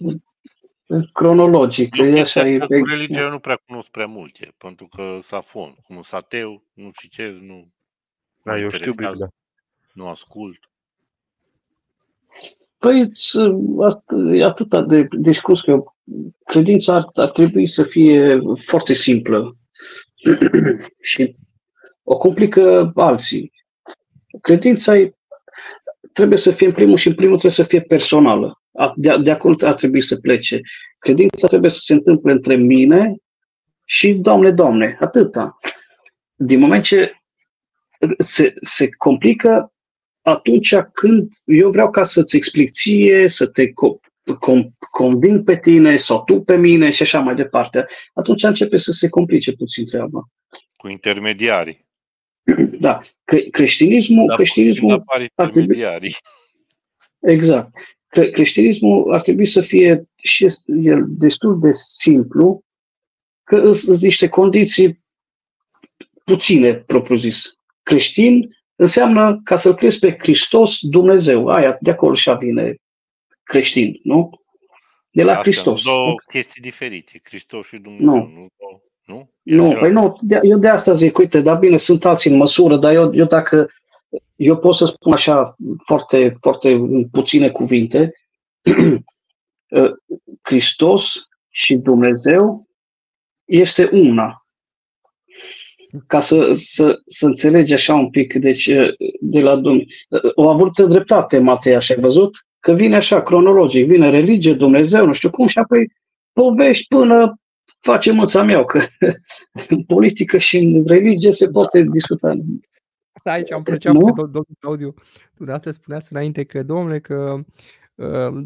Cronologic, Eu e așa, chestia e, că e, cu religia eu nu prea cunosc prea multe, pentru că safon, cum sunt ateu, nu citesc, nu Da, mă eu știu interesează, Biblia. nu ascult. Păi, să- at- e atâta de discurs că credința ar, ar trebui să fie foarte simplă <clears throat> și o complică alții. Credința e, trebuie să fie în primul și în primul trebuie să fie personală. A- De, de acolo ar trebui să plece. Credința trebuie să se întâmple între mine și Doamne, Doamne, atâta. Din moment ce se, se complică atunci când eu vreau ca să-ți explic ție, să te co- com- conving pe tine sau tu pe mine și așa mai departe, atunci începe să se complice puțin treaba. Cu intermediarii. Da, cre- creștinismul, Dar creștinismul când apar ar trebui, intermediarii. exact. Cre- creștinismul ar trebui să fie și este- el destul de simplu, că sunt niște condiții puține, propriu-zis. Creștin înseamnă ca să-L crezi pe Hristos Dumnezeu. Aia, de acolo și vine creștin, nu? De la Astea Hristos. sunt două chestii diferite, Hristos și Dumnezeu. Nu. Nu, nu, nu? E Nu, același păi nu, de, eu de asta zic, uite, dar bine, sunt alții în măsură, dar eu, eu dacă, eu pot să spun așa foarte, foarte în puține cuvinte, <clears throat> Hristos și Dumnezeu este una. Ca să, să, să înțelegi așa un pic, deci de la Dumnezeu. O avut dreptate Matei, așa ai văzut? Că vine așa, cronologic, vine religie, Dumnezeu, nu știu cum, și apoi povești până face mâța mea, că <laughs> în politică și în religie se poate discuta. Aici am plăcea Nu? pe domnul Claudiu. Dumneavoastră spuneați înainte că, domnule, că uh,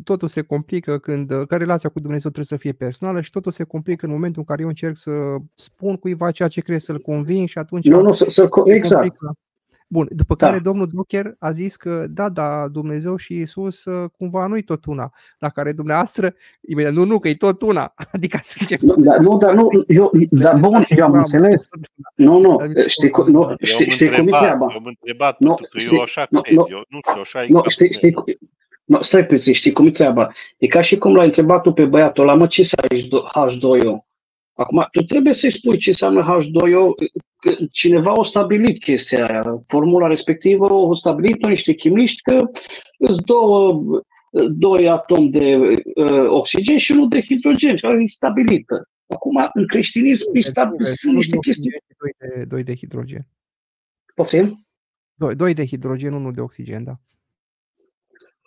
totul se complică când, uh, că relația cu Dumnezeu trebuie să fie personală și totul se complică în momentul în care eu încerc să spun cuiva ceea ce cred să-l conving și atunci Nu, nu, să, să, se exact. complică. Bun, după Da. care domnul Docher a zis că da, da, Dumnezeu și Isus uh, cumva nu-i tot una. La care dumneavoastră, imediat, nu, nu, că e tot una. <laughs> Adică să zicem, Nu, dar, nu, dar nu, eu, dar bun, eu am înțeles. Nu, nu, știi, cu- nu, Eu știi, am știi cum e întrebat, treaba. eu am întrebat, Nu, pentru că știi, eu așa nu, cred, nu, eu nu știu, așa e Nu, capul știi, meu. știi, cu- nu, stai puțin, știi cum e treaba? E ca și cum l-ai întrebat tu pe băiatul ăla, mă, ce să ai H2O? Acum, tu trebuie să-i spui ce înseamnă H2O, că cineva a stabilit chestia aia, formula respectivă a stabilit-o niște chimiști că sunt două, doi atomi de uh, oxigen și unul de hidrogen, și e stabilită. Acum, în creștinism, e stabil, sunt niște chestii. Doi de, doi de hidrogen. Poftim? Doi, doi de hidrogen, unul de oxigen, da.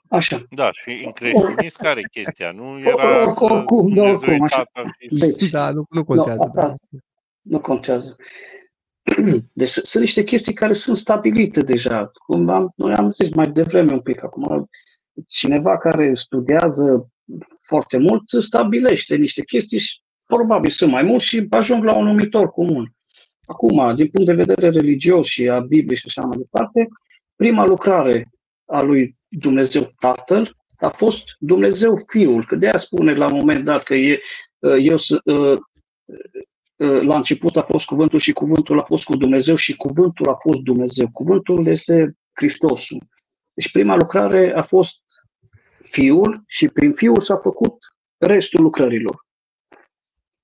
Așa. Da, și în creștinism care e chestia? Nu era Oricum, că oricum, da, Dumnezeu e oricum, așa. Tata și Deci, Da, nu, nu contează. da, Da. da. Nu contează. <clears throat> Deci sunt sunt niște chestii care sunt stabilite deja. Cum am, noi am zis mai devreme un pic acum, cineva care studiază foarte mult stabilește niște chestii și probabil sunt mai mulți și ajung la un numitor comun. Acum, din punct de vedere religios și a Bibliei și așa mai departe, prima lucrare a lui Dumnezeu Tatăl a fost Dumnezeu Fiul, că de aia spune la un moment dat că e, eu sunt, uh, la început a fost cuvântul și cuvântul a fost cu Dumnezeu și cuvântul a fost Dumnezeu. Cuvântul este Hristosul. Deci prima lucrare a fost Fiul și prin Fiul s-a făcut restul lucrărilor.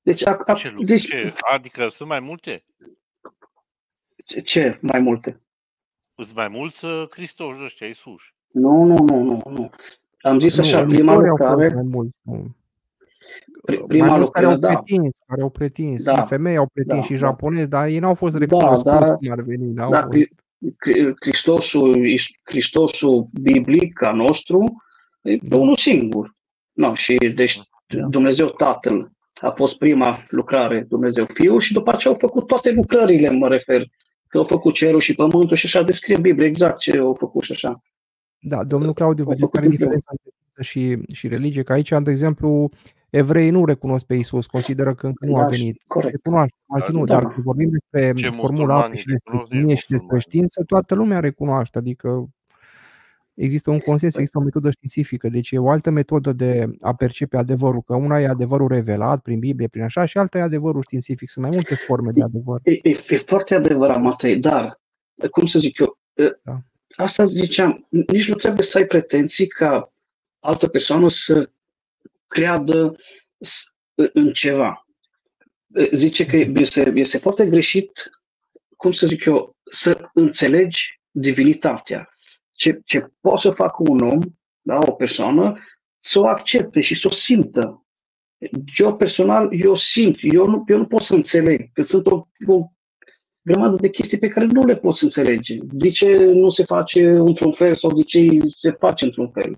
Deci, a, a, Ce, deci ce? Adică sunt mai multe? ce mai multe? Sunt mai mulți uh, Hristoși ăștia, Iisus. Nu, nu, nu, nu, nu. Am zis Nu, așa, în prima istorie au fost lucrare, mai mulți. nu. pri- mai prima mulți care au lucrare, da, pretins, care au pretins. Da, Și femei au pretins da, și da. japonezi, dar ei n-au fost Da, recunoscuți dar- cum ar veni. N-au da, fost. Cri- Cri- Hristosul, is- Hristosul biblic al nostru e unul singur. No, și deci Da. Dumnezeu Tatăl a fost prima lucrare, Dumnezeu Fiul și după aceea au făcut toate lucrările, mă refer, că au făcut cerul și pământul și așa descrie Biblia exact ce au făcut și așa. Da, domnul Claudiu, Au vedeți făcut care e împreună. diferența între știință și, și religie? Că aici, de exemplu, evreii nu recunosc pe Isus, consideră că încă nu a Da, venit. corect. Recunoaște, alții nu, Da. dar când vorbim despre Ce formula musulmani apei și despre recunosc, chimie nici și despre musulmani. știință, toată lumea recunoaște, adică există un consens, există o metodă științifică, deci e o altă metodă de a percepe adevărul, că una e adevărul revelat prin Biblie, prin așa, și alta e adevărul științific. Sunt mai multe forme de adevăr. E, e, e foarte adevărat, Matei, dar, cum să zic eu, e, Da. Asta ziceam, nici nu trebuie să ai pretenții ca altă persoană să creadă s- în ceva. E, Zice că este, este foarte greșit, cum să zic eu, să înțelegi divinitatea. Ce, ce poate să facă un om, da, o persoană, să o accepte și să o simtă. Eu personal, eu simt, eu nu, eu nu pot să înțeleg, că sunt o, o grămadă de chestii pe care nu le poți înțelege. De ce nu se face într-un fel sau de ce se face într-un fel.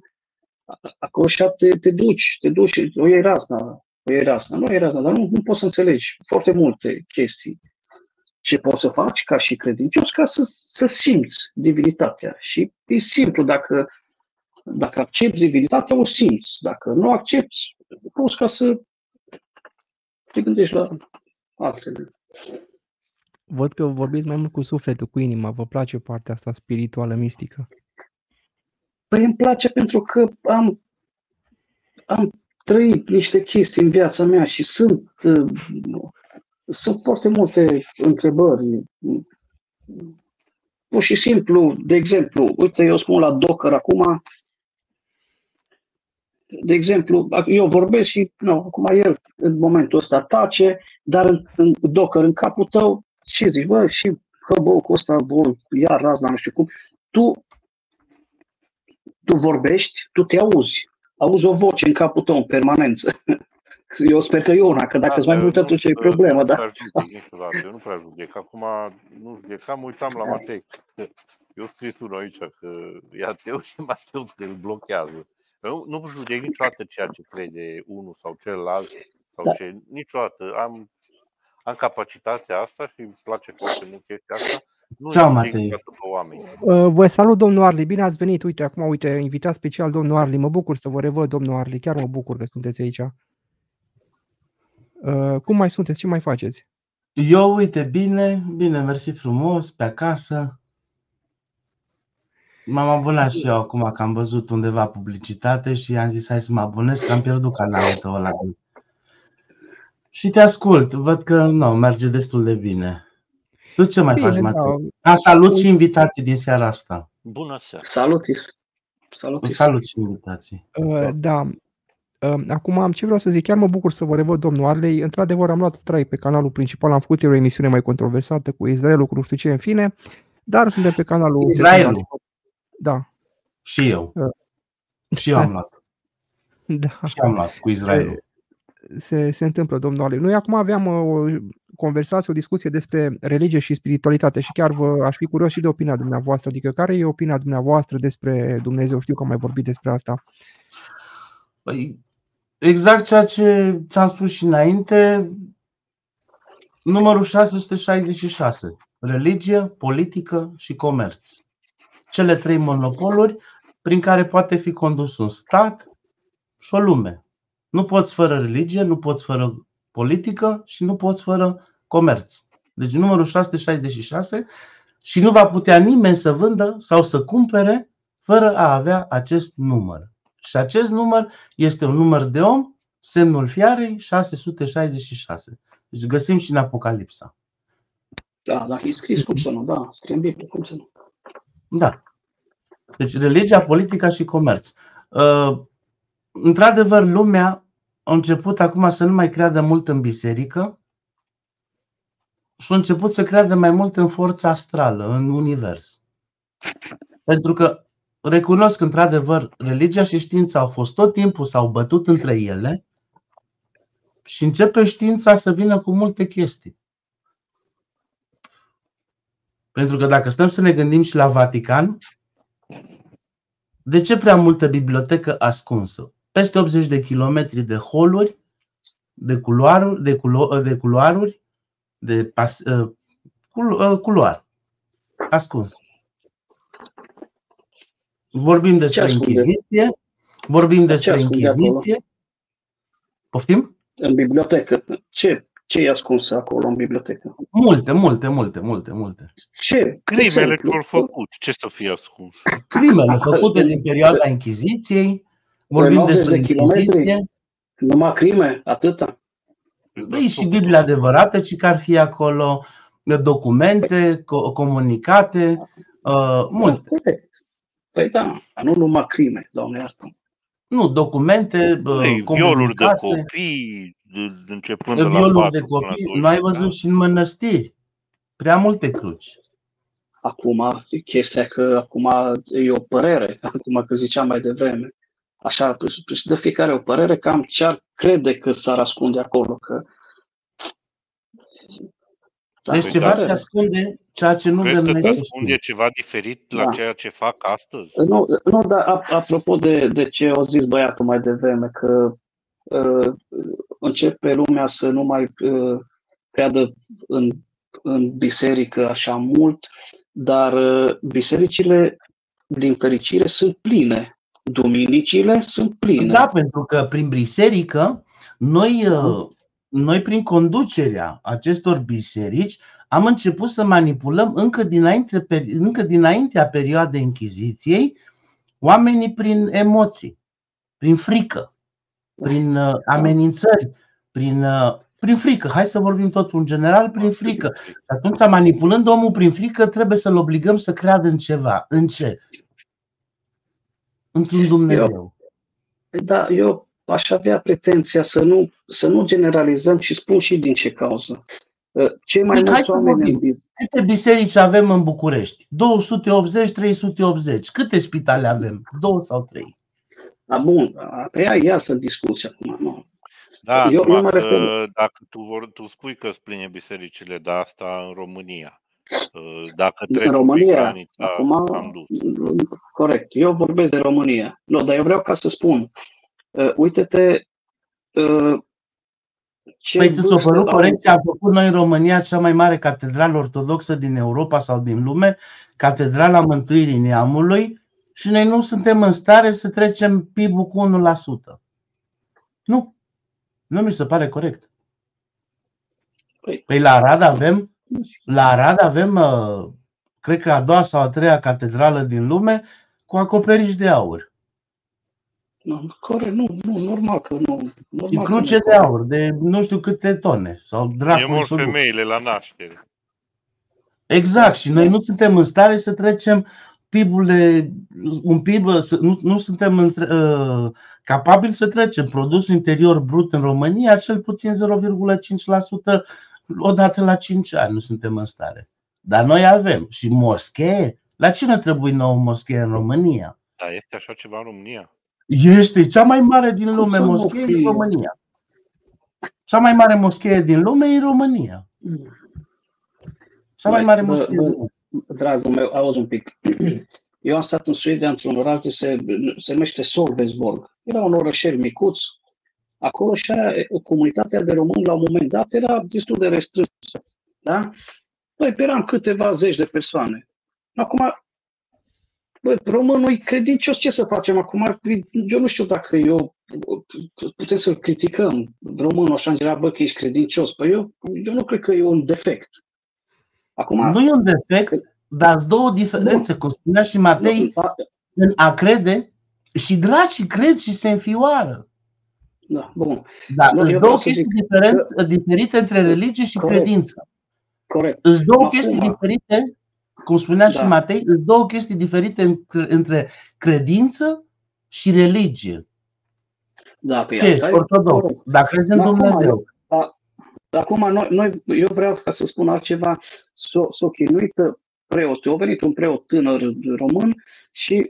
Acolo și te, te duci, te duci, și o iei razna, o iei razna, nu o iei razna, dar nu, nu poți să înțelegi foarte multe chestii. Ce poți să faci ca și credincios ca să, să simți divinitatea. Și e simplu, dacă, dacă accepti divinitatea, o simți. Dacă nu accepti, poți ca să te gândești la altele. Văd că vorbiți mai mult cu sufletul, cu inima. Vă place partea asta spirituală, mistică. Păi îmi place pentru că am, am trăit niște chestii în viața mea și sunt, uh, sunt foarte multe întrebări. Pur și simplu, de exemplu, uite, eu spun la Docker acum, de exemplu, eu vorbesc și nu, acum el în momentul ăsta tace, dar în, în Docker în capul tău, ce zici, bă, și hăbău cu ăsta, bun, iar razna, nu știu cum, tu tu vorbești, tu te auzi. Auzi o voce în capul tău în permanență. <laughs> Eu sper că e una, că dacă sunt mai multe, atunci e problemă, nu da? prea judec niciodată, eu nu prea judec. Acum nu judecam, uitam la Matei. <laughs> Eu scris unul aici că e ateu și Mateu că îl blochează. Eu nu judec niciodată ceea ce crede unul sau celălalt sau Da. ce. Niciodată. Am, am capacitatea asta și îmi place foarte mult chestia asta. Nu Ciao, judec Matei. niciodată pe oameni. Uh, Vă salut, domnul Arli, bine ați venit. Uite, acum, uite, invitat special domnul Arli. Mă bucur să vă revăd, domnul Arli. Chiar mă bucur că sunteți aici. Uh, Cum mai sunteți? Ce mai faceți? Eu, uite, bine, bine, mersi frumos, pe acasă. M-am abonat și eu acum că am văzut undeva publicitate și am zis hai să mă abonez că am pierdut canalul tău ăla. de- Și te ascult, văd că nu, merge destul de bine. Tu ce mai Bine, faci, da. Matei? A, salut și invitații din seara asta. Bună seara! Salut, Is. Salut, Is. Salut și invitații. Uh, Da. Uh, Acum, am ce vreau să zic, chiar mă bucur să vă revăd, domnul Arlei. Într-adevăr, am luat trai pe canalul principal, am făcut eu o emisiune mai controversată cu Israelul, cu nu știu ce, în fine, dar suntem pe canalul... Israelul. Da, Și eu. Uh. Și eu am luat. <laughs> da. Și am luat cu Israelul. Se, se întâmplă, domnul Ale. Noi acum aveam uh, o conversație, o discuție despre religie și spiritualitate și chiar vă, aș fi curios și de opinia dumneavoastră. Adică care e opinia dumneavoastră despre Dumnezeu? Știu că am mai vorbit despre asta. Păi, exact ceea ce ți-am spus și înainte, numărul 666. Religie, politică și comerț. Cele trei monopoluri prin care poate fi condus un stat și o lume. Nu poți fără religie, nu poți fără politică și nu poți fără comerț. Deci numărul 666 și nu va putea nimeni să vândă sau să cumpere fără a avea acest număr. Și acest număr este un număr de om, semnul fiarei 666. Deci găsim și în Apocalipsa. Da, dacă e scris, cum să nu, da, scrie în Biblie, cum să nu. Da. Deci religia, politica și comerț. Uh, într-adevăr, lumea a început acum să nu mai creadă mult în biserică și a început să creadă mai mult în forța astrală, în univers. Pentru că recunosc că, într-adevăr, religia și știința au fost tot timpul, s-au bătut între ele și începe știința să vină cu multe chestii. Pentru că dacă stăm să ne gândim și la Vatican, de ce prea multă bibliotecă ascunsă? Peste 80 de kilometri de holuri, de culoaruri, de, culo- de culoaruri, de pas, uh, cul- uh, culoar, ascuns. Vorbim despre ascunde? Inchiziție, vorbim despre ascunde acolo? Inchiziție. Poftim? În bibliotecă. Ce, ce e ascuns acolo în bibliotecă? Multe, multe, multe, multe, multe. Ce? De Crimele exemplu? ce-au făcut, ce să fie ascuns? Crimele făcute din perioada Inchiziției, vorbim 80 despre de kilometri? Inchiziție, Numai crime? Atâta? Băi, și Biblia adevărată, ci că ar fi acolo documente, co- comunicate, uh, multe. Corect. Păi da, dar nu numai crime, doamne iartă. Nu, documente, uh, Băi, violuri de comunicate, copii, de- începând de la violuri 4 de până la copii. 12 Nu ai văzut ani. și în mănăstiri. Prea multe cruci. Acum, chestia că acum e o părere, <laughs> acum că ziceam mai devreme, așa, și de fiecare o părere cam ce ar crede că s-ar ascunde acolo, că Da, Deci Păi ceva da. se ascunde, ceea ce nu Crezi că te dăruiește ascunde știre. ceva diferit la Da. ceea ce fac astăzi? Nu, nu dar ap- apropo de, de ce a zis băiatul mai devreme, că uh, începe lumea să nu mai uh, creadă în, în biserică așa mult, dar uh, bisericile, din fericire, sunt pline. Duminicile sunt pline. Da, pentru că prin biserică, noi, uh, noi prin conducerea acestor biserici, am început să manipulăm încă, dinainte, peri- încă dinaintea perioadei Închiziției oamenii prin emoții, prin frică, prin uh, amenințări, prin, uh, prin frică. Hai să vorbim totul în general, prin frică. Și atunci, manipulând omul prin frică, trebuie să-l obligăm să creadă în ceva. În ce? Într-un Dumnezeu. Da, eu aș avea pretenția să nu, să nu generalizăm și spun și din ce cauză. Uh, Cei mai Păi, hai mulți să oameni în vorbim. biz- Câte biserici avem în București? 280, 380. Câte spitale avem? Două sau trei? A, bun, a, pe ea e altă discuție acum. Nu. Da, Eu- numai eu mă că refer- dacă tu, vor, tu spui că spline bisericile, dar asta în România. Uh, Dacă treci În un pic România, granița, acum, cam dus. corect, eu vorbesc de România. Nu, dar eu vreau ca să spun, uh, uite-te uh, ce Păi ți s-a vârstă părut au- corect că am făcut noi în România cea mai mare catedrală ortodoxă din Europa sau din lume, Catedrala Mântuirii Neamului, și noi nu suntem în stare să trecem PIB-ul cu 1%. Nu. Nu mi se pare corect. Păi- Păi la Arad avem, la Arad avem, uh, cred că a doua sau a treia catedrală din lume cu acoperiș de aur. Nu, corect, nu, nu, normal că nu. Și Normal că cruce nu. de aur, de nu știu câte tone. Sau E dracul mor să ducă. femeile la naștere. Exact, și noi nu suntem în stare să trecem PIB-ul de, un PIB, să- nu, nu suntem între, uh, capabili să trecem produsul interior brut în România cel puțin 0,5% odată la 5 ani, nu suntem în stare. Dar noi avem și moschee. La cine trebuie nouă moschee în România? Dar este așa ceva în România? Este cea mai mare din lume să nu moschee fie? în România. Cea mai mare moschee din lume e în România. Cea mai Băi, mare bă, moschee bă, din lume. Dragul meu, auzi un pic. Eu am stat în Suedia într-un oraș de se, se numește Solvesborg. Era un orășel micuț. Acolo și aia, comunitatea de români la un moment dat era destul de restrânsă. Da? Băi, eram câteva zeci de persoane. Acum, bă, românul e credincios, ce să facem acum? Eu nu știu dacă eu putem să-l criticăm românul așa în general, bă, că ești credincios. Păi eu, eu nu cred că e un defect. Acum, Nu e un defect, dar sunt două diferențe, cum spunea și Matei, nu, a- în a crede și dracii cred și se înfioară. Da, bun. Da, Nu, sunt eu două vreau să chestii zic diferent, că- diferite între religie și Corect. credință. Corect. Sunt două Acum- chestii diferite, cum spunea și Da. Matei, sunt două chestii diferite între, între credință și religie. Da, pe Ce asta ești? e Ortodox. corect. Dacă crezi în Da, acum, Dumnezeu. Da, Acum, noi, noi, eu vreau ca să spun altceva, s-o, s-o chinuit preotul, a venit un preot tânăr român și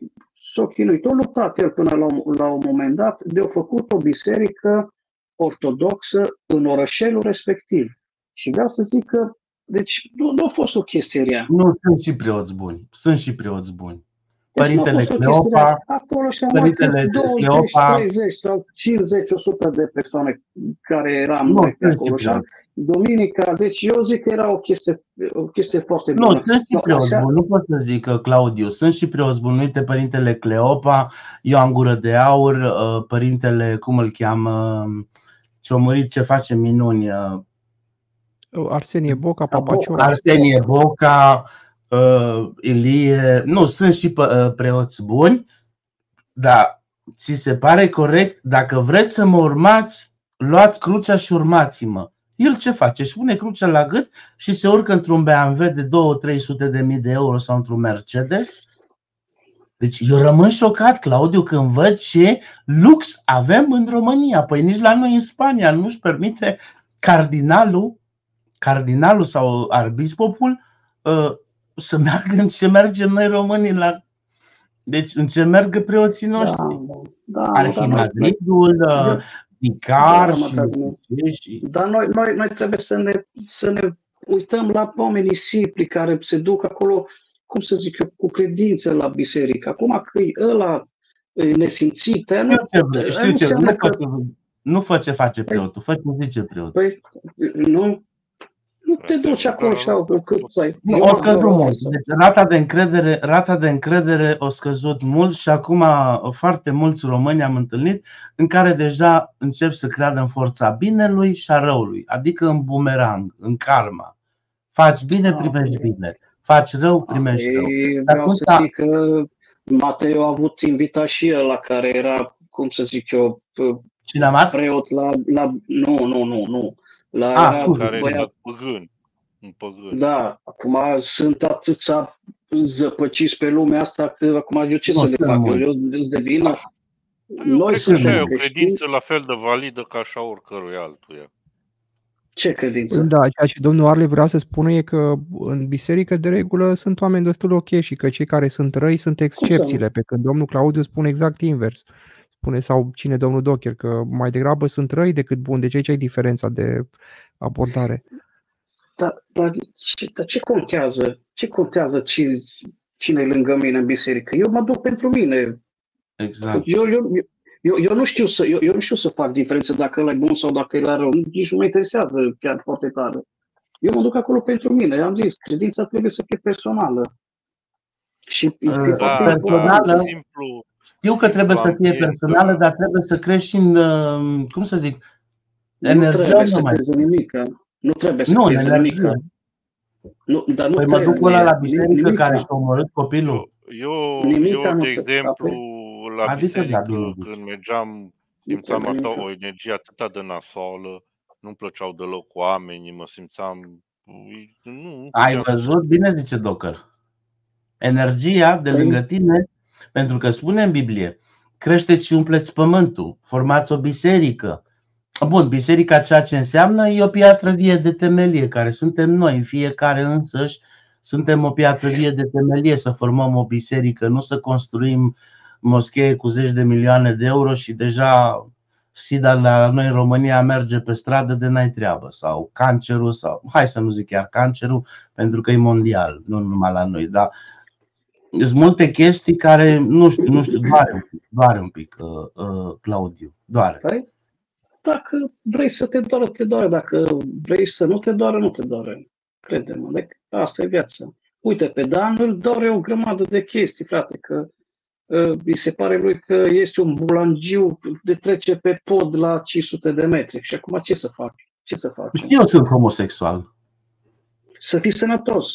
s-o chinuit, a luptat el până la, un- la un moment dat, de-a făcut o biserică ortodoxă în orășelul respectiv. Și vreau să zic că, deci, nu, nu a fost o chestie rea. Nu, sunt și preoți buni. Sunt și preoți buni. Deci nu a Părintele fost o chestie rea. Cleopa, Acolo și mai Părintele că 20, Cleopa. 30 sau 50, 100 de persoane care eram Nu, noi pe sunt acolo. și Și preoți. Duminica, deci eu zic că era o chestie, o chestie foarte Nu, bună. sunt și Nu, preoți așa- buni, nu pot să zic că Claudiu. Sunt și preoți buni. Uite, părintele Cleopa, Ioan Gură de Aur, uh, părintele, cum îl cheamă, ce-a murit, ce face minuni, uh, Arsenie Boca, Papacior. Arsenie Boca, uh, Ilie, nu, sunt și pă- uh, preoți buni, dar ți se pare corect, dacă vreți să mă urmați, luați crucea și urmați-mă. El ce face? Își pune crucea la gât și se urcă într-un BMW de 2-300 de mii de euro sau într-un Mercedes? Deci eu rămân șocat, Claudiu, când văd ce lux avem în România. Păi nici la noi în Spania nu-și permite cardinalul cardinalul sau arbispopul uh, să meargă în ce mergem noi românii la deci în ce merg preoții noștri. Da, da, Arhimandridul, da, uh, vicar Da, mă, și, dragul meu. și Dar noi, noi, noi trebuie să ne, să ne uităm la oamenii simpli care se duc acolo, cum să zic eu, cu credință la biserică. Acum că e ăla e nesimțit, aia nu, știu ce, aia știu nu ce, înseamnă nu, că, fă, nu fă ce face preotul, fă ce zice preotul. păi, nu, nu te duci acolo și au cât să ai. Nu, Eu o am scăzut vreo mult. casă. Deci rata de încredere, rata de încredere a scăzut mult și acum foarte mulți români am întâlnit în care deja încep să creadă în forța binelui și a răului, adică în bumerang, în karma. Faci bine, Ah, primești bine. Faci rău, primești rău. Ei, Dar vreau să atunci- zic că Matei a avut invitat și el la care era, cum să zic eu, Cine am preot la, la nu, nu, nu, nu. La Ah, era scuze. Care băiat, este păgân. Un păgân. da, acum sunt atâția zăpăciți pe lumea asta că acum eu ce Nu, să le sunt fac? Eu, mulți. eu îți de vină? Eu Noi cred că așa e suntem o creștini. credință la fel de validă ca așa oricărui altuia. Ce credință? Da, ceea ce domnul Arle vrea să spună e că în biserică de regulă sunt oameni destul de ok și că cei care sunt răi sunt excepțiile, pe când domnul Claudiu spune exact invers. Spune sau cine domnul Docher că mai degrabă sunt răi decât buni, deci aici e diferența de abordare. Dar, dar, ce, dar ce contează? Ce contează cine, cine e lângă mine în biserică? Eu mă duc pentru mine. Exact. Eu, eu, eu, eu, nu știu să, eu, eu nu știu să fac diferență dacă ăla e bun sau dacă ăla e rău. Nici nu mă interesează chiar foarte tare. Eu mă duc acolo pentru mine. Am zis, credința trebuie să fie personală. Și e Uh, foarte Da, personală, da, simplu, Știu că trebuie să fie ambientă. personală, dar trebuie să crești și în, uh, cum să zic, nu energia trebuie să numai. crezi în nimic. Nu trebuie să Nu, în crezi în nimic. energie. Nu, dar nu Păi mă trebuie, duc ăla la nimic- biserică nimica. care și-a omorât copilul. Eu, Nimica eu nu de se- exemplu, la Adică, da, biserică, bine zici. când mergeam, Nu simțeam trebuie atât, nimica. o energie atât de nasoală, nu-mi plăceau deloc oamenii, mă simțeam... Nu, nu Ai puteam să văzut? Bine zice Docker. Energia de Păi- lângă tine, pentru că spune în Biblie, creșteți și umpleți pământul, formați o biserică. Bun, biserica ceea ce înseamnă e o piatră vie de temelie, care suntem noi, fiecare însăși suntem o piatră vie de temelie să formăm o biserică, nu să construim moschee cu zeci de milioane de euro și deja SIDA la noi în România merge pe stradă de n-ai treabă sau cancerul sau, hai să nu zic chiar cancerul, pentru că e mondial, nu numai la noi, dar sunt multe chestii care, nu știu, nu știu, doare un pic, doare un pic uh, uh, Claudiu, doare. Păi, dacă vrei să te doară, te doare. Dacă vrei să nu te doară, nu te doare. Crede-mă. Deci, asta e viața. Uite, pe Dan îl doare o grămadă de chestii, frate, că uh, îi se pare lui că este un bulangiu de trece pe pod la 500 de metri. Și acum ce să fac? Ce să facem? Eu sunt homosexual. Să fii sănătos.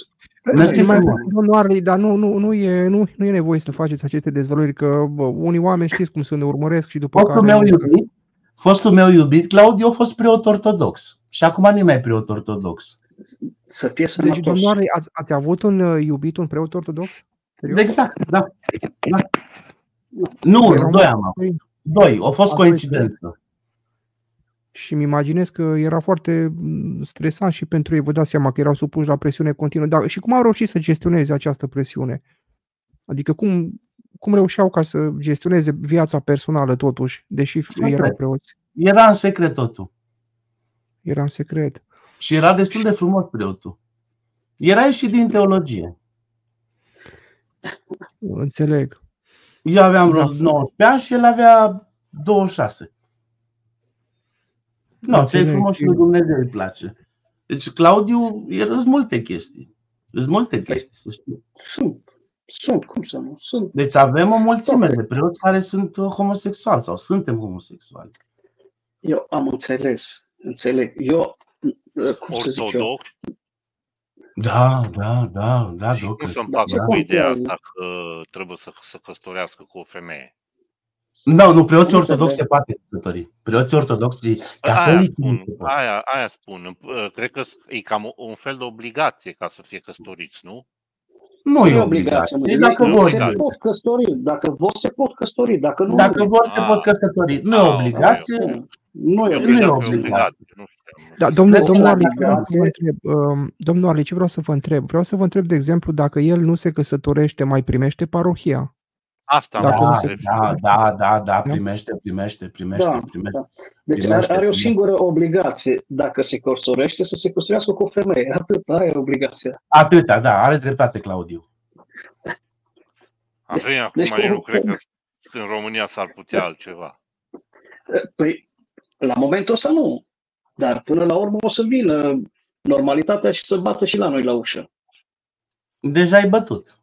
Mersi mai frumos. domnul Arli, dar nu, nu, nu, e, nu, nu e nevoie să faceți aceste dezvăluiri, că bă, unii oameni știți cum să ne urmăresc și după Fostul care... meu iubit, Fostul meu iubit, Claudiu, a fost preot ortodox. Și acum nu e mai preot ortodox. Să fie Deci, sănătos. domnule, ați, ați avut un uh, iubit, un preot ortodox? Serios? Exact, da. da. Nu, Erau unul, doi am avut. doi. Doi, a fost A, doi, coincidență. Și îmi imaginez că era foarte mm, stresant și pentru ei, vă dați seama că erau supuși la presiune continuă. Dar și cum au reușit să gestioneze această presiune? Adică cum, cum reușeau ca să gestioneze viața personală totuși, deși Secret. erau preoți? Era în secret totul. Era în secret. Și era destul de frumos preotul. Era ieșit din teologie. Înțeleg. Eu aveam vreo Da. 19 ani și el avea 26. Nu, no, ce e Înțeleg. frumos și lui Dumnezeu îi place. Deci Claudiu, el sunt multe chestii. Sunt multe chestii, să știi. Sunt. Sunt, cum să nu? Sunt. Deci avem o mulțime Toate. de preoți care sunt uh, homosexuali sau suntem homosexuali. Eu am înțeles. Înțeleg. Eu, uh, cum să zic eu, Ortodox Da, da, da, da, și cum doctor. să Dar împacă ce cu ideea contează? asta că trebuie să se căsătorească cu o femeie? Nu, nu, preoții Nu ortodoxi se înțeleg. poate căsători. Preoții ortodoxi, Aia catolici nu spun, se poate. aia, aia spun. Uh, Cred că e cam un fel de obligație ca să fie căsătoriți, nu? Nu Nu e e obligație. obligație. mă. E Ei- dacă Nu vor. Se obligație. pot căsători. Dacă vor, se pot căsători. Dacă nu, Dacă nu. vor, se Ah. pot căsători. Nu e Ah, ok, obligație. ok. Nu e Eu Nu e credeam că e obligație. obligație, nu știam. Da, domnule, Nu, domnul la Ali, vreau să vă obligație. întreb, um, domnul Ali, ce vreau să vă întreb? Vreau să vă întreb, de exemplu, dacă el nu se căsătorește, mai primește parohia? Asta am Dacă vrut nu să se- refer. Da, da, da, da, Da? primește, primește, primește, Da, primește. da. Deci are, Primește, are o primește. singură obligație. Dacă se căsătorește, să se căsătorească cu o femeie. Atât, aia e obligația. Atâta, da, are dreptate Claudiu. Andrei, acum Deci, eu nu cu- cred că în România s-ar putea altceva. Păi, la momentul ăsta nu. Dar până la urmă o să vină normalitatea și să bată și la noi la ușă. Deja ai bătut.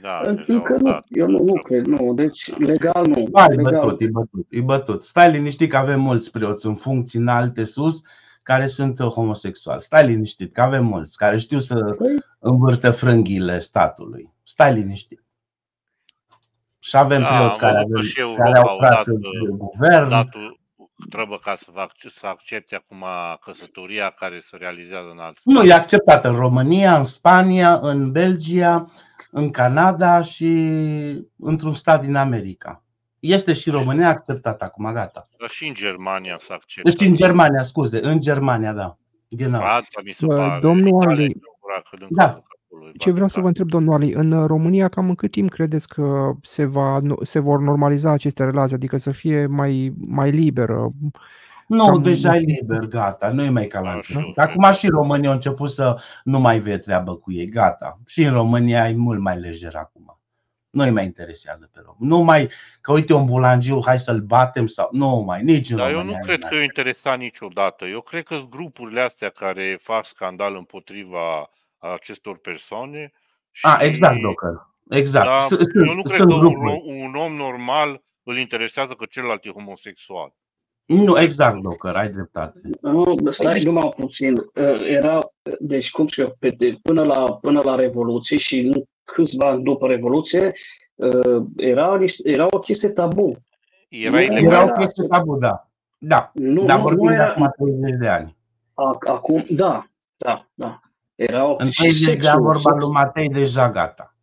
Da, deja Încă au nu, dat. eu nu, nu cred, nu. Deci, legal nu. Ba, e Legal. bătut, e bătut, e bătut. Stai liniștit că avem mulți preoți în funcții înalte sus care sunt uh, homosexuali. Stai liniștit că avem mulți care știu să Păi, învârtă frânghiile statului. Stai liniștit. Și avem Da, preoți am care, văzut că avem, și Europa care au au tras dat, în uh, guvern. Datul trebuie ca să, fac, să accepte acum căsătoria care se realizează în alt Nu, stat. e acceptată în România, în Spania, în Belgia, în Canada și într-un stat din America. Este și România acceptată acum, gata. Dar și în Germania se acceptă. Deci în Germania, scuze, în Germania, da. Genau. Franța, mi se Uh, pare. domnul Italia Ali, e singura, cred, încă Da. Acolo e Ce vreau să vă Vatican. întreb, domnul Ali, în uh, România cam în cât timp credeți că se, va, se vor normaliza aceste relații, adică să fie mai, mai liberă? Nu, Cam- deja e liber, gata, nu e mai ca la Da, și început. eu Acum cred. și România au început să nu mai vie treabă cu ei, gata. Și în România e mult mai lejer acum. Nu îi mai interesează pe român. Nu mai că uite un bulangiu, hai să-l batem sau nu mai, nici în Dar eu România. nu cred mai. că e interesat niciodată. Eu cred că grupurile astea care fac scandal împotriva acestor persoane și... A, exact, doctor. Exact. Da, Sunt- eu nu cred sunt că un, grupuri. om- un om normal îl interesează că celălalt e homosexual. Nu, exact, doctor, ai dreptate. Nu, stai numai puțin. Uh, Era, deci cum știu eu, pe de, până, la, până la Revoluție și în câțiva ani după Revoluție, uh, era, niște- era o chestie tabu. Era Nu, ilegal. Era o era- chestie tabu, da. Da, Nu, dar nu, vorbim nu de era, acum 30 de ani. ac- acum, da, da, da. Era o, În și 30 de ani sexul, vorba sex, lui Matei deja gata.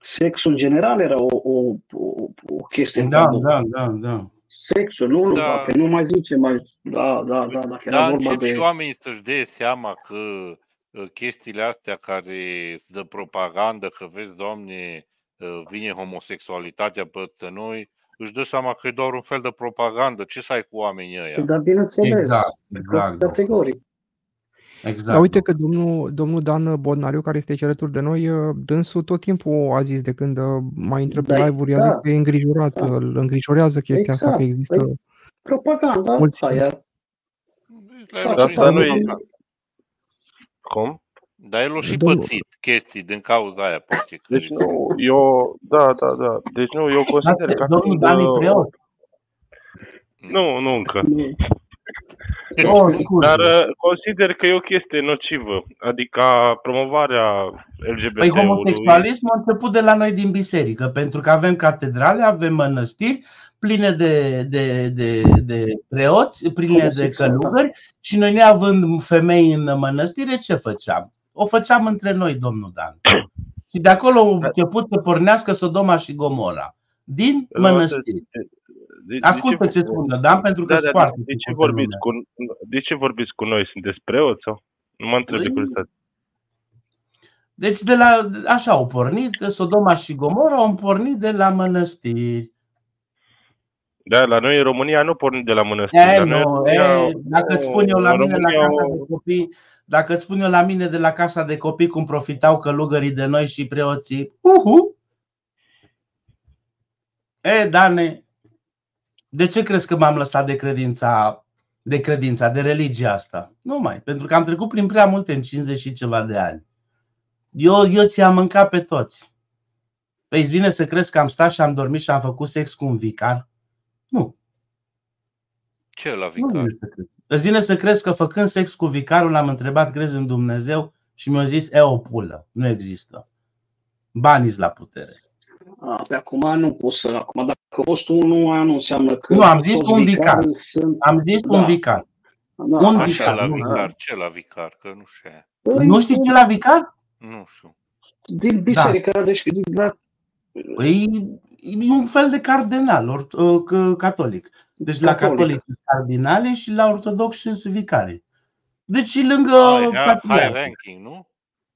sexul în general era o, o, o, o chestie Da, tabu. da, da, da. Sexul, nu, Da. da. nu mai zice, mai, da, da, da, dacă era Dar vorba încep de... și oamenii să-și dea seama că uh, chestiile astea care îți dă propagandă, că vezi, Doamne, uh, vine homosexualitatea peste noi, își dă seama că e doar un fel de propagandă. Ce să ai cu oamenii ăia? Da, bineînțeles, Exact, exact. categoric. Exact. Dar uite că domnul, domnul Dan Bodnariu, care este aici alături de noi, uh, dânsul tot timpul a zis de când uh, mai intră pe Da, live-uri, a da. zis că e îngrijorat, Da. îl îngrijorează chestia asta, Exact. că există... Păi, Propaganda, Mulți- aia. Dar el Asta a și nu e- pățit. Cum? Dar el a și Domnul- pățit chestii din cauza aia, poate. că Deci îi nu, eu, da, da, da. Deci nu, eu consider că... Domnul fiind, Dani uh, Preot. Nu, nu încă. Nu. Oh, scuze. Dar uh, consider că e o chestie nocivă, adică promovarea Păi LGBT-ului. homosexualismul a început de la noi din biserică, pentru că avem catedrale, avem mănăstiri, pline de, de, de, de preoți, pline de Homosexual, da. călugări și noi neavând femei în mănăstire, ce făceam? O făceam între noi, domnul Dan. <coughs> Și de acolo au început să pornească Sodoma și Gomora. Din mănăstiri. De, Ascultă ce spun, Dan, pentru că da, sunt da, foarte de, ce multă vorbiți lume. cu, de ce vorbiți cu noi? Sunteți preoți sau? Nu mă întreb de Păi, curiozitate. Deci de la, așa au pornit, Sodoma și Gomora au pornit de la mănăstiri. Da, la noi în România nu pornim de la mănăstiri. E, la noi în nu, România, e, dacă îți spun eu la în mine la România casa o- de copii, dacă îți spun eu la mine de la casa de copii cum profitau călugării de noi și preoții, uhu! E, Dane, de ce crezi că m-am lăsat de credința, de credința, de religia asta? Nu mai, pentru că am trecut prin prea multe în 50 și ceva de ani. Eu, eu ți-am mâncat pe toți. Păi îți vine să crezi că am stat și am dormit și am făcut sex cu un vicar? Nu, Ce la nu vicar? vine să crezi. Îți vine să crezi că făcând sex cu vicarul l-am întrebat, crezi în Dumnezeu? Și mi-a zis, e o pulă, nu există. Banii la putere. A, pe acum nu pot să. Acum, dacă a fost unul, aia nu înseamnă că. Nu, am zis toți un vicar. vicarii Sunt, Am zis Da. un vicar. da, un Așa vicar, la nu, vicar, ce la vicar, că nu știu. aia. Păi, Nu știi ce la vicar? Nu știu. Din biserica, deci din, la, Păi e un fel de cardenal or, uh, c- catolic. Deci la Catolic. catolic sunt cardinale și la ortodox sunt vicari. Deci e lângă High, high patriarh. ranking, nu?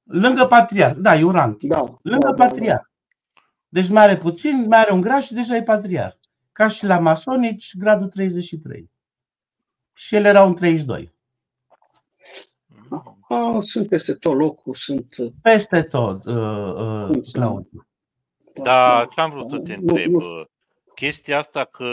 Lângă patriarh. Da, e un rang. da, Lângă da, da, patriarh. Deci mai are puțin, mai are un grad și deja e patriarh. Ca și la masonici, gradul 33. Și el era un 32. Mm. A, sunt peste tot locul, sunt. Peste tot, uh, uh, Cum să nu? Claudiu. Da, ce am vrut să te Nu- întreb? nu- uh, Chestia asta că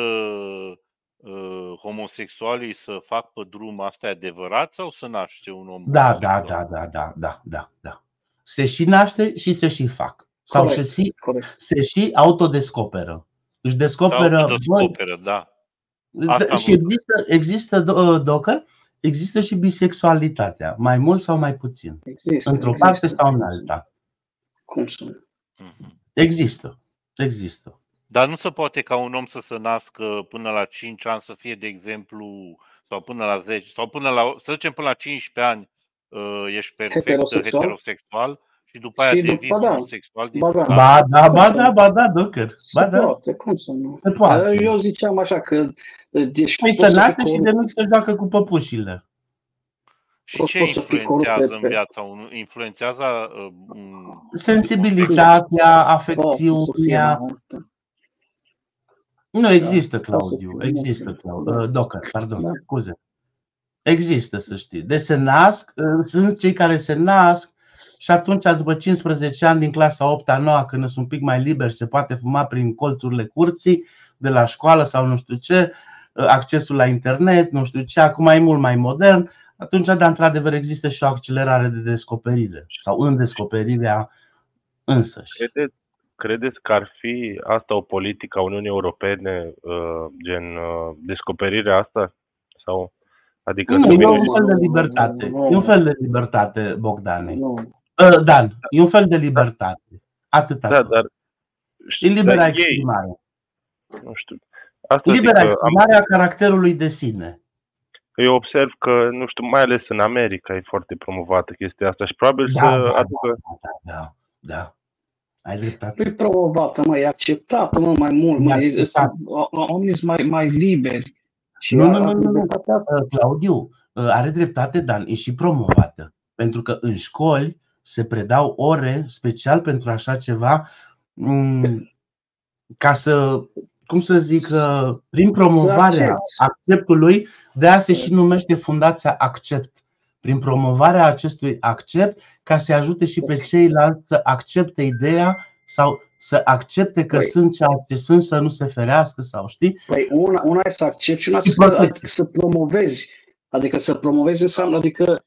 uh, homosexualii să fac pe drum, asta e adevărat sau să naște un om Da, da, homosexual? da, da, da, da, da, da. Se și naște și se și fac. Sau Corect, se și, corect. se și autodescoperă. Își descoperă. Sau băi, descoperă, da. Asta am și vrut. există, există do- Docker, există și bisexualitatea, mai mult sau mai puțin. Există. Într-o există. parte sau în alta. Cum să nu? Mhm. Există. Există. Dar nu se poate ca un om să se nască până la 5 ani să fie, de exemplu, sau până la 10, sau până la, să zicem până la 15 ani, uh, ești perfect Heterosexual. heterosexual și după aia Și devii după, da, homosexual ba dintr-un da. an. Ba da, ba da, ba da, Docker. Ba Se da, poate, cum să nu? se poate. Eu ziceam așa că deci Păi poți să să fii naște și corupt, de mic să joacă cu păpușile. Și poți, ce poți să fii corupt influențează pe, în pe viața unui? Influențează uh, m, Sensibilitatea, da, să fie afecțiunea. mai- Nu există, Da, Claudiu. poate să fie Există, mai- Claudiu. Uh, Docker, pardon, Da. scuze. Există, să știi. Deci se nasc, uh, sunt cei care se nasc și atunci, după 15 ani din clasa 8-a, 9 când sunt un pic mai liber și se poate fuma prin colțurile curții de la școală sau nu știu ce, uh, accesul la internet, nu știu ce, acum e mult mai modern, atunci, da, într-adevăr, există și o accelerare de descoperire sau în descoperirea însăși. Credeți, credeți că ar fi asta o politică a Uniunii Europene, uh, gen uh, descoperirea asta? Sau, adică să Nu, e vină un și fel de libertate. Nu, nu. E un fel de libertate, Bogdane. Nu. Uh, Dan, e un fel de libertate. Atâta. Da, tot. dar E libera dar ei, exprimare. nu știu. Asta zic Libera că am, exprimare a caracterului de sine. eu observ că, nu știu, mai ales în America e foarte promovată chestia asta și probabil Da, să da, da, aducă da, da, da. Ai dreptate. Nu e promovată, mă, e acceptată, mă, mai mult, E mă, e, acceptat. sunt- o- o- oamenii sunt mai, mai liberi. Și Nu, a- nu, nu, a- nu, nu. libertatea asta, Uh, Claudiu, uh, are dreptate, Dan, e și promovată. Pentru că în școli se predau ore special pentru așa ceva mm, ca să, cum să zic, uh, prin promovarea accepti. acceptului, de a se și numește Fundația Accept. Prin promovarea acestui accept, ca să ajute și pe ceilalți să accepte ideea sau să accepte că Păi. sunt ceea ce sunt, să nu se ferească sau știi? Păi una, una e să accepti și una Și să, protecție. adică să promovezi. Adică să promovezi înseamnă, adică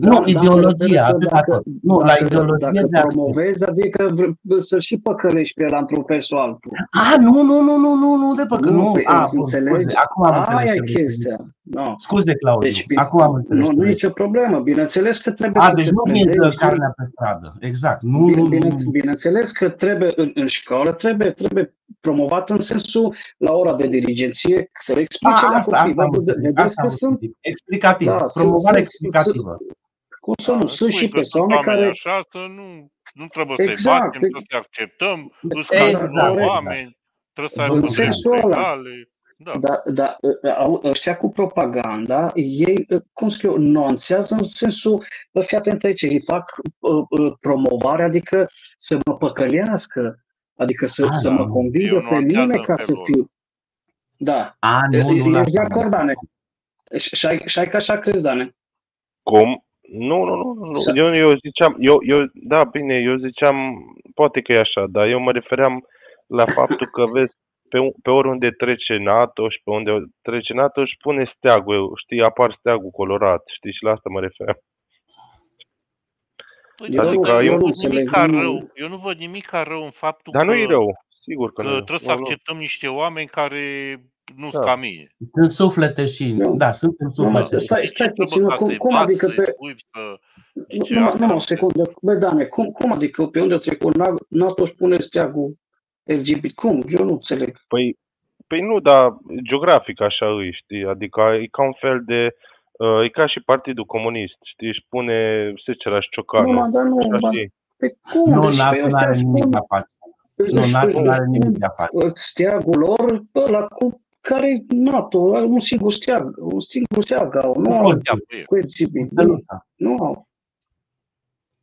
Nu, ideologia, atâta dacă, tot. Nu, la dacă, ideologie dacă de accept. promovezi, adică vre- să și păcălești pe ăla într-un fel sau altul. A, nu, nu, nu, nu, nu, nu, de păcă, nu. păi, A, bun, înțelegi? scuze, acum am înțeles. Aia ce e vrei să chestia. zici. No. Scuze, Claudiu, Deci, bine, acum am înțeles. nu, ce nu e vrei nicio problemă. Bineînțeles că trebuie A, să deci se nu vinzi predea carnea pe stradă. Exact. Nu, Bine, nu, bine, nu. bineînțeles că trebuie în, în școală trebuie, trebuie promovat în sensul la ora de dirigenție, să le explice A, la asta, copii. asta am bă, înțeles, Vedeți asta că am sunt, înțeles. Explicativ, da, sunt, promovare sunt, sunt, explicativă. cum să nu, Da, sunt spui și că sunt persoane oameni care, așa, să nu, nu trebuie să-i exact, batem, trebuie să-i acceptăm, îs ca da, și noi Exact, corect, oameni, trebuie să aibă în Domnul drepturi sensul ăla. egale. Da. Da, da, au- ăștia cu propaganda, ei, cum zic eu, nuanțează în sensul, bă, fii atent aici, ei fac uh, uh, promovare, adică să mă păcălească, adică să, A, să da, mă nu. convingă Eu pe nuanțează mine în ca să felul ăla. fiu. Da, A, nu, nu la ești de asta. acord, Dane? Și ai, și ai că așa crezi, Dane? Cum? Nu, nu, nu, nu. nu. Să- Eu, eu ziceam, eu, eu, da, bine, eu ziceam, poate că e așa, dar eu mă refeream la <coughs> faptul că, vezi, pe, un- pe oriunde trece NATO și pe unde trece NATO își pune steagul, știi, apar steagul colorat, știi, și la asta mă refeream. Păi, Eu da, Adică nu, dar eu eu nu eu nu văd nimic înțeleg, ca nu, rău. Eu nu văd nimic ca rău în faptul Dar nu e că, rău, sigur că că nu. trebuie să Nu, nu. acceptăm niște oameni care nu sunt Da. ca mine. Sunt suflete și, nu, da, suntem nu, mă, suflete și. stai, Și ce stai puțin, trebuie mă, ca cum, să-i cum bați, adică să-i pe, spui, să... nu, Ce, numai, asta numai nu o înțeleg. secundă, bă, Dane, cum, cum adică pe unde a trecut Na- NATO își pune steagul LGBT? Cum? Eu nu înțeleg. Păi, păi nu, dar geografic așa îi, știi, adică e ca un fel de, uh, e ca și Partidul Comunist, știi, își pune secera și Nu, ciocanul, mă, dar nu, așa mă, știi. pe cum? Nu, Deci pe NATO nu ăștia are își nimic pun, de a face. Nu, își, NATO își, nu are își nimic pun de a face. steagul lor ăla cu care NATO, are un singur steag, un singur steag au, nu au Orice. Ia pe el. cu LGBT, Absolut. nu au.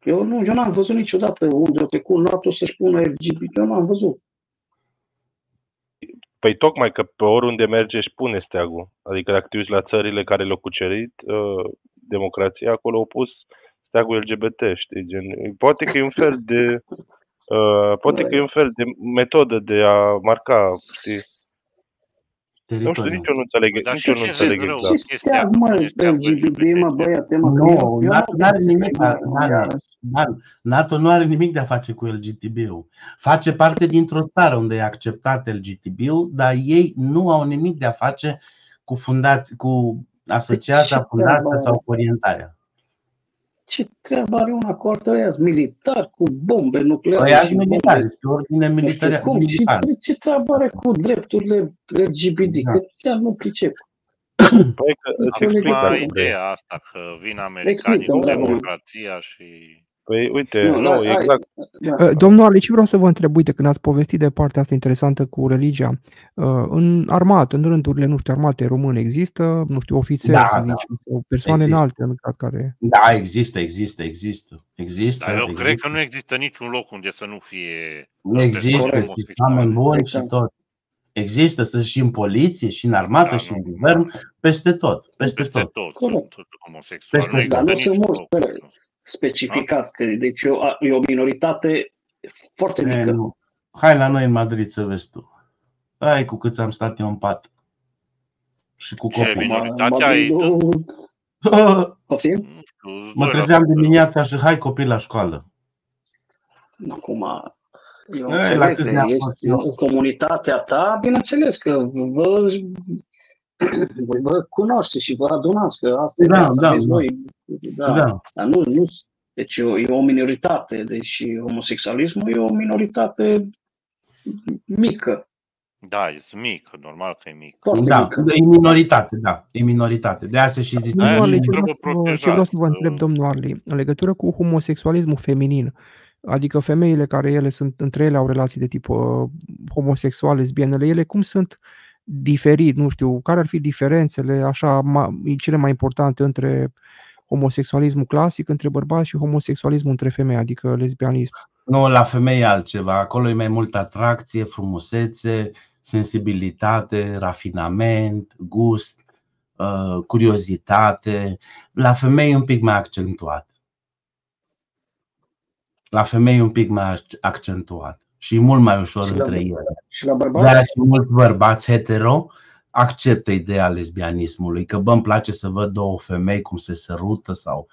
Eu nu, eu n-am văzut niciodată unde a trecut NATO să-și pună LGBT, eu n-am văzut. Păi tocmai că pe oriunde merge își pune steagul. Adică dacă te uiți la țările care le-au cucerit, uh, democrația, acolo au pus steagul LGBT, știi? Gen, poate că e un fel de uh, poate că e un fel de metodă de a marca, știi? Nu știu, Teritoriu. nici eu nu înțeleg, Păi, dar nici și eu nu ce înțeleg vezi rău exact. Ce chestia steag, cu mă, pune steagul LGBT, mă, LGBT? băiate, mă, că eu, Nu, eu NATO nu nu are nimic, înțeleg, de- mă, Dane, iarăși. Dan, NATO nu are nimic de a face cu LGTB-ul. Face parte dintr-o țară unde e acceptat LGTB-ul, dar ei nu au nimic de a face cu, fundați, cu asociația, ce fundația treabă sau cu orientarea. Ce treabă are una cu altă ăia? Militar, cu bombe nucleare Ăia și sunt bombe militari, este ordine nu știu militare, cum. Și militară. ce- ce treabă are cu drepturile LGBT? Da. Că chiar nu pricep. Păi că îți Nicio explic Acum legătură. Andrei. ideea asta că vin americanii Explică-mi, cu da, mă. democrația și... Păi uite, Nu, nu, da, ai, exact. da. Uh, Domnul Ali, ce vreau să vă întreb, uite, când ați povestit de partea asta interesantă cu religia, uh, în armată, în rândurile, nu știu, armate române există, nu știu, ofițeri, Da, să da, zicem, sau persoane există. înalte, în caz care... Da, există, există, există. Există, Dar eu cred că există. nu există niciun loc unde să nu fie Există persoane și homosexuale. oameni buni și Exact. tot. Există să și în poliție, și în armată, Da, și nu. în guvern, peste tot, peste Peste tot. tot Corect. sunt homosexuali. Peste Nu Dar există nu sunt niciun mulți loc. pe- specificat. Că, deci e o, e o minoritate foarte E, mică. nu. Hai la noi în Madrid să vezi tu. Ai cu câți am stat eu în pat. Și cu Ce copii. vine? Minoritatea e- Madridul- Poftim? Nu știu, Mă 2%. trezeam dimineața și hai copii la școală. Acum, eu E, la înțeleg câți că ne-am ești fost eu? în comunitatea ta, bineînțeles că vă, voi vă cunoaște și vă adunați, că asta e Da, viața, da, aveți da. voi. Da. Da. Dar nu, nu, deci e o, e o minoritate, deci homosexualismul e o minoritate mică, Da, e mic, normal că e mic. foarte Da, mică. e minoritate, da, e minoritate. De asta și zice. Domnul Aia Arli, și ce vreau, trebuie să vă, ce vreau să vă protejat, întreb, domnul Arli, în legătură cu homosexualismul feminin, adică femeile care ele sunt, între ele au relații de tip uh, homosexual, lesbienele, ele cum sunt diferit, nu știu, care ar fi diferențele așa ma, cele mai importante între homosexualismul clasic între bărbați și homosexualismul între femei, adică lesbianism. Nu, la femei e altceva. Acolo e mai multă atracție, frumusețe, sensibilitate, rafinament, gust, uh, curiozitate. La femei e un pic mai accentuat. La femei e un pic mai ac- accentuat și e mult mai ușor Și la între bă- ele. Și la De bărbați? aia și mulți bărbați hetero acceptă ideea lesbianismului, că bă, îmi place să văd două femei cum se sărută sau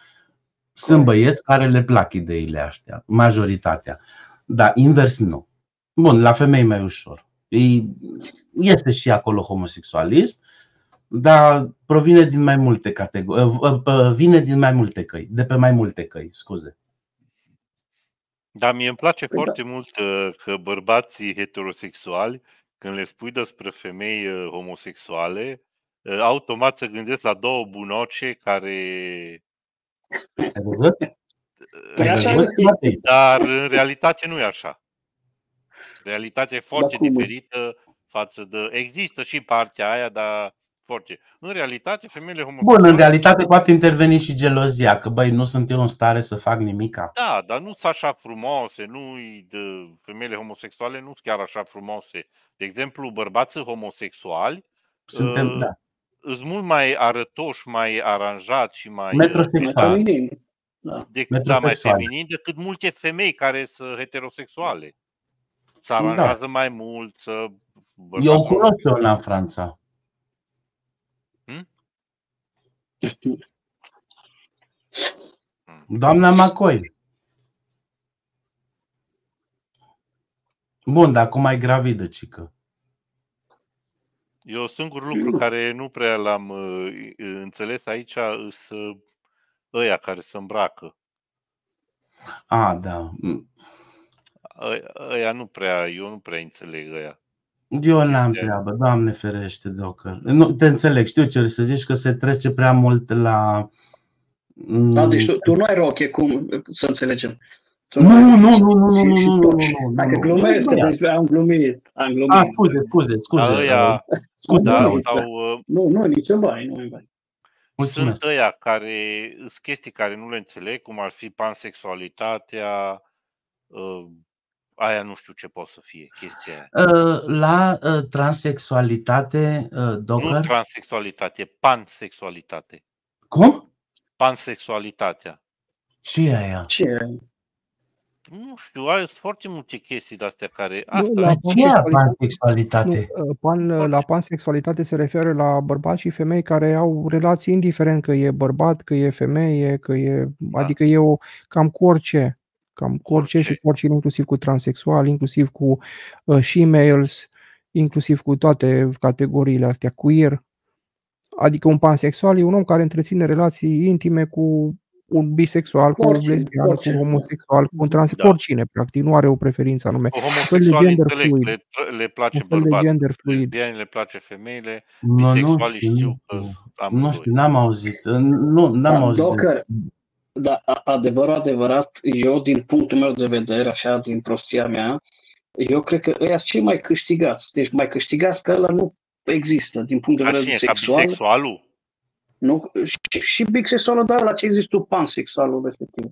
sunt băieți care le plac ideile astea, majoritatea. Dar invers nu. Bun, la femei e mai ușor. E- Este și acolo homosexualism, dar provine din mai multe categorii, vine din mai multe căi, de pe mai multe căi, scuze. Dar mie îmi place Păi da. foarte mult uh, că bărbații heterosexuali când le spui despre femei uh, homosexuale, uh, automat se gândesc la două bunoce care... Ai văzut? Păi Ai așa văzut, e. Matei? Dar în realitate nu e așa. Realitatea e foarte cum? diferită față de... Există și partea aia, dar foarte. În realitate, femeile Bun, în homosexuale... realitate poate interveni și gelozia, că băi, nu sunt eu în stare să fac nimica. Da, dar nu sunt așa frumoase, nu de femeile homosexuale nu sunt chiar așa frumoase. De exemplu, bărbații homosexuali Suntem, uh, da, sunt mult mai arătoși, mai aranjați și mai uh, Mai metrosexual. feminin. Da. decât da, mai metrosexuali. feminin decât multe femei care sunt heterosexuale. Se Da. aranjează mai mult, să Eu bărbații cunosc pe una homosexuali. în Franța. Hmm? Doamna Macoi. Bun, dar acum ai gravidă, cică. Eu singur lucru care nu prea l-am uh, înțeles aici sunt ăia care se îmbracă. A, da. Mm. Ă- Ăia nu prea, eu nu prea înțeleg ăia. Eu n-am Chestia- treabă, Doamne ferește, doctor. Nu, te înțeleg, știu ce vrei să zici, că se trece prea mult la... mm, Da, deci tu, tu nu ai roche, cum să înțelegem. Tu Nu, ai- nu, nu, nu, și- nu, și nu, tot. nu, nu, nu, Hai că nu. glumesc, că Nu, deci am glumit. Am glumit. A, scuze, scuze, scuze. Dar ăia, Scuze, da, Raul. sau uh, Nu, nu, nici în bai, nu în bai. Mulțumesc. sunt ăia care sunt chestii care nu le înțeleg, cum ar fi pansexualitatea, uh, aia nu știu ce poate să fie, chestia aia. Uh, La uh, transexualitate, uh, Nu doctor, transexualitate, pansexualitate. cum? Pansexualitatea. Ce e aia? Ce e? Nu știu, ai sunt foarte multe chestii de astea care... Nu, Asta la Dar ce e pansexualitate, pansexualitate? nu, uh, pan, la pansexualitate se referă la bărbați și femei care au relații indiferent că e bărbat, că e femeie, că e, Da. adică e o cam cu orice, cam cu orice și Orice. cu oricine, inclusiv cu transexual, inclusiv cu uh, she-males, inclusiv cu toate categoriile astea, queer. Adică un pansexual e un om care întreține relații intime cu un bisexual, cu Orice, un lesbian, cu orice, un da. homosexual, cu un trans, Da. cu oricine, practic, nu are o preferință anume. Cu Un fel de homosexuali gender înțeleg, fluid. le, le place Un fel de bărbații, gender fluid. lesbiani le place femeile, Nu, nu bisexualii știu, știu nu că știu. sunt Nu amândoi. știu, n-am auzit. Nu, n-am Da, auzit. de- Docker, da, a- adevărat, adevărat, eu din punctul meu de vedere, așa, din prostia mea, eu cred că ăia sunt cei mai câștigați. Deci mai câștigați că ăla nu există din punct de Ca vedere cine? Ca sexual. bisexualul? Nu, și, și bisexualul, dar la ce există tu pansexualul respectiv.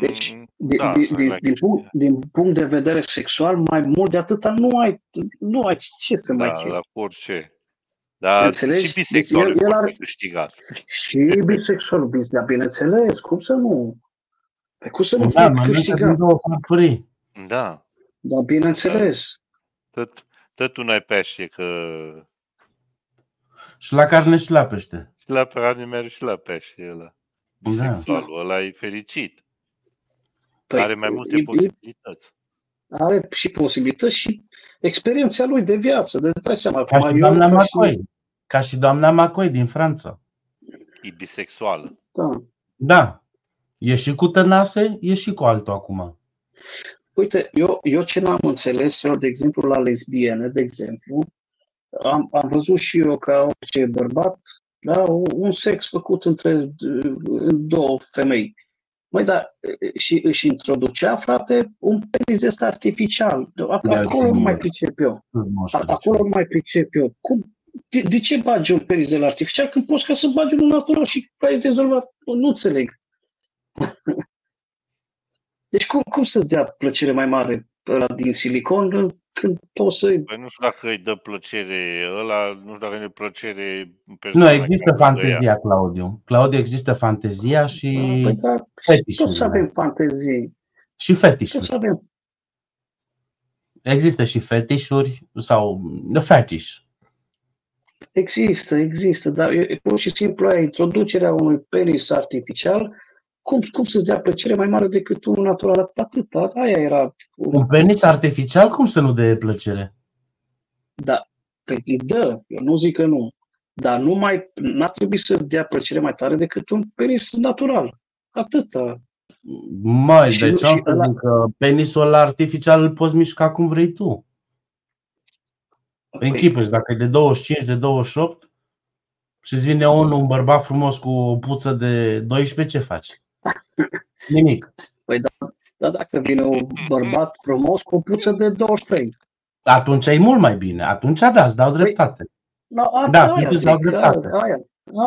Deci, Mm, din, da, din, să din, mai din, punct, câștigă. din punct de vedere sexual, mai mult de atâta nu ai, nu ai ce să mai Da, ceri. la orice. Dar Înțelegi? și Deci bisexualul el- e el foarte are- câștigat. Și bisexualul, bine, dar bineînțeles, cum să nu? Pe cum să nu Da, fie mănâncă din câștigat? două farfurii. Da. Dar bineînțeles. Tot, tot tu n-ai pește, că Și la carne și la pește. și la carne merge și la pește ăla. Da. Bisexualul ăla e fericit. Păi, Are mai multe e- e- posibilități. Are și posibilități și experiența lui de viață. De dai seama, Ca și mai eu, doamna ca și- Macoi. Ca și doamna Macoi din Franța. E bisexuală. Da. Da. E și cu tănase, e și cu altul acum. Uite, eu, eu ce n-am înțeles, eu, de exemplu, la lesbiene, de exemplu, am, am văzut și eu ca orice bărbat, da, un, un sex făcut între uh, două femei. Măi, dar uh, și își introducea, frate, un penis ăsta artificial. Ac- Ia Acolo nu zi-mi. mai pricep eu. Nu știu A- de Acolo ce. nu mai pricep eu. Cum, de, de ce bagi un penis de la artificial când poți ca să bagi unul natural și ai rezolvat? Nu înțeleg. <laughs> Deci cum, cum să dea plăcere mai mare ăla din silicon când poți să Păi nu știu dacă îi dă plăcere ăla, nu știu dacă îi dă plăcere Nu, persoana există care dă ea. fantezia, Claudiu. Claudiu, există fantezia și Păi da, toți fetișurile. avem fantezii. Și Toți fetișuri. avem. Există și fetișuri sau fetiș. Există, există, dar e, e pur și simplu aia, introducerea unui penis artificial, cum, cum să-ți dea plăcere mai mare decât unul natural? Atât, aia era. Un penis artificial, cum să nu dea plăcere? Da, pe îi dă, eu nu zic că nu. Dar nu mai, n-ar trebui să dea plăcere mai tare decât un penis natural. Atâta. Mai, Și- deci și am să ăla- zic că Deci, uh, adică, penisul ăla artificial îl poți mișca cum vrei tu. Păi închipuiți, dacă e de 25, de 28 și îți vine unul, un bărbat frumos cu o puță de 12, ce faci? <laughs> Nimic. Păi da, da, dacă vine un bărbat frumos cu o puță de 23. Atunci e mult mai bine. Atunci da, îți dau dreptate. No, a, Da, aia Titu, îți zic, dau aia, dreptate. aia,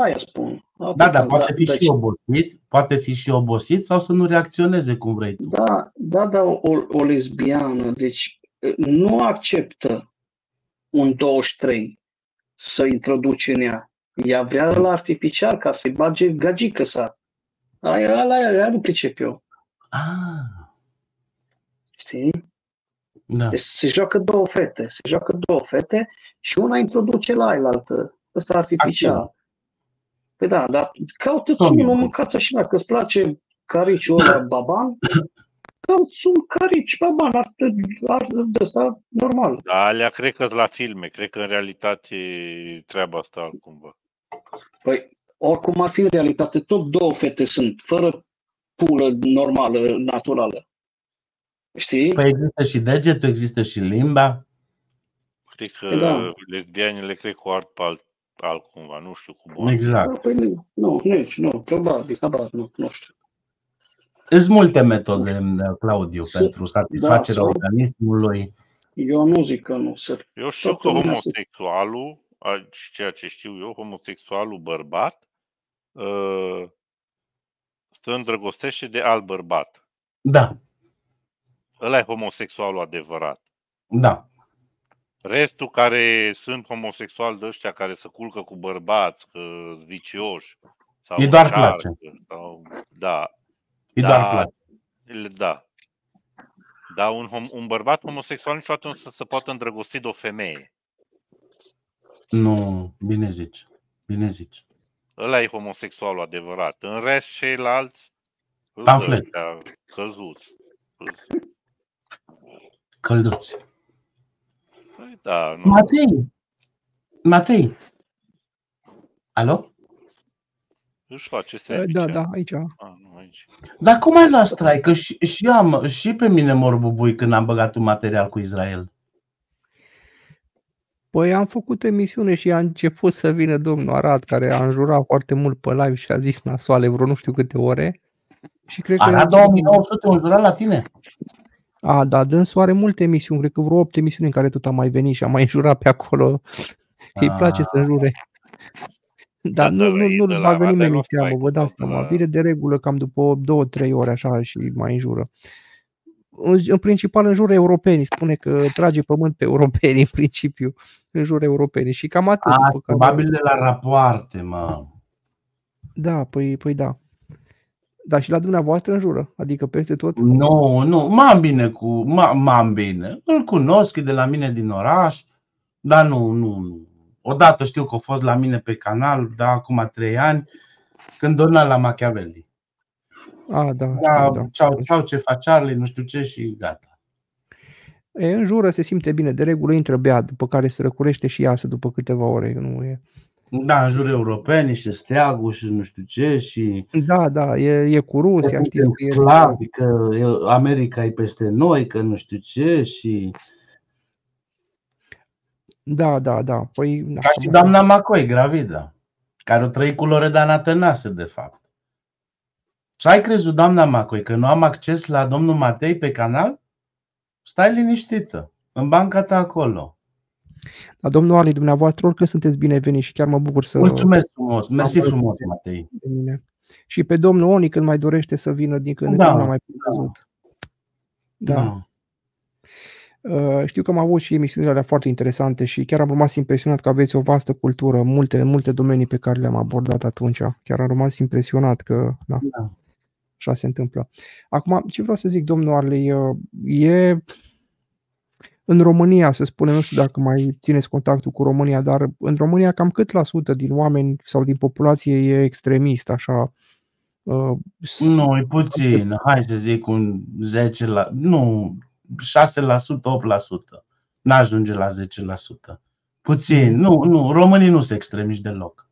aia spun. Da, Atâta, da, poate fi deci- și obosit, poate fi și obosit sau să nu reacționeze cum vrei tu. Da, da, da, o, o lesbiană, deci nu acceptă un 23 să introduce în ea. Ea vrea la artificial ca să-i bage gagică sa. Aia, aia, aia, aia nu pricep eu. Ah, Știi? da. Deci se joacă două fete. Se joacă două fete și una introduce la ailaltă. Ăsta artificial. Păi da, dar caută-ți Doamne. unul, mâncați și dacă îți place cariciul ăla <coughs> baban, cauți un carici baban, ar, ar, de ăsta normal. Da, alea cred că la filme, cred că în realitate treaba asta altcumva. Păi, oricum ar fi în realitate, tot două fete sunt, fără pulă normală, naturală. Știi? Păi există și degetul, există și limba. Cred că Păi da. lesbianele cred că o art pe alt, altcumva, nu știu cum. o Exact. Păi, nu, nici, nu, probabil, habar, nu, nu știu. Sunt multe metode, Claudiu, Sunt- pentru satisfacerea da, sau- organismului. Eu nu zic că nu. Să, Eu știu că toată lumea să- homosexualul, a- și ceea ce știu eu, homosexualul bărbat uh, se îndrăgostește de alt bărbat. Da, Ăla e homosexualul adevărat. da. Restul care sunt homosexuali de ăștia care se culcă cu bărbați, că sunt vicioși. Sau E doar încearcă, place. Sau, da, E Da. doar place. le- da. Dar un, hom- un bărbat homosexual niciodată nu să se poată îndrăgosti de o femeie. Nu, bine zici. Bine zici. Ăla e homosexualul adevărat. În rest, ceilalți îs Pamflet. ăștia căzuți. Îs- Călduți. Păi da, nu. Matei! Matei! Alo? Își face Da, serviciu. da, aici. Ah, nu aici. Dar cum ai la strai? Că și, și, eu am, și pe mine mor bubui când am băgat un material cu Israel. Păi am făcut emisiune și a început să vină domnul Arad, care a înjurat foarte mult pe live și a zis nasoale vreo nu știu câte ore. Și cred că Arad 2900 un jurat la tine? A, da, dânsul are multe emisiuni, cred că vreo 8 emisiuni în care tot a mai venit și a mai înjurat pe acolo. Îi place să înjure. Dar Da, nu, de nu, la- nu de îl la bag în nimeni în Radelos seamă, Traicu vă dați sau de seama. la- Vine de regulă cam după 2-3 ore așa și mai înjură. În, în principal înjură europenii, spune că trage pământ pe europeni <laughs> în principiu, înjură europenii și cam atât. A, după care- probabil de la rapoarte, mă. Da, păi, păi da. Dar și la dumneavoastră înjură, adică peste tot. Nu, nu, m-am bine cu, m- m-am bine. Îl cunosc, e de la mine din oraș, dar nu, nu, nu. Odată știu că a fost la mine pe canal, da, acum trei ani, când dormea la Machiavelli. A, da, Da, știu, da. ceau, ceau, ce faci Charlie, nu știu ce și gata. E, înjură, se simte bine, de regulă intră beat, după care se răcurește și iasă după câteva ore. Nu e. Da, în jur europeni și steagul și nu știu ce și Da, da, e, e cu Rusia, știți că e... sclavi, că e- America e peste noi, că nu știu ce și Da, da, da. Păi, da, ca și cam doamna Macoi, gravidă, care o trăi cu Loredana Tănase, de fapt. Ce ai crezut, doamna Macoi, că nu am acces la domnul Matei pe canal? Stai liniștită, în banca ta acolo. Dar domnul Ali, dumneavoastră, oricând sunteți binevenit și chiar mă bucur să... Mulțumesc frumos, mersi Am frumos, Matei. de mine. Și pe domnul Oni când mai dorește să vină din când în Da, când l-am mai văzut. Da. Da. Uh, Știu că am avut și emisiunile alea foarte interesante și chiar am rămas impresionat că aveți o vastă cultură, multe, în multe domenii pe care le-am abordat atunci. Chiar am rămas impresionat că da, Da. Așa se întâmplă. Acum, ce vreau să zic, domnul Arley, uh, e în România, să spunem, nu știu dacă mai țineți contactul cu România, dar în România cam cât la sută din oameni sau din populație e extremist, așa? uh, s- Nu, e puțin. Hai să zic un 10 la... Nu, 6%, 8%. N-ajunge la 10%. Puțin. Nu, nu, românii nu sunt extremiști deloc.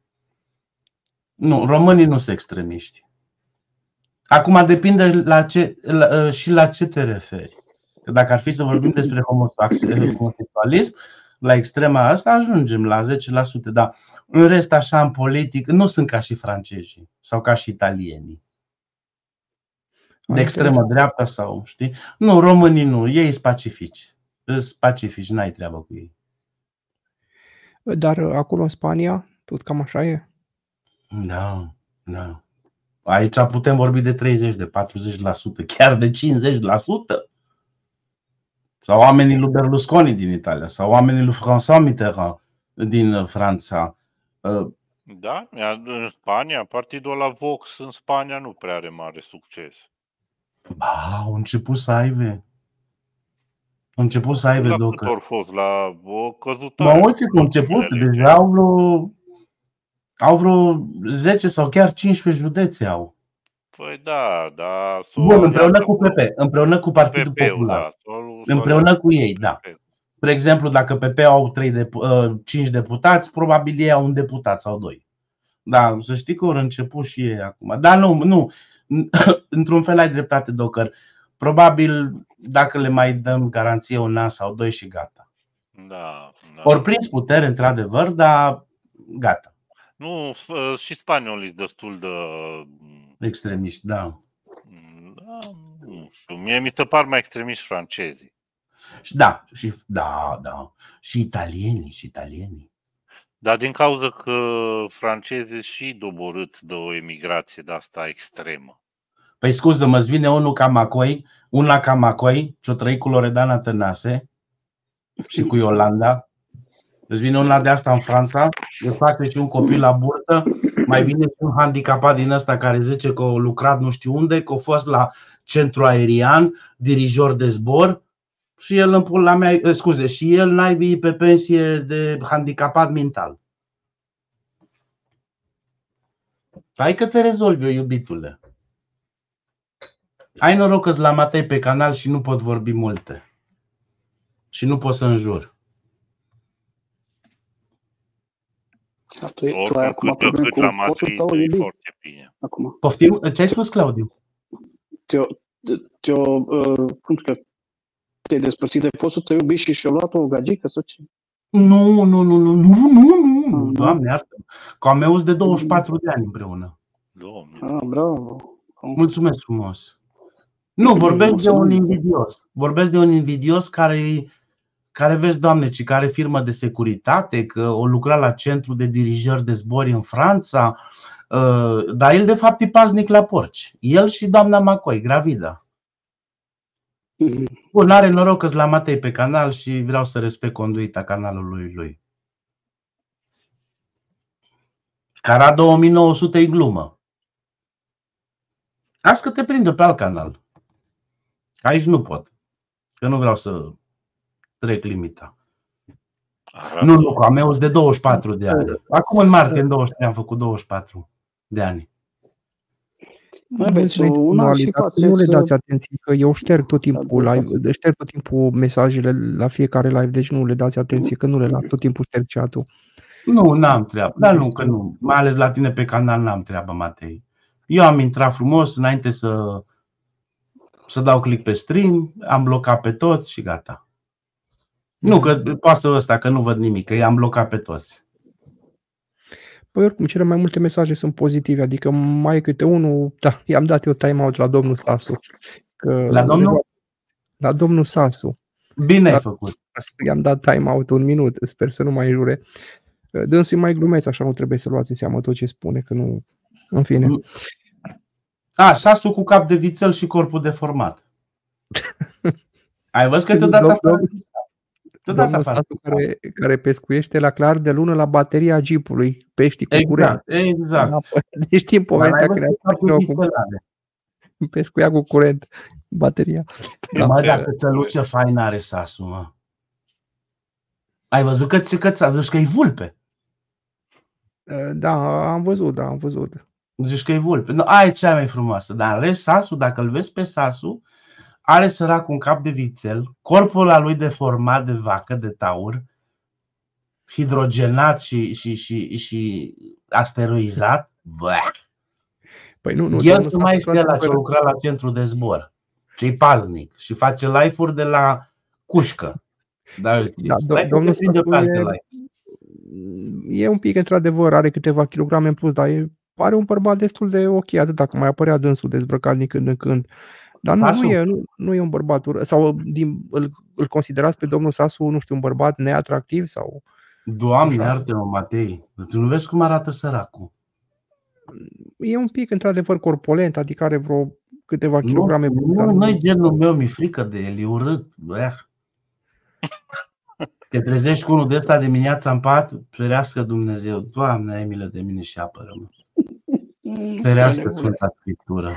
Nu, românii nu sunt extremiști. Acum depinde la ce, la, și la ce te referi. Că dacă ar fi să vorbim despre homosex- homosexualism, la extrema asta, ajungem la 10%, dar în rest, așa, în politic, nu sunt ca și francezii sau ca și italienii. De extremă dreapta sau, știi? Nu, românii nu, ei sunt pacifici. Sunt pacifici, n-ai treabă cu ei. Dar uh, acolo în Spania, tot cam așa e? Da, da. Aici putem vorbi de 30, de 40%, chiar de 50%. Sau oamenii lui Berlusconi din Italia, sau oamenii lui François Mitterrand din Franța. Uh, Da, iar în Spania, partidul la Vox în Spania nu prea are mare succes. Ba, au început să aibă. Au început să aibă La două cât ori fost? La o Mă căzutare. uite că au început, deja au vreo, au vreo 10 sau chiar 15 județe au. Păi da, da. s-o Bun, împreună aliază cu PP, împreună cu Partidul PP-ul, Popular. da. s-o- s-o Împreună aliază cu ei, da. Spre exemplu, dacă PP au 3 depu- uh, 5 deputați, probabil ei au un deputat sau doi. Da, să știi că au început și ei acum. Dar nu, nu. <coughs> Într-un fel ai dreptate, Docăr. Probabil dacă le mai dăm garanție un an sau doi și gata. Da, da. Ori prins putere, într-adevăr, dar gata. Nu, f- și spaniolii sunt destul de... Extremiști, da. Da, nu știu, mie mi se par mai extremiști francezii. Și da, și da, da. Și italienii, și italienii. Dar din cauza că francezii și doborâți de o emigrație de asta extremă. Păi scuză-mă, îți vine unul ca Macoi, un la Camacoi, ce-o trăi cu Loredana Tănase și cu Iolanda. Îți vine una de asta în Franța, îi face și un copil la burtă, mai vine și un handicapat din ăsta care zice că a lucrat nu știu unde, că a fost la centru aerian, dirijor de zbor și el în pula mea, eh, scuze, și el n-ai pe pensie de handicapat mental. Hai că te rezolvi eu, iubitule. Ai noroc că la Matei pe canal și nu pot vorbi multe. Și nu pot să înjur. Dar tu, tu Oricum, ai acum cât de probleme cât la cu postul Matei, tău, e iubit. foarte bine. Acum. Poftim? Ce ai spus, Claudiu? Te-o, te-o, uh, cum să spun, te-ai despărțit de postul tău iubit și și-a luat o gagică sau ce? Nu, nu, nu, nu, nu, nu, nu, doamne, iartă Cu a meu sunt de 24 de ani împreună. Ah, bravo. Mulțumesc frumos. Nu, vorbesc de un invidios. Vorbesc de un invidios care, care vezi, doamne, ci care firmă de securitate, că o lucra la centru de dirijări de zbori în Franța, uh, dar el de fapt e paznic la porci. El și doamna Macoi, gravida. Bun, are noroc că la Matei pe canal și vreau să respect conduita canalului lui. Cara 2900 e glumă. Las că te prinde pe alt canal. Aici nu pot. Că nu vreau să trec limita. Nu, nu, cu a meu sunt de 24 de ani. Acum în martie, în 23, am făcut 24 de ani. Aveți Mulțumim, un an și actualitate. Nu le faceți, dați atenție, că eu șterg tot timpul live, șterg tot timpul mesajele la fiecare live, deci nu le dați atenție, că nu le las, tot timpul șterg chat-ul. Nu, n-am treabă. Dar nu, că nu. Mai ales la tine pe canal n-am treabă, Matei. Eu am intrat frumos înainte să, să dau click pe stream, am blocat pe toți și gata. Nu, că poate ăsta, că nu văd nimic, că i-am blocat pe toți. Păi oricum, cele mai multe mesaje sunt pozitive, adică mai e câte unul, da, i-am dat eu time-out la domnul Sasu. Că La domnul? La domnul Sasu. Bine ai La- făcut. I-am dat time-out un minut, sper să nu mai jure. Dânsul e mai glumeț, așa nu trebuie să luați în seamă tot ce spune, că nu... În fine. A, sasul cu cap de vițel și corpul deformat. <laughs> Ai văzut că te-o dat Dom- afară? Dom- Te-o dat Domnul afară. Sasu care, care pescuiește la clar de lună la bateria jeepului, pești cu curent. Exact, exact. În apă. Deci știm povestea Dar că ai le-a văzut spus capul eu cu vițel are. <laughs> pescuia cu curent bateria. Mă, dacă țăluță faină are sasul, mă. Ai văzut că ți că zici că e vulpe. Da, am văzut, da, am văzut. Zici că e vulpe. Nu, aia e cea mai frumoasă. Dar în rest, sasul, dacă îl vezi pe sasul, are sărac un cap de vițel, corpul la lui deformat de vacă, de taur, hidrogenat și, și, și, și asteroizat. Bă. Păi nu, nu, El domnul nu mai Sasu, este la ce într-adevăr, lucra la centru de zbor. Ce-i paznic și face live-uri de la cușcă. Da, uite, Da, stai do- că domnul te prinde pe Săsu alte e, live. e un pic, într-adevăr, are câteva kilograme în plus, dar e, pare un bărbat destul de ok, atât dacă mai apărea dânsul dezbrăcat din când în când. Dar nu, nu, Sasu? e, nu, nu e un bărbat urât. Sau din, îl, îl considerați pe domnul Sasu, nu știu, un bărbat neatractiv? sau Doamne, Așa. iartă-mă, Matei. Tu nu vezi cum arată săracul? E un pic, într-adevăr, corpulent, adică are vreo câteva Nu, kilograme. nu, dar nu e genul meu, mi-e frică de el, e urât. Băia. Te trezești cu unul de ăsta dimineața în pat, ferească Dumnezeu. Doamne, ai milă de mine și apără-mă. <laughs> Ferească Sfânta Scriptură.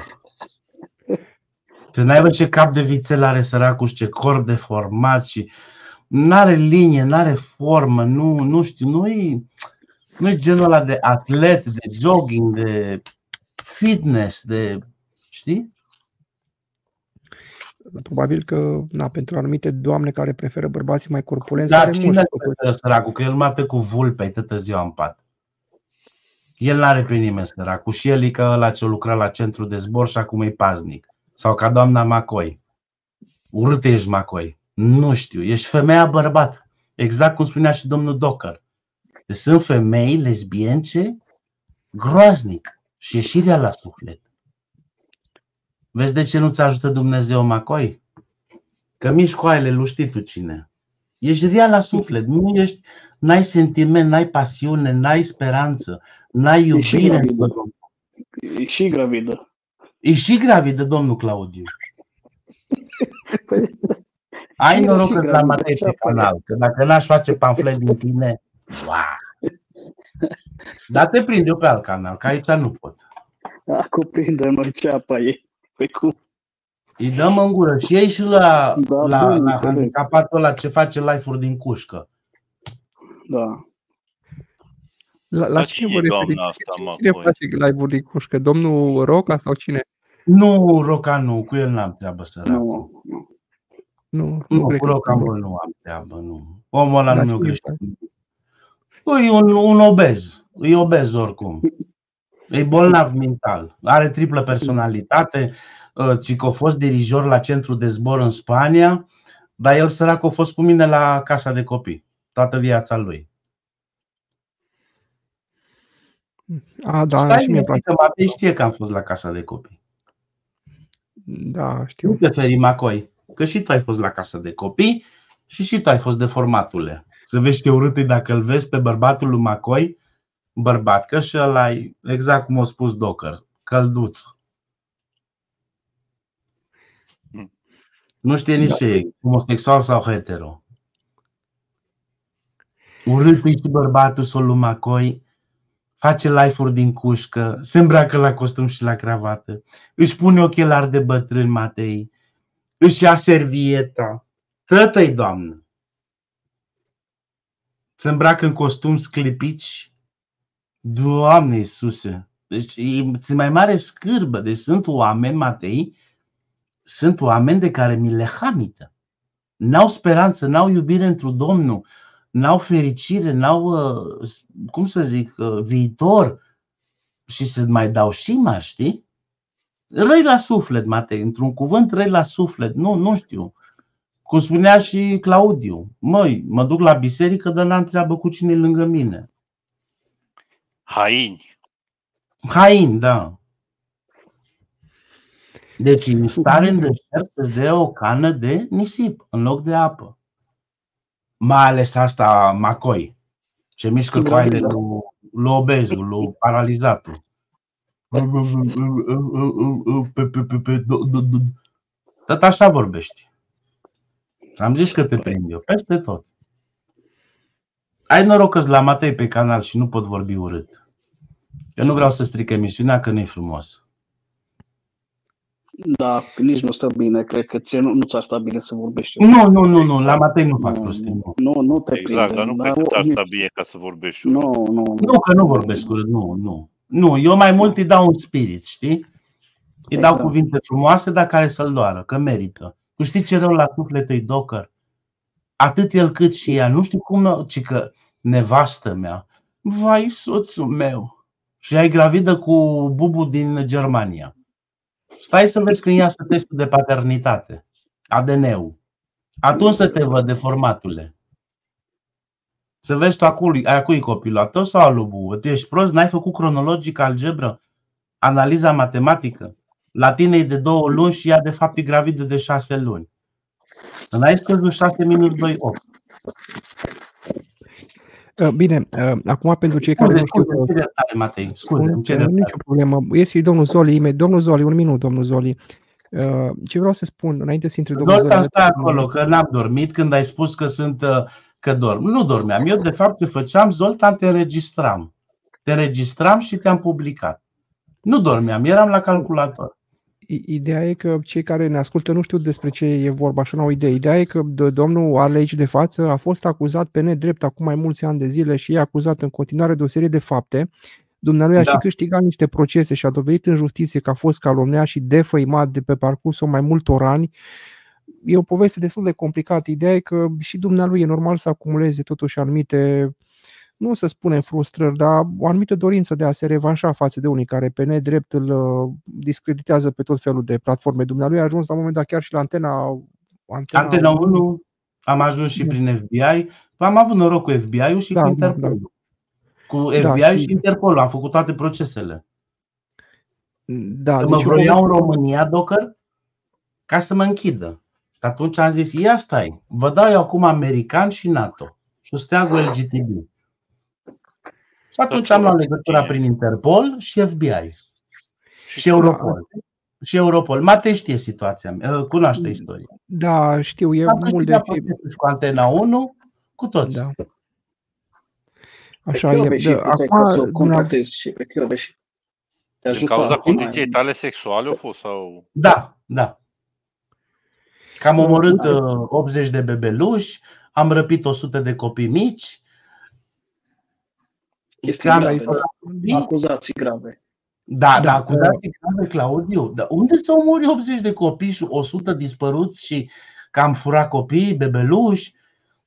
Te n-ai văzut ce cap de vițel are săracul și ce corp deformat și n-are linie, n-are formă, nu, nu știu, nu-i, nu-i genul ăla de atlet, de jogging, de fitness, de, știi? Probabil că, na, pentru anumite doamne care preferă bărbații mai corpulenți, Dar care cine mușchi. îl preferă săracul? Că el mate cu vulpei toată ziua în pat. El n-are pe nimeni săracul și el e ca ăla ce lucra la centru de zbor și acum e paznic. Sau ca doamna Macoi. Urât ești Macoi. Nu știu, ești femeia bărbat. Exact cum spunea și domnul Docker. Deci sunt femei lesbience groaznic și ieșirea la suflet. Vezi de ce nu-ți ajută Dumnezeu Macoi? Că mici coaile, lu știi tu cine. Ești rea la suflet, nu ești, n-ai sentiment, n-ai pasiune, n-ai speranță, n-ai E și iubire. gravidă. E și gravidă. E și gravidă, domnul Claudiu. <laughs> Păi, Ai și era noroc și că la gravidă, Matei ce pe apare? canal, că dacă n-aș face pamflet din tine, wow. Dar te prind eu pe alt canal, că aici nu pot. Acoprindă noi ce apa e. Păi cum? Îi dăm în gură și ei și la, Da, la, la bineînțeles. handicapatul ăla ce face live-uri din cușcă. Da. La, la Dar cine cine vă e referiți? doamna asta, Cine, mă, cine coi? face live-uri din cușcă? Domnul Roca sau cine? Nu, Roca nu, cu el n-am treabă săracul. Nu, nu. Nu, Nu, cred cu că- Roca mă, nu am treabă, nu. Omul ăla Dar nu mi-o cine crește. E un, un obez, e obez oricum. E bolnav mental, are triplă personalitate, uh, ci că a fost dirijor la centru de zbor în Spania, dar el sărac a fost cu mine la casa de copii, toată viața lui. A, da, Stai și mie îmi liniștit place. că Matei știe că am fost la casa de copii. Da, știu. Nu te feri, Macoi, că și tu ai fost la casa de copii și și tu ai fost deformatule. Să vezi ce urât e dacă îl vezi pe bărbatul lui Macoi, bărbat, că și ăla e exact cum a spus Docker, călduț. Nu știe nici ce e, homosexual sau hetero. Urât e și bărbatul sau lui Macoi, face live-uri din cușcă, se îmbracă la costum și la cravată, își pune ochelari de bătrân Matei, își ia servieta, tătă-i doamnă. Se îmbracă în costum sclipici, Doamne Iisuse, deci e ți mai mare scârbă, deci sunt oameni, Matei, sunt oameni de care mi le hamită. N-au speranță, n-au iubire într Domnul, n-au fericire, n-au, uh, cum să zic, uh, viitor și să mai dau și mai, știi? Răi la suflet, Matei, într-un cuvânt răi la suflet, nu, nu știu. Cum spunea și Claudiu, măi, mă duc la biserică, dar n-am treabă cu cine e lângă mine. Haini. Hain, da. Deci în stare în deșert să-ți dea o cană de nisip în loc de apă. Mai ales asta Macoi, ce mișcă coaile Gravidă. lui, lui obezul, lui paralizatul. Pe, pe, pe, pe, do, do, do. Tot așa vorbești. Am zis că te prind eu, peste tot. Ai noroc că la Matei pe canal și nu pot vorbi urât. Eu nu vreau să stric emisiunea, că nu-i frumos. Da, nici nu stă bine. Cred că ție nu, nu ți-ar sta bine să vorbești. Nu, nu, nu, nu, la Matei nu fac prostii. Nu, Nu, nu te Exact, prinde. dar nu Dar cred că ți-ar nici- sta bine ca să vorbești. Nu, nu, nu că nu vorbesc urât, nu, nu. Nu, eu mai mult îi dau un spirit, știi? Îi dau Exact. cuvinte frumoase, dar care să-l doară, că merită. Tu știi ce rău la suflet îi Docker? Atât el cât și ea. Nu știu cum, ci că nevastă mea, vai soțul meu. Și ai gravidă cu bubu din Germania. Stai să vezi când iasă testul de paternitate. ADN-ul. Atunci să te văd deformatule. Să vezi tu acui, acui copilul a tău sau al lui Bu? Tu ești prost, n-ai făcut cronologic algebră, analiza matematică. La tine e de două luni și ea de fapt e gravidă de șase luni. N-ai scăzut 6 minus 2, 8. Uh, Bine, uh, acum pentru cei care Scuze, nu știu... scuze, ce dreptate, Matei, scuze, Spun, îmi cer uh, dreptate. nicio problemă. Este domnul Zoli, imediat. Domnul Zoli, un minut, domnul Zoli. Uh, Ce vreau să spun, înainte să intre domnul Zoli... Zoltan, stai alături de acolo, noi, că n-am dormit când ai spus că sunt uh, că dorm. Nu dormeam. Eu, de fapt, ce făceam, Zoltan, te înregistram. Te înregistram și te-am publicat. Nu dormeam, eram la calculator. I- Ideea e că cei care ne ascultă nu știu despre ce e vorba, așa nu au idee. Ideea e că d- domnul are aici de față a fost acuzat pe nedrept acum mai mulți ani de zile și e acuzat în continuare de o serie de fapte. Dumnealui a Da. și câștigat niște procese și a dovedit în justiție că a fost calomniat și defăimat de pe parcursul mai multor ani. E o poveste destul de complicată. Ideea e că și dumnealui e normal să acumuleze totuși anumite nu să spunem frustrări, dar o anumită dorință de a se revanșa față de unii care pe nedrept îl uh, discreditează pe tot felul de platforme. Dumnealui a ajuns la un moment dat chiar și la antena Antena, Antena 1 am ajuns și prin FBI. Am avut noroc cu FBI-ul și Da, cu da, Interpol. Cu Da, FBI și- și Interpol am făcut toate procesele. Da, Că mă deci o vroiau în poveste- România, Docker, ca să mă închidă. Și atunci am zis, ia stai, vă dau eu acum american și NATO și steagul LGTB. Și atunci am luat legătura prin Interpol și FBI și Europol. Și Europol. Mate știe situația mea, cunoaște istoria. Da, știu, e Am mult de... câștigat procesul și cu Antena 1, cu toți. Da. Pe Așa e. Chiobe și Da, puteai acum, ca să o dumneavoastră- contactezi și pe Chiobe și te Din ajuta. cauza acum. condiției tale sexuale au fost sau... Da, da. Că am Uh, omorât uite. uh, 80 de bebeluși, am răpit 100 de copii mici. Chestii Am grave, izolat da. copii. Acuzații grave. Da, Da, da, acuzații grave, Claudiu. Dar unde să omori 80 de copii și 100 dispăruți și că am furat copii, bebeluși,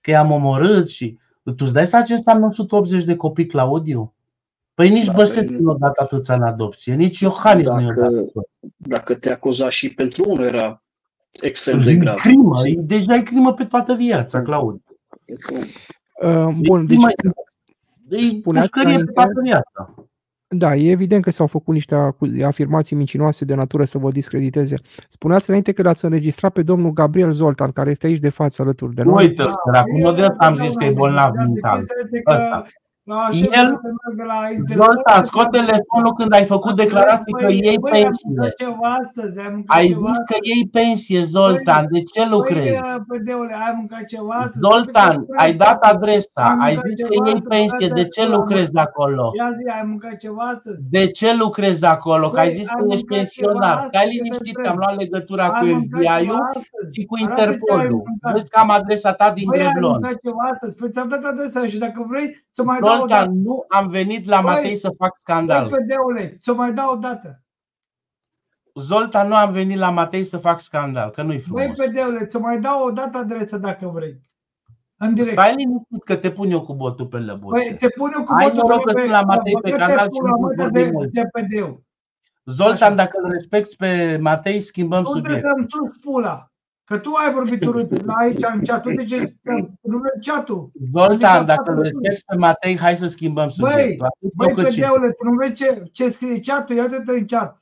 că i-am omorât și... Tu îți dai seama ce înseamnă 180 de copii, Claudiu? Păi nici Dacă- Băsescu nu a dat atâția în adopție, nici Iohannis nu i-a dat. Dacă, dacă te acuza și pentru unul era extrem de E grav. crimă, e- deja e crimă pe toată viața, Claudiu. Uh, Bun, deci E spuneați pușcărie pe înainte- toată viața. Da, e evident că s-au făcut niște acu- afirmații mincinoase de natură să vă discrediteze. Spuneați înainte că l-ați înregistrat pe domnul Gabriel Zoltan, care este aici de față alături de noi. Uite-l, săracul, nu de asta am zis că e bolnav mental. Ăsta. El, Zoltan, scot telefonul când ai făcut declarații că iei pensiile. ceva astăzi, ai mâncat Ai ceva zis că iei pensie, Zoltan, de ce lucrezi? Păi, pădeule, ai mâncat ceva astăzi? Zoltan, ai dat adresa, Am ai mâncat zis că ceva iei să pensie, mâncați de ce acolo, lucrezi mă. acolo? Ia zi, ai mâncat ceva astăzi? De ce lucrezi acolo? Că ai Păi, zis am că ești mâncat pensionar. ceva Stai astăzi, liniștit că că am luat legătura cu Ai mâncat ceva FBI-ul astăzi? și cu Arată ce ai Interpolul. mâncat. Vezi că am adresa ta din Băi, ai Dreblon. mâncat ceva astăzi? Păi ți-am dat adresa și dacă vrei să mai dau o dată. Zoltan, nu am venit la Băi, Matei să fac Băi, scandal. pădeule, să mai dau o dată. Zoltan, nu am venit la Matei să fac scandal, că nu-i Băi, frumos. pădeule, să mai dau o dată adresa dacă vrei. În direct. Stai liniștit că te pun eu cu botul pe lăbuțe. Păi, te pun eu cu Ai botul noroc că pe sunt la Matei pe băgă-te canal și pula nu mea vorbim de, mult. de pădeu. Zoltan, dacă îl respecti pe Matei, schimbăm Tu trebuie subiect. să-mi sus pula. Că tu ai vorbit urât la aici în chat. Tu de ce nu vrei chat-ul? Zoltan, dacă îl respecti pe Matei, hai să schimbăm Băi, subiectul. Atât eu băi, cât și tu. pădeule, tu nu vezi ce, ce scrie chat-ul? Ia-te în chat.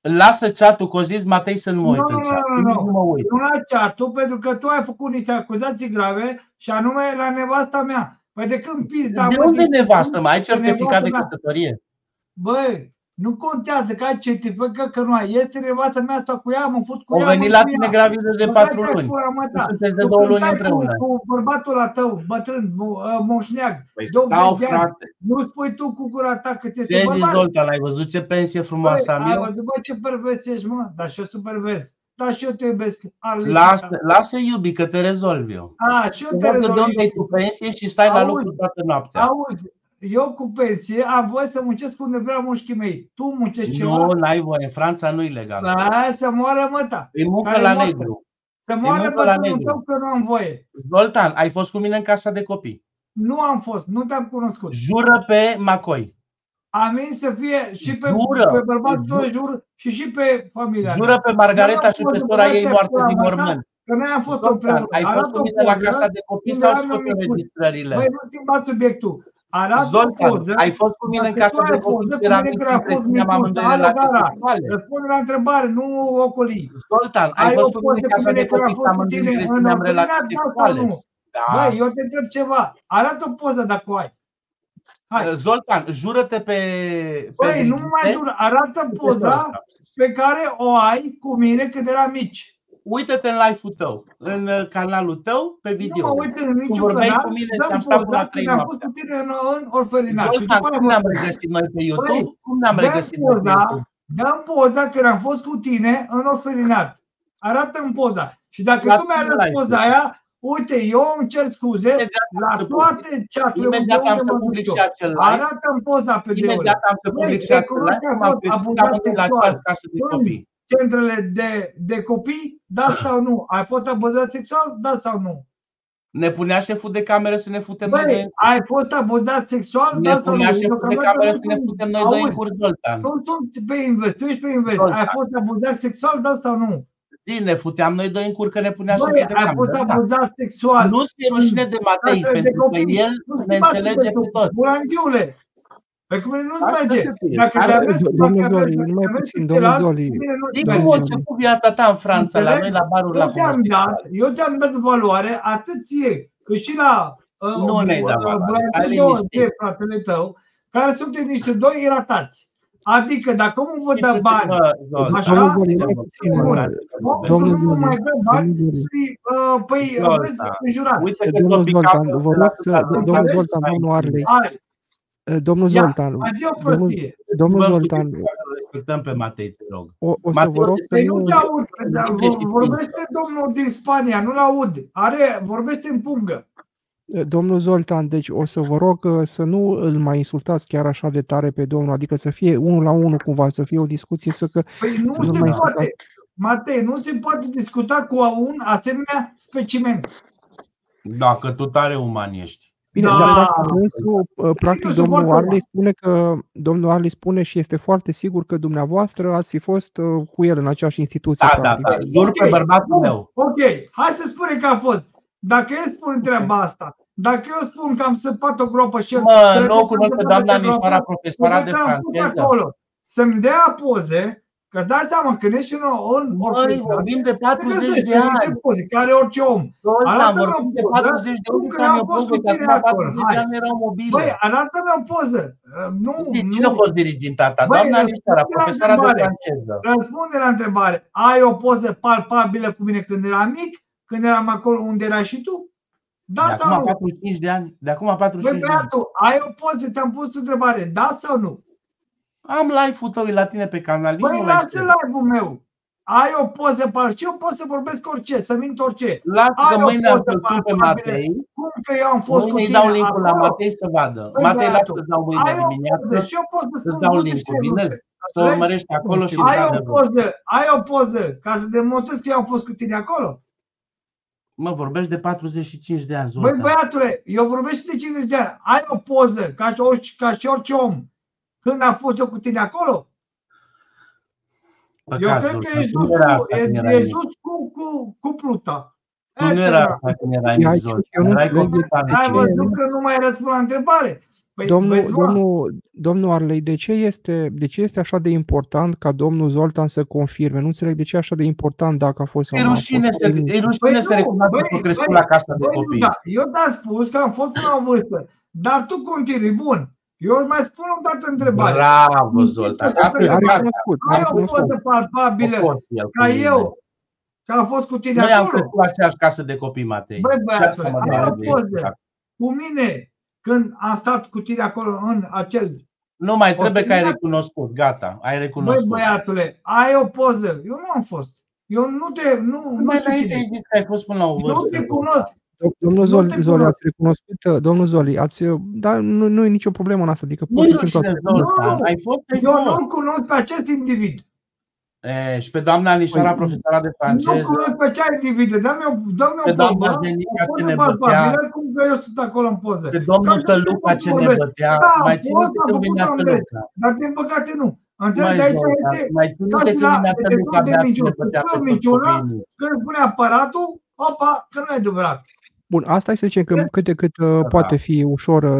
Lasă chat-ul, că o zis Matei să nu mă Nu, uit nu, în nu, chat. nu, Nici nu. Nu mă uit. Nu la chat-ul, pentru că tu ai făcut niște acuzații grave și anume la nevasta mea. Păi de când pizda, De mă, unde deci- nevastă? Mai ai de certificat nevastă de mea. căsătorie? Băi, nu contează că ai certificat că nu ai. Este nevastă mea asta cu ea, mă fut cu O ea. venit mă, la cu tine ea. gravidă de Băgați-i patru luni. pula mea, Nu da. sunteți de Tu două luni cântai împreună. Cu, cu bărbatul ăla tău, bătrân, mo- uh, moșneag, Păi de 80 stau, de ani. frate. Nu spui tu cu gura ta că ți este Ce zici, bărbat? Zoltan? Ai văzut ce pensie frumoasă Băi, am ai eu? văzut, bă, ce pervers ești, mă? Dar și eu sunt pervers. Dar și eu te iubesc. Alicia. Lasă, lasă iubi, că te rezolv eu. A, și eu Te te văd de rezolv. unde ai tu pensie și stai la Auzi, lucru toată noaptea. Auzi, eu cu pensie am voie să muncesc unde vrea mușchii mei. Tu muncești ceva? Nu, n-ai voie. În Franța nu e legal. Da, să moară măta. E muncă Care la moartă? negru. Să E moară muncă la bătrânul negru. tău că nu am voie. Zoltan, ai fost cu mine în casa de copii. Nu am fost, nu te-am cunoscut. Jură pe Macoi. am venit să fie și pe, Jură, pe bărbatul jur- tău jur și și pe familia Jură pe Margareta Dar și nu pe pot sora să ei vă moartă dați din pula mea, mormânt. Că noi am fost Zoltan, împreună. ai fost Arată cu o mine la poză casa de copii unde sau eram scot eu micuț. înregistrările? Băi, nu schimbați subiectul. Arată o Zoltan, poză. ai fost cu mine în Dacă casa tu de ai copii poză și cu eram mine când am micuț, fost țineam micuț. amândoi Alo, relații Gara, sexuale. răspunde la întrebare, nu ocoli. Zoltan, ai Ai o fost cu mine poză în cu casa mine de când am copii și fost cu amândoi tine ne în țineam relații orfelinat, da sau sexuale? nu? Da. Băi, eu te întreb ceva. Arată o poză dacă o ai. Hai. Zoltan, jură-te pe, pe Băi, nu mai Virginte jur. Arată și pe poza sora ta. pe care o ai cu mine când eram mici. Uită-te în live-ul tău, în uh, canalul tău, pe Nu video. mă uit în Tu niciun vorbeai canal, cu mine și dăm am stat până poza la 3 când am fost noaptea. cu tine în, în orfelinat. Și Zoltan, după aia cum ne-am mă- regăsit noi pe Băi, YouTube? Cum ne-am dăm regăsit noi pe poza, YouTube? dăm poza când am fost cu tine în orfelinat. Arată-mi poza. Și dacă La tu mi-ai tine arătat live. poza aia, uite, eu îmi cer scuze la să toate chaturile unde Imediat am unde să mă duc public eu. și acel live. Arată-mi poza pe de Imediat am să public și acel recunosc live, că a cum am fost trecut abuzat amândoi la sexual ceas casă de în copii. Centrele de, de copii, da sau nu? Ai fost abuzat sexual, da sau nu? Ne punea șeful de cameră să ne futem noi Băi, doi în ai fost abuzat sexual, Ne da sau nu? punea șeful de Deocamdată cameră nu să ne sunt- futem noi doi în Auzi, curs, Zoltan. Nu sunt pe invers, tu ești pe invers. Zoltan. Ai fost abuzat sexual, da sau nu? Zi, ne futeam noi doi în cur că ne punea Băi, șeful de ai fost cameră. da. abuzat sexual. Nu se rușine de Matei, Casă de pentru că copii. el Nu ne schimbați înțelege subiectul. pe toți. Bulangiule, pe cum mine nu-ți Asta merge. să fie. Dacă Asta- te-a mers, Domnul dacă Zoli, mergi- numai dacă mergi puțin, cu domnul celălalt, Zoli. cu mine nu-ți Din merge. cum a început viața ta în Franța, la noi la barul la Eu ți-am dat, homosexual. eu ți-am dat valoare atât ție, cât și la uh, Nu ne-ai dat uh, valoare, băiatul ai de liniștit. de fratele tău, care sunteți niște doi iratați. Adică dacă omul vă dă bani, Bă, Zoltan, așa, Domnul Zoli, numai puțin. Bun. uh, omul Domnul nu mai Zoli, dă bani domnul Zoli. și, uh, păi, Zoltan, vezi, înjurați. uite că Domnul tot Zoltan, picapul vă de la rog să, atâta domnul înțelegi? Zoltan, domnul Arley, Hai, uh, domnul ia, Zoltan, azi e o domnul, prostie. domnul Bă, Zoltan, să respectăm pe Matei, te rog. o, o să Matei, vă rog să Păi nu... nu te aud, dar Libre și vor- vorbește domnul din Spania, nu-l aud. Are, vorbește în pungă. Domnul Zoltan, deci o să vă rog uh, să nu îl mai insultați chiar așa de tare pe domnul, adică să fie unul la unul cumva, să fie o discuție, să că Păi nu să nu se mai poate. insultați. Matei, nu se poate discuta cu un asemenea specimen. Dacă tu tare uman ești. Bine, Da. dar practic, dânsul, uh, practic eu domnul suport Arley spune că domnul Arley spune și este foarte sigur că dumneavoastră ați fi fost uh, cu el în aceeași instituție. Da, da, practic. da. Jur pe Ok, bărbatul bun, meu. Ok, hai să spunem că a fost. Dacă eu spun treaba asta, dacă eu spun că am săpat o gropă și el... Mă, crede nu o că cunosc am pe săpat doamna o gropă, Nișoara, profesoara pentru de că am pus franceză. acolo Să-mi dea poze, că îți dai seama, când ești în, în Măi, orfelinat, vorbim de te 40 găsești de în niște ani. poze, care orice om. Zoltan, Arată-mi vorbim o de poză, 40 de cum ani că când am eu fost că cu tine acum acolo. 40 de Hai. ani erau mobile. Băi, arată-mi o poză. Uh, Nu, Cine nu. a fost diriginta ta? Băi, Doamna răspunde Nișoara, la profesoara de întrebare. franceză. Răspunde la întrebare. Ai o poză palpabilă cu mine când eram mic? Când eram acolo unde erai și tu? Da De sau acum nu? 45 de ani. De acum Băi, 45 de ani. băiatul, ai o poză, ți-am pus întrebare. Da sau nu? Am live-ul tău e la tine pe canal. nici Băi, nu l-ai lasă știut. live-ul meu. Ai o poză par și eu pot să vorbesc orice, să mint orice. Lasă Ai că o mâine îl poză sun pe palpabilă. Matei. Cum că eu am fost Mâine cu îi tine dau linkul la acolo? Matei să vadă. Băi, Matei, lasă băiatul, să dau mâine ai o dimineață. poză și eu pot să Să spun dau multe linkul, și bine? multe. Să Înțelegi? urmărești acolo și Ai o într-adevăr. poză, ai o poză ca să demonstrezi că eu am fost cu tine acolo? Mă, vorbești de 45 de ani, Băi, Zoltan. băiatule, eu vorbesc și de 50 de ani. Ai o poză, ca și, orice, ca și orice om, când am fost eu cu tine acolo? eu Păcat, cred că Zoltan. ești Tu dus, nu era cu, asta când e- erai ești mic. dus cu, cu, cu pluta. Tu nu Etera. era asta când erai Ia, mic, ce- Zoltan. eu nu Erai înțeleg de consultant. Ai ce- văzut că nu mai răspund la întrebare. Păi, Domnul, vezi, mă, domnul, domnul Arlei, de ce, este, de ce este așa de important ca domnul Zoltan să confirme? Nu înțeleg de ce e așa de important dacă a fost sau E nu a fost. rușine să, Care e e rușine Păi să nu, recunoască băi, că a crescut băi, la casa de băi, copii. Da, eu te-am spus că am fost până la o vârstă, dar tu continui, bun. Eu îți mai spun o dată întrebare. Bravo, Zoltan. Păi, A A plecat. recunoscut, a Ai o recunoscut. poză palpabilă O poți el ca cu mine. eu, că am fost cu tine Noi am acolo. crescut la aceeași casă de copii, Matei. Băi, Și băiatule, asta mă ai o doare de poză ești. cu mine când am stat cu tine acolo în acel... Nu mai trebuie că ai Orfelinat? recunoscut. Gata, ai Băi, recunoscut. băiatule, ai o poză. Eu nu am fost. Eu nu te... Nu, nu Mai știu înainte cine ai ești. zis că ai fost până la o Nu vârstă. te cunosc. Dom- Domnul Nu Zoli, te Zoli, cunosc. ați recunoscut, uh, domnul Zoli, ați, uh, da, nu, nu e nicio problemă în asta, adică Nu pur e și simplu rușine, ați recunoscut. Zoltan. Nu, Ai fost, ai Eu fost. nu-l cunosc pe acest individ. E, și pe doamna Anișoara, Păi, profesoara de Nu franceză, cunosc pe cea individă, dă-mi o, dă-mi pe o doamna probă, Zenica o ce ne poză bătea, palpabilă, cum că eu sunt acolo în poză. pe domnul Ca să te Tăluca pot ce ne vorbești. bătea, Da, mai am țineți fost, de am când făcut venea Andrei, Tăluca. dar din păcate nu. Mai Înțelegi, aici Zoltan, este mai ca țineți de și când la venea Tăluca detectorul de abia ce ne minciună. bătea Când pe spui toți minciuna, copiii. când spune aparatul, opa, că nu e adevărat. Bun, asta e să zicem că cât de cât uh, Da. poate fi ușor uh,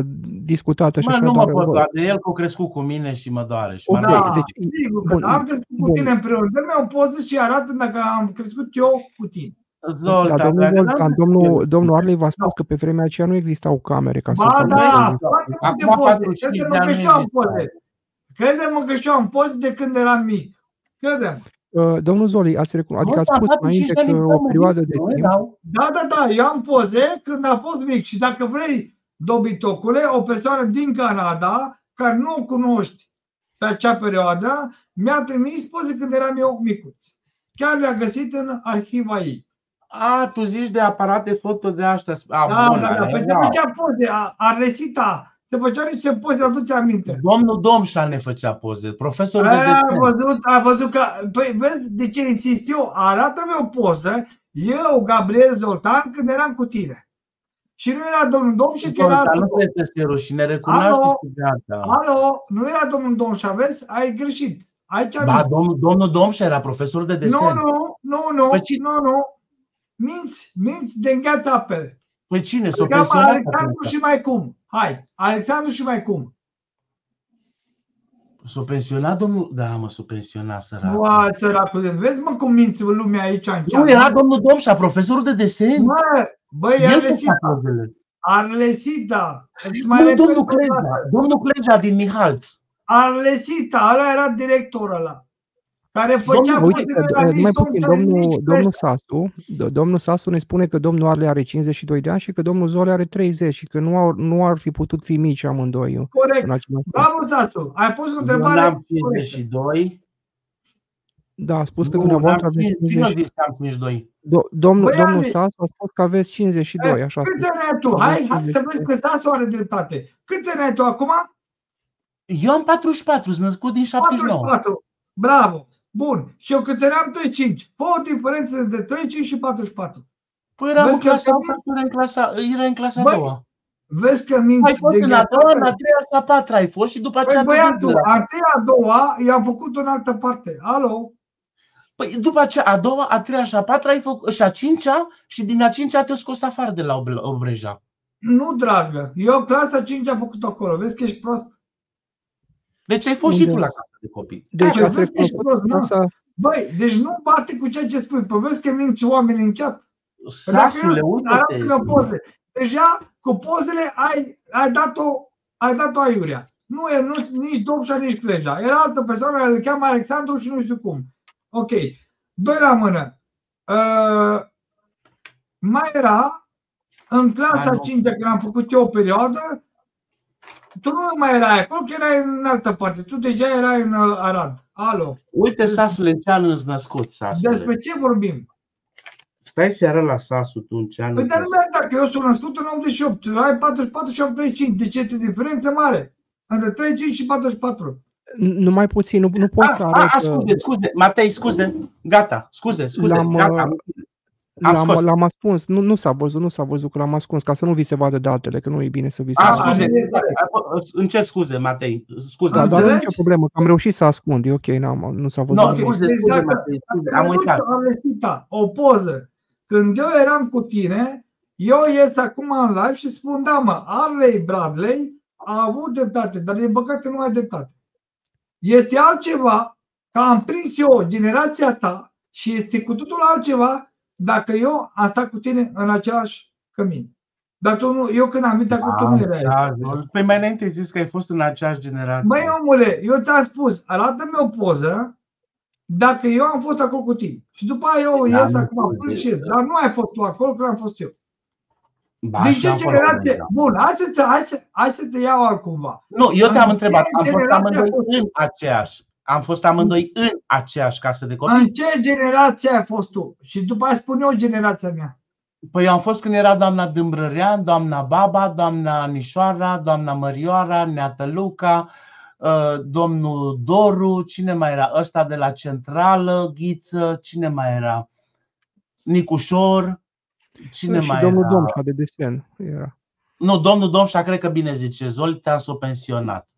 discutată și Mă, așa, nu mă dar pot bă, lua de el, că a crescut cu mine și mă doare. Și Ok, mă Da, doare. deci, sigur că bun, da, am crescut cu bun. tine împreună. Dă-mi o poză și arată dacă am crescut eu cu tine. Dar Zoltan, domnul dragă, n-am Zoltan, zis domnul, el. domnul Arlei v-a spus că pe vremea aceea nu existau camere ca să Ba facă da, poze. foarte multe Acum poze. 45 de Crede-mă ani că nu și eu am există. poze. Crede-mă că și eu am poze de când eram mic. Crede-mă. Uh, Domnul Zoli, ați recuno- adică ați Zoltan, spus 45 înainte de ani că există, o mă, perioadă de nu timp, erau. Da, da, da, eu am poze când a fost mic și dacă vrei, dobitocule, o persoană din Canada, care nu o cunoști pe acea perioadă, mi-a trimis poze când eram eu micuț. Chiar le-a găsit în arhiva ei. A, tu zici de aparate foto de astea. A, Da, bun, da, da. alea Păi se erau. făcea poze, a- Arlesita, se făcea niște poze, aduce aminte. Domnul Domșa ne făcea poze, profesor de A desen. văzut, a văzut că, păi vezi de ce insist eu? Arată-mi o poză, eu, Gabriel Zoltan, când eram cu tine. Și nu era domnul Domșe, că era Zoltan, nu altul. trebuie să fie rușine, recunoaște Alo? și de asta. Alo, nu era domnul Domșa, vezi? Ai greșit. Aici Ba, minți. domnul, domnul Domșa era profesor de desen. Nu, nu, nu, nu, Păi ci- nu, nu. Minți, minți de îngheață apele. Păi cine? S-o Cam pensionat Alexandru atunci. și mai cum. Hai, Alexandru și mai cum. S-o pensionat domnul? Da, mă, s-o pensionat săracul. Ua, săracul de vezi mă cum minți lumea aici în Nu, chat. era domnul Domșa, profesorul de desen. Mă, băi, El făcea Arlesita, pozele. Arlesita, îți mai Nu, repet domnul o dată. Clejea, domnul Clejea din Mihalț. Arlesita, ăla era directorul ăla. Care făcea Domnul, uite, poze, că, nu era uh, nici mai domn puțin, Țări, domnul, nici domnul Creștea. Sasu, do- domnul Sasu ne spune că domnul Arle are 52 de ani și că domnul Zole are 30 și că nu ar, nu ar fi putut fi mici amândoi în Corect. același timp. Bravo, Sasu. Ai pus o Eu întrebare n-am corectă. 52. Da, a spus că Nu, dumneavoastră n-am aveți 50. Cine a 50. zis că am 52? Do- domnul, Băi, domnul Ale- Sasu a spus că aveți 52, așa a Câți spus. ani ai tu? Hai, hai să vezi că Sasu are dreptate. Câți ani ai tu acum? Eu am 44, sunt născut din 79. 44. Bravo. Bun. Și eu câți ani am? 35. Fă o diferență de 35 și 44. Păi eram în Vezi că clasa te 8, era în clasa, era în clasa a Băi, doua. Vezi că Ai minți fost de în a doua, în a gheață. treia și a patra ai fost și după aceea Păi te duci băiatul, de la... a treia, a doua, i-am făcut în altă parte. Alo? Păi după aceea, a doua, a treia și a patra ai făcut, și a cincea și din a cincea te-a scos afară de la Oble- Obreja. Nu, dragă. Eu clasa 5 am făcut acolo. Vezi că ești prost? Deci ai fost și Unde? tu la casa de copii. Deci Da, ați vezi că ești recunoscut prost, nu? clasa, Băi, deci nu bate cu ceea ce spui. Păi vezi că minți oamenii în chat. Păi dacă Sasule, eu uite-te. arată-mi o poze. Deja cu pozele ai, ai dat-o ai dat-o aiurea. Nu e nu, nici Dobșa, nici Cleja. Era altă persoană, îl cheamă Alexandru și nu știu cum. Ok. Doi la mână. Uh, mai era în clasa Hai, nu. 5 când am făcut eu o perioadă, tu nu mai erai acolo, că erai în altă parte. Tu deja erai în uh, Arad. Alo. Uite, Sasule, în ce an îți născut, Sasule? Despre ce vorbim? Stai seara la Sasu, tu în ce an Păi îți dar nu născut? mi dacă eu sunt născut în 88, tu ai 44 și 85, de ce este diferență mare? Între 35 și 44. numai puțin, nu, nu pot A, să a, arăt... a, uh, scuze, scuze, Matei, scuze, gata, scuze, scuze, L-am, gata, uh, am, am L-am, scos. l-am ascuns, nu, nu s-a văzut, nu s-a văzut că l-am ascuns, ca să nu vi se vadă datele, că nu e bine să vi se A, vadă. scuze, e corect. îmi cer scuze, Matei, scuze. Da, dar nu e Înțelegi? nicio problemă, că am reușit să ascund, e ok, n-am, nu s-a văzut No, nimic. scuze, Deci scuze, dacă- Matei, scuze, Dacă am mi-aduci uitat. o Alesita, o poză, când eu eram cu tine, eu ies acum în live și spun, da mă, Arley Bradley a avut dreptate, dar din păcate nu ai dreptate. Este altceva că am prins eu generația ta și este cu totul altceva dacă eu am stat cu tine în același cămin. Dar tu nu, eu când am venit acolo, tu nu erai. Da, da. Păi mai înainte ai zis că ai fost în aceeași generație. Băi, omule, eu ți-am spus, arată-mi o poză dacă eu am fost acolo cu tine. Și după aia eu Da, ies nu acum, poți, plâng și e- ies. Dar nu ai fost tu acolo, că am fost eu. Ba, Din și ce am fost generație? acolo, da. Bun, hai să, hai, să, hai să te iau altcumva. Nu, eu te-am În întrebat, ce am fost generație amândoi ai fost? în aceeași. Am fost amândoi în aceeași casă de copii. În ce generație ai fost tu? Și după aia spun eu generația mea. Păi eu am fost când era doamna Dâmbrărean, doamna Baba, doamna Nișoara, doamna Mărioara, Neată Luca, uh, domnul Doru, cine mai era? Ăsta de la Centrală, Ghiță, cine mai era? Nicușor, cine și mai domnul era? Domșa de desen era. Nu, domnul Domșa, cred că bine zice, Zoltean s-a pensionat.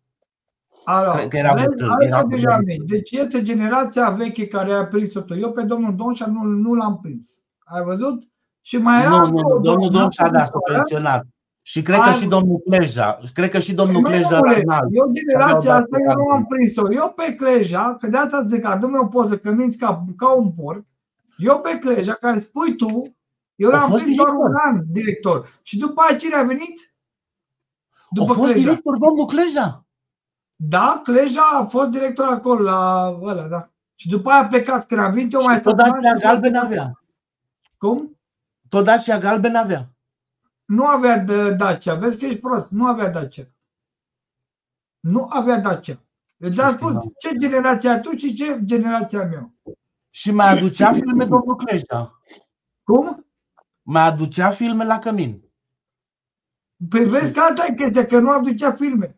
Alors, Cred că era vezi, bătrân, aici era deja bătrân. mic. Deci este generația veche care a prins-o tot. Eu pe domnul Donșa nu, nu l-am prins. Ai văzut? Și mai era Nu, încă nu, o nu, domnul doamnă Domșa da, s-a viitoare. pensionat. Și cred că Hai, și mă. domnul Cleja. Cred că și domnul Măi, Cleja omule, la înalt. Eu generația Aveau asta dat eu nu pe am prins-o. Eu pe Cleja, că de asta zic că adu o poză că minți ca, ca un porc. Eu pe Cleja, care spui tu, eu A l-am fost prins doar director. un an director. Și după aceea cine a venit? A După fost Cleja. director domnul Cleja. Da, Cleja a fost director acolo la ăla, da. Și după aia a plecat, când am venit eu mai Și tot stat un an Dacia și- galben avea. Cum? Tot Dacia galben avea. Nu avea de Dacia, vezi că ești prost, nu avea Dacia. Nu avea Dacia. Eu de-am spus ce generație ai tu și ce generația mea. Și mai aducea filme domnul Cleja. Cum? Mai aducea filme la cămin. Păi vezi că asta e chestia, că nu aducea filme.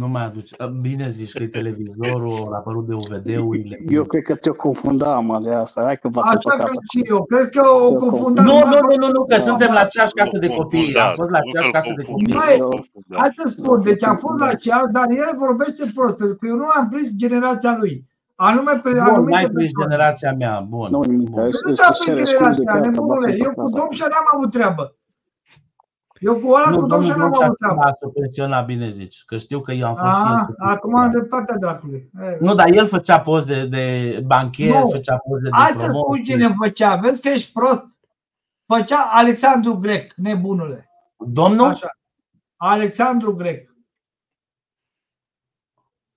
Nu mai aduce. Bine zici că e televizorul, a apărut DVD-urile. Eu cred că te-o confunda, mă, de asta. Hai că v-ați Așa împăcat. că și eu. Cred că o Eu confundat. Nu, mai nu, mult. nu, nu, nu, că suntem la aceeași casă de copii. Confundat, Am fost la nu aceeași să-l casă de copii. Mai, confundat. hai să spun, deci am fost la aceeași, dar el vorbește prost, pentru că eu nu am prins generația lui. Anume, pe Bun, anumite n-ai prins persoane. generația mea. Bun. Nu nimic, bun. hai Păi să nu te-am să prins cere scuze generația, că nebunule. v-ați Eu cu împăcat. Domșa n-am avut treabă. Eu cu ăla Nu, cu domnul Domșa n-am Domșa avut treabă. s-a pensionat, bine zici, că știu că eu am fost și el Ah, secretar. acum am dreptatea dracului. E, Nu, dar el făcea poze de banchier, Nu. făcea poze de Hai să spui promoție. cine făcea. Vezi că ești prost. Făcea Alexandru Grec, nebunule. Domnul? Așa. Alexandru Grec.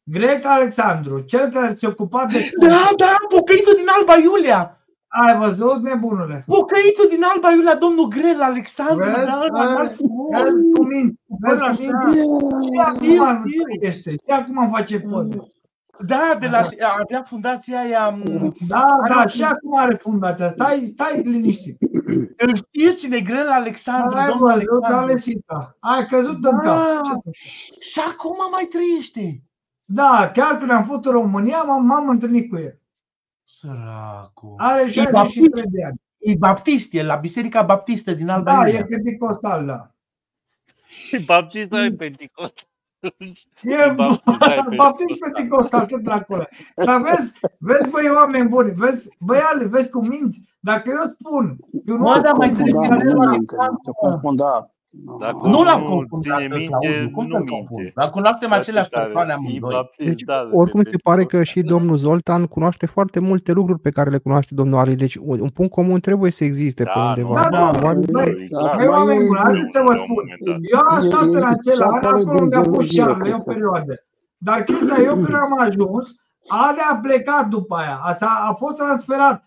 Grec Alexandru, cel care se ocupa de sport. Da, da, pocăitul din Alba Iulia. Ai văzut, nebunule? Pocăitul din Alba Iulia, domnul Grel Alexandru, Vezi? da, ăla Vezi? înalt frumos. Vezi cum minți, vezi cum Așa. minți. Și acum nu trăiește, și acum face poze. Da, de la, avea fundația aia, m, Da, da, și acum are fundația. Stai, stai liniștit. <clears throat> îl știți cine e Grel Alexandru, Ai domnul văzut, Alexandru. Alesita. Ai căzut în Da. cap. Ce să- Și acum mai trăiește. Da, chiar când am fost în România, m-am, m-am întâlnit cu el. Săracu. Are E 63 baptist, de ani. e baptist, e la Biserica Baptistă din Alba Da, Iulia. e pentecostal, da. Baptist ai Pentecost. E Baptist, ai baptist pentecostal, ce dracule. Dar vezi, vezi băi oameni buni, vezi, băiale, vezi cum minți. Dacă eu spun, eu nu Mă, am dar mai confundat, trebuie Confunda, Grel nu minte, Alexandru. te confunda. Dacă Nu l-am nu confundat ține pe minte, Claudiu, cum nu să-l minte. confund? Dar cunoaștem Foarte aceleași tare. persoane E amândoi. baptist, Deci, da, de oricum se pare că Pentecost. și domnul Zoltan cunoaște foarte multe lucruri pe care le cunoaște domnul Ali. Deci un un punct comun trebuie să existe pe Da, undeva. Da, Da, da, Oamenii- băi, E clar. Băi, oameni buni, Acum haideți să vă La un spun. moment dat. Eu am E- stat în e- acel ce an, apare acolo din unde a fost geologie, Șarle, cred o că. perioadă. Dar chestia, eu când am ajuns, Ale a plecat după aia. A, a fost transferat.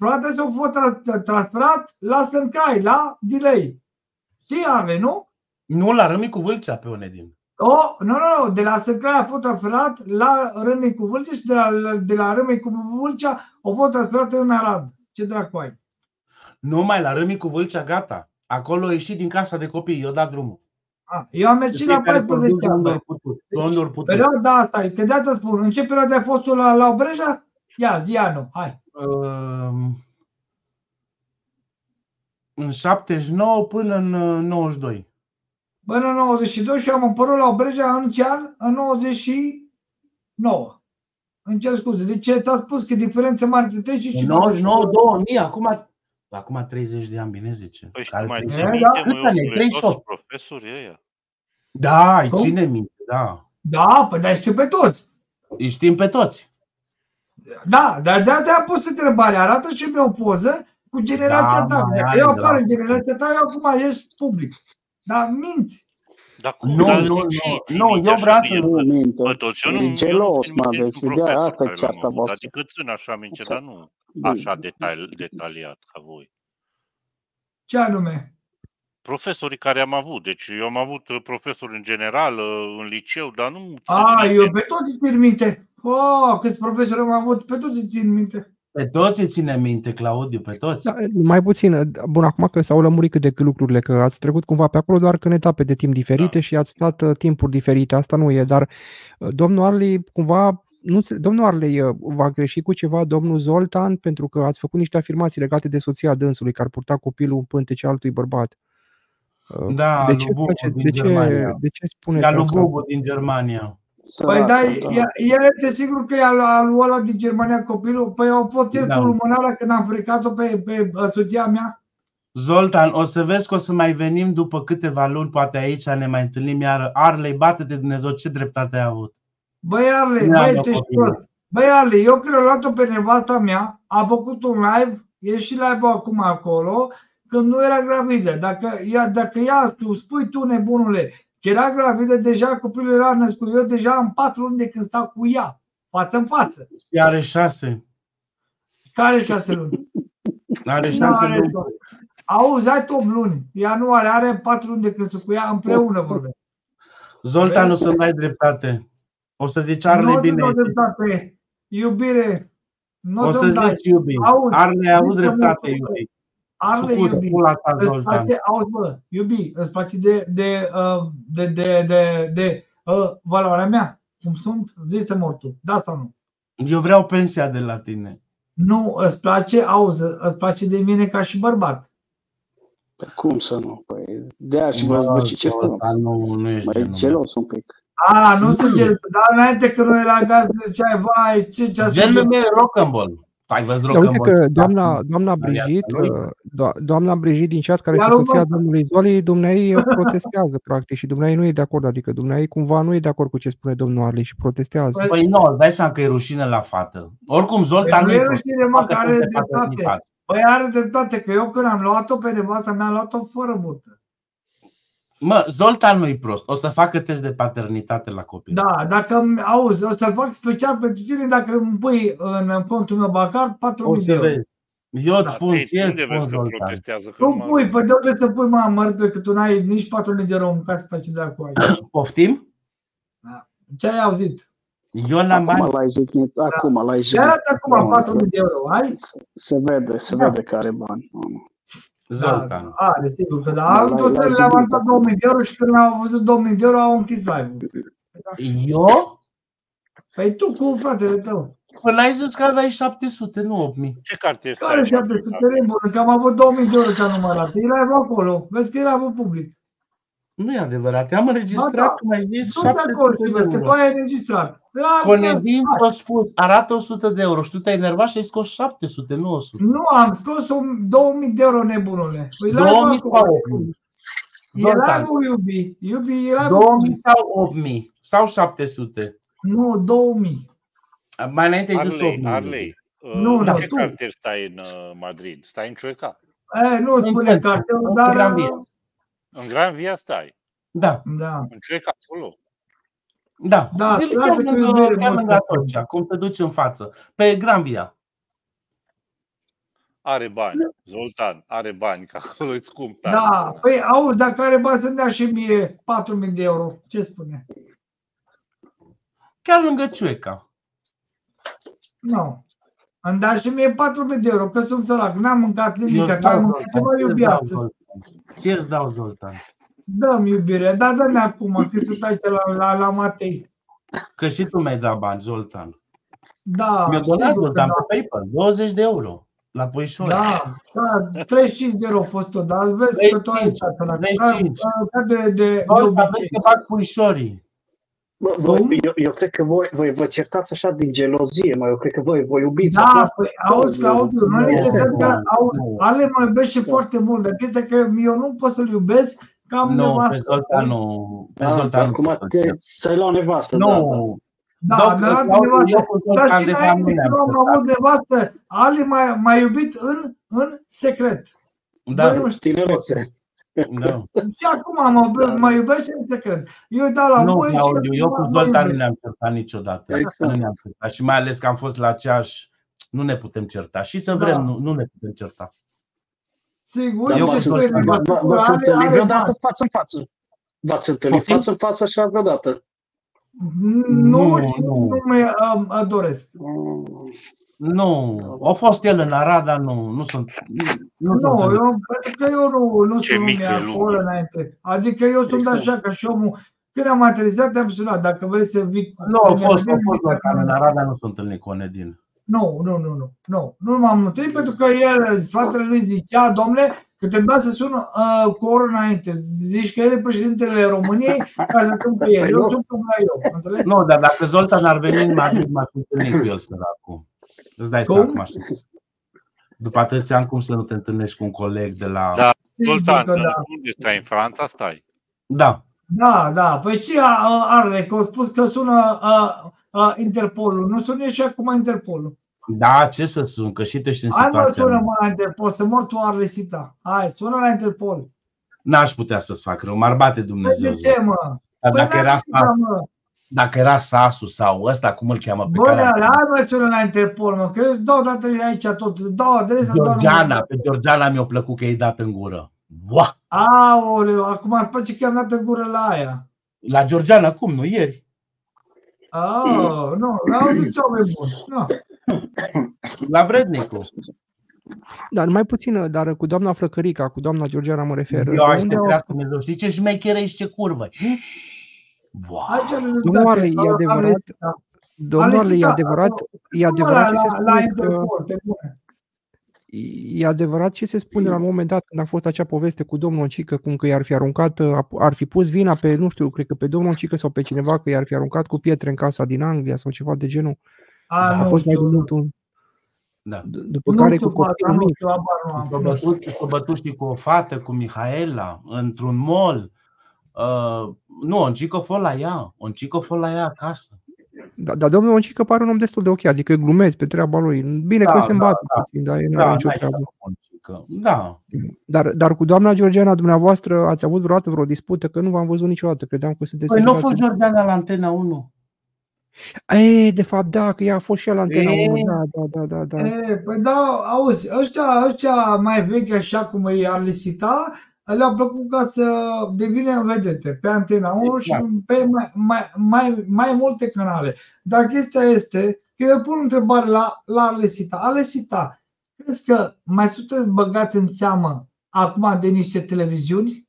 Frate, s-a fost tra- transferat la Sâncai, la Delay. Știi, Ale, nu? Nu, la Râmicu Vâlcea pe Onedin. O, nu, nu, nu, de la Sâncrai a fost transferat la Râmei cu Vâlcea și de la, de la Râmei cu Vâlcea a fost transferat în Arad. Ce dracu ai? Numai la Râmicu Vâlcea, gata. Acolo a ieșit din casa de copii, i-a dat drumul. A, eu am mers și la Fiecare 14 conduce unde ani. ori putut. Deci, Unde ori putut. Perioada asta, e, că de asta spun, în ce perioadă ai fost tu la, la Obreja? Ia, zi anul, hai. Um, În 79 până în uh, 92. Până în 92 și am apărut la Obreja în ce an? În 99. Îmi cer scuze. De ce ți-a spus că diferență mare între 3 și În 5? 99, 2000, acum, acum 30 de ani, bine zice. Păi și Care tu mai 30? ții E, minte, da. măi, Câți ani ai? omule, 38? toți profesorii ăia? Da, îi Cum? ține minte, da. Da, păi dar știu pe toți. Îi știm pe toți. Da, dar de asta am pus întrebarea. Arată și pe o poză cu generația Da, ta. mai Dacă are eu de apar la- în generația ta, eu acum ești public. Dar minți. Dar cum? Nu, Dar nu, de nu, ce îi ții nu, minte eu așa vreau de să el? Nu minte. Bă, toți, eu nu, E eu nu gelos, țin mă, minte deci niciun de profesor asta e care cearta l-am avut, voastră. adică țin așa minte, dar nu Bine. așa detali, detaliat ca voi. Ce anume? Profesorii care am avut, deci eu am avut uh, profesori în general, uh, în liceu, dar nu țin A, minte. eu pe toți îți țin minte. Oh, câți profesori am avut, pe toți îți țin minte. Pe toți îi ține minte, Claudiu, pe toți. Da, mai puțin. Bun, acum că s-au lămurit cât de cât lucrurile, că ați trecut cumva pe acolo, doar că în etape de timp diferite Da. și ați stat uh, timpuri diferite. Asta nu e, dar uh, domnul Arley cumva nu, înțe- domnul Arley uh, va greși cu ceva domnul Zoltan pentru că ați făcut niște afirmații legate de soția dânsului, că ar purta copilul în pântece altui bărbat. Uh, Da, de lui ce, Bubu face, din de, ce, Germania. de ce spuneți Ca lui asta? Bubu din Germania. Păi da, Săracul, da. ea- el este sigur că i-a luat- a luat ăla din Germania copilul? Păi au fost el Da. cu lumânarea când am frecat-o pe, pe uh, soția mea? Zoltan, o să vezi că o să mai venim după câteva luni, poate aici ne mai întâlnim iar. Arlei, bate de Dumnezeu, ce dreptate ai avut? Băi, Arle, Ne-am băi, luat tu ești copilul. prost. Băi, Arle, eu când am luat-o pe nevasta mea, am făcut un live, e și live acum acolo, când nu era gravidă. Dacă ea, dacă ea tu spui tu, nebunule, că era gravidă, deja copilul era născut. Eu deja am patru luni de când stau cu ea, față în față. Și are șase. Care șase luni? <laughs> Are Nu șase are luni. șase. Auzi, ai 8 luni. Ea nu are, are 4 luni de când sunt cu ea, împreună vorbesc. Zoltan, Vezi? o să-mi dai dreptate. O să zici Nu Arlei o să bine. dau ai zis. dreptate. Iubire, nu O o să să-mi dai. zici iubi. Auzi, Arlei a avut zici-o dreptate, mult, iubi. Arle, Sucuri, iubi, pula ta, îți Zoltan. place, auzi bă, iubi, îți place de, de, uh, de, de, de, de uh, valoarea mea, cum sunt, zi să mor tu, da sau nu? Eu vreau pensia de la tine. Nu, îți place, auzi, îți place de mine ca și bărbat. Păi cum să nu? Păi de aia și vă, Bă, vă și certați. Zoltan, nu, nu ești Mai genul. gelos un pic. A, nu sunt gelos, dar înainte când nu era gaz, ziceai, vai, ce ce Genul meu e rock and roll. Ai văzut Da, rock uite and roll? că doamna, Da. doamna Maria Brigit, lui? uh, do- doamna Brigit din chat, care Ia este lu-mă soția asta. domnului Zoli, dumneai uh, protestează practic și dumneai nu e de acord, adică dumneai cumva nu e de acord cu ce spune domnul Arley și protestează. Păi nu, îți dai seama că e rușine la fată. Oricum, Zoltan Păi nu nu e e rușine, mă, facă că are test de dreptate. paternitate. Păi are dreptate, că eu când am luat-o pe nevasta mea, am luat-o fără burtă. Mă, Zoltan nu-i prost. O să facă test de paternitate la copil. Da, dacă îmi- auzi, o să-l fac special pentru tine dacă îmi pui în contul meu bancar 4.000 O de să euro. vezi. Eu îți Da. spun Ei, ție, unde îți spun vezi că Zoltan. protestează? Că Nu numai- pui, pe de unde să pui mă mărit că tu n-ai nici 4.000 de euro în casă faci dracu aici. Poftim? Ce ai auzit? Eu n-am bani. Acum l-ai jignit, acum l-ai Ce jignit. arată acum 4.000 de euro, ai? Se- Se vede, se Da. vede că are bani. Da, Zoltan. are, sigur că da. Da, Am tot l-ai să le-am jignit avansat acum. 2000 de euro și când au văzut 2000 de euro au închis live-ul. Eu? Păi tu cu fratele tău. Până ai zis că aveai 700, nu 8000. Ce carte este Care 700 de bun, că am avut 2000 de euro ca numărat. E live acolo. Vezi că e live public. Nu e adevărat. Am Ba înregistrat, da. cum ai zis, Sunt de acord 700 și de vezi că tu euro. ai înregistrat. Da, Conedin da, ți-a spus, arată 100 de euro și tu te-ai enervat și ai scos 700, nu 100. Nu, am scos un 2000 de euro nebunule. Păi live 2000 acolo. sau 8000? E Zoltan. live-ul, iubi. Iubi, e live 2000 sau 8000 sau 700? Nu, 2000. Mai înainte ai zis Arley, 8000. Arley, Nu, uh, nu, ce tu. cartier stai în uh, Madrid? Stai în Ciueca? E, nu spune Înțeleg. cartelul, În dar... Gran Via. În Gran Via stai? Da, Da. În Ciueca acolo? da. Da, El lasă chiar cu lângă, iubire, chiar mă, lângă să- Atocia, cum te duci în față. Pe Gran Via. Are bani. Zoltan, are bani, că acolo e scump tare. Da, păi auzi, dacă are bani să-mi dea și mie 4.000 de euro. Ce spune? Chiar lângă Ciueca. Nu. Îmi da și mie 4.000 de euro, că sunt sărac. N-am mâncat nimic. Eu Tu ai dau, mâncat Zoltan, ceva ție-ți iubi dau, astăzi. Zoltan. Ție-ți dau, Zoltan. Dă-mi iubire, dar dă-mi acum, că sunt aici la, la, la Matei. Că și tu mi-ai dat bani, Zoltan. Da, Mi-a donat, sigur că Zoltan, da. pe PayPal, 20 de euro. La Puișor. Da, da, 35 de euro a fost tot, dar vezi că tu ai 35, sărac. 35. Ca, ca de, de, de Zoltan, vezi obicei. că fac puișorii. Bă, voi, eu, eu cred că voi, voi vă certați așa din gelozie, mă. Eu cred că voi vă iubiți. Da, acum. păi auzi, Claudiu, noi ne Nu, credem că nu, auzi, nu. Ale mă iubește foarte mult, dar chestia că eu nu pot să-l iubesc că am Nu, pe nevastă. Zoltan nu. Pe Da, Zoltan nu. acum pot să te, cert. ți-ai luat nevastă. Da, da. Nu. Da, Doc, mi-a luat Claudiu, nevastă. eu cu Dar Zoltan și de fapt înainte nu ne-am când am certat. avut nevastă, Ali m-a, m-a iubit în, în secret. Da, Voi nu știți. Tinerețe. Da. Și acum mă, mă iubește în secret. Eu îi dau la Nu, voi și Claudiu, eu mă- cu mă Zoltan nu iubește. ne-am certat niciodată. Exact. Nu ne-am certat. Și mai ales că am fost la aceeași, nu ne putem certa. Și să Da. vrem, nu, nu ne putem certa. Sigur, Dar Eu ce cu v-ați spune Zoltan. v- v- nevastă, v-ați are, întâlnit are vreodată bani. față în față? V-ați întâlnit Poftim? față în față așa vreodată? Nu, Nu, și nu. nu mă um, doresc. Mm. Nu, a fost el în Arad, dar nu, nu sunt. Nu, Nu, sunt eu, pentru că eu nu, nu Ce sunt mică e lumea acolo lumea. înainte. Adică eu sunt Exact. așa ca și omul. Când am aterizat, te-am sunat. Dacă vrei să vii Nu, să au ne fost, vedem, au fost dacă locale în nu- Arad, dar nu sunt întâlnit cu Onedin. Nu, nu, nu, nu, nu. Nu m-am întâlnit pentru că el, fratele lui zicea, domnule, că trebuia să sună uh, cu o oră înainte. Zici că el e președintele României ca să cânt pe el. Eu sunt cum la eu. Înțelegi? Nu, dar dacă Zoltan ar veni în Madrid, m-aș întâlni cu el, săracul. Îți dai Cum? seama cum aș După atâția ani, cum să nu te întâlnești cu un coleg de la... Da, Sigur Sultan, că da. unde stai? În Franța stai? Da. Da, da. Păi și a- are, că au spus că sună uh, uh, Interpolul. Nu sună și acum Interpolul. Da, ce să sun, că și tu ești în Hai mă, situația sună mea. mă la Interpol, să mor tu Arlesita. Hai, sună la Interpol. N-aș putea să-ți fac rău, m-ar bate Păi Dumnezeu. de ce, mă? Dar Păi dacă n-ai era, putea, mă. Dacă era Sasu sau ăsta, cum îl cheamă pe Bă, care da, am- hai mă, sună la Interpol, mă, că eu îți dau datele aici tot, îți dau adresa, îți dau Georgiana, numărul. pe Georgiana mi-a plăcut că i-ai dat în gură. Buah! Aoleu, acum îți place că am dat în gură la aia. La Georgiana, cum nu? Ieri. Oh, nu, n-au zis oameni buni. Nu. La Vrednicu. Dar mai puțin, dar cu doamna Flăcărica, cu doamna Georgiana mă refer. Eu de aș unde te au- trească Dumnezeu. Știi ce șmechere și ce curvă? Buah! Aici are Domnul rezultate. Arle, e adevărat, domnul Arle, e Alesita, adevărat, e Nu, mă, la, adevărat ce se la, la spune că Interpol, pe bune. E adevărat ce se spune la un moment dat când a fost acea poveste cu domnul Oncică, cum că i-ar fi aruncat, ar fi pus vina pe, nu știu, cred că pe domnul Oncică sau pe cineva, că i-ar fi aruncat cu pietre în casa din Anglia sau ceva de genul. A, a nu fost mai știu, mult un... Da. D- După Nu care știu, cu copilul nu mic. știu, abar nu am. S-a nu știu. bătut, s-a bătut și cu o fată, cu Mihaela, într-un mall. Uh, nu, Oncico a fost la ea. Oncico a fost la ea acasă. Da, dar domnul Oncică pare un om destul de ok, adică glumezi pe treaba lui. Bine Da, că se da, îmbată da. puțin, dar nu Da, are nicio n-ai treabă. treabă cu Oncico. Da. Dar, dar cu doamna Georgiana, dumneavoastră, ați avut vreodată vreo dispută? Că nu v-am văzut niciodată. Credeam că sunteți Păi nu a în fost relație- Georgiana la Antena 1? Ei, de fapt, da, că ea a fost și ea la antena E. 1. Da, da, da, da. da. E, păi da, auzi, ăștia, ăștia mai vechi, așa cum e Arlisita, le-a plăcut ca să devină vedete pe Antena 1 și Exact. pe mai, mai, mai, mai multe canale. Dar chestia este că eu pun o întrebare la, la Arlesita. Arlesita, crezi că mai sunteți băgați în seamă acum de niște televiziuni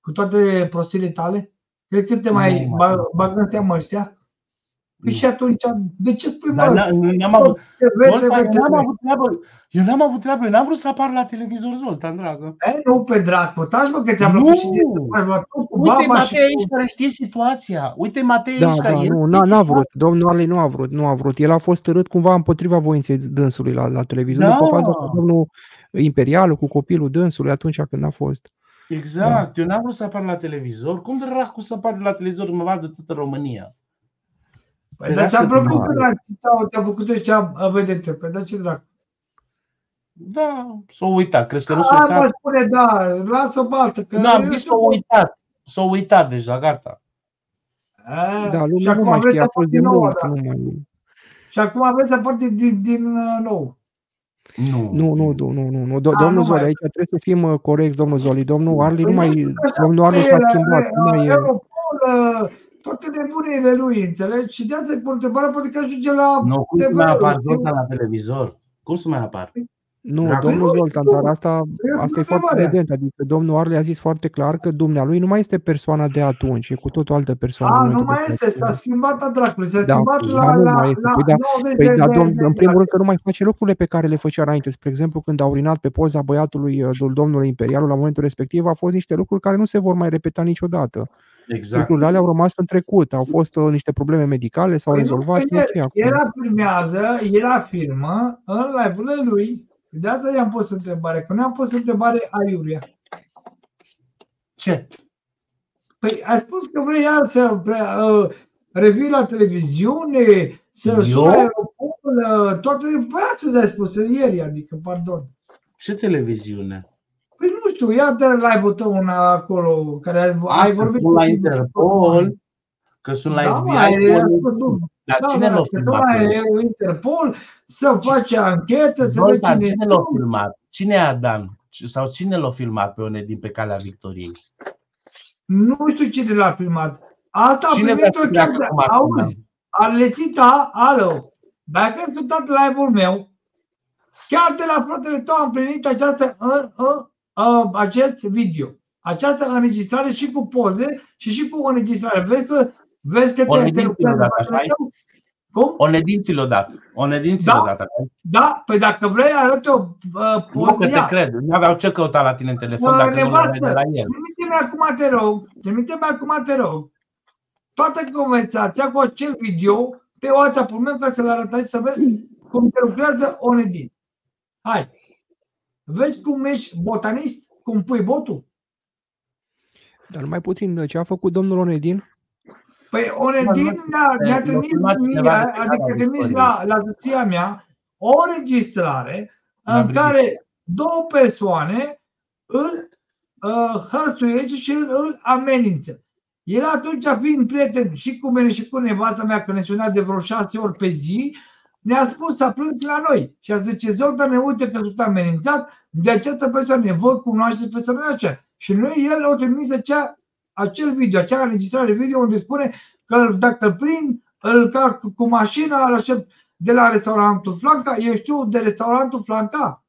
cu toate prostiile tale? Cred că te mai Nu, bag, mai- bagă în seamă ăștia? Păi și atunci, de ce spui, Dar mă, n- nu n-am avut, TV, Zoltan, TV, eu n-am TV? avut treabă. Eu n-am avut treabă. Eu n-am vrut să apar la televizor, Zoltan, dragă. E, nu pe dracu, taci mă că ți-a plăcut Nu! și ție să faci, bă, tu cu Uite baba și Matei aici cu... care știe situația. Uite Matei Da, aici da, care el nu, știe n-a, n-a situația. vrut. Domnul Arlei nu a vrut, nu a vrut. El a fost târât cumva împotriva voinței dânsului la, la televizor, Da. după faza cu domnul Imperialul, cu copilul dânsului, atunci când a fost. Exact. Eu n-am vrut să apar la televizor. Cum dracu să apar la televizor mă vadă toată România? Păi, dar ți-a Ferească plăcut Dumnezeu. când ți-a, ți-a făcut ăștia vedete, păi da ce dracu. Da, s-a uitat. Crezi că nu s-a Hai mă uitat? spune, da, lasă o baltă, că Nu, am eu zis știu s-a uitat. S-a uitat deja, gata. E, Da, și lumea nu acum mai vreți știe, să a fost faci de din nou, mult. da. Nu, mai... Și acum vreți să faci din, din uh, nou. Nu. nu, nu, nu, nu, nu, nu. Do- A, domnul nu Zoli, mai- aici trebuie să fim uh, corecți, domnul Zoli. Domnul Arli nu Păi mai, nu știu că așa domnul Arli e, s-a la- schimbat. Nu la- mai e. Europol, uh, toate nebunile lui, înțelegi? Și de asta îi pun întrebarea, poate că ajunge la Nu, cum să TV, mai apar știu? Zoltan la televizor? Cum să mai apar? Nu, Dacă- domnul nu Zoltan, știu. dar asta, Eu asta e spun foarte întrebarea. evident. Adică domnul Arle a zis foarte clar că dumnealui nu mai este persoana de atunci, e cu totul altă persoană. în A, nu momentul mai de este, față. s-a schimbat a dracului, s-a Da, schimbat ok, la, dar nu la, mai este. la Păi da, 90 Păi de, da, de, domn, de, în primul rând că nu mai face lucrurile pe care le făcea înainte. Spre exemplu, când a urinat pe poza băiatului uh, dul- domnului Imperialul la momentul respectiv, au fost niște lucruri care nu se vor mai repeta niciodată. Exact. Lucrurile alea au rămas în trecut, au fost uh, niște probleme medicale, s-au Păi nu, rezolvat. că e el, ok acum. el afirmează, el afirmă în live-urile lui, de asta i-am pus întrebare, că nu i-am pus întrebare aiurea. Ce? Păi ai spus că vrei iar să pre, uh, revii la televiziune, să Eu? suni Europol, uh, toate, păi astăzi ai spus, ieri, adică, pardon. Ce televiziune? Păi nu știu, ia de live-ul tău una acolo, care ai, A, ai că vorbit sunt la cu- Interpol, că sunt la Da, FBI. mă, e- Pol- Dar Da, cine da, l-a că filmat? la pe ăla? Interpol să face anchetă, să vezi Zoltan, cine cine l-a filmat? Cine e Adan? Sau cine l-a filmat pe unde din pe calea victoriei? Nu știu cine l-a filmat. Asta a Cine primit-o vrea să chiar treacă de... cu mașina? Auzi, Arlesita, alo, dacă ai ascultat live-ul meu, chiar de la fratele tău am primit această, uh, uh, uh, acest video. Această înregistrare și cu poze și și cu o înregistrare. Vezi că, vezi că te, te Onedin ți-l-o lucrează dat, fratele așa tău? Cum? Onedin ți l-o dat. Onedin ți l-o Da? dat. așa? Da? Păi dacă vrei, arăt-o uh, Nu poză. că te Ia. cred. Nu aveau ce căuta la tine în telefon Bă, dacă nu le aveai de nevastă, la el. trimite-mi acum, te rog, trimite-mi acum, te rog, toată conversația cu acel video pe WhatsApp-ul meu ca să-l arătați să vezi cum te lucrează Onedin. Hai! Vezi cum ești botanist? Cum pui botul? Dar mai puțin, ce a făcut domnul Onedin? Păi Onedin ne-a, ne-a trimis mie, adică a trimis la, la soția mea o înregistrare în care două persoane îl uh, hărțuiește și îl, îl amenință. El atunci, fiind prieten și cu mine și cu nevasta mea, că ne suna de vreo șase ori pe zi, ne-a spus să plângi la noi. Și a zice, Zoltan, ne uite că sunt amenințat de această persoană. Voi cunoașteți persoana aceea. Și noi, el a trimis acea, acel video, acea înregistrare video unde spune că dacă îl prind, îl car cu, cu mașina, îl aștept de la restaurantul Flanca. Eu știu de restaurantul Flanca.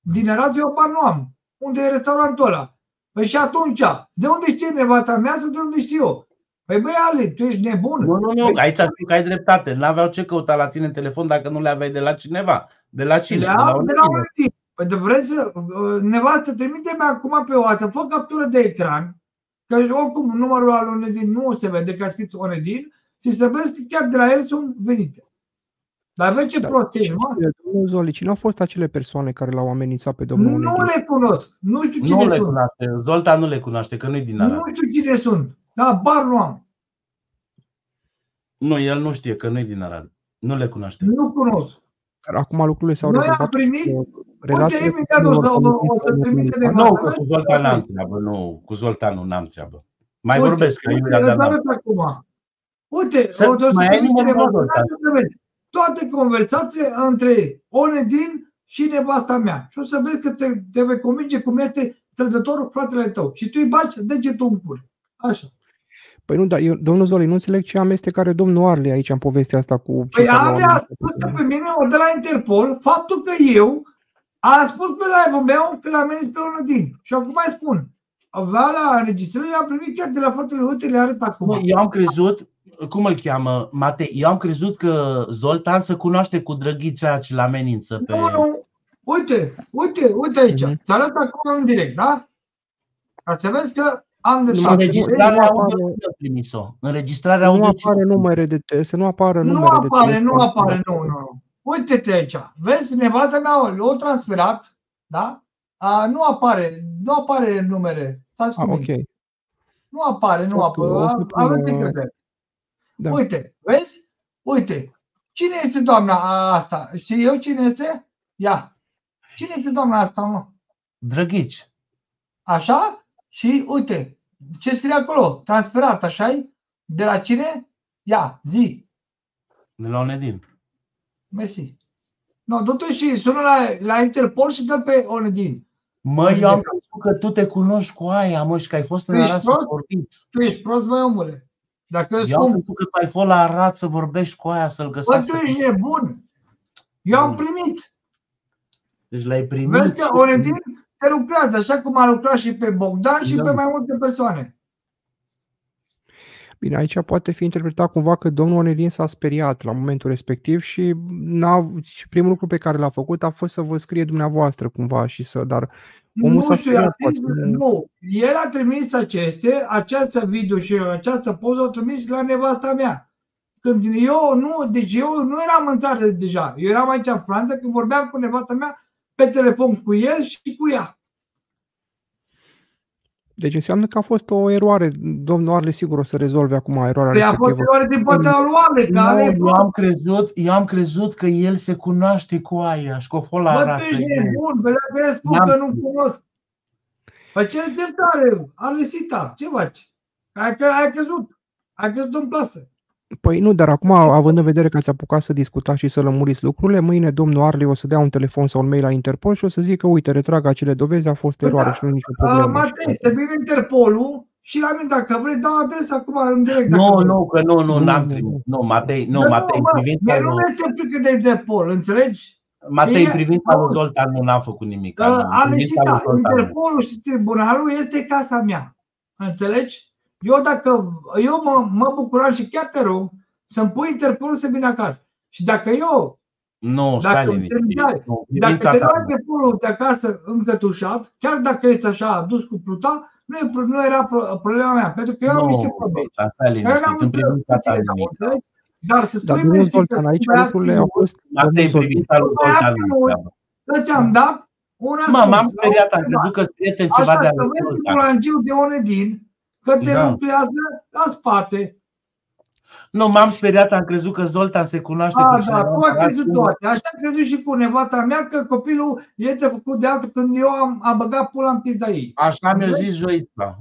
Din radio bar nu am. Unde e restaurantul ăla? Păi și atunci, de unde știe nevasta mea sau de unde știu eu? Păi băi, Ale, tu ești nebun. Nu, nu, nu, Păi, aici știu că ai dreptate. N-aveau ce căuta la tine în telefon dacă nu le aveai de la cineva. De la cine? Le De la am de la oricine. un tip. Păi de vreți să, uh, nevastă, trimite-mi acum pe WhatsApp, fă captură de ecran, că oricum numărul al Onedin nu se vede, că a scris Onedin, și să vezi că chiar de la el sunt venite. Dar vezi ce Da. prost ești, mă? Domnul Zoli, cine au fost acele persoane care l-au amenințat pe domnul Nu Onedin? le cunosc, nu știu Nu cine le sunt. cunoaște. Zoltan nu le cunoaște, că nu-i din Arad. Nu știu cine sunt. Da, bar nu am. Nu, el nu știe că nu-i din Arad. Nu le cunoaște. Nu cunosc. Dar acum lucrurile s-au Noi am rezolvat. primit, uh, uite, relațiile cu imediat o domnul să, o, Onedin o să s-au trimite de normalizat? Nu, că cu Zoltan n-am treabă, nu. Cu Zoltan nu n-am treabă. Mai Uite, vorbesc, că uite, Iulia, dar îți n-am. arăt acum. Uite, Să- o să mai ai trimite numărul lui nevasta Zoltan. mea și o să vezi toate conversațiile între Onedin și nevasta mea. Și o să vezi că te, te vei convinge cum este trădătorul fratele tău. Și tu îi baci degetul în cur. Așa. Păi nu, dar eu, domnul Zoli, nu înțeleg ce amestecare domnul Arle aici în povestea asta cu Păi cei care l-au Ale a amenințat. spus că pe mine o de la Interpol faptul că eu am spus pe live-ul meu că l-am venit pe Onedin. Și acum mai spun. Avea la înregistrări, am primit chiar de la fratele, uite, le arăt acum. Nu, eu am crezut, cum îl cheamă, Matei, eu am crezut că Zoltan se cunoaște cu Drăghița ce-l amenință pe... Nu, nu. Uite, uite, uite aici. Mhm. Ți arăt acum în direct, da? Ca să vezi că am de Numai șapte. Înregistrarea nu audio apare- nu a trimis-o. Să Înregistrarea nu audio apare numere de te- să nu apară Nu numere de apare, nu telefon. apare, nu, nu, nu. Uite-te aici. Vezi, nevasta mea l-a transferat, da? A, nu apare, nu apare numere. Stați Ah, cu ok. mine. Nu apare, nu Stați că o apare. să pun, Aveți uh, încredere. Da. Uite, vezi? Uite. Cine este doamna asta? Știi eu cine este? Ia. Cine este doamna asta, mă? Drăghici. Așa? Și uite, ce scrie acolo? Transferat, așa De la cine? Ia, zi. De la Onedin. Mersi. No, du-te și sună la, la Interpol și dă pe Onedin. Mă, eu am crezut că tu te cunoști cu aia, mă, și că ai fost în Tu ești Arad să prost? vorbiți. Tu ești prost, mai omule. Dacă îți Eu am spun, crezut că tu ai fost la Arad să vorbești cu aia, să-l bă, găsească. tu ești nebun. Eu am primit. Deci l-ai primit. Vezi că și- Onedin te lucrează, așa cum a lucrat și pe Bogdan și Da. pe mai multe persoane. Bine, aici poate fi interpretat cumva că domnul Onedin s-a speriat la momentul respectiv și, n-a, și primul lucru pe care l-a făcut a fost să vă scrie dumneavoastră cumva și să, dar omul Nu s-a știu, i-a speriat. zis, poate nu- nu. El a trimis aceste, această video și această poză o trimis la nevasta mea. Când eu nu, deci eu nu eram în țară deja. Eu eram aici în Franța când vorbeam cu nevasta mea pe telefon cu el și cu ea. Deci înseamnă că a fost o eroare. Domnul Arle sigur o să rezolve acum eroarea Păi a fost respectivă. eroare din partea lui Ale, că Ale e Nu, eu am crezut, eu am crezut că el se cunoaște cu aia și că o fost la Bă, Arad. tu să ești iei. nebun, pe dacă el spun N-am că nu cunosc. Păi ce certare, Alesita, ce faci? Ai, că, ai căzut, ai căzut în plasă. Păi nu, dar acum, având în vedere că ați apucat să discutați și să lămuriți lucrurile, mâine domnul Arle o să dea un telefon sau un mail la Interpol și o să zică, uite, retrag acele dovezi, a fost Păi eroare da, și nu e nicio Uh, problemă. Matei, să vină Interpolul și la mine, dacă vrei, dau adresa acum în direct. dacă Nu, vrei. nu, că nu, nu, Nu, n-am nu, trimis. Nu, Matei, nu, Bă, Matei, în mă, privința mie nu lui, mi-este frică de Interpol, înțelegi? Matei, în Mie- privința lui nu. Zoltan nu n-am făcut nimic. Că nu, în am privința lui da, Zoltan nu. Interpolul și tribunalul este casa mea. Înțelegi? Eu dacă eu mă, mă bucuram și chiar te rog să-mi pui Interpolul să vină acasă. Și dacă eu, Nu, dacă stai îmi liniștit. trimiteai, Nu, în dacă privința te ta, lua nu. Interpolul de acasă încătușat, chiar dacă este așa dus cu pluta, nu, e, pro- nu era pro- problema mea, pentru că eu am Nu, niște probleme. Zoltan, stai Care liniștit. n-am În privința ta înțeles, nimic. înțelegi? Dar să Dar spui domnul mie ție că Zoltan, aici băiatul lucrurile au meu, fost Matei, domnul în Zoltan. privința lui Zoltan băiatul nu meu, treabă. că ți-am dat un Mă, răspuns. m-am la o speriat, am întrebare. crezut că prieten ceva Așa de că al vezi Zoltan. cu langiu de Onedin că te Da. lucrează la spate. Nu, m-am speriat, am crezut că Zoltan se cunoaște A, cu da, cineva. tu ai în crezut Arad. toate. Așa am crezut și cu nevasta mea că copilul este făcut de altul când eu am, am băgat pula în pizda ei. Așa mi-a Înțelegi? zis Joița.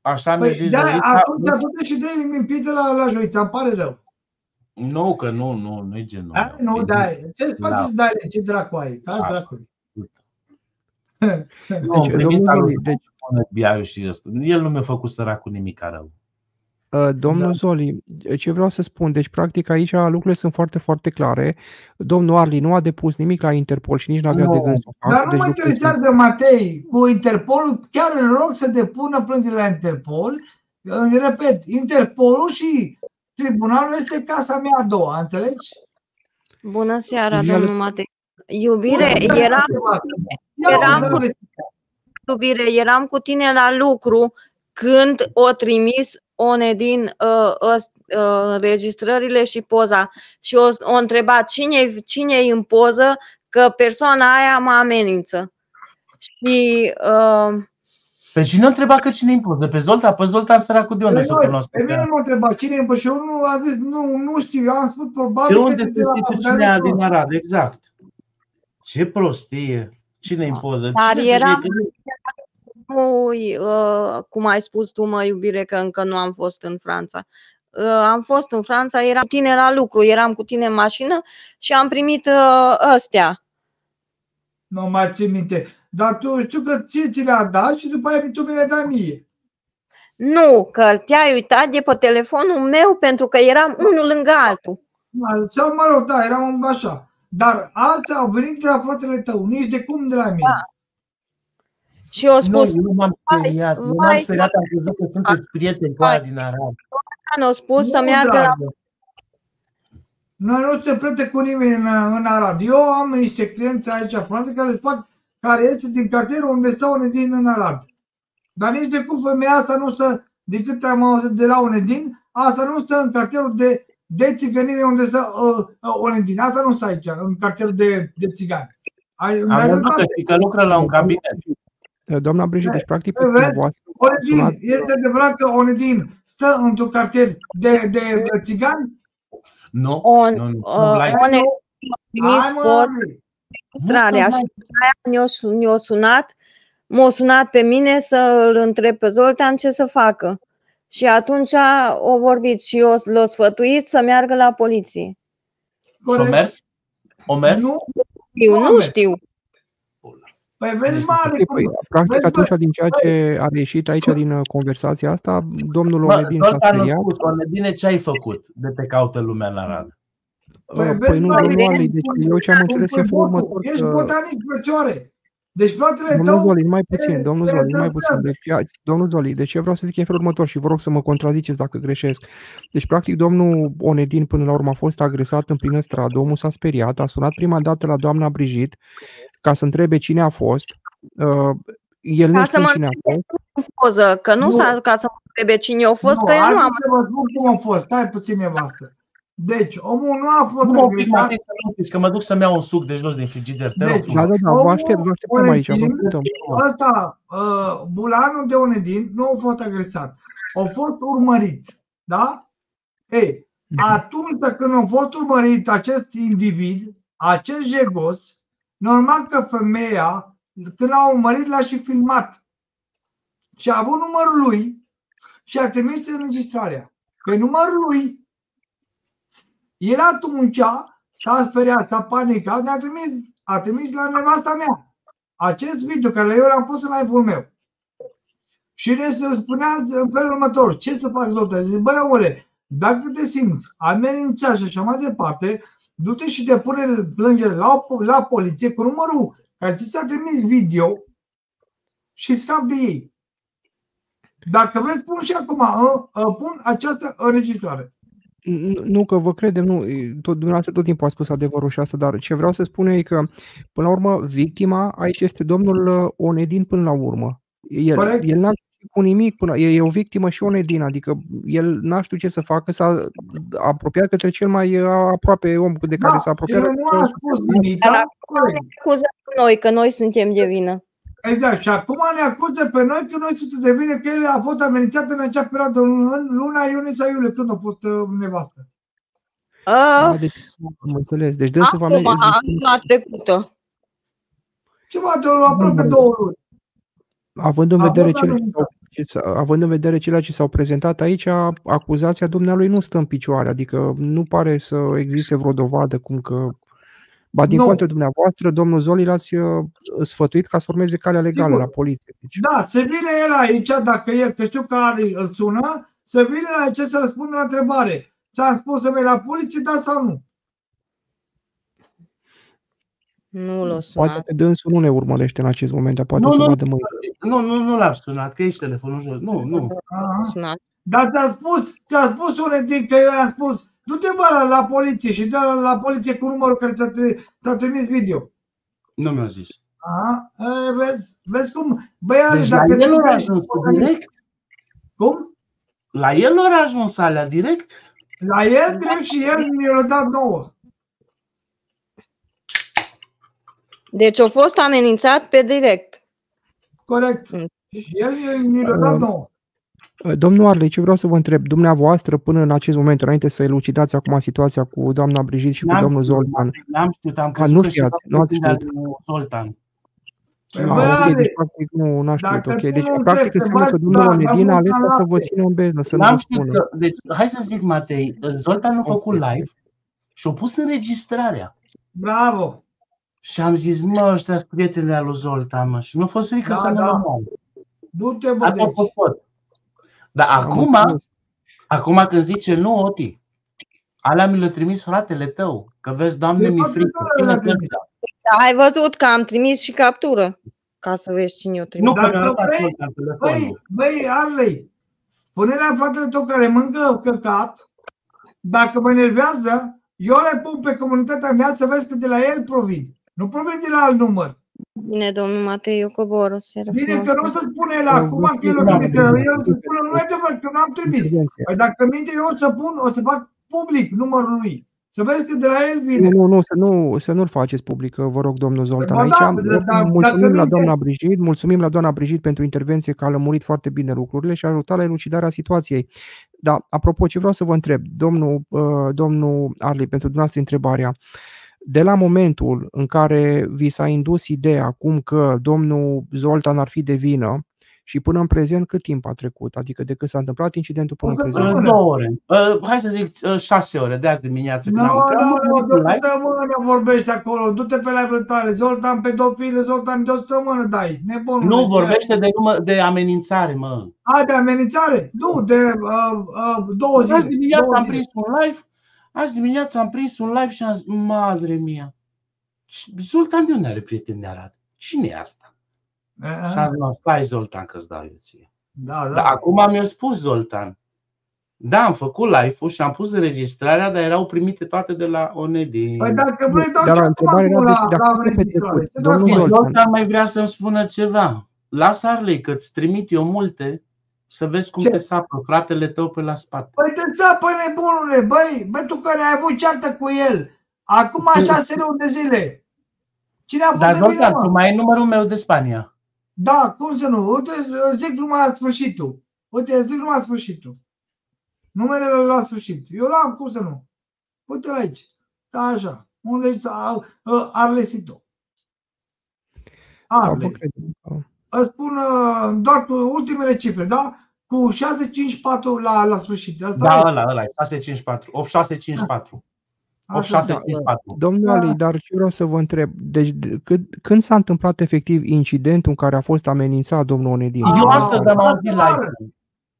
Așa mi-a Păi, zis da, Joița. atunci du-te și dă-i în pizza la, la Joița, îmi pare rău. Nu, că nu, nu, nu e genul. A, meu. nu, E- da, ce-ți Da. faci să dai? Ce dracu ai? Taci Da. dracului. Nu, Deci, în domnul privința lui Zoli, deci, Biaiu și ăsta. El nu mi-a făcut săracul nimic rău. Uh, Domnul Da. Zoli, ce vreau să spun, deci practic aici lucrurile sunt foarte, foarte clare. Domnul Arli nu a depus nimic la Interpol și nici nu avea de Nu. gând să o facă. Dar nu deci mă lucrurile sunt- interesează, Matei, cu Interpolul, chiar îl rog să depună plângere la Interpol. Îmi Repet, Interpolul și tribunalul este casa mea a doua, înțelegi? Bună seara, El- domnul Matei. Iubire, Bună seara, eram, iubire, eram cu tine la lucru când o trimis Onedin uh, ăs- uh, înregistrările și poza și o, o întreba cine cine în poză că persoana aia mă amenință. Și uh, Pe cine întreba că cine impoză? Pe Zoltan? Pe Zoltan săracul de unde Pe să o noi, cunosc? Pe mine m-a întrebat cine e, și eu nu a zis, nu, nu știu, eu am spus De probabil că unde este te de la știi tu Bogdan cine e Prost. din Arad? Exact. Ce prostie. Cine impoză? Dar Cine era- te știe? nu, uh, cum ai spus tu, mă iubire, că încă nu am fost în Franța. Uh, am fost în Franța, eram cu tine la lucru, eram cu tine în mașină și am primit uh, ăstea. Nu mai țin minte. Dar tu știu că ție ți le-a dat și după aia tu mi le dai mie. Nu, că te-ai uitat de pe telefonul meu pentru că eram unul lângă altul. Sau mă rog, da, eram așa. Dar astea au venit de la fratele tău, nici de cum de la mine. Da. Și eu Nu, spus, eu nu m-am speriat. Eu m-am vai, speriat, am crezut că sunteți prieteni cu aia din Arad. ne-a spus să Nu, meargă la... dragă. Noi nu suntem prieteni cu nimeni în, în Arad. Eu am niște clienți aici în Franța care îți fac, care este din cartierul unde stau Onedin în Arad. Dar nici de cum femeia asta nu stă, de cât am auzit de la Onedin, asta nu stă în cartierul de, de țigănire unde stă uh, uh, Onedin. Asta nu stă aici, în cartierul de, de țigani. Ai, Am ai văzut dreptate. că știi că lucră la un cabinet. Uh, Doamna Brigitte, deci practic pe Păi, Vezi? dumneavoastră a Onedin, sunat este adevărat că Onedin stă într-un cartier de, de, de țigani? Nu, On, nu, nu. uh, nu, like. one, Hai, trimis mă, pot Arli. intrarea și după aia ne-a sun- ne-a sunat, m-a sunat pe mine să îl întreb pe Zoltan ce să facă. Și atunci o vorbit și eu l-a sfătuit să meargă la poliție. Și o Corect. mers? O mers? Nu, Eu Nu nu mers. știu. păi vezi, mare, Ok, păi, practic Vezi, bă, atunci din ceea ce a reieșit aici din uh, conversația asta, domnul Bă, Onedin s-a Zoltan a speriat. spus, Onedine, ce ai făcut de te caută lumea în Arad? Păi Uh, vezi, Păi nu, mare, domnul Ali, ești deci un- eu ce am un înțeles e în felul botul, următor Ești că... botanist, frățioare. Deci fratele Domnul tău... Zoli, numai puțin, te- domnul te Zoli, numai puțin. trădează. Deci, ia- domnul Zoli, deci eu vreau să zic e în felul următor și vă rog să mă contraziceți dacă greșesc. Deci, practic, domnul Onedin până la urmă a fost agresat în plină stradă, omul s-a speriat, a sunat prima dată la doamna Brigitte ca să întrebe cine a fost. Uh, el Ca nu să știe mă cine a fost. în poză, că nu, Nu. s-a, ca să mă întrebe cine a fost, Nu, că eu hai nu am. să vă spun cum a fost. Stai puțin, nevastă. Deci, omul nu a fost Nu mă pic, agresat. Matei, să nu pici, că mă duc să-mi iau un suc de jos din frigider. Te rog Deci, frumos. Da, da, da, vă Omul aștept, vă așteptăm aici, vă Onedin, așteptăm. ăsta, uh, bulanul de Onedin, nu a fost agresat. A fost urmărit. Da? Ei, atunci când a fost urmărit acest individ, acest jegos, normal că femeia, când a urmărit, l-a și filmat. Și a avut numărul lui și a trimis înregistrarea. Pe numărul lui, el atunci s-a speriat, s-a panicat, ne-a trimis, a trimis la nevasta mea acest video care eu l-am pus în live-ul meu. Și ne spunea în felul următor, ce să fac, doctor? Zic, băi, omule, dacă te simți amenințat și așa mai departe, du-te și te pune plângere la, la poliție cu numărul care ți s-a trimis video și scap de ei. Dacă vreți, pun și acum, pun această înregistrare. Nu că vă credem, nu, tot, dumneavoastră tot timpul a spus adevărul și asta, dar ce vreau să spun e că, până la urmă, victima aici este domnul uh, Onedin până la urmă. El, Corect. el n-a cu nimic, până, e, e o victimă și Onedin, adică el n-a știut ce să facă, s-a apropiat către cel mai uh, aproape om de care da, s-a apropiat. El nu a spus nimic, dar acuză noi că noi suntem de vină. Exact. Și acum ne acuză pe noi că noi suntem de vină că el a fost amenințat în acea perioadă, în luna iunie sau iulie, când a fost uh, nevastă. Uh, da, deci, am înțeles. Deci dânsul acum, familie... luna trecută. Ceva de aproape două luni. Având în, A vedere fost cele ce s-au, ce s- având în vedere cele ce s-au prezentat aici, acuzația dumnealui nu stă în picioare, adică nu pare să existe vreo dovadă cum că Ba din Nu. contră dumneavoastră, domnul Zoli l-ați uh, sfătuit ca să urmeze calea legală Sigur. la poliție. Deci, Da, să vină el aici, dacă el, că știu că are, îl sună, să vină aici să răspundă la întrebare. Ți-am spus să mergi la poliție, da sau nu? Nu l-o poate sunat. pe dânsul nu ne urmărește în acest moment, dar poate Nu, o să nu, vadă mâine. nu, nu, nu l-am sunat, că ești telefonul jos. Nu, nu. Aha. sunat. Dar ți-a spus, ți-a spus unul din că eu i-am spus, du-te bă la, la poliție și dă la, la poliție cu numărul care ți-a, tri- ți-a trimis video. Nu mi-au zis. Aha, e, vezi, vezi cum, băiale, Deci la dacă el ori a sunt ajuns direct? Cum? La el ori a ajuns alea direct? La el direct și el mi-a dat nouă. Deci a fost amenințat pe direct. Corect. Mm. Și el mi-a dat nouă. Domnul Arlei, ce vreau să vă întreb, dumneavoastră până în acest moment, înainte să elucidați acum situația cu doamna Brigid și cu N-am domnul știut, Zoltan, N-am știut, am A, crezut nu că și știați, nu ați familia știut. lui Zoltan. Păi, Ah, bă, ok, Ale, deci practic nu n-a știut, dacă ok. tu Deci nu practic întrebi, te înseamnă că bagi domnul la- la Onedin a ales multă ca să vă lapte. țină în beznă, să nu N-am vă știut spună. că, deci, hai să zic, Matei, Zoltan a făcut live și a pus înregistrarea. Bravo. Și am zis, mă, ăștia sunt prieteni de lui Zoltan, mă. Și mi-a fost frică Da, să nu da. rămân. Du-te, bă, Asta a deci. Fost tot. Dar Am acum, înțeles. acum când zice, nu, Oti, alea mi le trimis fratele tău, că vezi, Doamne, De mi-e toate frică. doamne Cine le-a sunt trimis. ăștia? Da, ai văzut că am trimis și captură. Ca să vezi cine o trimis. Nu, că Dacă mi-a arătat vrei, Zoltan Băi, telefonul. băi, Arlei, spune la fratele tău care mâncă căcat, dacă mă enervează, eu le pun pe comunitatea mea să vezi că de la el provin. Nu provin de la alt număr. Bine, domnul Matei, eu cobor o seară Bine că frumoasă. nu o să spune el acum că el o Da, trimite, da, da. el o să spună, nu e adevărat, că nu am trimis. Intervenție. Păi dacă minte, eu o să pun, o să fac public numărul lui. Să vezi că de la el Nu, vine. nu, nu, să, nu, să nu-l faceți public, vă rog, domnul Zoltan. Ba Aici da, am- da, da, mulțumim dacă la minte- doamna Brigid, mulțumim la doamna Brigid pentru intervenție, că a lămurit foarte bine lucrurile și a ajutat la elucidarea situației. Da, apropo, ce vreau să vă întreb, domnul, uh, domnul Arli, pentru dumneavoastră întrebarea, de la momentul în care vi s-a indus ideea cum că domnul Zoltan ar fi de vină și până în prezent cât timp a trecut? Adică de când s-a întâmplat incidentul până în O prezent? săptămână. Două ore. Uh, hai să zic uh, șase ore de azi dimineață. Nu, când am intrat, nu, am nu, venit de o în live. săptămână vorbești acolo. Du-te pe live tale. Zoltan pedofile, Zoltan de o săptămână dai. Nebunule. Nu, vorbește de, număr, de amenințare, mă. A, de amenințare? Nu, de uh, uh, două zile. Azi dimineața două am zile. prins un live, azi dimineața am prins un live și am zis, madre mia, Zoltan de unde are prieten de Arad? Cine e asta? Eh, Și am zis, "Nu, stai Zoltan că-ți dau eu ție. Da, Dar da. acum mi-a spus Zoltan. Da, am făcut live-ul și am pus înregistrarea, dar erau primite toate de la Onedi. Păi dacă vrei, dau Dar și acum întrebarea era acum de, la, de la acum pe înregistrare. trecut. Ce Domnul dracu? Zoltan, Zoltan mai vrea să-mi spună ceva. Lasă Arlei că îți trimit eu multe să vezi cum Ce? te sapă fratele tău pe la spate. Păi te țapă nebunule, băi, băi, tu care ai avut ceartă cu el. Acum șase luni de zile. Cine a Dar fost de vină, Zoltan, tu mă? mai ai numărul meu de Spania. Da, cum să nu? Uite, zic numai la sfârșitul. Uite, zic numai la sfârșitul. Numerele la sfârșit. Eu l-am, cum să nu? Uite la aici. Da, așa. Unde este Arlesito? da, vă Arle. cred. Îți spun uh, doar cu ultimele cifre, da? Cu 654 la, la sfârșit. Asta Da, e. ăla, ăla, e 654, 8654. Așa, 6, Da, 5, 4. Domnul Da. Ali, dar ce vreau să vă întreb, deci de- cât, când s-a întâmplat efectiv incidentul în care a fost amenințat domnul Onedin? Eu A, astăzi am auzit astă vară. live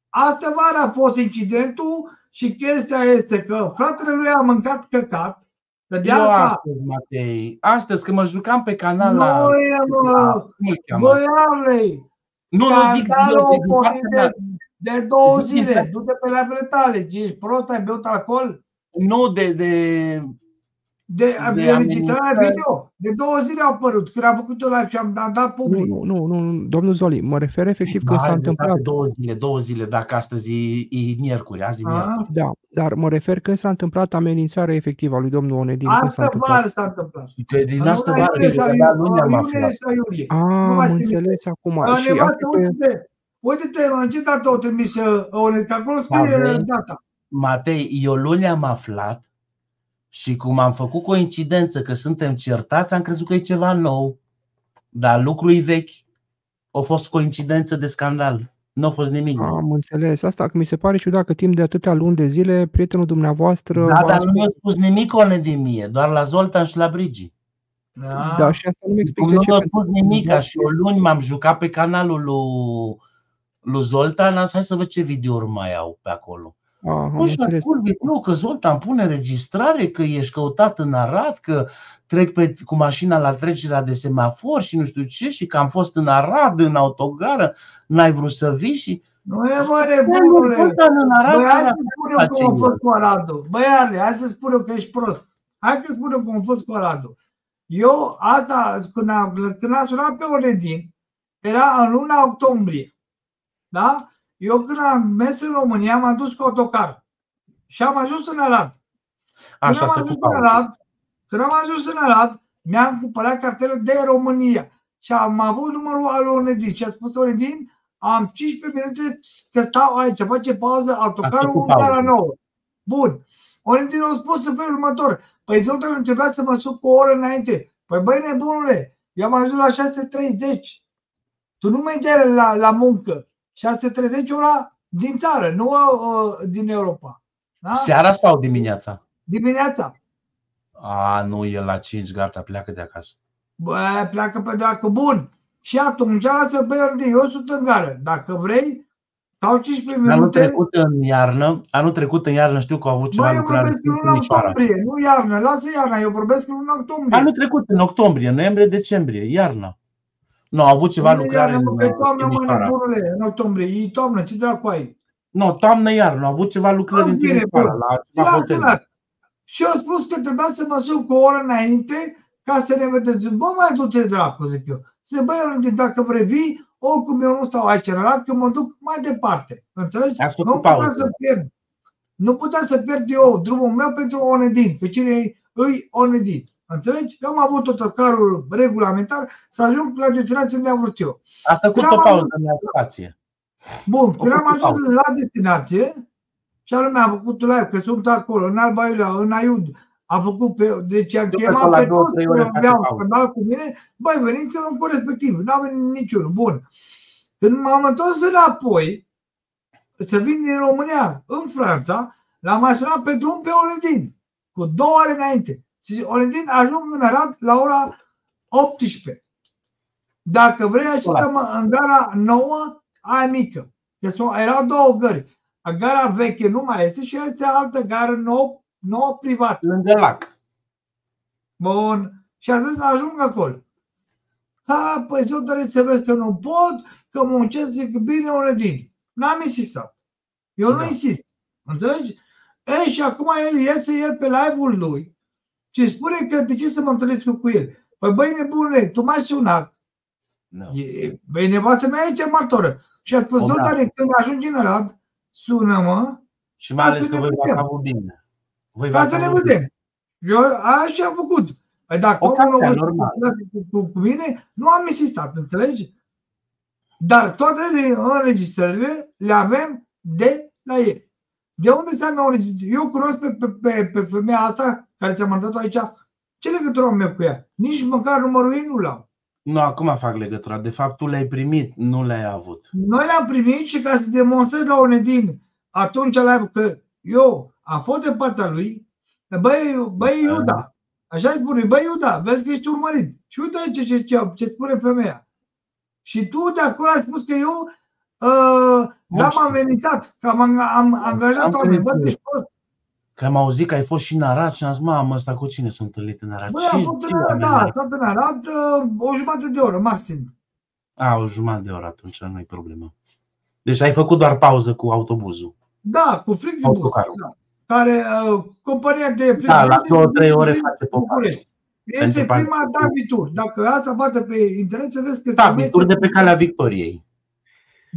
Astă vară a fost incidentul și chestia este că fratele lui a mâncat căcat, că de Eu asta astăzi, Matei, astăzi când mă jucam pe canal la... noi, la mă, cum îl cheamă? băiarle, Nu, nu zic scandalul eu, a de din pornit partea de, mea. de două Zic din zile, partea- du-te pe la tale, ești prost, ai beut alcool? Nu de, de, De, De de înregistrarea amenințări. video. De două zile au apărut. Când am făcut eu live și am dat, dat Nu, public. nu, nu, nu, nu, domnul Zoli, mă refer efectiv când s-a Hai, întâmplat. dreptate, două zile, două zile, dacă astăzi e, e miercuri, azi e A? miercuri. Da, dar mă refer când s-a întâmplat amenințarea efectivă a lui domnul Onedin. Când s-a Astă întâmplat? vară s-a întâmplat. Și că din În asta luna vară, iulie de sau la iulie, luni am iulie aflat. sau iulie. A, Nu am mai țin minte. înțeles acum. Uh, Și asta Nevastă, că... uite-te, uite-te, în ce dată au trimis uh, Oleg, că acolo scrie Avem- data. Matei, eu luni am aflat și cum am făcut coincidență că suntem certați, am crezut că e ceva nou. Dar lucrul e vechi. A fost coincidență de scandal. Nu a fost nimic. nou. Am înțeles. Asta că mi se pare ciudat că timp de atâtea luni de zile prietenul dumneavoastră Da, v-a dar nu spus, mi-a spus nimic One din mie, doar la Zoltan și la Brigi. Da. da, și asta nu mi explic Cum de nu ce. mi-a pentru spus că nimic, dumneavoastră- și o luni m-am jucat pe canalul lui, lui Zoltan, am zis, hai să văd ce videouri mai au pe acolo. A, am Nu, și înțeles. ascult nu, că Zoltan pune înregistrare, că ești căutat în Arad, că trec pe, cu mașina la trecerea de semafor și nu știu ce, și că am fost în Arad, în autogară, n-ai vrut să vii și... Nu e mă Bă, nebunule. Zoltan în Arad, Băi, hai care să spun eu cum a fost cu Aradul. Băi, Ale, hai să spun eu că ești prost. Hai că spun eu cum a fost cu Aradul. Eu, asta, când am, când am sunat pe Oledin, era în luna octombrie. Da? Eu când am mers în România, m-am dus cu autocar. Și am ajuns în Arad. Când Așa am se ajuns pupa. în Arad, când am ajuns în Arad, mi-am cumpărat cartele de România. Și am avut numărul al Onedin. Și a spus Onedin, am 15 minute că stau aici, face pauză, autocarul făcut în gara pauză. nouă. Bun. Onedin a spus în felul următor. Păi Zoltan începea să mă suc cu o oră înainte. Păi băi nebunule, eu am ajuns la 6.30. Tu nu mergeai la, la muncă. 6.30 ora din țară, nu uh, din Europa. Da? Seara sau dimineața? Dimineața. A, nu, e la 5, gata, pleacă de acasă. Bă, pleacă pe dracu. Bun. Și atunci lasă pe ordine. Eu sunt în gară. Dacă vrei, stau 15 Anul minute. trecut în iarnă, anul trecut în iarnă știu că au avut ceva Bă, eu lucrare vorbesc în în luna Timișoara. octombrie, nu iarnă. Lasă iarna, eu vorbesc în luna octombrie. Anul trecut, în octombrie, noiembrie, decembrie, iarnă. Nu, au avut ceva Nu, lucrare iarnă, în mă, că e uh, toamnă, mă, Timișoara. nebunule, în octombrie. E toamnă, ce dracu ai? Nu, toamnă, iarnă, au avut ceva lucrări În în bine, Timișoara, bun. la Și ceva l-am hotel. sunat. Și eu spus că trebuia să mă sun cu o oră înainte ca să ne vedem. Zic, bă, mai du-te dracu, zic eu. Zic, băi, Ionuț, dacă vrei vii, oricum eu nu stau aici în Arad, că mă duc mai departe. Înțelegi? Ați făcut Nu putea pauză. să pierd. Nu putea să pierd eu drumul meu pentru Onedin, că cine e îi Onedin. Înțelegi? Eu am avut tot carul regulamentar să ajung la destinație unde am vrut eu. A făcut Când o am pauză ajuns- în navigație. Bun, când am făcut ajuns la destinație, și lumea a făcut live, că sunt acolo, în Alba Iulia, în Aiud, a făcut pe, deci am După chemat la pe două, toți trei care ore face aveau pauză. scandal cu mine, băi, veniți în locul respectiv, n-a venit niciunul, bun. Când m-am întors înapoi, să vin din România în Franța, l-am așteptat pe drum pe Olendin, cu două ore înainte. Și Olendin ajung în Arad la ora 18. Dacă vrei, așteptăm în gara nouă, aia mică. Că sunt- erau două gări. Gara veche nu mai este și este altă gară nouă, nouă privată. Lângă lac. Bun. Și a zis să ajung acolo. Ha, păi să trebuie să vezi că nu pot, că muncesc, zic, bine, Oredin. N-am insistat. Eu nu Da. insist. Înțelegi? E, și acum el iese el pe live-ul lui și spune că de ce să mă întâlnesc cu el. Păi băi nebunule, tu m-ai sunat. Da. E- Băi nevastă mea aici martoră. Și a spus, O, da. Zoltane, când ajungi în Arad, sună-mă Și mai Ca ales să că ne voi vedem. v-ați avut bine. Voi ca v-ați să ne avut bine. vedem. Eu așa am făcut. Păi dacă O omul nu cafea, vrea să normal. vorbească cu, cu, cu mine, nu am insistat, înțelegi? Dar toate înregistrările le avem de la el. De unde să am eu înregistrări? Eu cunosc pe, pe, pe, pe femeia asta care ți-am arătat aici. Ce legătură am eu cu ea? Nici măcar numărul ei nu l-am. Nu, acum fac legătura. De fapt, tu le-ai primit, nu le-ai avut. Noi le-am primit și ca să demonstrez la Onedin atunci la că eu am fost de partea lui, Băi, băi Iuda, așa îi spune, băi Iuda, vezi că ești urmărit. Și uite aici ce, ce, ce spune femeia. Și tu de acolo ai spus că eu uh, l-am știu. amenințat, că am, am angajat Am oameni. Bă, crezut. ești prost. Că am auzit că ai fost și în Arad și am zis, mamă, ăsta cu cine s-a întâlnit în Arad? Băi, Ce am fost în zi Arad, oameni da, ai? tot în Arad, uh, o jumătate de oră, maxim. A, o jumătate de oră atunci, nu e problemă. Deci ai făcut doar pauză cu autobuzul. Da, cu Flixbus, Autocarul. da, care uh, compania de Flixbus Da, la este două, trei din ore face popas. București. Este Pentru prima parcurs. Davitur. Dacă ați bate pe internet să vezi că se Da, numește vituri de pe calea Victoriei.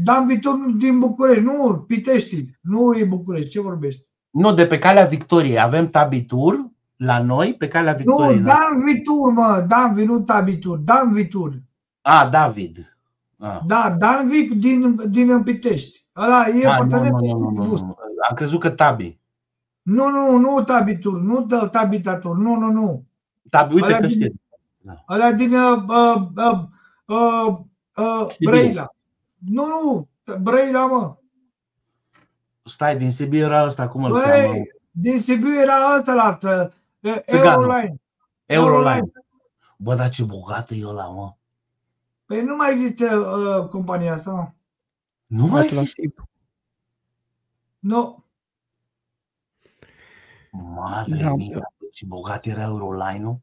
Dan Vitur din București, nu Pitești, nu e București, ce vorbești? Nu, de pe calea Victoriei. Avem tabitur la noi, pe calea Victoriei. Nu, da. Dan Vitur, mă, Dan Vitur, nu Tabitur, Dan Vitur. A, David. A. Da, Dan Vic din, din Pitești. Ăla e A, nu, partener nu, cu nu, nu, nu, Flixbus. nu. Am crezut că Tabi. Nu, nu, nu Tabitur, nu dă Tabitatur, nu, nu, nu. Tabi, uite Ăla că din- știe. Ăla din uh, uh, uh, uh, uh, Sibiu. Brăila. Nu, nu, Brăila, mă. Stai, din Sibiu era ăsta, cum îl cheamă? Băi, din Sibiu era ăsta la uh, Țiganul. Euroline. Euroline. Bă, dar ce bogat e ăla, mă. Păi nu mai există uh, compania asta, mă. Nu mai Atlas există. Tip. Nu. Madre Da, mea, ce bogat era Euroline-ul.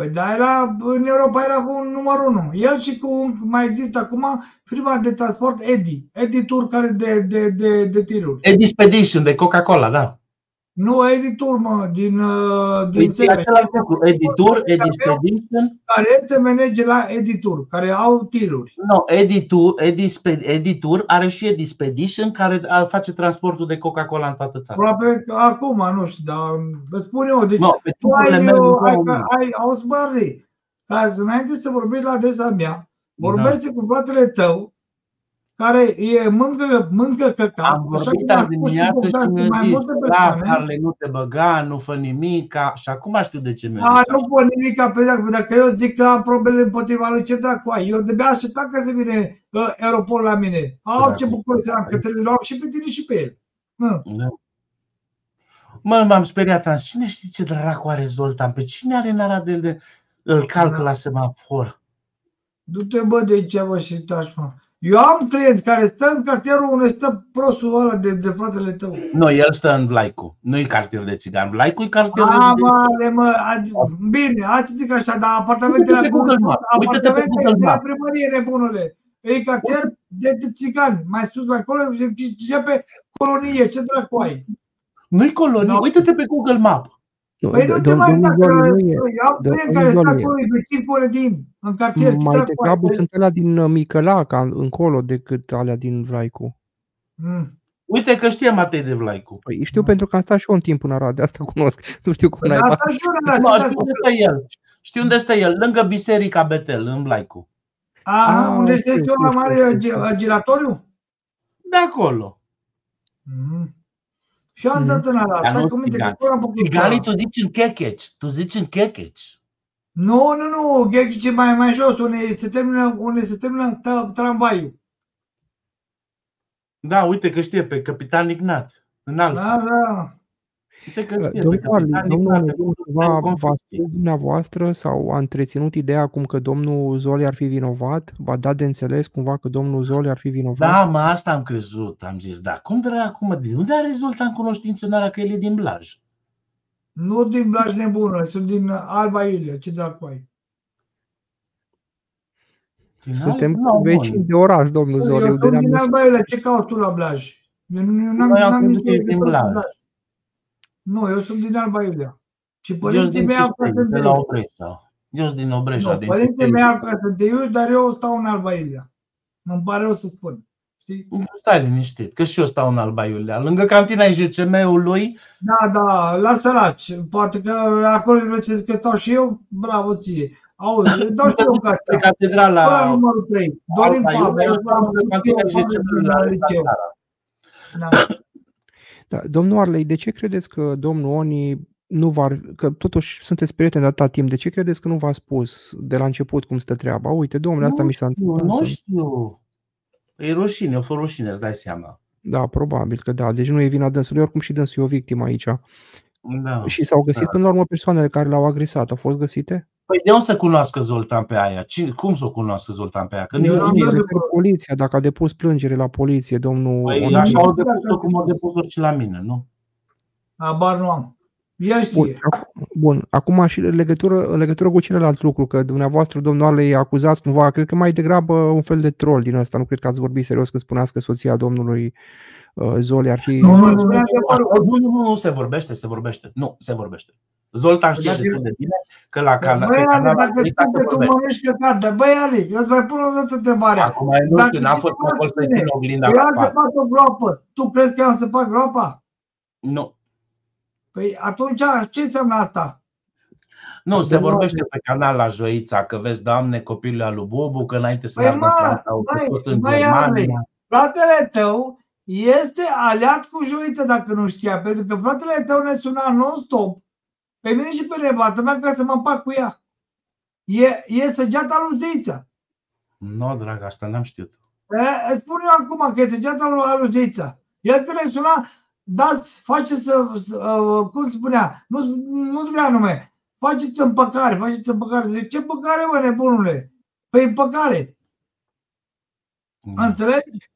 Păi da, era, în Europa era un numărul unu. El și cu, un- mai există acum, firma de transport Edi. Edi Tour care de, de, de, de tiruri. Edispedition de Coca-Cola, da. Nu, Edi Tour, mă, din, uh, din Păi e Sebeș. același lucru. Editur, Edispedition. Care se manage la Edi Tour, care au tiruri. Nu, Editur, Edispe- Editur are și Edispedition care a- face transportul de Coca-Cola în toată țara. Aproape că acum, nu știu, dar vă spun eu, deci Nu, pe tu ai, tipurile mele ai, din ai, ai, auzi, Barry, ca să înainte să vorbești la adresa mea, vorbește cu fratele tău, care e mâncă, mâncă căcat. Am așa vorbit cum a azi spus și dimineață Bogdan, și cu mi-a mai zis, multe da, persoane. Carle, nu te băga, nu fă nimic, și acum știu de ce mi-a A, zis nu pot nimic pe dacă, dacă eu zic că am probleme împotriva lui, ce dracu ai? Eu de-abia așteptam ca să vine uh, Europol la mine. Au, ce bucur să am, că te le luau și pe tine și pe el. Hă. Da. Mă, m-am speriat, am zis, cine știe ce dracu are Zoltan? Pe cine are în Arad de, de îl calcă Da. la semafor? Du-te bă de aici bă și taci mă. Eu am clienți care stă în cartierul unde stă prostul ăla de, de fratele tău. Nu, el stă în Vlaicu. Nu-i cartier de țigan. Vlaicu e cartier de A, țigan. mare, mă, azi- bine, hai să zic așa, dar apartamentele Uite-te pe Google Maps, uite-te pe apartamentele Google de la Maps. primărie nebunule. E cartier de țigani, mai sus mai acolo, începe colonie, ce dracu ai? Nu-i colonie. Da. Uite-te pe Google Map. Nu, Păi nu do- te dom- mai domnul da, că Zoli nu e. eu am Do- client domnul care Zoli stă nu e. acolo, efectiv cu din în cartier, ce Mai dracu ai? degrabă sunt alea din uh, Micălaca încolo decât alea din Vlaicu. Mm. Uite că știe Matei de Vlaicu. Păi știu pentru că am stat și eu un timp în Arad, de asta cunosc. <laughs> Nu știu cum Păi n-ai asta și eu, la Nu, ce știu dracu? unde stă el. Știu unde stă el, lângă Biserica Betel, în Vlaicu. Aha, Ah, unde știu, este știu, la știu, mare știu, gi- știu. giratoriu? De acolo. Mhm. Și eu am Mhm. dat în Arad, Dar stai nu cu minte că țigani. acolo am făcut Țiganii ceva. tu zici în Checheci. Tu zici în Checheci. Nu, nu, nu, Ghechice mai mai jos, unde se termină, unde se termină tra- tramvaiul. Da, uite că știe pe Capitan Ignat. În Alfa. Da, da. Uite că știe pe Domnul Ali, Capitan domnul Ignat. Ali, cumva v-a spus dumneavoastră sau a întreținut ideea acum că domnul Zoli ar fi vinovat? V-a dat de înțeles cumva că domnul Zoli ar fi vinovat? Da, mă, asta am crezut. Am zis, da, cum dracu, mă, de unde are Zoltan cunoștință în ara că el e din Blaj? Nu din Blaj nebună, sunt din Alba Iulia, ce dracu ai? Din Suntem Alba? Nu, vecini bun. de oraș, domnul Zoli. Eu Eu sunt din de Alba Iulia, ce cauți tu la Blaj? Eu nu- eu n-am, Noi am n-am crezut nicio că e din legătură cu Blaj. Nu, eu sunt din Alba Iulia. Și Eu sunt părinții din mei au Chișteni, casă în de la Teiuș. Obreșa. Eu sunt din Obreșa, Nu, din părinții Chișteni. mei au casă în Teiuș, dar eu stau în Alba Iulia. Îmi pare rău să spun. Știi? Stai liniștit, că și eu stau în Alba Iulia. Lângă cantina IJCM-ului, Da, da, la săraci. Poate că acolo trebuie să zic că stau și eu, bravo ție. Auzi, îți dau și eu <laughs> pe casă. catedrala La numărul 3, Dorin Alba Iulia, Pavel, eu stau lângă cantina IJCM-ului la liceu. Alexandra. Da. <clears throat> Da, domnul Arlei, de ce credeți că domnul Oni nu va, că totuși sunteți prieteni de atâta timp, de ce credeți că nu v-a spus de la început cum stă treaba? Uite, domnule, asta Nu mi s-a știu, întâmplat. nu să- știu. E rușine, o fă rușine, îți dai seama. Da, probabil că da. Deci nu e vina dânsului, oricum și dânsul e o victimă aici. Da. Și s-au găsit Da. până la urmă persoanele care l-au agresat. Au fost găsite? Păi de unde să cunoască Zoltan pe aia? Cine, cum să o cunoască Zoltan pe aia? Că nici Eu nu am știe. văzut- Refer poliția, dacă a depus plângere la poliție, domnul Păi Onanin. așa au depus-o cum au depus-o și la mine, nu? Habar nu am. El Bun, știe. ac- bun, acum și în legătură, în legătură cu celălalt lucru, că dumneavoastră, domnule, îi acuzați cumva, cred că mai degrabă un fel de troll din ăsta, nu cred că ați vorbit serios că spuneați că soția domnului uh, Zoli ar fi... Nu, nu, Nu, nu, nu, nu, nu, nu, se vorbește, se vorbește. Nu, se vorbește. Zoltan știe Dacă- destul de bine că la cana- Băi, pe Ale, canalul dacă Africa spui se că tu vorbește. mănânci căcat, dar băi, Ale, eu îți mai pun o dată întrebarea. Acum nu Dacă știu, n-am fost cineva acolo să spune, țin oglinda Eu la am pat. săpat o groapă. Tu crezi că eu am săpat groapa? Nu. Păi atunci ce înseamnă asta? Nu, se Domnul vorbește pe canal la Joița că vezi, doamne, copilul al lui Bubu, că înainte să Păi meargă în mă, Franța, au băi, fost în băi, Ale, Germania. fratele tău este aliat cu Joiță, dacă nu știa, pentru că fratele tău ne suna non-stop pe mine și pe nevastă mea ca să mă împac cu ea. E, e săgeata lui Zeița. Nu, drag, asta n-am știut. E, îți spun eu acum că e săgeata lui lui Zeița. El când ne suna, dați, face să, să uh, cum spunea, nu, nu vrea nume, faceți împăcare, faceți împăcare. Zice, ce păcare, mă, nebunule? Păi împăcare. Înțelegi?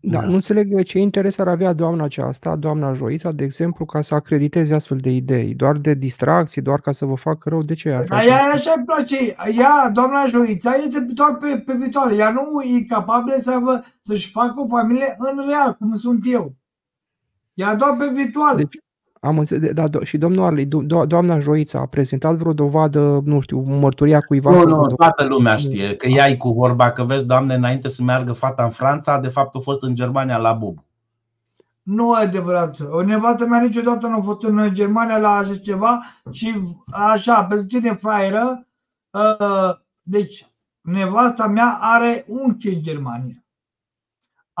Da, Da. nu înțeleg ce interes ar avea doamna aceasta, doamna Joița, de exemplu, ca să acrediteze astfel de idei. Doar de distracție, doar ca să vă facă rău, de ce ar Dar face? ea asta? așa îi place. Ea, doamna Joița, este doar pe, pe viitoare. Ea nu e capabilă să vă, să-și facă o familie în real, cum sunt eu. Ea doar pe viitoare. Deci, am înțeles, da, do- și domnul Arley, do- do- doamna Joița a prezentat vreo dovadă, nu știu, mărturia cuiva Nu, sau nu, vreo dovadă? toată lumea știe că ea e cu vorba că vezi, doamne, înainte să meargă fata în Franța, de fapt a fost în Germania la Bubu. Nu e adevărat. O nevastă mea niciodată nu a fost în Germania la așa ceva și așa, pentru tine fraieră, uh, deci nevasta mea are unchi în Germania.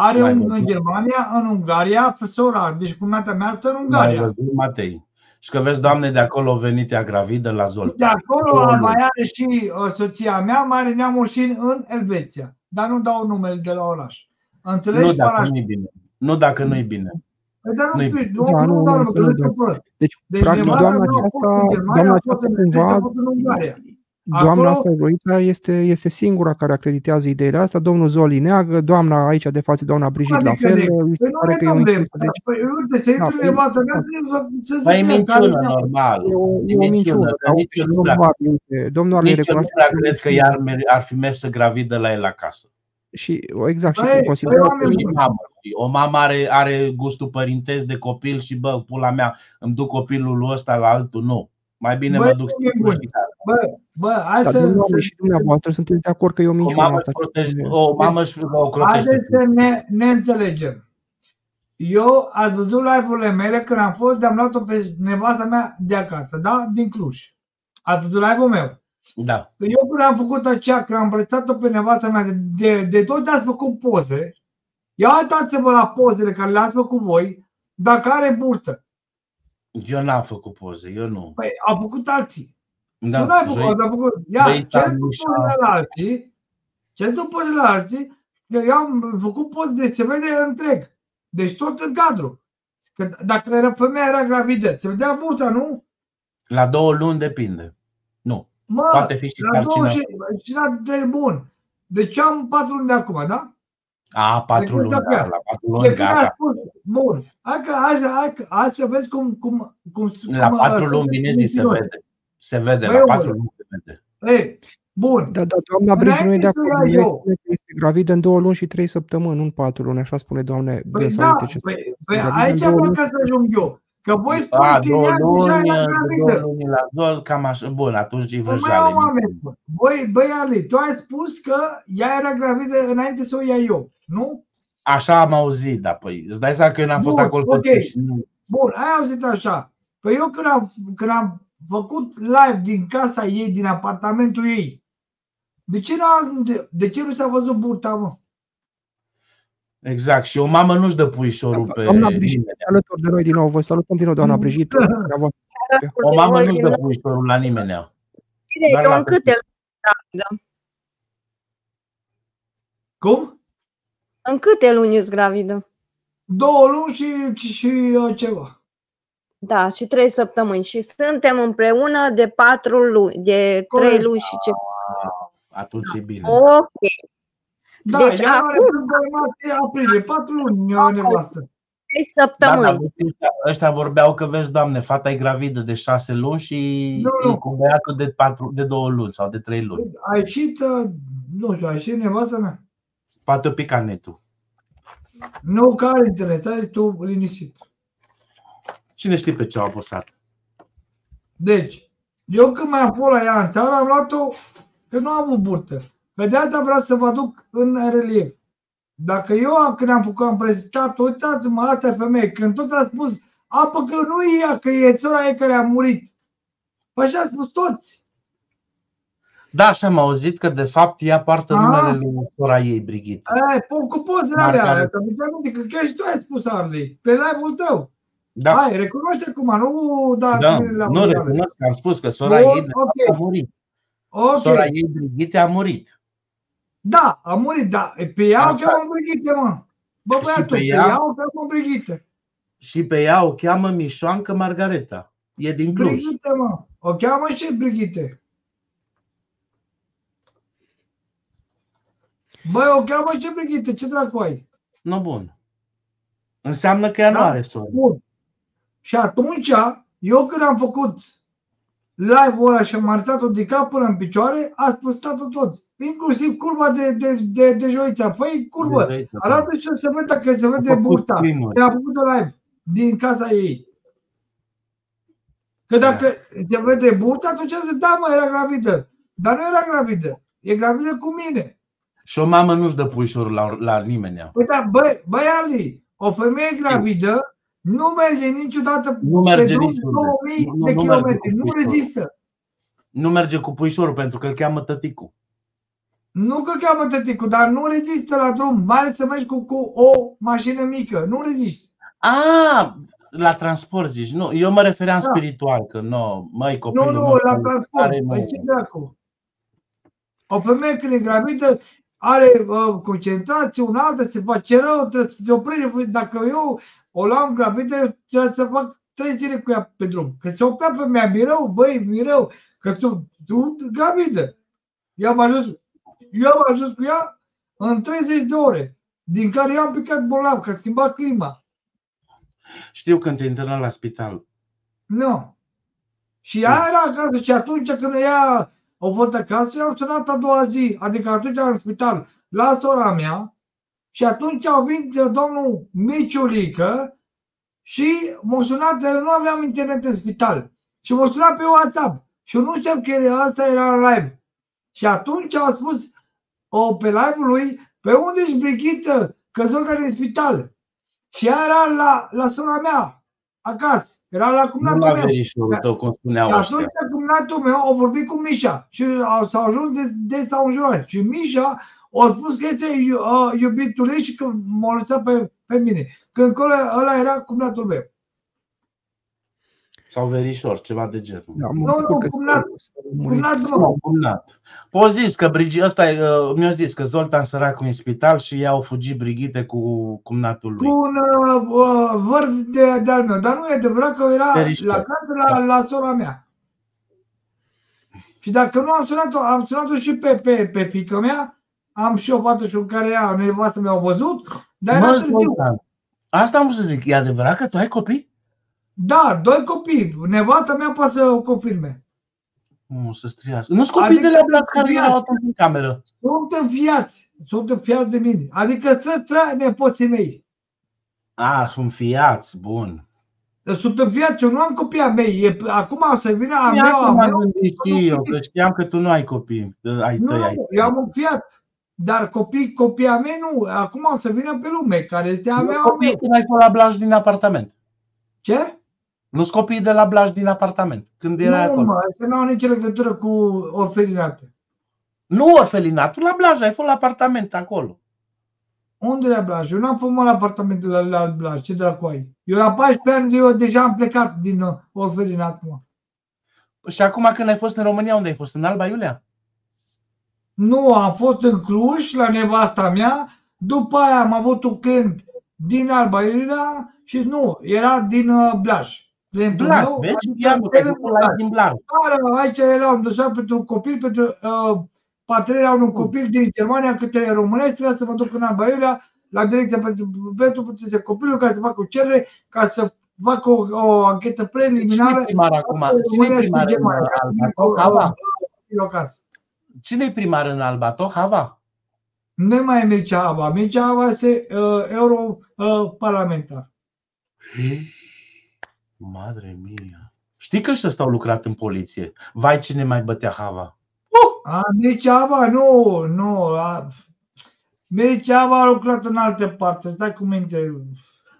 Are N-ai un văzut? în Germania, în Ungaria, sora, deci cumnata mea stă în N-ai Ungaria. văzut, Matei. Și că vezi, doamne, de acolo a venit ea gravidă la De Zoltan. acolo Două luni. mai are și uh, soția mea, mai are neamuri și în, în Elveția. Dar nu dau numele de la oraș. Înțelegi, Nu dacă Paraș? nu-i bine. Nu dacă nu-i bine. Păi, dar nu, nu-i câști, bine. nu, Da, nu, nu, dau nu, numele, nu, că da. nu prost. Deci, Deci practic, nevasta doamna mea a fost aceasta, în Germania, doamna a fost aceasta în Elveția, a cumva, fost în Ungaria. doamna Acolo, asta, Joița, este, este singura care acreditează ideile astea. Domnul Zoli neagă, doamna aici de față, doamna Brigitte la adică fel, ne, îi se păi nu pare ne că e o domne, insistă. Deci, păi uite, se da, intră păi, nevasta mea da. să, să Dar e zică care minciună, neamă. normal. E o, E e o minciună, minciună. că Dar nici și eu nu domnul prea, Arley, uite, domnul Arley nici eu nu recunoaște prea că e o cred că minciună. ea ar, mer- ar fi mers să gravidă la el acasă. Și, exact, și Băi, băi, consideră că oameni Și buni, mamă, știi? O mamă are, are gustul părintesc de copil și bă, pula mea, îmi duc copilul ăsta la altul, nu. Mai bine băi, mă duc oameni singur buni, și gata. bă, bă, hai Dar să, domnul să, Arley și dumneavoastră sunteți de acord că e o O minciună mamă asta. își protege, ce- o mamă își o crotește. haideți să ne, ne înțelegem. Eu ați văzut live-urile mele când am fost, am luat-o pe nevasta mea de acasă, da? Din Cluj. Ați văzut live-ul meu. Da. Eu când am făcut aceea, când am prestat-o pe nevasta mea, de, de, de toți ați făcut poze, ia uitați-vă la pozele care le-ați făcut voi, dacă are burtă. Eu n-am făcut poze, eu nu. Păi au făcut alții. Da, tu n-ai făcut, joi- au făcut. Ia, băi, ce tu Tanușa. pozele la alții, ce tu pozele la alții, eu, eu am făcut poze de se vede întreg. Deci tot în cadru. Că dacă era femeia era gravidă, se vedea burta, nu? La două luni depinde. Nu. Mă, Poate fi și la două sarcina. și, și la de bun. Deci am patru luni de acum, da? A, patru Decât luni, dacă- da, la patru De luni, când a gata. spus, bun, hai, că, hai, să- hai, că- hai să vezi cum, cum, cum, La cum patru uh, luni, bine zis, se mincinos. vede. Se vede, Băi, la omule. patru luni se vede. Ei, bun, Da, da, doamna Brigi nu e de Înainte să acord. ia Ea eu. spune că este gravidă în două luni și trei săptămâni, nu în patru luni, așa spune doamne Păi Besa, da, uite ce păi, păi gravidă în aici două vreau luni. ca să ajung eu. Că voi A, spuneți că două ea deja luni, era de două gravidă. luni la zol, cam așa. Bun, atunci e Păi mai vrăjeală. am oameni. bă. Voi, băi Ali, tu ai spus că ea era gravidă înainte să o ia eu, nu? Așa am auzit, da, păi. Îți dai seama că eu n-am fost Bun, acolo ok. să și nu. Bun, ai auzit așa. Păi eu când am, când am făcut live din casa ei, din apartamentul ei, de ce, n-a, de, de ce nu s-a văzut burta, mă? Exact. Și o mamă nu-și dă puișorul pe Doamna Brigitte, nimeni. alături de noi din nou, vă salutăm din nou, doamna Brigitte. Bravo. <laughs> O mamă nu-și dă puișorul la nimeni. Bine, Doar eu la în câte luni gravidă? Cum? În câte luni ești gravidă? Două luni și, și, și uh, ceva. Da, și trei săptămâni. Și suntem împreună de patru luni, de trei Corect. luni și ce. Atunci e bine. Ok. Da, Deci ianuarie, acum februarie, martie, aprilie, patru luni uh, nevastă. trei Da, dar săptămâni. vezi, ăștia, ăștia vorbeau că, vezi, doamne, fata e gravidă de șase luni și Nu, e nu. cu băiatul de, patru, de două luni sau de trei luni. A ieșit, uh, nu știu, a ieșit nevastă mea. Poate o pica netul. Nu că are internet, ai tu liniștit. Cine știe pe ce au apăsat? Deci, eu când mai am fost la ea în țară, am luat-o că nu am avut burtă. Pe de asta vreau să vă aduc în relief. Dacă eu, am- când am făcut, am prezentat, uitați-mă, asta e femeie, când toți a spus, apă că nu e ea, că e sora ei care a murit. Păi așa a spus toți. Da, așa am auzit că de fapt ea poartă Ah. numele lui sora ei, Brigitte. E, po- cu pozele Margaret. alea, să aminte că chiar și tu ai spus, Arley, pe live-ul tău. Da, Hai, recunoaște acum, nu da, da cu mine la nu mondiale. recunosc că am spus că sora Bun, ei de fapt ok. a murit. Ok, Sora ei, Brigitte, a murit. da, a murit, da, e, pe ea o Așa. cheamă Brigitte, mă. Bă, Și băiatul, pe pe ea? ea o cheamă Brigitte. Și pe ea o cheamă Mișoancă Margareta. E din Cluj. Brigitte, mă. O cheamă și Brigitte. Băi, o cheamă și Brigitte, ce dracu ai? Nu bun. Înseamnă că ea nu Da. are soră. Bun. Și atunci, eu când am făcut live-ul ăla și am arătat-o de cap până în picioare, a postat-o toți. Inclusiv curba de, de, de, de joița. Păi, curbă, De aici, arată și să văd dacă se vede făcut burta. screen-uri. Când a făcut-o live din casa ei. Că dacă se vede burta, atunci se da, mă, era gravidă. Dar nu era gravidă. E gravidă cu mine. Și o mamă nu-și dă puișorul la, la nimeni. Păi da, băi, băi Ali, o femeie gravidă nu merge niciodată Nu merge pe drum niciunde. 2000 Nu- nu- de nu merge kilometri. cu Nu puișorul. rezistă. Nu merge cu puișorul pentru că îl cheamă tăticul. Nu că cheamă tăticul, dar nu rezistă la drum. Mai ales să mergi cu, cu o mașină mică. Nu rezistă. A, la transport zici. Nu, eu mă refeream Da. spiritual, că nu, măi, Nu, copilul nu, nostru la transport. are, Păi nu. ce dracu? O femeie când e gravidă are uh, concentrație, un altă, se face rău, trebuie să te oprești. Dacă eu o luam gravidă, trebuie să fac trei zile cu ea pe drum. Că se oprea femeia, mi rău, băi, mi rău, că sunt sunt gravidă. Eu am ajuns, eu am ajuns cu ea în 30 de ore, din care eu am picat bolnav, că a schimbat clima. Știu când te interna la spital. Nu. Și ea era acasă și atunci când ea o fost acasă, am sunat a doua zi, adică atunci în spital, la sora mea și atunci au venit uh, domnul Miciulică și m-a sunat, eu nu aveam internet în spital și m-a sunat pe WhatsApp și eu nu știam că asta era în live. Și atunci a spus o, pe live-ul lui, pe unde ești Brigitte, că Zoltan e în spital. Și ea era la, la sora mea, acasă, era la Nu cumnatul la meu. verișorul tău, cum spuneau Și ăștia. atunci cumnatul meu a vorbit cu Mișa și au, s-au ajuns de, de s-au înjurat. Și Mișa a spus că este iu- uh, iubitul ei și că m-a lăsat pe, pe mine. Când acolo ăla era cumnatul meu. Sau verișor, ceva de genul. Da, mă Nu, bucur nu, că cumnat, s-a murit. cumnatul meu. Nu, cumnat. Po zis că Brigi, ăsta e, uh, mi-a zis că Zoltan săracul în spital și ea au fugit Brigitte cu cumnatul lui. Cu un uh, uh, văr de, de al meu. Dar nu e adevărat că era Verișor. la casă la, la sora mea. Și dacă nu am sunat-o, am sunat-o și pe, pe, pe fică mea, am și o fată și un care ea, nevastă mi-au văzut, dar era Mă, târziu. Zoltan, asta am vrut să zic. E adevărat că tu ai copii? Da, doi copii. Nevasta mea poate să o confirme. Nu, să striască. Nu-s copii Adică de la sunt blat care înfiați. erau atunci în cameră. Sunt înfiați. Sunt înfiați de mine. Adică tră, tră nepoții mei. A, sunt fiați, bun. Sunt înfiați. Eu nu am copii a mei. E, acum o să vină a Ia meu, a că m-am meu. gândit și eu, că știam că tu nu ai copii. Ai Nu, tăi, ai nu, tăi. eu am înfiat. Dar copii, copii a mei nu. Acum o să vină pe lume, care este a Nu mea, a copii meu. când ai fost la Blaj din apartament. Ce? Nu-s copii de la Blaj din apartament. Când era Nu, acolo. mă, asta nu au nicio legătură cu orfelinate. Nu orfelinatul, la Blaj, ai fost la apartament acolo. Unde la Blaj? Eu n-am fost mă la apartament la, la Blaj. Ce dracu ai? Eu la 14 ani eu deja am plecat din uh, orfelinat, mă. Și acum când ai fost în România, unde ai fost? În Alba Iulia? Nu, am fost în Cluj la nevasta mea, după aia am avut un client din Alba Iulia și nu, era din uh, Blaj. Clientul Blar, meu, vezi? adică Ia mă, că ai el făcut live din Blar. Dar aici era un dosar pentru un copil, pentru uh, patrerea unui copil din Germania către românești, trebuia să mă duc în Alba Iulia la direcția pentru, pentru protecția copilului ca să facă o cerere, ca să facă o, o anchetă preliminară. Cine-i primar acum? între Cine-i România și primar în Germania, ca să Alba? vină Tot cu- Hava? copilul acasă. Cine-i primar în Alba? Tot Hava? Nu mai e Mircea Hava. Mircea Hava este uh, europarlamentar. Madre mia. Știi că ăștia au lucrat în poliție. Vai, cine mai bătea Hava? A, Mircea Hava, nu, nu. A, Mircea Hava a lucrat în alte parte, stai cu minte.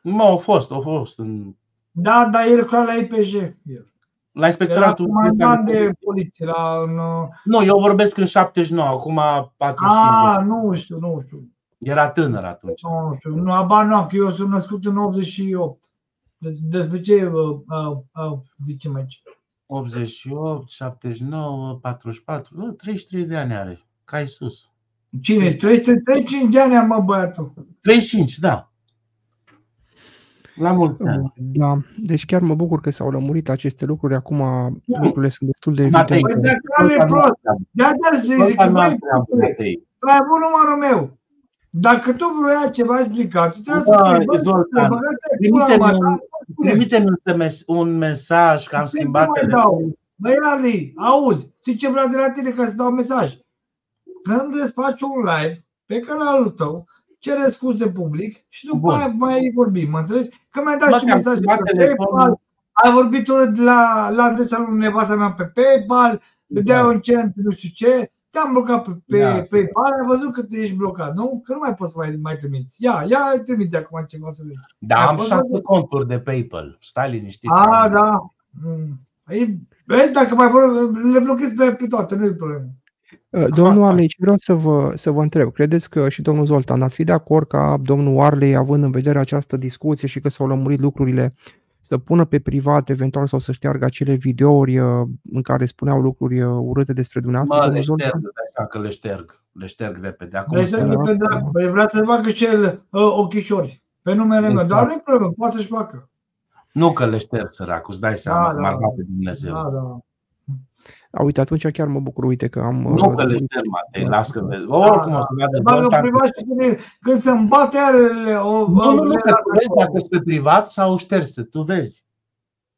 Nu, au fost, au fost. În... Da, dar el lucra la IPJ. El. La Era inspectoratul. comandant de poliție la... În, uh, Nu, eu vorbesc în 79, acum 45. a, nu știu, nu știu. Era tânăr atunci. Nu știu, nu, abar nu am, că eu sunt născut în 88. Deci, despre ce uh, uh, uh, zicem aici? 88, 79, 44, nu, 33 de ani are. Cai sus. Cine? 335 de ani am, mă, băiatul. 35, da. La mulți ani. Da, deci chiar mă bucur că s-au lămurit aceste lucruri. Acum lucrurile sunt destul de Matei, evidente. Păi dacă ale prost, de aceea se zic că Ăsta nu băi, am treabă, Matei. tu ai avut numărul meu. Dacă tu vroia ceva explicat, trebuie să Da, scrii, bă, Zoltan, băgați-ai pula Trimite-mi mea, un, da, spune. trimite-mi un, SMS, un mesaj că am Ce schimbat mai telefonul. dau? Băi, Ali, auzi, știi ce vreau de la tine ca să dau mesaj? Când îți faci un live pe canalul tău, cere scuze public și după Bun. aia mai vorbim, mă înțelegi? Că mi-ai dat Bă, și că am mesaj schimbat pe telefonul. PayPal, ai vorbit urât la, la adresa lui nevasta mea pe PayPal, îți dea un cent, nu știu ce, te-am blocat pe, pe Da. PayPal, ai văzut că tu ești blocat, nu? Că nu mai poți să mai, mai trimiți. Ia, ia, trimite acum ceva să vezi. Da, Ai am fost la- șase conturi de PayPal. Stai liniștit. A, da. Mm. Ei, Vezi, dacă mai vor, le blochez pe, pe toate, nu e problemă. Uh, Domnul Arlei, ce vreau să vă, să vă întreb, credeți că și domnul Zoltan ați fi de acord ca domnul Arlei, având în vedere această discuție și că s-au lămurit lucrurile, să pună pe privat eventual sau să șteargă acele videouri uh, în care spuneau lucruri uh, urâte despre dumneavoastră, Mă, le domnul șterg, Zoltan? îți dai seama că le șterg. Le șterg repede. Acum Vreți să șterg. pe dracu, păi vrea să facă și el uh, ochișori pe numele meu, Exact. dar nu-i problemă, poate să-și facă. Nu că le șterg, săracul, îți dai seama Da, că m-ar da. bate Dumnezeu. Da, da. A, uite, atunci chiar mă bucur, uite că am... Nu uh, că le lămurit. șterg, Matei, las că vezi. Oricum o să vadă Se bagă Zoltan. privat și când, e- când se îmbate arele, o, Nu, nu, nu, le că lasă tu vezi acolo. dacă sunt pe privat sau șterse, tu vezi.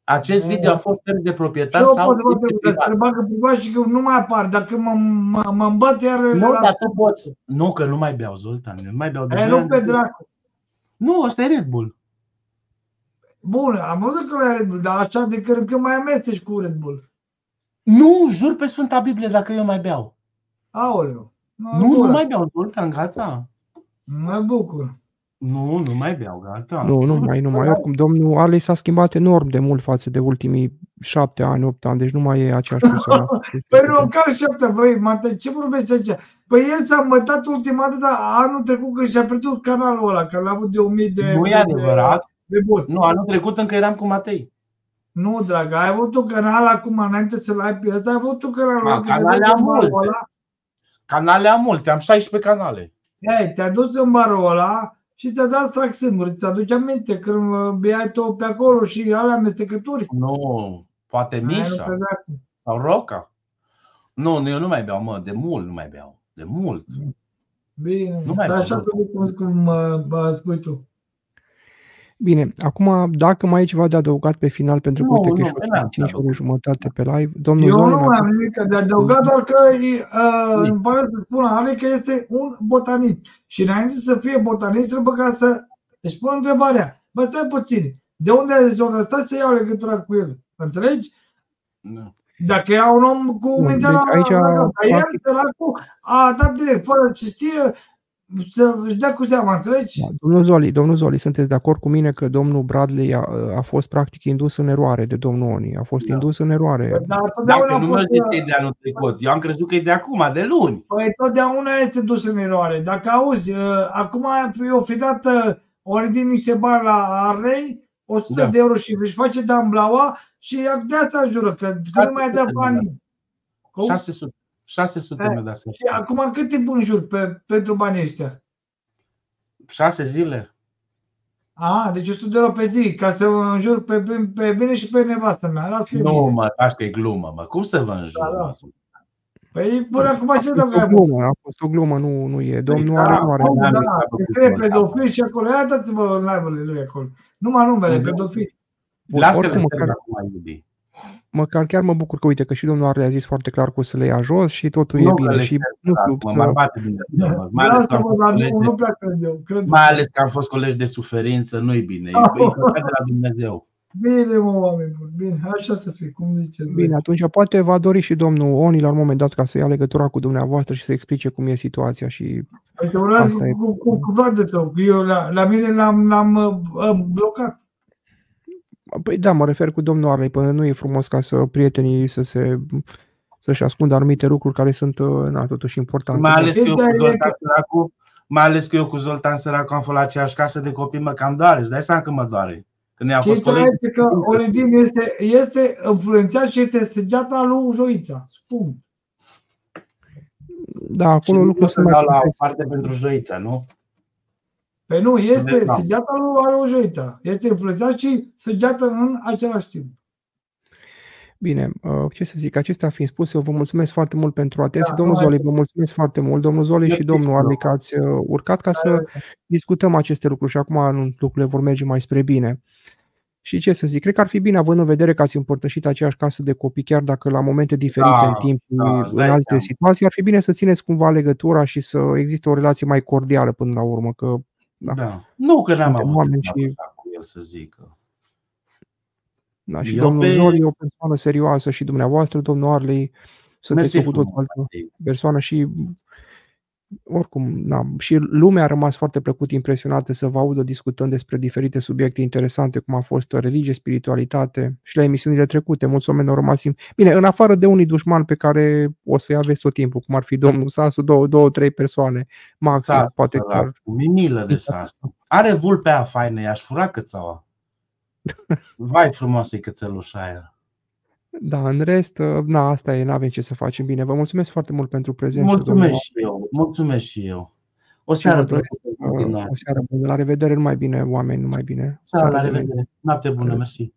Acest video a fost șters de Ce proprietar o sau pot să fac pe pe privat. Se bagă privat și că nu mai apar. Dacă mă, mă, mă îmbate arele, Nu, le dar las. tu poți. Nu, că nu mai beau, Zoltan. Eu nu mai beau de E, doi nu ani pe de zile. dracu. Nu, ăsta e Red Bull. Bun, am văzut că mai Red Bull, dar așa de când, când mai amețești cu Red Bull. Nu, jur pe Sfânta Biblie dacă eu mai beau. Aoleu. Mă Nu, nu bucur. mai beau, Zoltan, gata. Mă bucur. Nu, nu mai beau, gata. Nu, nu mai, nu mai. Oricum, domnul Arlei s-a schimbat enorm de mult față de ultimii șapte ani, opt ani, deci nu mai e aceeași persoană. <laughs> Păi nu, care șapte, băi, Matei, ce vorbești aici? Păi el s-a îmbătat ultima dată anul trecut când și-a pierdut canalul ăla, că l-a avut de 1000 de... Nu e de- adevărat. De boți. Nu, anul trecut încă eram cu Matei. Nu, dragă, ai avut un canal acum, înainte să-l ai pe ăsta, ai avut un canal. Ma, ăla, că te-ai canale dus am în barul multe. ăla. Canale am multe, am 16 canale. Ei, te-ai dus în barul ăla și ți-a dat strac singur. Ți aduce aminte când uh, beai tu pe acolo și alea amestecături? Nu, poate Ai, nu Mișa pe dracu. sau Roca. Nu, nu, eu nu mai beau, mă, de mult nu mai beau. De mult. Bine, Nu mai să așa beau. cum, cum uh, bă, spui tu. Bine, acum dacă mai ai ceva de adăugat pe final, pentru că Nu, uite că nu, ești n-am ce 5 ore jumătate pe live, domnul Eu Zoli nu mai mai am nimic de adăugat, doar că uh, îmi pare să spun Ale că este un botanist. Și înainte să fie botanist, trebuie ca să își pună întrebarea. Bă, stai puțin, de unde ai zis ăsta să iau legătura cu el? Înțelegi? Nu. Dacă era un om cu Bun, mintea deci la, aici, la cap, dar el, practic- săracul, a dat direct, fără să știe, să își dea cu seama, înțelegi? Da, domnul Zoli, domnul Zoli, sunteți de acord cu mine că domnul Bradley a, a fost practic indus în eroare de domnul Oni, a fost Da. indus în eroare. Dar totdeauna Dacă a nu mă fost, ziceai de anul trecut, eu am crezut că e de acum, de luni. Păi totdeauna este dus în eroare. Dacă auzi, uh, acum eu fi dat, uh, ori din niște bani la Arlei, 100 Da. de euro și își face damblaua și de asta jură, că, că nu mai dă 600 de banii. Cum? 600, 600 Eh, mi-a dat să Și acum cât timp în jur pe, pentru banii ăștia? 6 zile. A, deci 100 de euro pe zi, ca să vă înjur pe, pe, pe bine și pe nevastă mea. Las Nu, bine. mă, asta e glumă, mă. Cum să vă înjur? Da, da. mă? Păi până acum ce A să fost o mai glumă, a fost o glumă, nu, nu e. Domnul da, are, nu are. Acum, n-am da, zis că scrie a făcut pedofil și acolo. Ia dați-vă în live-urile lui acolo. Numai numele, Da. pedofil. Bun, Lasă că oricum, le măcar, termin acum, iubi. Măcar chiar mă bucur că uite că și domnul Arle a zis foarte clar că o să le ia jos și totul e Nu că bine. le Și șterg, nu sărac, știu, mă, să, m-ar bate Dumnezeu, <laughs> mă. Mai ales că am Lasă-mă, fost dar colegi nu, de, nu prea cred eu. Cred mai ales că am fost colegi de suferință, nu-i bine. E, e păcat de la Dumnezeu. Bine, mă, oameni buni. Bine, așa să fie, cum ziceți. voi. bine, atunci poate va dori și domnul Oni la un moment dat ca să ia legătura cu dumneavoastră și să explice cum e situația și Adică vreau să Asta e. cu, cu, cu fratele tău, că eu la, la mine l-am, l-am uh, uh, blocat. Păi da, mă refer cu domnul Arlei, până nu e frumos ca să prietenii să se să-și ascundă anumite lucruri care sunt, uh, na, totuși importante. Mai ales că eu Ideea cu e Zoltan că- Săracu, mai ales că eu cu Zoltan Săracu am fost la aceeași casă de copii, mă cam doare. Îți dai seama că mă doare. Când ne-am fost Chestia colegi. este că Oredin este, este influențat și este săgeata lui Joița. Spun. Da, Și acolo nu lucrurile pot să sunt mai dau la o complexe. parte pentru joița, nu? Păi nu, este Da. săgeata lui, lui Joița. Este influențat și săgeată în același timp. Bine, uh, ce să zic, acestea fiind spuse, eu vă mulțumesc foarte mult pentru atenție. Da, Domnul nu mai- Zoli, vă mulțumesc foarte mult. Domnul Zoli și Mersi domnul și eu. Arli că ați uh, urcat ca să discutăm aceste lucruri și acum nu- lucrurile vor merge mai spre bine. Și ce să zic, cred că ar fi bine având în vedere că ați împărtășit aceeași casă de copii, chiar dacă la momente diferite Da, în timp și da, îți în dai alte seama. situații, ar fi bine să țineți cumva legătura și să existe o relație mai cordială până la urmă, că da, Da. Nu că n-am suntem avut oameni treabă și, așa cu el să zică. da, și Eu domnul pe... Zoli e o persoană serioasă și dumneavoastră, domnul Arlei, sunteți Mersi o cu totul frumos, altă Matei. persoană și oricum, na, și lumea a rămas foarte plăcut impresionată să vă audă discutând despre diferite subiecte interesante, cum a fost religie, spiritualitate și la emisiunile trecute. Mulți oameni au rămas... im- Bine, în afară de unii dușmani pe care o să-i aveți tot timpul, cum ar fi domnul Sasu, două, două trei persoane, maxim, Sasu, poate sărac, chiar. cu minilă de Sasu. Are vulpea faină, i-aș fura cățaua. <laughs> Vai frumoasă e cățelușa aia. Da, în rest, na, asta e, n-avem ce să facem. Bine, vă mulțumesc foarte mult pentru prezență, domnul Mulțumesc și eu, mulțumesc și eu. O și vă seară doresc plăcută în uh, continuare. o seară bună. La revedere, numai bine, oameni, numai bine. Ciao, Seară la de luni. revedere. Noapte bună, mersi.